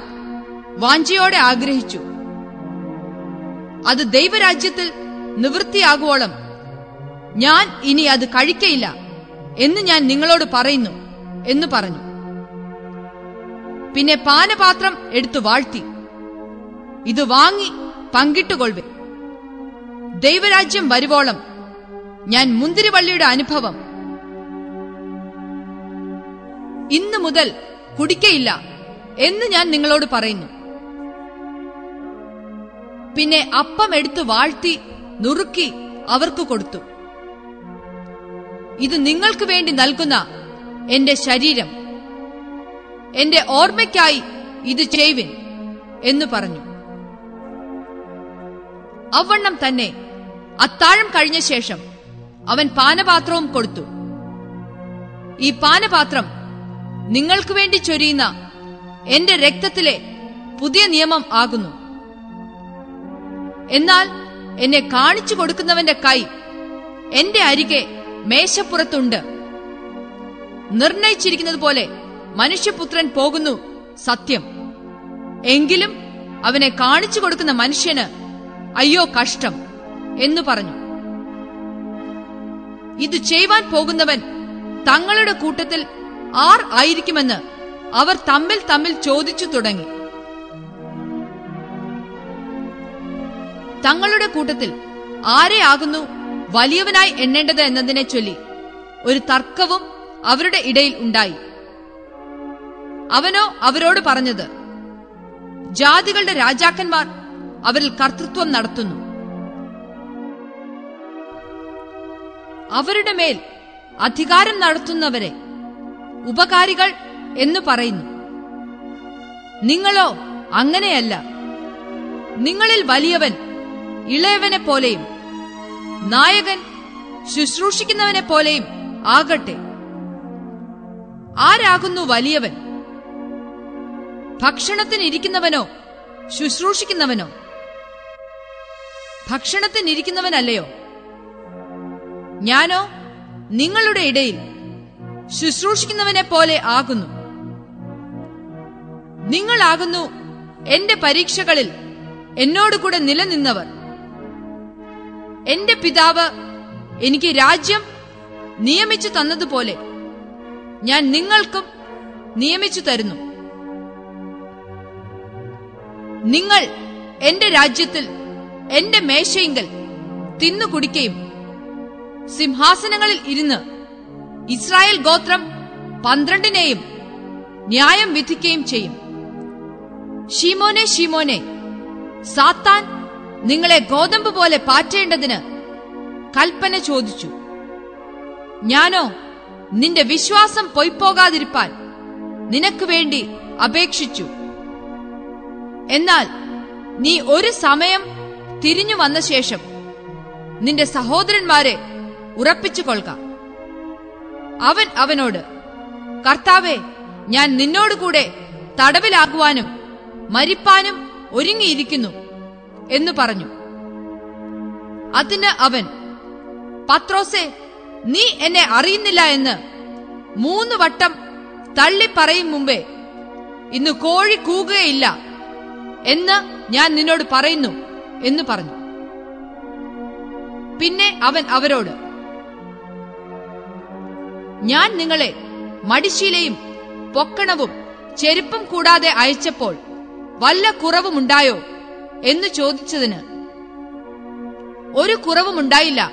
വാഞ്ചയോടെ ആഗ്രഹിച്ചു. അത് ദൈവരാജ്യത്തിൽ നിവൃത്തിയാകുവോളം ഞാൻ ഇനി അത് കഴിക്കയില്ല എന്ന് ഞാൻ നിങ്ങളോട് പറയുന്നു എന്ന് പറഞ്ഞു. പിന്നെ പാനപാത്രം എടുത്തു വാഴ്ത്തി. ഇത് വാങ്ങി പങ്കിട്ടുകൊള്ളേ ദൈവരാജ്യം വരുവോളം ഞാൻ മുന്തിരിവള്ളിയുടെ അനുഭവം. ഇന്നു മുതൽ കുടിക്കയില്ല എന്ന് ഞാൻ നിങ്ങളോട് പറയുന്നു. പിന്നെ അപ്പം എടുത്തു വാഴ്ത്തി നുറുക്കി അവർക്ക് കൊടുത്തു. ഇത് നിങ്ങൾക്ക് വേണ്ടി നൽകുന്ന എന്റെ ശരീരം. എന്റെ ഓർമ്മയ്ക്കായി ഇത് ചെയ്വിൻ എന്ന് പറഞ്ഞു. അവണ്ണം തന്നെ അത്താഴം കഴിഞ്ഞ ശേഷം അവൻ പാനപാത്രവും കൊടുത്തു. ഈ പാനപാത്രം നിങ്ങൾക്ക് വേണ്ടി ചൊരിയുന്ന എന്റെ രക്തത്തിലെ പുതിയ നിയമം ആകുന്നു. എന്നാൽ എന്നെ കാണിച്ചു കൊടുക്കുന്നവന്റെ കൈ എന്റെ അരികെ മേശപ്പുറത്തുണ്ട്. നിർണയിച്ചിരിക്കുന്നത് പോലെ മനുഷ്യപുത്രൻ പോകുന്നു സത്യം. എങ്കിലും അവനെ കാണിച്ചു കൊടുക്കുന്ന മനുഷ്യന് അയ്യോ കഷ്ടം എന്ന് പറഞ്ഞു. ഇത് ചെയ്യുവാൻ പോകുന്നവൻ തങ്ങളുടെ കൂട്ടത്തിൽ ആർ ആയിരിക്കുമെന്ന് അവർ തമ്മിൽ തമ്മിൽ ചോദിച്ചു തുടങ്ങി. തങ്ങളുടെ കൂട്ടത്തിൽ ആരെയാകുന്നു വലിയവനായി എണ്ണേണ്ടത് എന്നതിനെ ചൊല്ലി ഒരു തർക്കവും അവരുടെ ഇടയിൽ ഉണ്ടായി. അവനോ അവരോട് പറഞ്ഞത് ജാതികളുടെ രാജാക്കന്മാർ അവരിൽ കർത്തൃത്വം നടത്തുന്നു. അവരുടെ മേൽ അധികാരം നടത്തുന്നവരെ ഉപകാരികൾ എന്ന് പറയുന്നു. നിങ്ങളോ അങ്ങനെയല്ല. നിങ്ങളിൽ വലിയവൻ ഇളയവനെ പോലെയും നായകൻ ശുശ്രൂഷിക്കുന്നവനെ പോലെയും ആകട്ടെ. ആരാകുന്നു വലിയവൻ? ഭക്ഷണത്തിനിരിക്കുന്നവനോ ശുശ്രൂഷിക്കുന്നവനോ? ഭക്ഷണത്തിനിരിക്കുന്നവനല്ലയോ? ഞാനോ നിങ്ങളുടെ ഇടയിൽ ശുശ്രൂഷിക്കുന്നവനെ പോലെ ആകുന്നു. നിങ്ങളാകുന്നു എന്റെ പരീക്ഷകളിൽ എന്നോടുകൂടെ നിലനിന്നവർ. എന്റെ പിതാവ് എനിക്ക് രാജ്യം നിയമിച്ചു തന്നതുപോലെ ഞാൻ നിങ്ങൾക്കും നിയമിച്ചു തരുന്നു. നിങ്ങൾ എന്റെ രാജ്യത്തിൽ എന്റെ മേശയിങ്കൽ തിന്നു കുടിക്കുകയും സിംഹാസനങ്ങളിൽ ഇരുന്ന് ഇസ്രായേൽ ഗോത്രം പന്ത്രണ്ടിനെയും ന്യായം വിധിക്കുകയും ചെയ്യും. ഷീമോനെ ഷീമോനെ സാത്താൻ നിങ്ങളെ ഗോതമ്പ് പോലെ പാറ്റേണ്ടതിന് കൽപ്പന ചോദിച്ചു. ഞാനോ നിന്റെ വിശ്വാസം പൊയ്പോകാതിരിപ്പാൻ നിനക്ക് വേണ്ടി അപേക്ഷിച്ചു. എന്നാൽ നീ ഒരു സമയം തിരിഞ്ഞു വന്ന ശേഷം നിന്റെ സഹോദരന്മാരെ ഉറപ്പിച്ചു കൊള്ളുക അവൻ അവനോട് കർത്താവെ ഞാൻ നിന്നോടുകൂടെ തടവിലാകുവാനും മരിപ്പാനും ഒരുങ്ങിയിരിക്കുന്നു. എന്ന് പറഞ്ഞു. അതിന് അവൻ പത്രോസെ നീ എന്നെ അറിയുന്നില്ല എന്ന് മൂന്ന് വട്ടം തള്ളി പറയും മുമ്പേ ഇന്ന് കോഴി കൂകുകയില്ല എന്ന് ഞാൻ നിന്നോട് പറയുന്നു എന്ന് പറഞ്ഞു. പിന്നെ അവൻ അവരോട് ഞാൻ നിങ്ങളെ മടിശീലയും പൊക്കണവും ചെരുപ്പും കൂടാതെ അയച്ചപ്പോൾ വല്ല കുറവുമുണ്ടായോ? എന്ന് ചോദിച്ചതിന് ഒരു കുറവുമുണ്ടായില്ല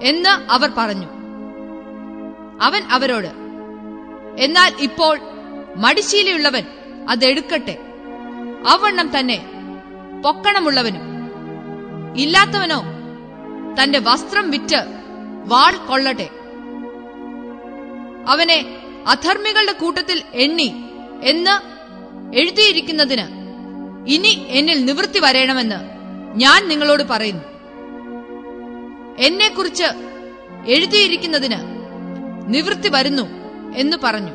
എന്ന് അവർ പറഞ്ഞു. അവൻ അവരോട് എന്നാൽ ഇപ്പോൾ മടിശീലയുള്ളവൻ അതെടുക്കട്ടെ അവണ്ണം തന്നെ പൊക്കണമുള്ളവനും. ഇല്ലാത്തവനോ തന്റെ വസ്ത്രം വിറ്റ് വാൾ കൊള്ളട്ടെ. അവനെ അധർമ്മികളുടെ കൂട്ടത്തിൽ എണ്ണി എന്ന് എഴുതിയിരിക്കുന്നതിന് ഇനി എന്നിൽ നിവൃത്തി വരേണമെന്ന് ഞാൻ നിങ്ങളോട് പറയുന്നു. എന്നെക്കുറിച്ച് എഴുതിയിരിക്കുന്നതിന് നിവൃത്തി വരുന്നു എന്ന് പറഞ്ഞു.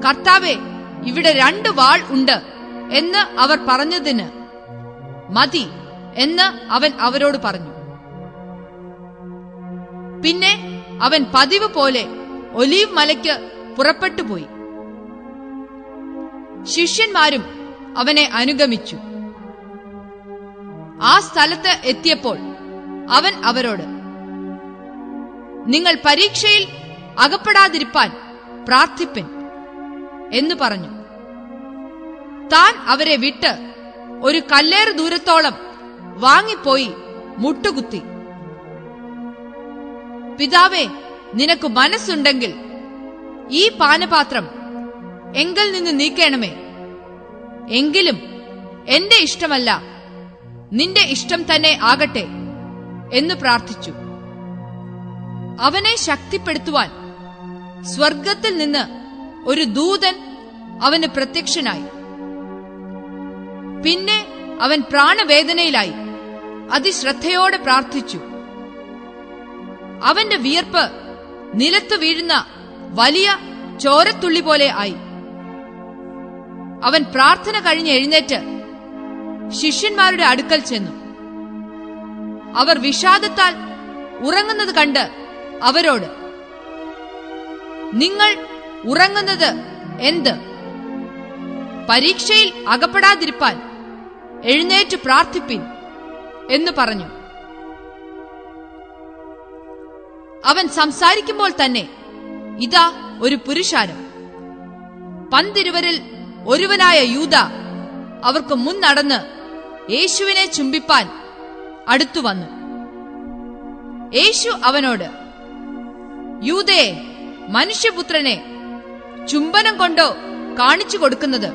കർത്താവെ ഇവിടെ രണ്ട് വാൾ ഉണ്ട് എന്ന് അവർ പറഞ്ഞതിന് മതി എന്ന് അവൻ അവരോട് പറഞ്ഞു. പിന്നെ അവൻ പതിവ് പോലെ ഒലീവ് മലയ്ക്ക് പുറപ്പെട്ടു പോയി ശിഷ്യന്മാരും അവനെ അനുഗമിച്ചു. ആ സ്ഥലത്ത് എത്തിയപ്പോൾ അവൻ അവരോട് നിങ്ങൾ പരീക്ഷയിൽ അകപ്പെടാതിരിപ്പാൻ പ്രാർത്ഥിപ്പൻ എന്ന് പറഞ്ഞു. താൻ അവരെ വിട്ട് ഒരു കല്ലേറ് ദൂരത്തോളം വാങ്ങിപ്പോയി മുട്ടുകുത്തി. പിതാവേ നിനക്ക് മനസ്സുണ്ടെങ്കിൽ ഈ പാനപാത്രം എങ്കിൽ നിന്ന് നീക്കണമേ. എങ്കിലും എന്റെ ഇഷ്ടമല്ല നിന്റെ ഇഷ്ടം തന്നെ ആകട്ടെ എന്ന് പ്രാർത്ഥിച്ചു. അവനെ ശക്തിപ്പെടുത്തുവാൻ സ്വർഗത്തിൽ നിന്ന് ഒരു ദൂതൻ അവന് പ്രത്യക്ഷനായി. പിന്നെ അവൻ പ്രാണവേദനയിലായി അതിശ്രദ്ധയോടെ പ്രാർത്ഥിച്ചു. അവന്റെ വിയർപ്പ് നിലത്ത് വീഴുന്ന വലിയ ചോരത്തുള്ളി പോലെ ആയി. അവൻ പ്രാർത്ഥന കഴിഞ്ഞ് എഴുന്നേറ്റ് ശിഷ്യന്മാരുടെ അടുക്കൽ ചെന്നു. അവർ വിഷാദത്താൽ ഉറങ്ങുന്നത് കണ്ട് അവരോട് നിങ്ങൾ ഉറങ്ങുന്നത് എന്ത്? പരീക്ഷയിൽ അകപ്പെടാതിരിപ്പാൻ എഴുന്നേറ്റ് പ്രാർത്ഥിപ്പിൻ എന്ന് പറഞ്ഞു. അവൻ സംസാരിക്കുമ്പോൾ തന്നെ ഇതാ ഒരു പുരുഷാരം. പന്തിരുവരിൽ ഒരുവനായ യൂത അവർക്ക് മുൻ നടന്ന് യേശുവിനെ ചുംബിപ്പാൻ അടുത്തു വന്നു. യേശു അവനോട് യൂതയെ മനുഷ്യപുത്രനെ ചുംബനം കൊണ്ടോ കാണിച്ചു കൊടുക്കുന്നത്?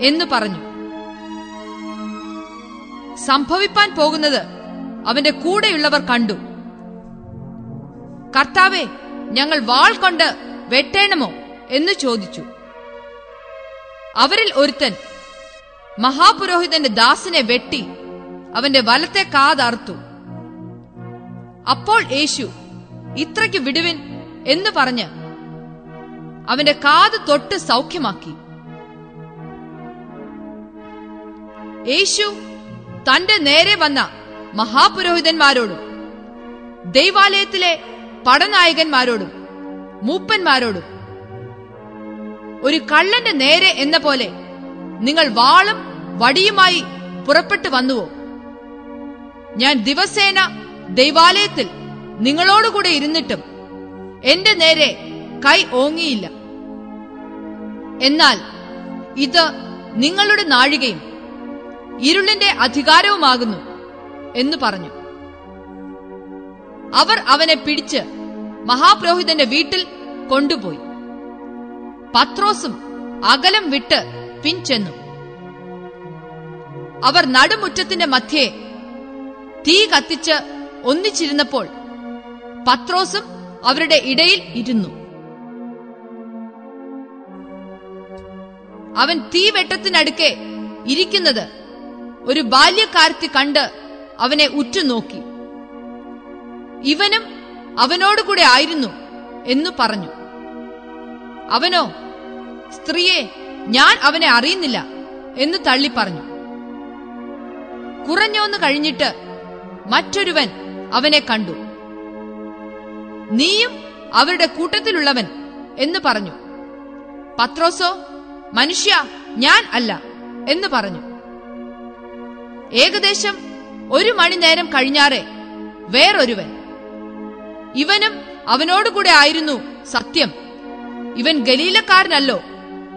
എന്ന് പറഞ്ഞു. സംഭവിപ്പാൻ പോകുന്നത് അവന്റെ കൂടെയുള്ളവർ കണ്ടു. കർത്താവെ ഞങ്ങൾ വാൾ കൊണ്ട് വെട്ടേണമോ? എന്ന് ചോദിച്ചു. അവരിൽ ഒരുത്തൻ മഹാപുരോഹിതന്റെ ദാസിനെ വെട്ടി അവന്റെ വലത്തെ കാതർത്തു അപ്പോൾ യേശു ഇത്രയ്ക്ക് വിടുവിൻ എന്ന് പറഞ്ഞ് അവന്റെ കാത് തൊട്ട് സൗഖ്യമാക്കി. യേശു തന്റെ നേരെ വന്ന മഹാപുരോഹിതന്മാരോടും ദൈവാലയത്തിലെ പടനായകന്മാരോടും മൂപ്പന്മാരോടും ഒരു കള്ളന്റെ നേരെ എന്ന പോലെ നിങ്ങൾ വാളും വടിയുമായി പുറപ്പെട്ടു വന്നുവോ? ഞാൻ ദിവസേന ദൈവാലയത്തിൽ നിങ്ങളോടുകൂടെ ഇരുന്നിട്ടും എന്റെ നേരെ കൈ ഓങ്ങിയില്ല. എന്നാൽ ഇത് നിങ്ങളുടെ നാഴികയും ഇരുളിന്റെ അധികാരവുമാകുന്നു എന്ന് പറഞ്ഞു. അവർ അവനെ പിടിച്ച് മഹാപുരോഹിതന്റെ വീട്ടിൽ കൊണ്ടുപോയി. പത്രോസും അകലം വിട്ട് പിൻചെന്നു അവർ നടുമുറ്റത്തിന്റെ മധ്യേ തീ കത്തിച്ച് ഒന്നിച്ചിരുന്നപ്പോൾ പത്രോസും അവരുടെ ഇടയിൽ ഇരുന്നു. അവൻ തീവെട്ടത്തിനടുക്കെ ഇരിക്കുന്നത് ഒരു ബാല്യക്കാരത്തി കണ്ട് അവനെ ഉറ്റുനോക്കി. ഇവനും അവനോടുകൂടെ ആയിരുന്നു എന്നു പറഞ്ഞു. അവനോ? സ്ത്രീയെ ഞാൻ അവനെ അറിയുന്നില്ല എന്ന് തള്ളി പറഞ്ഞു കുറഞ്ഞോന്ന് കഴിഞ്ഞിട്ട് മറ്റൊരുവൻ അവനെ കണ്ടു. നീയും അവരുടെ കൂട്ടത്തിലുള്ളവൻ എന്ന് പറഞ്ഞു. പത്രോസോ മനുഷ്യ ഞാൻ അല്ല എന്ന് പറഞ്ഞു. ഏകദേശം ഒരു മണിനേരം കഴിഞ്ഞാറെ വേറൊരുവൻ. ഇവനും അവനോടുകൂടെ ആയിരുന്നു സത്യം. ഇവൻ ഗലീലക്കാരനല്ലോ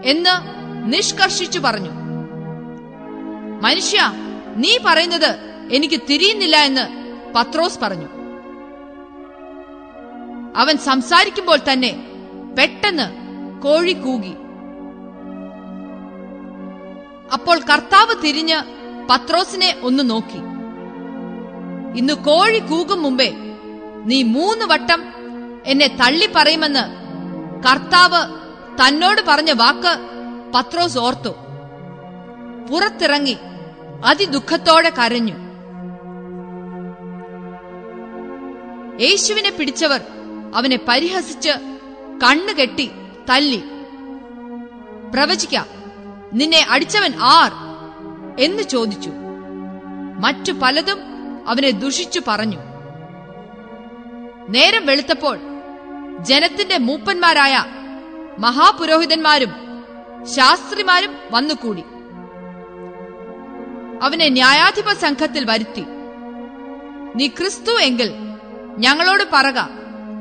എന്ന് നിഷ്കർഷിച്ചു പറഞ്ഞു. മനുഷ്യ നീ പറയുന്നത് എനിക്ക് തിരിയുന്നില്ല എന്ന് പത്രോസ് പറഞ്ഞു. അവൻ സംസാരിക്കുമ്പോൾ തന്നെ പെട്ടെന്ന് കോഴി കൂകി. അപ്പോൾ കർത്താവ് തിരിഞ്ഞ് പത്രോസിനെ ഒന്ന് നോക്കി. ഇന്ന് കോഴി കൂകും മുമ്പേ നീ മൂന്ന് വട്ടം എന്നെ തള്ളി പറയുമെന്ന് കർത്താവ് തന്നോട് പറഞ്ഞ വാക്ക് പത്രോസ് ഓർത്തു. പുറത്തിറങ്ങി അതിദുഃഖത്തോടെ കരഞ്ഞു. യേശുവിനെ പിടിച്ചവർ അവനെ പരിഹസിച്ച് കണ്ണുകെട്ടി തല്ലി. പ്രവചിക്ക നിന്നെ അടിച്ചവൻ ആർ? എന്ന് ചോദിച്ചു. മറ്റു പലതും അവനെ ദുഷിച്ചു പറഞ്ഞു. നേരം വെളുത്തപ്പോൾ ജനത്തിന്റെ മൂപ്പന്മാരായ മഹാപുരോഹിതന്മാരും ശാസ്ത്രിമാരും വന്നുകൂടി. അവനെ ന്യായാധിപ സംഘത്തിൽ വരുത്തി. നീ ക്രിസ്തു എങ്കിൽ ഞങ്ങളോട് പറക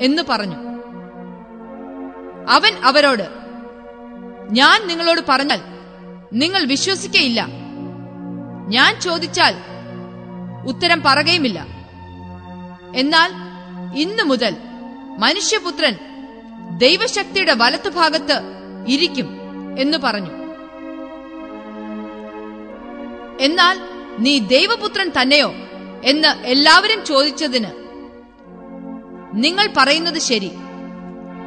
എന്ന് പറഞ്ഞു. അവൻ അവരോട് ഞാൻ നിങ്ങളോട് പറഞ്ഞാൽ നിങ്ങൾ വിശ്വസിക്കയില്ല. ഞാൻ ചോദിച്ചാൽ ഉത്തരം പറയുകയുമില്ല എന്നാൽ ഇന്നു മുതൽ മനുഷ്യപുത്രൻ ദൈവശക്തിയുടെ വലത്തുഭാഗത്ത് ഇരിക്കും എന്ന് പറഞ്ഞു. എന്നാൽ നീ ദൈവപുത്രൻ തന്നെയോ എന്ന് എല്ലാവരും ചോദിച്ചതിന് നിങ്ങൾ പറയുന്നത് ശരി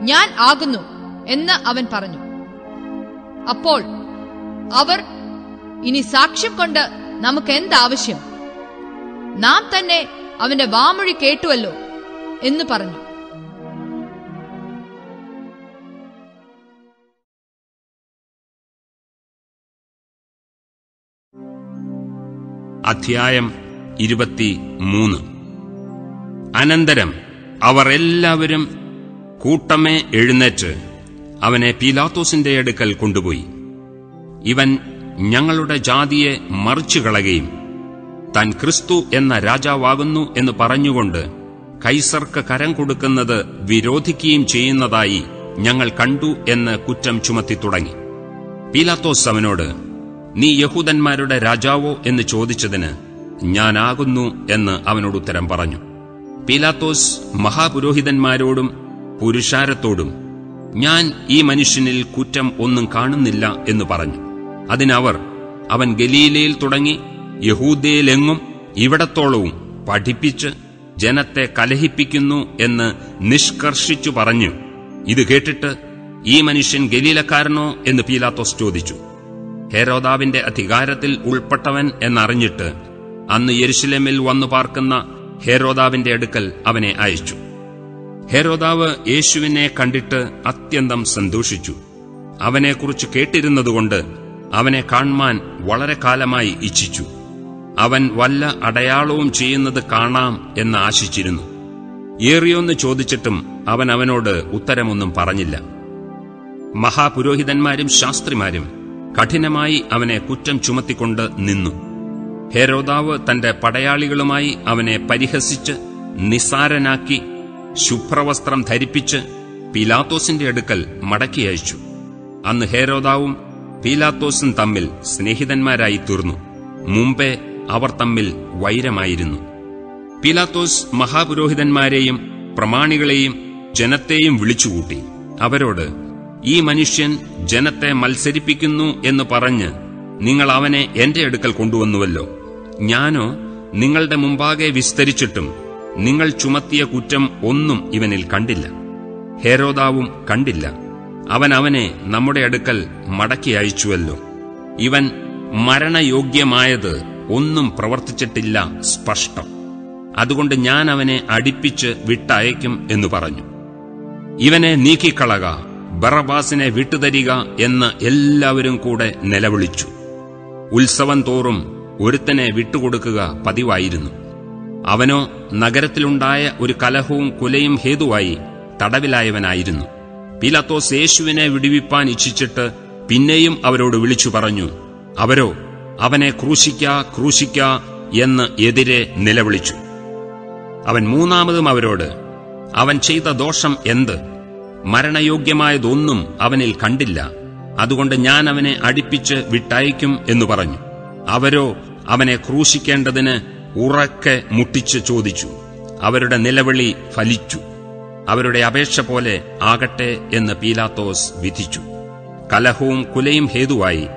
ഞാൻ ആകുന്നു എന്ന് അവൻ പറഞ്ഞു. അപ്പോൾ അവർ ഇനി സാക്ഷ്യം കൊണ്ട് നമുക്ക് എന്താവശ്യം? നാം തന്നെ അവന്റെ വാമൊഴി കേട്ടുവല്ലോ എന്ന് പറഞ്ഞു. അധ്യായം ഇരുപത്തി മൂന്ന് അനന്തരം അവർ എല്ലാവരും കൂട്ടമേ എഴുന്നേറ്റ് അവനെ പീലാത്തോസിന്റെ അടുക്കൽ കൊണ്ടുപോയി. ഇവൻ ഞങ്ങളുടെ ജാതിയെ മറിച്ചു കളയുകയും താൻ ക്രിസ്തു എന്ന രാജാവാകുന്നു എന്ന് പറഞ്ഞുകൊണ്ട് കൈസർക്ക് കരം കൊടുക്കുന്നത് വിരോധിക്കുകയും ചെയ്യുന്നതായി ഞങ്ങൾ കണ്ടു എന്ന് കുറ്റം ചുമത്തി തുടങ്ങി. പീലാത്തോസ് അവനോട് നീ യഹൂദന്മാരുടെ രാജാവോ എന്ന് ചോദിച്ചതിന് ഞാനാകുന്നു എന്ന് അവനോട് ഉത്തരം പറഞ്ഞു. പീലാത്തോസ് മഹാപുരോഹിതന്മാരോടും പുരുഷാരത്തോടും ഞാൻ ഈ മനുഷ്യനിൽ കുറ്റം ഒന്നും കാണുന്നില്ല എന്ന് പറഞ്ഞു. അതിനവർ അവൻ ഗലീലയിൽ തുടങ്ങി യഹൂദയിലെങ്ങും ഇവിടത്തോളവും പഠിപ്പിച്ച് ജനത്തെ കലഹിപ്പിക്കുന്നു എന്ന് നിഷ്കർഷിച്ചു പറഞ്ഞു. ഇത് കേട്ടിട്ട് ഈ മനുഷ്യൻ ഗലീലക്കാരനോ എന്ന് പീലാത്തോസ് ചോദിച്ചു. ഹേരോദാവിന്റെ അധികാരത്തിൽ ഉൾപ്പെട്ടവൻ എന്നറിഞ്ഞിട്ട് അന്ന് യെരുശലേമിൽ വന്നു പാർക്കുന്ന ഹേരോദാവിന്റെ അടുക്കൽ അവനെ അയച്ചു. ഹേരോദാവ് യേശുവിനെ കണ്ടിട്ട് അത്യന്തം സന്തോഷിച്ചു. അവനെക്കുറിച്ച് കേട്ടിരുന്നതുകൊണ്ട് അവനെ കാണുവാൻ വളരെ കാലമായി ഇച്ഛിച്ചു. അവൻ വല്ല അടയാളവും ചെയ്യുന്നത് കാണാം എന്ന് ആശിച്ചിരുന്നു. ഏറിയൊന്ന് ചോദിച്ചിട്ടും അവൻ അവനോട് ഉത്തരമൊന്നും പറഞ്ഞില്ല. മഹാപുരോഹിതന്മാരും ശാസ്ത്രിമാരും കഠിനമായി അവനെ കുറ്റം ചുമത്തിക്കൊണ്ട് നിന്നു. ഹേരോദാവ് തന്റെ പടയാളികളുമായി അവനെ പരിഹസിച്ച് നിസാരനാക്കി ശുഭ്രവസ്ത്രം ധരിപ്പിച്ച് പീലാത്തോസിന്റെ അടുക്കൽ മടക്കി അയച്ചു. അന്ന് ഹേരോദാവും പീലാത്തോസും തമ്മിൽ സ്നേഹിതന്മാരായി തീർന്നു. മുമ്പേ അവർ തമ്മിൽ വൈരമായിരുന്നു. പീലാത്തോസ് മഹാപുരോഹിതന്മാരെയും പ്രമാണികളെയും ജനത്തെയും വിളിച്ചുകൂട്ടി. അവരോട് ഈ മനുഷ്യൻ ജനത്തെ മത്സരിപ്പിക്കുന്നു എന്ന് പറഞ്ഞ് നിങ്ങൾ അവനെ എന്റെ അടുക്കൽ കൊണ്ടുവന്നുവല്ലോ. ഞാനോ നിങ്ങളുടെ മുമ്പാകെ വിസ്തരിച്ചിട്ടും നിങ്ങൾ ചുമത്തിയ കുറ്റം ഒന്നും ഇവനിൽ കണ്ടില്ല. ഹേരോദാവും കണ്ടില്ല. അവൻ അവനെ നമ്മുടെ അടുക്കൽ മടക്കി അയച്ചുവല്ലോ. ഇവൻ മരണയോഗ്യമായത് ഒന്നും പ്രവർത്തിച്ചിട്ടില്ല സ്പഷ്ടം. അതുകൊണ്ട് ഞാൻ അവനെ അടിപ്പിച്ച് വിട്ടയക്കും എന്ന് പറഞ്ഞു. ഇവനെ നീക്കിക്കളക ബറബാസിനെ വിട്ടുതരിക എന്ന് എല്ലാവരും കൂടെ നിലവിളിച്ചു. ഉത്സവം തോറും ഒരുത്തനെ വിട്ടുകൊടുക്കുക പതിവായിരുന്നു. അവനോ നഗരത്തിലുണ്ടായ ഒരു കലഹവും കുലയും ഹേതുവായി തടവിലായവനായിരുന്നു. പീലാത്തോസ് യേശുവിനെ വിടുവിപ്പാൻ ഇച്ഛിച്ചിട്ട് പിന്നെയും അവരോട് വിളിച്ചു പറഞ്ഞു അവരോ അവനെ ക്രൂശിക്ക ക്രൂശിക്ക എന്ന് എതിരെ നിലവിളിച്ചു. അവൻ മൂന്നാമതും അവരോട് അവൻ ചെയ്ത ദോഷം എന്ത്? മരണയോഗ്യമായതൊന്നും അവനിൽ കണ്ടില്ല. അതുകൊണ്ട് ഞാൻ അവനെ അടിപ്പിച്ച് വിട്ടയക്കും എന്ന് പറഞ്ഞു. അവരോ അവനെ ക്രൂശിക്കേണ്ടതിന് ഉറക്കെ മുട്ടിച്ച് ചോദിച്ചു. അവരുടെ നിലവിളി ഫലിച്ചു. അവരുടെ അപേക്ഷ പോലെ ആകട്ടെ എന്ന് പീലാത്തോസ് വിധിച്ചു. കലഹവും കുലയും ഹേതുവായി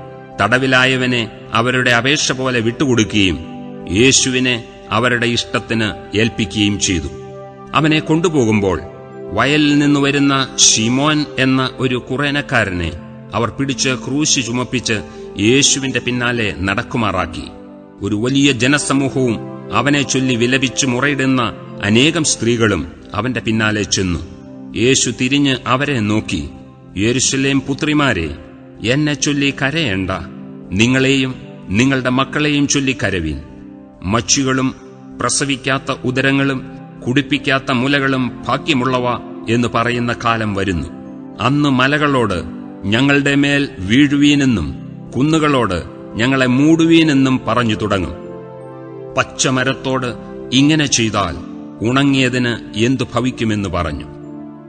തടവിലായവനെ അവരുടെ അപേക്ഷ പോലെ വിട്ടുകൊടുക്കുകയും യേശുവിനെ അവരുടെ ഇഷ്ടത്തിന് ഏൽപ്പിക്കുകയും ചെയ്തു. അവനെ കൊണ്ടുപോകുമ്പോൾ വയലിൽ നിന്ന് വരുന്ന ഷിമോൻ എന്ന ഒരു കുറേനക്കാരനെ അവർ പിടിച്ച് ക്രൂശി ചുമപ്പിച്ച് യേശുവിന്റെ പിന്നാലെ നടക്കുമാറാക്കി. ഒരു വലിയ ജനസമൂഹവും അവനെ ചൊല്ലി വിലപിച്ചു മുറയിടുന്ന അനേകം സ്ത്രീകളും അവന്റെ പിന്നാലെ ചെന്നു. യേശു തിരിഞ്ഞ് അവരെ നോക്കി. യേരുശലേം പുത്രിമാരെ എന്നെ ചൊല്ലി കരയേണ്ട. നിങ്ങളെയും നിങ്ങളുടെ മക്കളെയും ചൊല്ലി കരവീൻ. മച്ചുകളും പ്രസവിക്കാത്ത ഉദരങ്ങളും കുടിപ്പിക്കാത്ത മുലകളും ഭാഗ്യമുള്ളവ എന്ന് പറയുന്ന കാലം വരുന്നു. അന്ന് മലകളോട് ഞങ്ങളുടെ മേൽ വീഴുവീനെന്നും കുന്നുകളോട് ഞങ്ങളെ മൂടുവീനെന്നും പറഞ്ഞു തുടങ്ങും. പച്ചമരത്തോട് ഇങ്ങനെ ചെയ്താൽ ഉണങ്ങിയതിന് എന്തു ഭവിക്കുമെന്ന് പറഞ്ഞു.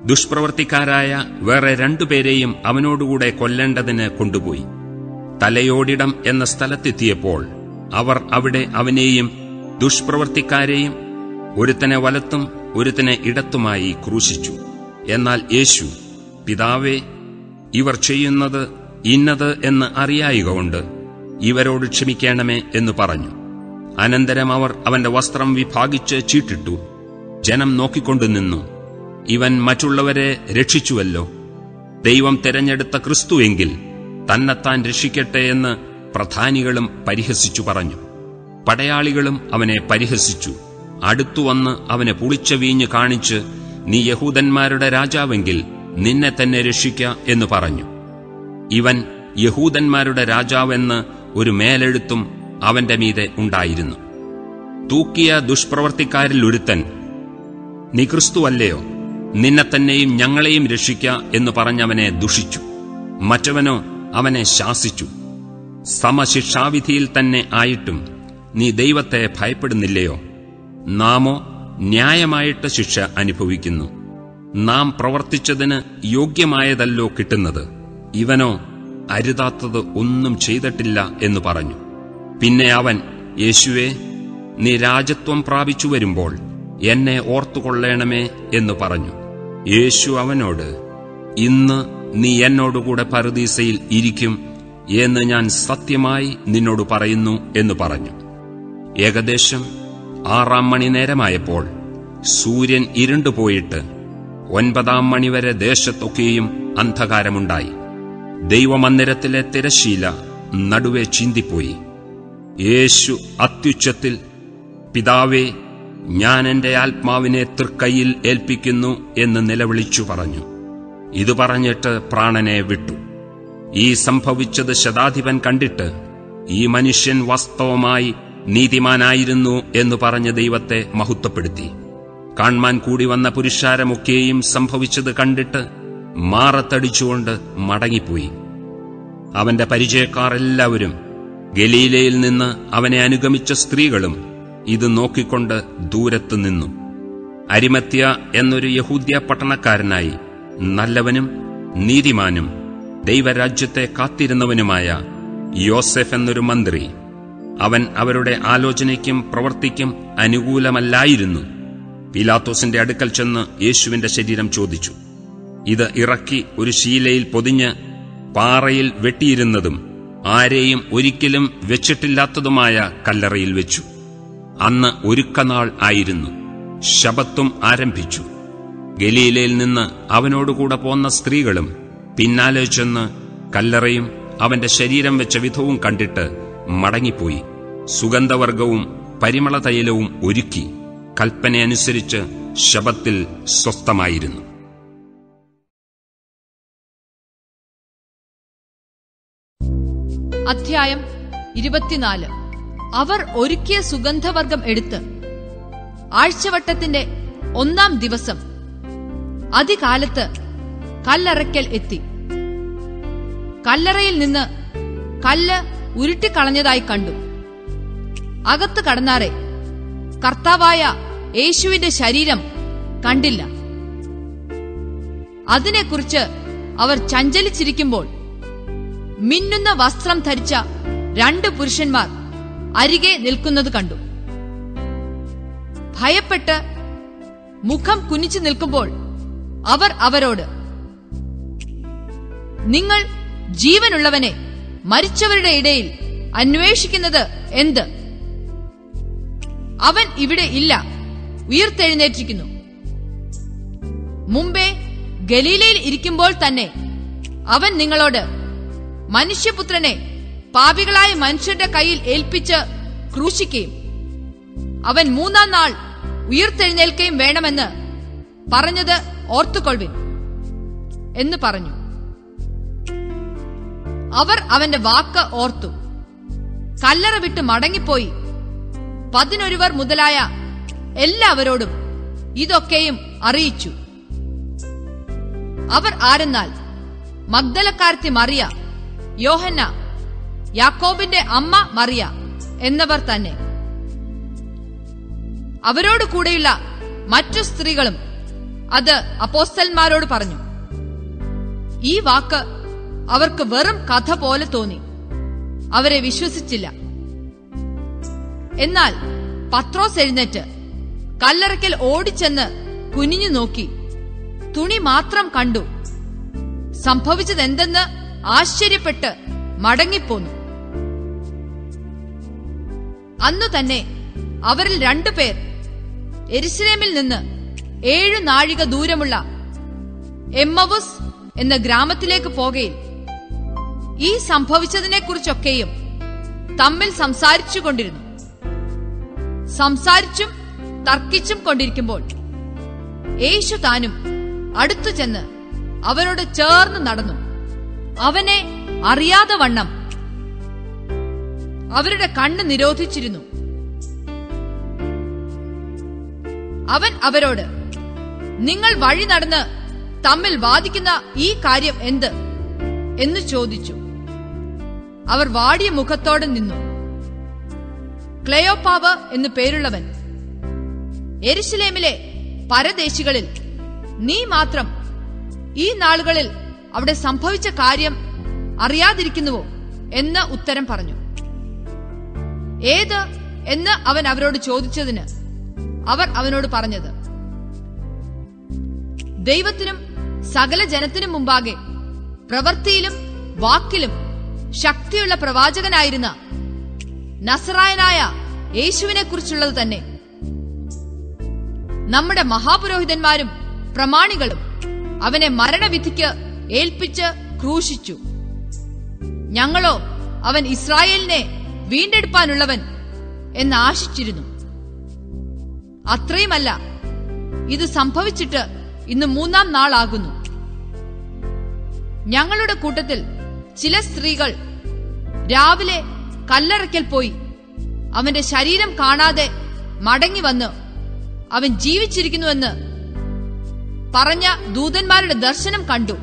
ദുഷ്പ്രവർത്തിക്കാരായ വേറെ രണ്ടുപേരെയും അവനോടുകൂടെ കൊല്ലേണ്ടതിന് കൊണ്ടുപോയി. തലയോടിടം എന്ന സ്ഥലത്തെത്തിയപ്പോൾ അവർ അവിടെ അവനെയും ദുഷ്പ്രവർത്തിക്കാരെയും ഒരുത്തനെ വലത്തും ഒരുത്തനെ ഇടത്തുമായി ക്രൂശിച്ചു. എന്നാൽ യേശു പിതാവേ ഇവർ ചെയ്യുന്നത് ഇന്നത് എന്ന് അറിയായികൊണ്ട് ഇവരോട് ക്ഷമിക്കണമേ എന്ന് പറഞ്ഞു. അനന്തരം അവർ അവന്റെ വസ്ത്രം വിഭാഗിച്ച് ചീട്ടിട്ടു. ജനം നോക്കിക്കൊണ്ടു നിന്നു. ഇവൻ മറ്റുള്ളവരെ രക്ഷിച്ചുവല്ലോ. ദൈവം തെരഞ്ഞെടുത്ത ക്രിസ്തുവെങ്കിൽ തന്നെത്താൻ രക്ഷിക്കട്ടെ എന്ന് പ്രധാനികളും പരിഹസിച്ചു പറഞ്ഞു. പടയാളികളും അവനെ പരിഹസിച്ചു. അടുത്തുവന്ന് അവനെ പുളിച്ച വീഞ്ഞ് കാണിച്ച് നീ യഹൂദന്മാരുടെ രാജാവെങ്കിൽ നിന്നെ തന്നെ രക്ഷിക്ക എന്ന് പറഞ്ഞു. ഇവൻ യഹൂദന്മാരുടെ രാജാവെന്ന് ഒരു മേലെഴുത്തും അവന്റെ മീതെ ഉണ്ടായിരുന്നു. തൂക്കിയ ദുഷ്പ്രവർത്തിക്കാരിൽ ഒരുത്തൻ നീ ക്രിസ്തുവല്ലയോ നിന്നെ തന്നെയും ഞങ്ങളെയും രക്ഷിക്ക എന്ന് പറഞ്ഞവനെ ദുഷിച്ചു. മറ്റവനോ അവനെ ശാസിച്ചു. സമശിക്ഷാവിധിയിൽ തന്നെ ആയിട്ടും നീ ദൈവത്തെ ഭയപ്പെടുന്നില്ലയോ? നാമോ ന്യായമായിട്ട് ശിക്ഷ അനുഭവിക്കുന്നു. നാം പ്രവർത്തിച്ചതിന് യോഗ്യമായതല്ലോ കിട്ടുന്നത്. ഇവനോ അരുതാത്തത് ഒന്നും ചെയ്തിട്ടില്ല എന്ന് പറഞ്ഞു. പിന്നെ അവൻ യേശുവെ നീ രാജത്വം പ്രാപിച്ചു വരുമ്പോൾ എന്നെ ഓർത്തുകൊള്ളേണമേ എന്ന് പറഞ്ഞു. യേശു അവനോട് ഇന്ന് നീ എന്നോടുകൂടെ പരദീസയിൽ ഇരിക്കും എന്ന് ഞാൻ സത്യമായി നിന്നോട് പറയുന്നു എന്ന് പറഞ്ഞു. ഏകദേശം ആറാം മണി നേരമായപ്പോൾ സൂര്യൻ ഇരുണ്ടുപോയിട്ട് ഒൻപതാം മണിവരെ ദേശത്തൊക്കെയും അന്ധകാരമുണ്ടായി. ദൈവമന്ദിരത്തിലെ തിരശീല നടുവെ ചിന്തിപ്പോയി. യേശു അത്യുച്ചത്തിൽ പിതാവേ ഞാൻ എന്റെ ആത്മാവിനെ തൃക്കൈയിൽ ഏൽപ്പിക്കുന്നു എന്ന് നിലവിളിച്ചു പറഞ്ഞു. ഇത് പറഞ്ഞിട്ട് പ്രാണനെ വിട്ടു. ഈ സംഭവിച്ചത് ശതാധിപൻ കണ്ടിട്ട് ഈ മനുഷ്യൻ വാസ്തവമായി നീതിമാനായിരുന്നു എന്നു പറഞ്ഞ ദൈവത്തെ മഹത്വപ്പെടുത്തി. കാൺമാൻ കൂടി വന്ന പുരുഷാരമൊക്കെയും സംഭവിച്ചത് കണ്ടിട്ട് മാറത്തടിച്ചുകൊണ്ട് മടങ്ങിപ്പോയി. അവന്റെ പരിചയക്കാർ എല്ലാവരും ഗലീലയിൽ നിന്ന് അവനെ അനുഗമിച്ച സ്ത്രീകളും ഇത് നോക്കിക്കൊണ്ട് ദൂരത്ത് നിന്നു. അരിമത്യ എന്നൊരു യഹൂദ്യ പട്ടണക്കാരനായി നല്ലവനും നീതിമാനും ദൈവരാജ്യത്തെ കാത്തിരുന്നവനുമായ യോസെഫ് എന്നൊരു മന്ത്രി അവൻ അവരുടെ ആലോചനയ്ക്കും പ്രവർത്തിക്കും അനുകൂലമല്ലായിരുന്നു. പീലാത്തോസിന്റെ അടുക്കൽ ചെന്ന് യേശുവിന്റെ ശരീരം ചോദിച്ചു. ഇത് ഇറക്കി ഒരു ശീലയിൽ പൊതിഞ്ഞ് പാറയിൽ വെട്ടിയിരുന്നതും ആരെയും ഒരിക്കലും വെച്ചിട്ടില്ലാത്തതുമായ കല്ലറയിൽ വെച്ചു. അന്ന് ഒരുക്കനാൾ ആയിരുന്നു. ശബത്തും ആരംഭിച്ചു. ഗലീലയിൽ നിന്ന് അവനോടുകൂടെ പോന്ന സ്ത്രീകളും പിന്നാലെ ചെന്ന് കല്ലറയും അവന്റെ ശരീരം വെച്ച വിധവും കണ്ടിട്ട് മടങ്ങിപ്പോയി. സുഗന്ധവർഗവും പരിമള തൈലവും ഒരുക്കി കൽപ്പനയനുസരിച്ച് ശബത്തിൽ സ്വസ്ഥമായിരുന്നു. അധ്യായം ഇരുപത്തിനാല്. അവർ ഒരുക്കിയ സുഗന്ധവർഗം എടുത്ത് ആഴ്ചവട്ടത്തിന്റെ ഒന്നാം ദിവസം അതികാലത്ത് കല്ലറയ്ക്കൽ എത്തി. കല്ലറയിൽ നിന്ന് കല്ല് ഉരുട്ടിക്കളഞ്ഞതായി കണ്ടു. അകത്ത് കടന്നാറെ കർത്താവായ യേശുവിന്റെ ശരീരം കണ്ടില്ല. അതിനെക്കുറിച്ച് അവർ ചഞ്ചലിച്ചിരിക്കുമ്പോൾ മിന്നുന്ന വസ്ത്രം ധരിച്ച രണ്ട് പുരുഷന്മാർ അരികെ നിൽക്കുന്നത് കണ്ടു. ഭയപ്പെട്ട് മുഖം കുനിച്ചു നിൽക്കുമ്പോൾ അവർ അവരോട് നിങ്ങൾ ജീവനുള്ളവനെ മരിച്ചവരുടെ ഇടയിൽ അന്വേഷിക്കുന്നത് എന്ത്? അവൻ ഇവിടെ ഇല്ല. ഉയർത്തെഴുന്നേറ്റിരിക്കുന്നു. മുമ്പേ ഗലീലയിൽ ഇരിക്കുമ്പോൾ തന്നെ അവൻ നിങ്ങളോട് മനുഷ്യപുത്രനെ പാപികളായ മനുഷ്യരുടെ കയ്യിൽ ഏൽപ്പിച്ച് ക്രൂശിക്കുകയും അവൻ മൂന്നാം നാൾ ഉയർത്തെഴുന്നേൽക്കുകയും വേണമെന്ന് പറഞ്ഞത് ഓർത്തുകൊള്ളുവിൻ എന്ന് പറഞ്ഞു. അവർ അവന്റെ വാക്ക് ഓർത്തു. കല്ലറ വിട്ട് മടങ്ങിപ്പോയി. പതിനൊരുവർ മുതലായ എല്ലാവരോടും ഇതൊക്കെയും അറിയിച്ചു. അവർ ആരെന്നാൽ? മഗ്ദലക്കാരത്തി മറിയ യോഹന്ന യാക്കോബിന്റെ അമ്മ മറിയ എന്നവർ തന്നെ. അവരോട് കൂടെയുള്ള മറ്റു സ്ത്രീകളും അത് അപ്പോസ്തലന്മാരോട് പറഞ്ഞു. ഈ വാക്ക് അവർക്ക് വെറും കഥ പോലെ തോന്നി. അവരെ വിശ്വസിച്ചില്ല. എന്നാൽ പത്രോസ് എഴുന്നേറ്റ് കല്ലറയ്ക്കൽ ഓടിച്ചെന്ന് കുനിഞ്ഞു നോക്കി. തുണി മാത്രം കണ്ടു. സംഭവിച്ചതെന്തെന്ന് ആശ്ചര്യപ്പെട്ട് മടങ്ങിപ്പോന്നു. അന്നു തന്നെ അവരിൽ രണ്ടുപേർ എരിശിലേമിൽ നിന്ന് ഏഴു നാഴിക ദൂരമുള്ള എമ്മവുസ് എന്ന ഗ്രാമത്തിലേക്ക് പോകയിൽ ഈ സംഭവിച്ചതിനെക്കുറിച്ചൊക്കെയും തമ്മിൽ സംസാരിച്ചു കൊണ്ടിരുന്നു. സംസാരിച്ചും തർക്കിച്ചും കൊണ്ടിരിക്കുമ്പോൾ യേശു താനും അടുത്തു ചെന്ന് അവരോട് ചേർന്ന് നടന്നു. അവനെ അറിയാതെ വണ്ണം അവരുടെ കണ്ണ് നിരോധിച്ചിരുന്നു. അവൻ അവരോട് നിങ്ങൾ വഴി നടന്ന് തമ്മിൽ വാദിക്കുന്ന ഈ കാര്യം എന്ത്? എന്ന് ചോദിച്ചു. അവർ വാടിയ മുഖത്തോടെ നിന്നു. ക്ലയോപ്പാവ് എന്നു പേരുള്ളവൻ. എരിശിലേമിലെ പരദേശികളിൽ നീ മാത്രം ഈ നാളുകളിൽ അവിടെ സംഭവിച്ച കാര്യം അറിയാതിരിക്കുന്നുവോ എന്ന് ഉത്തരം പറഞ്ഞു. ഏത് എന്ന് അവൻ അവരോട് ചോദിച്ചതിന് അവർ അവനോട് പറഞ്ഞത്. ദൈവത്തിനും സകല ജനത്തിനും മുമ്പാകെ പ്രവൃത്തിയിലും വാക്കിലും ശക്തിയുള്ള പ്രവാചകനായിരുന്ന നസറായനായ യേശുവിനെ കുറിച്ചുള്ളത് തന്നെ. നമ്മുടെ മഹാപുരോഹിതന്മാരും പ്രമാണികളും അവനെ മരണവിധിക്ക് ഏൽപ്പിച്ച് ക്രൂശിച്ചു. ഞങ്ങളോ അവൻ ഇസ്രായേലിനെ വീണ്ടെടുപ്പാനുള്ളവൻ എന്ന് ആശിച്ചിരുന്നു. അത്രയുമല്ല ഇത് സംഭവിച്ചിട്ട് ഇന്ന് മൂന്നാം നാളാകുന്നു. ഞങ്ങളുടെ കൂട്ടത്തിൽ ചില സ്ത്രീകൾ രാവിലെ കല്ലറയ്ക്കൽ പോയി അവന്റെ ശരീരം കാണാതെ മടങ്ങി വന്ന് അവൻ ജീവിച്ചിരിക്കുന്നുവെന്ന് പറഞ്ഞ ദൂതന്മാരുടെ ദർശനം കണ്ടു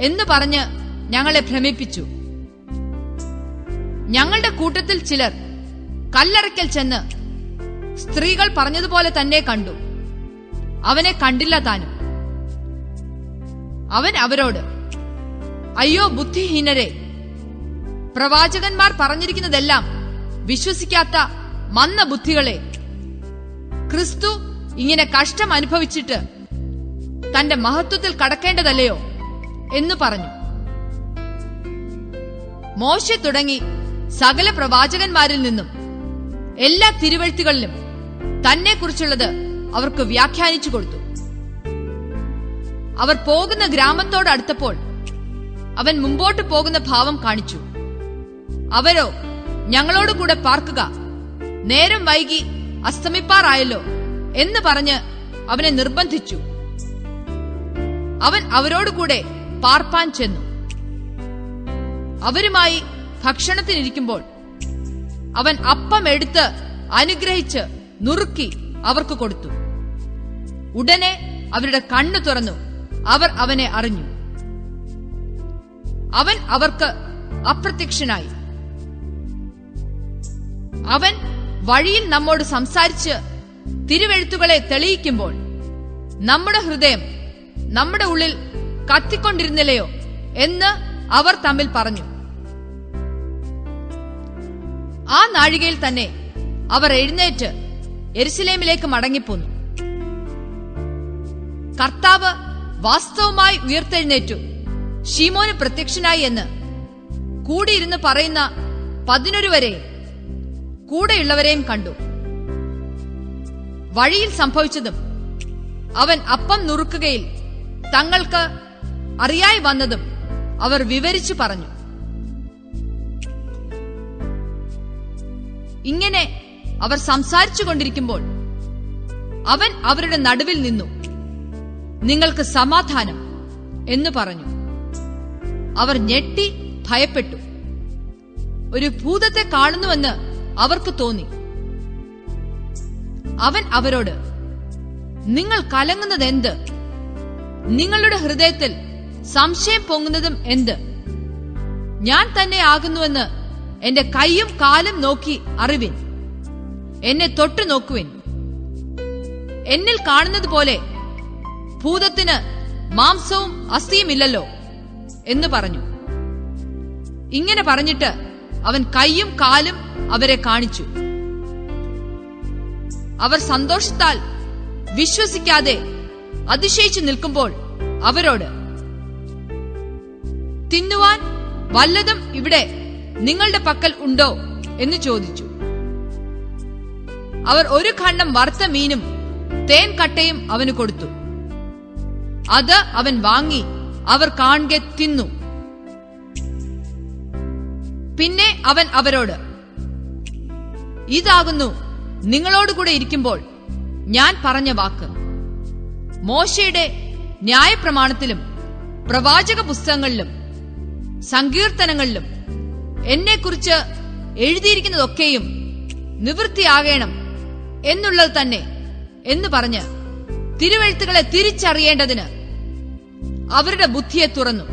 എന്ന് പറഞ്ഞ് ഞങ്ങളെ ഭ്രമിപ്പിച്ചു. ഞങ്ങളുടെ കൂട്ടത്തിൽ ചിലർ കല്ലറയ്ക്കൽ ചെന്ന് സ്ത്രീകൾ പറഞ്ഞതുപോലെ തന്നെ കണ്ടു. അവനെ കണ്ടില്ല താനും. അവൻ അവരോട് അയ്യോ ബുദ്ധിഹീനരെ. പ്രവാചകന്മാർ പറഞ്ഞിരിക്കുന്നതെല്ലാം വിശ്വസിക്കാത്ത മന്ന ബുദ്ധികളെ. ക്രിസ്തു ഇങ്ങനെ കഷ്ടം അനുഭവിച്ചിട്ട് തന്റെ മഹത്വത്തിൽ കടക്കേണ്ടതല്ലയോ എന്ന് പറഞ്ഞു. മോശ തുടങ്ങി സകല പ്രവാചകന്മാരിൽ നിന്നും എല്ലാ തിരുവഴുത്തുകളിലും തന്നെ കുറിച്ചുള്ളത് അവർക്ക് വ്യാഖ്യാനിച്ചു കൊടുത്തു. അവർ പോകുന്ന ഗ്രാമത്തോട് അടുത്തപ്പോൾ അവൻ മുമ്പോട്ട് പോകുന്ന ഭാവം കാണിച്ചു. അവരോ ഞങ്ങളോട് കൂടെ പാർക്കുക. നേരം വൈകി അസ്തമിപ്പാറായല്ലോ എന്ന് പറഞ്ഞ് അവനെ നിർബന്ധിച്ചു. അവൻ അവരോടുകൂടെ പാർപ്പാൻ ചെന്നു. അവരുമായി ഭക്ഷണത്തിനിരിക്കുമ്പോൾ അവൻ അപ്പം എടുത്ത് അനുഗ്രഹിച്ച് നുറുക്കി അവർക്ക് കൊടുത്തു. ഉടനെ അവരുടെ കണ്ണു തുറന്നു. അവർ അവനെ അറിഞ്ഞു. അവൻ അവർക്ക് അപ്രത്യക്ഷനായി. അവൻ വഴിയിൽ നമ്മോട് സംസാരിച്ച് തിരുവെഴുത്തുകളെ തെളിയിക്കുമ്പോൾ നമ്മുടെ ഹൃദയം നമ്മുടെ ഉള്ളിൽ കത്തിക്കൊണ്ടിരുന്നില്ലയോ എന്ന് അവർ തമ്മിൽ പറഞ്ഞു. ആ നാഴികയിൽ തന്നെ അവർ എഴുന്നേറ്റ് എരുസലേമിലേക്ക് മടങ്ങിപ്പോന്നു. കർത്താവ് വാസ്തവമായി ഉയർത്തെഴുന്നേറ്റു. ഷീമോന് പ്രത്യക്ഷനായി എന്ന് കൂടിയിരുന്ന് പറയുന്ന പതിനൊരു വരെ കൂടെയുള്ളവരെയും കണ്ടു. വഴിയിൽ സംഭവിച്ചതും അവൻ അപ്പം നുറുക്കുകയിൽ തങ്ങൾക്ക് അറിയായി വന്നതും അവർ വിവരിച്ചു പറഞ്ഞു. ഇങ്ങനെ അവർ സംസാരിച്ചു കൊണ്ടിരിക്കുമ്പോൾ അവൻ അവരുടെ നടുവിൽ നിന്നു. നിങ്ങൾക്ക് സമാധാനം എന്ന് പറഞ്ഞു. അവർ ഞെട്ടി ഭയപ്പെട്ടു. ഒരു ഭൂതത്തെ കാണുന്നുവെന്ന് അവർക്ക് തോന്നി. അവൻ അവരോട് നിങ്ങൾ കലങ്ങുന്നത് എന്ത്? നിങ്ങളുടെ ഹൃദയത്തിൽ സംശയം പൊങ്ങുന്നതും എന്ത്? ഞാൻ തന്നെ ആകുന്നുവെന്ന് എന്റെ കൈയും കാലും നോക്കി അറിവിൻ. എന്നെ തൊട്ടു നോക്കുവിൻ. എന്നിൽ കാണുന്നത് പോലെ ഭൂതത്തിന് മാംസവും അസ്ഥിയുമില്ലല്ലോ. എന്ന് പറഞ്ഞു. ഇങ്ങനെ പറഞ്ഞിട്ട് അവൻ കൈയും കാലും അവരെ കാണിച്ചു. അവർ സന്തോഷത്താൽ വിശ്വസിക്കാതെ അതിശയിച്ചു നിൽക്കുമ്പോൾ അവരോട് തിന്നുവാൻ വല്ലതും ഇവിടെ നിങ്ങളുടെ പക്കൽ ഉണ്ടോ? എന്ന് ചോദിച്ചു. അവർ ഒരു ഖണ്ഡം വറുത്ത മീനും തേൻ കട്ടയും അവന് കൊടുത്തു. അത് അവൻ വാങ്ങി അവർ കാണെ തിന്നു. പിന്നെ അവൻ അവരോട് ഇതാകുന്നു നിങ്ങളോടുകൂടെ ഇരിക്കുമ്പോൾ ഞാൻ പറഞ്ഞ വാക്ക്. മോശയുടെ ന്യായപ്രമാണത്തിലും പ്രവാചക പുസ്തകങ്ങളിലും സങ്കീർത്തനങ്ങളിലും എന്നെക്കുറിച്ച് എഴുതിയിരിക്കുന്നതൊക്കെയും നിവൃത്തിയാകേണം എന്നുള്ളത് തന്നെ എന്ന് പറഞ്ഞ് തിരുവഴുത്തുകളെ തിരിച്ചറിയേണ്ടതിന് അവരുടെ ബുദ്ധിയെ തുറന്നു.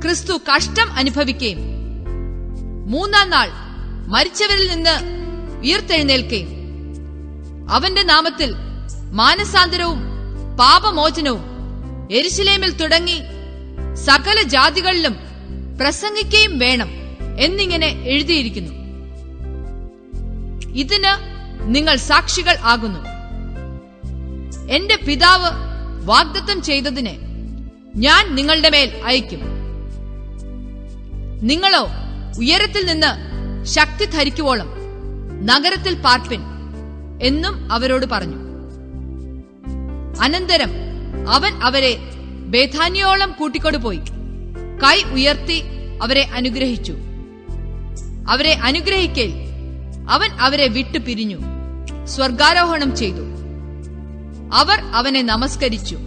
ക്രിസ്തു കഷ്ടം അനുഭവിക്കുകയും മൂന്നാം നാൾ മരിച്ചവരിൽ നിന്ന് ഉയർത്തെഴുന്നേൽക്കുകയും അവന്റെ നാമത്തിൽ മാനസാന്തരവും പാപമോചനവും എരിശിലേമിൽ തുടങ്ങി സകല ജാതികളിലും പ്രസംഗിക്കുകയും വേണം എന്നിങ്ങനെ എഴുതിയിരിക്കുന്നു. ഇതിന് നിങ്ങൾ സാക്ഷികൾ ആകുന്നു. എന്റെ പിതാവ് വാഗ്ദത്തം ചെയ്തതിന് ഞാൻ നിങ്ങളുടെ മേൽ അയക്കും നിങ്ങളോ ഉയരത്തിൽ നിന്ന് ശക്തി ധരിക്കുവോളം നഗരത്തിൽ പാർപ്പിൻ എന്നും അവരോട് പറഞ്ഞു. അനന്തരം അവൻ അവരെ ബേധാന്യോളം കൂട്ടിക്കൊണ്ടുപോയി കൈ ഉയർത്തി അവരെ അനുഗ്രഹിച്ചു. അവരെ അനുഗ്രഹിക്കൽ അവൻ അവരെ വിട്ടു പിരിഞ്ഞു. സ്വർഗാരോഹണം ചെയ്തു. അവർ അവനെ നമസ്കരിച്ചു.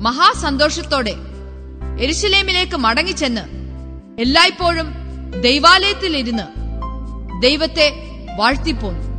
മഹാസന്തോഷത്തോടെ എരിശിലേമിലേക്ക് മടങ്ങിച്ചെന്ന് എല്ലായ്പ്പോഴും ദൈവാലയത്തിലിരുന്ന് ദൈവത്തെ വാഴ്ത്തിപ്പോന്നു.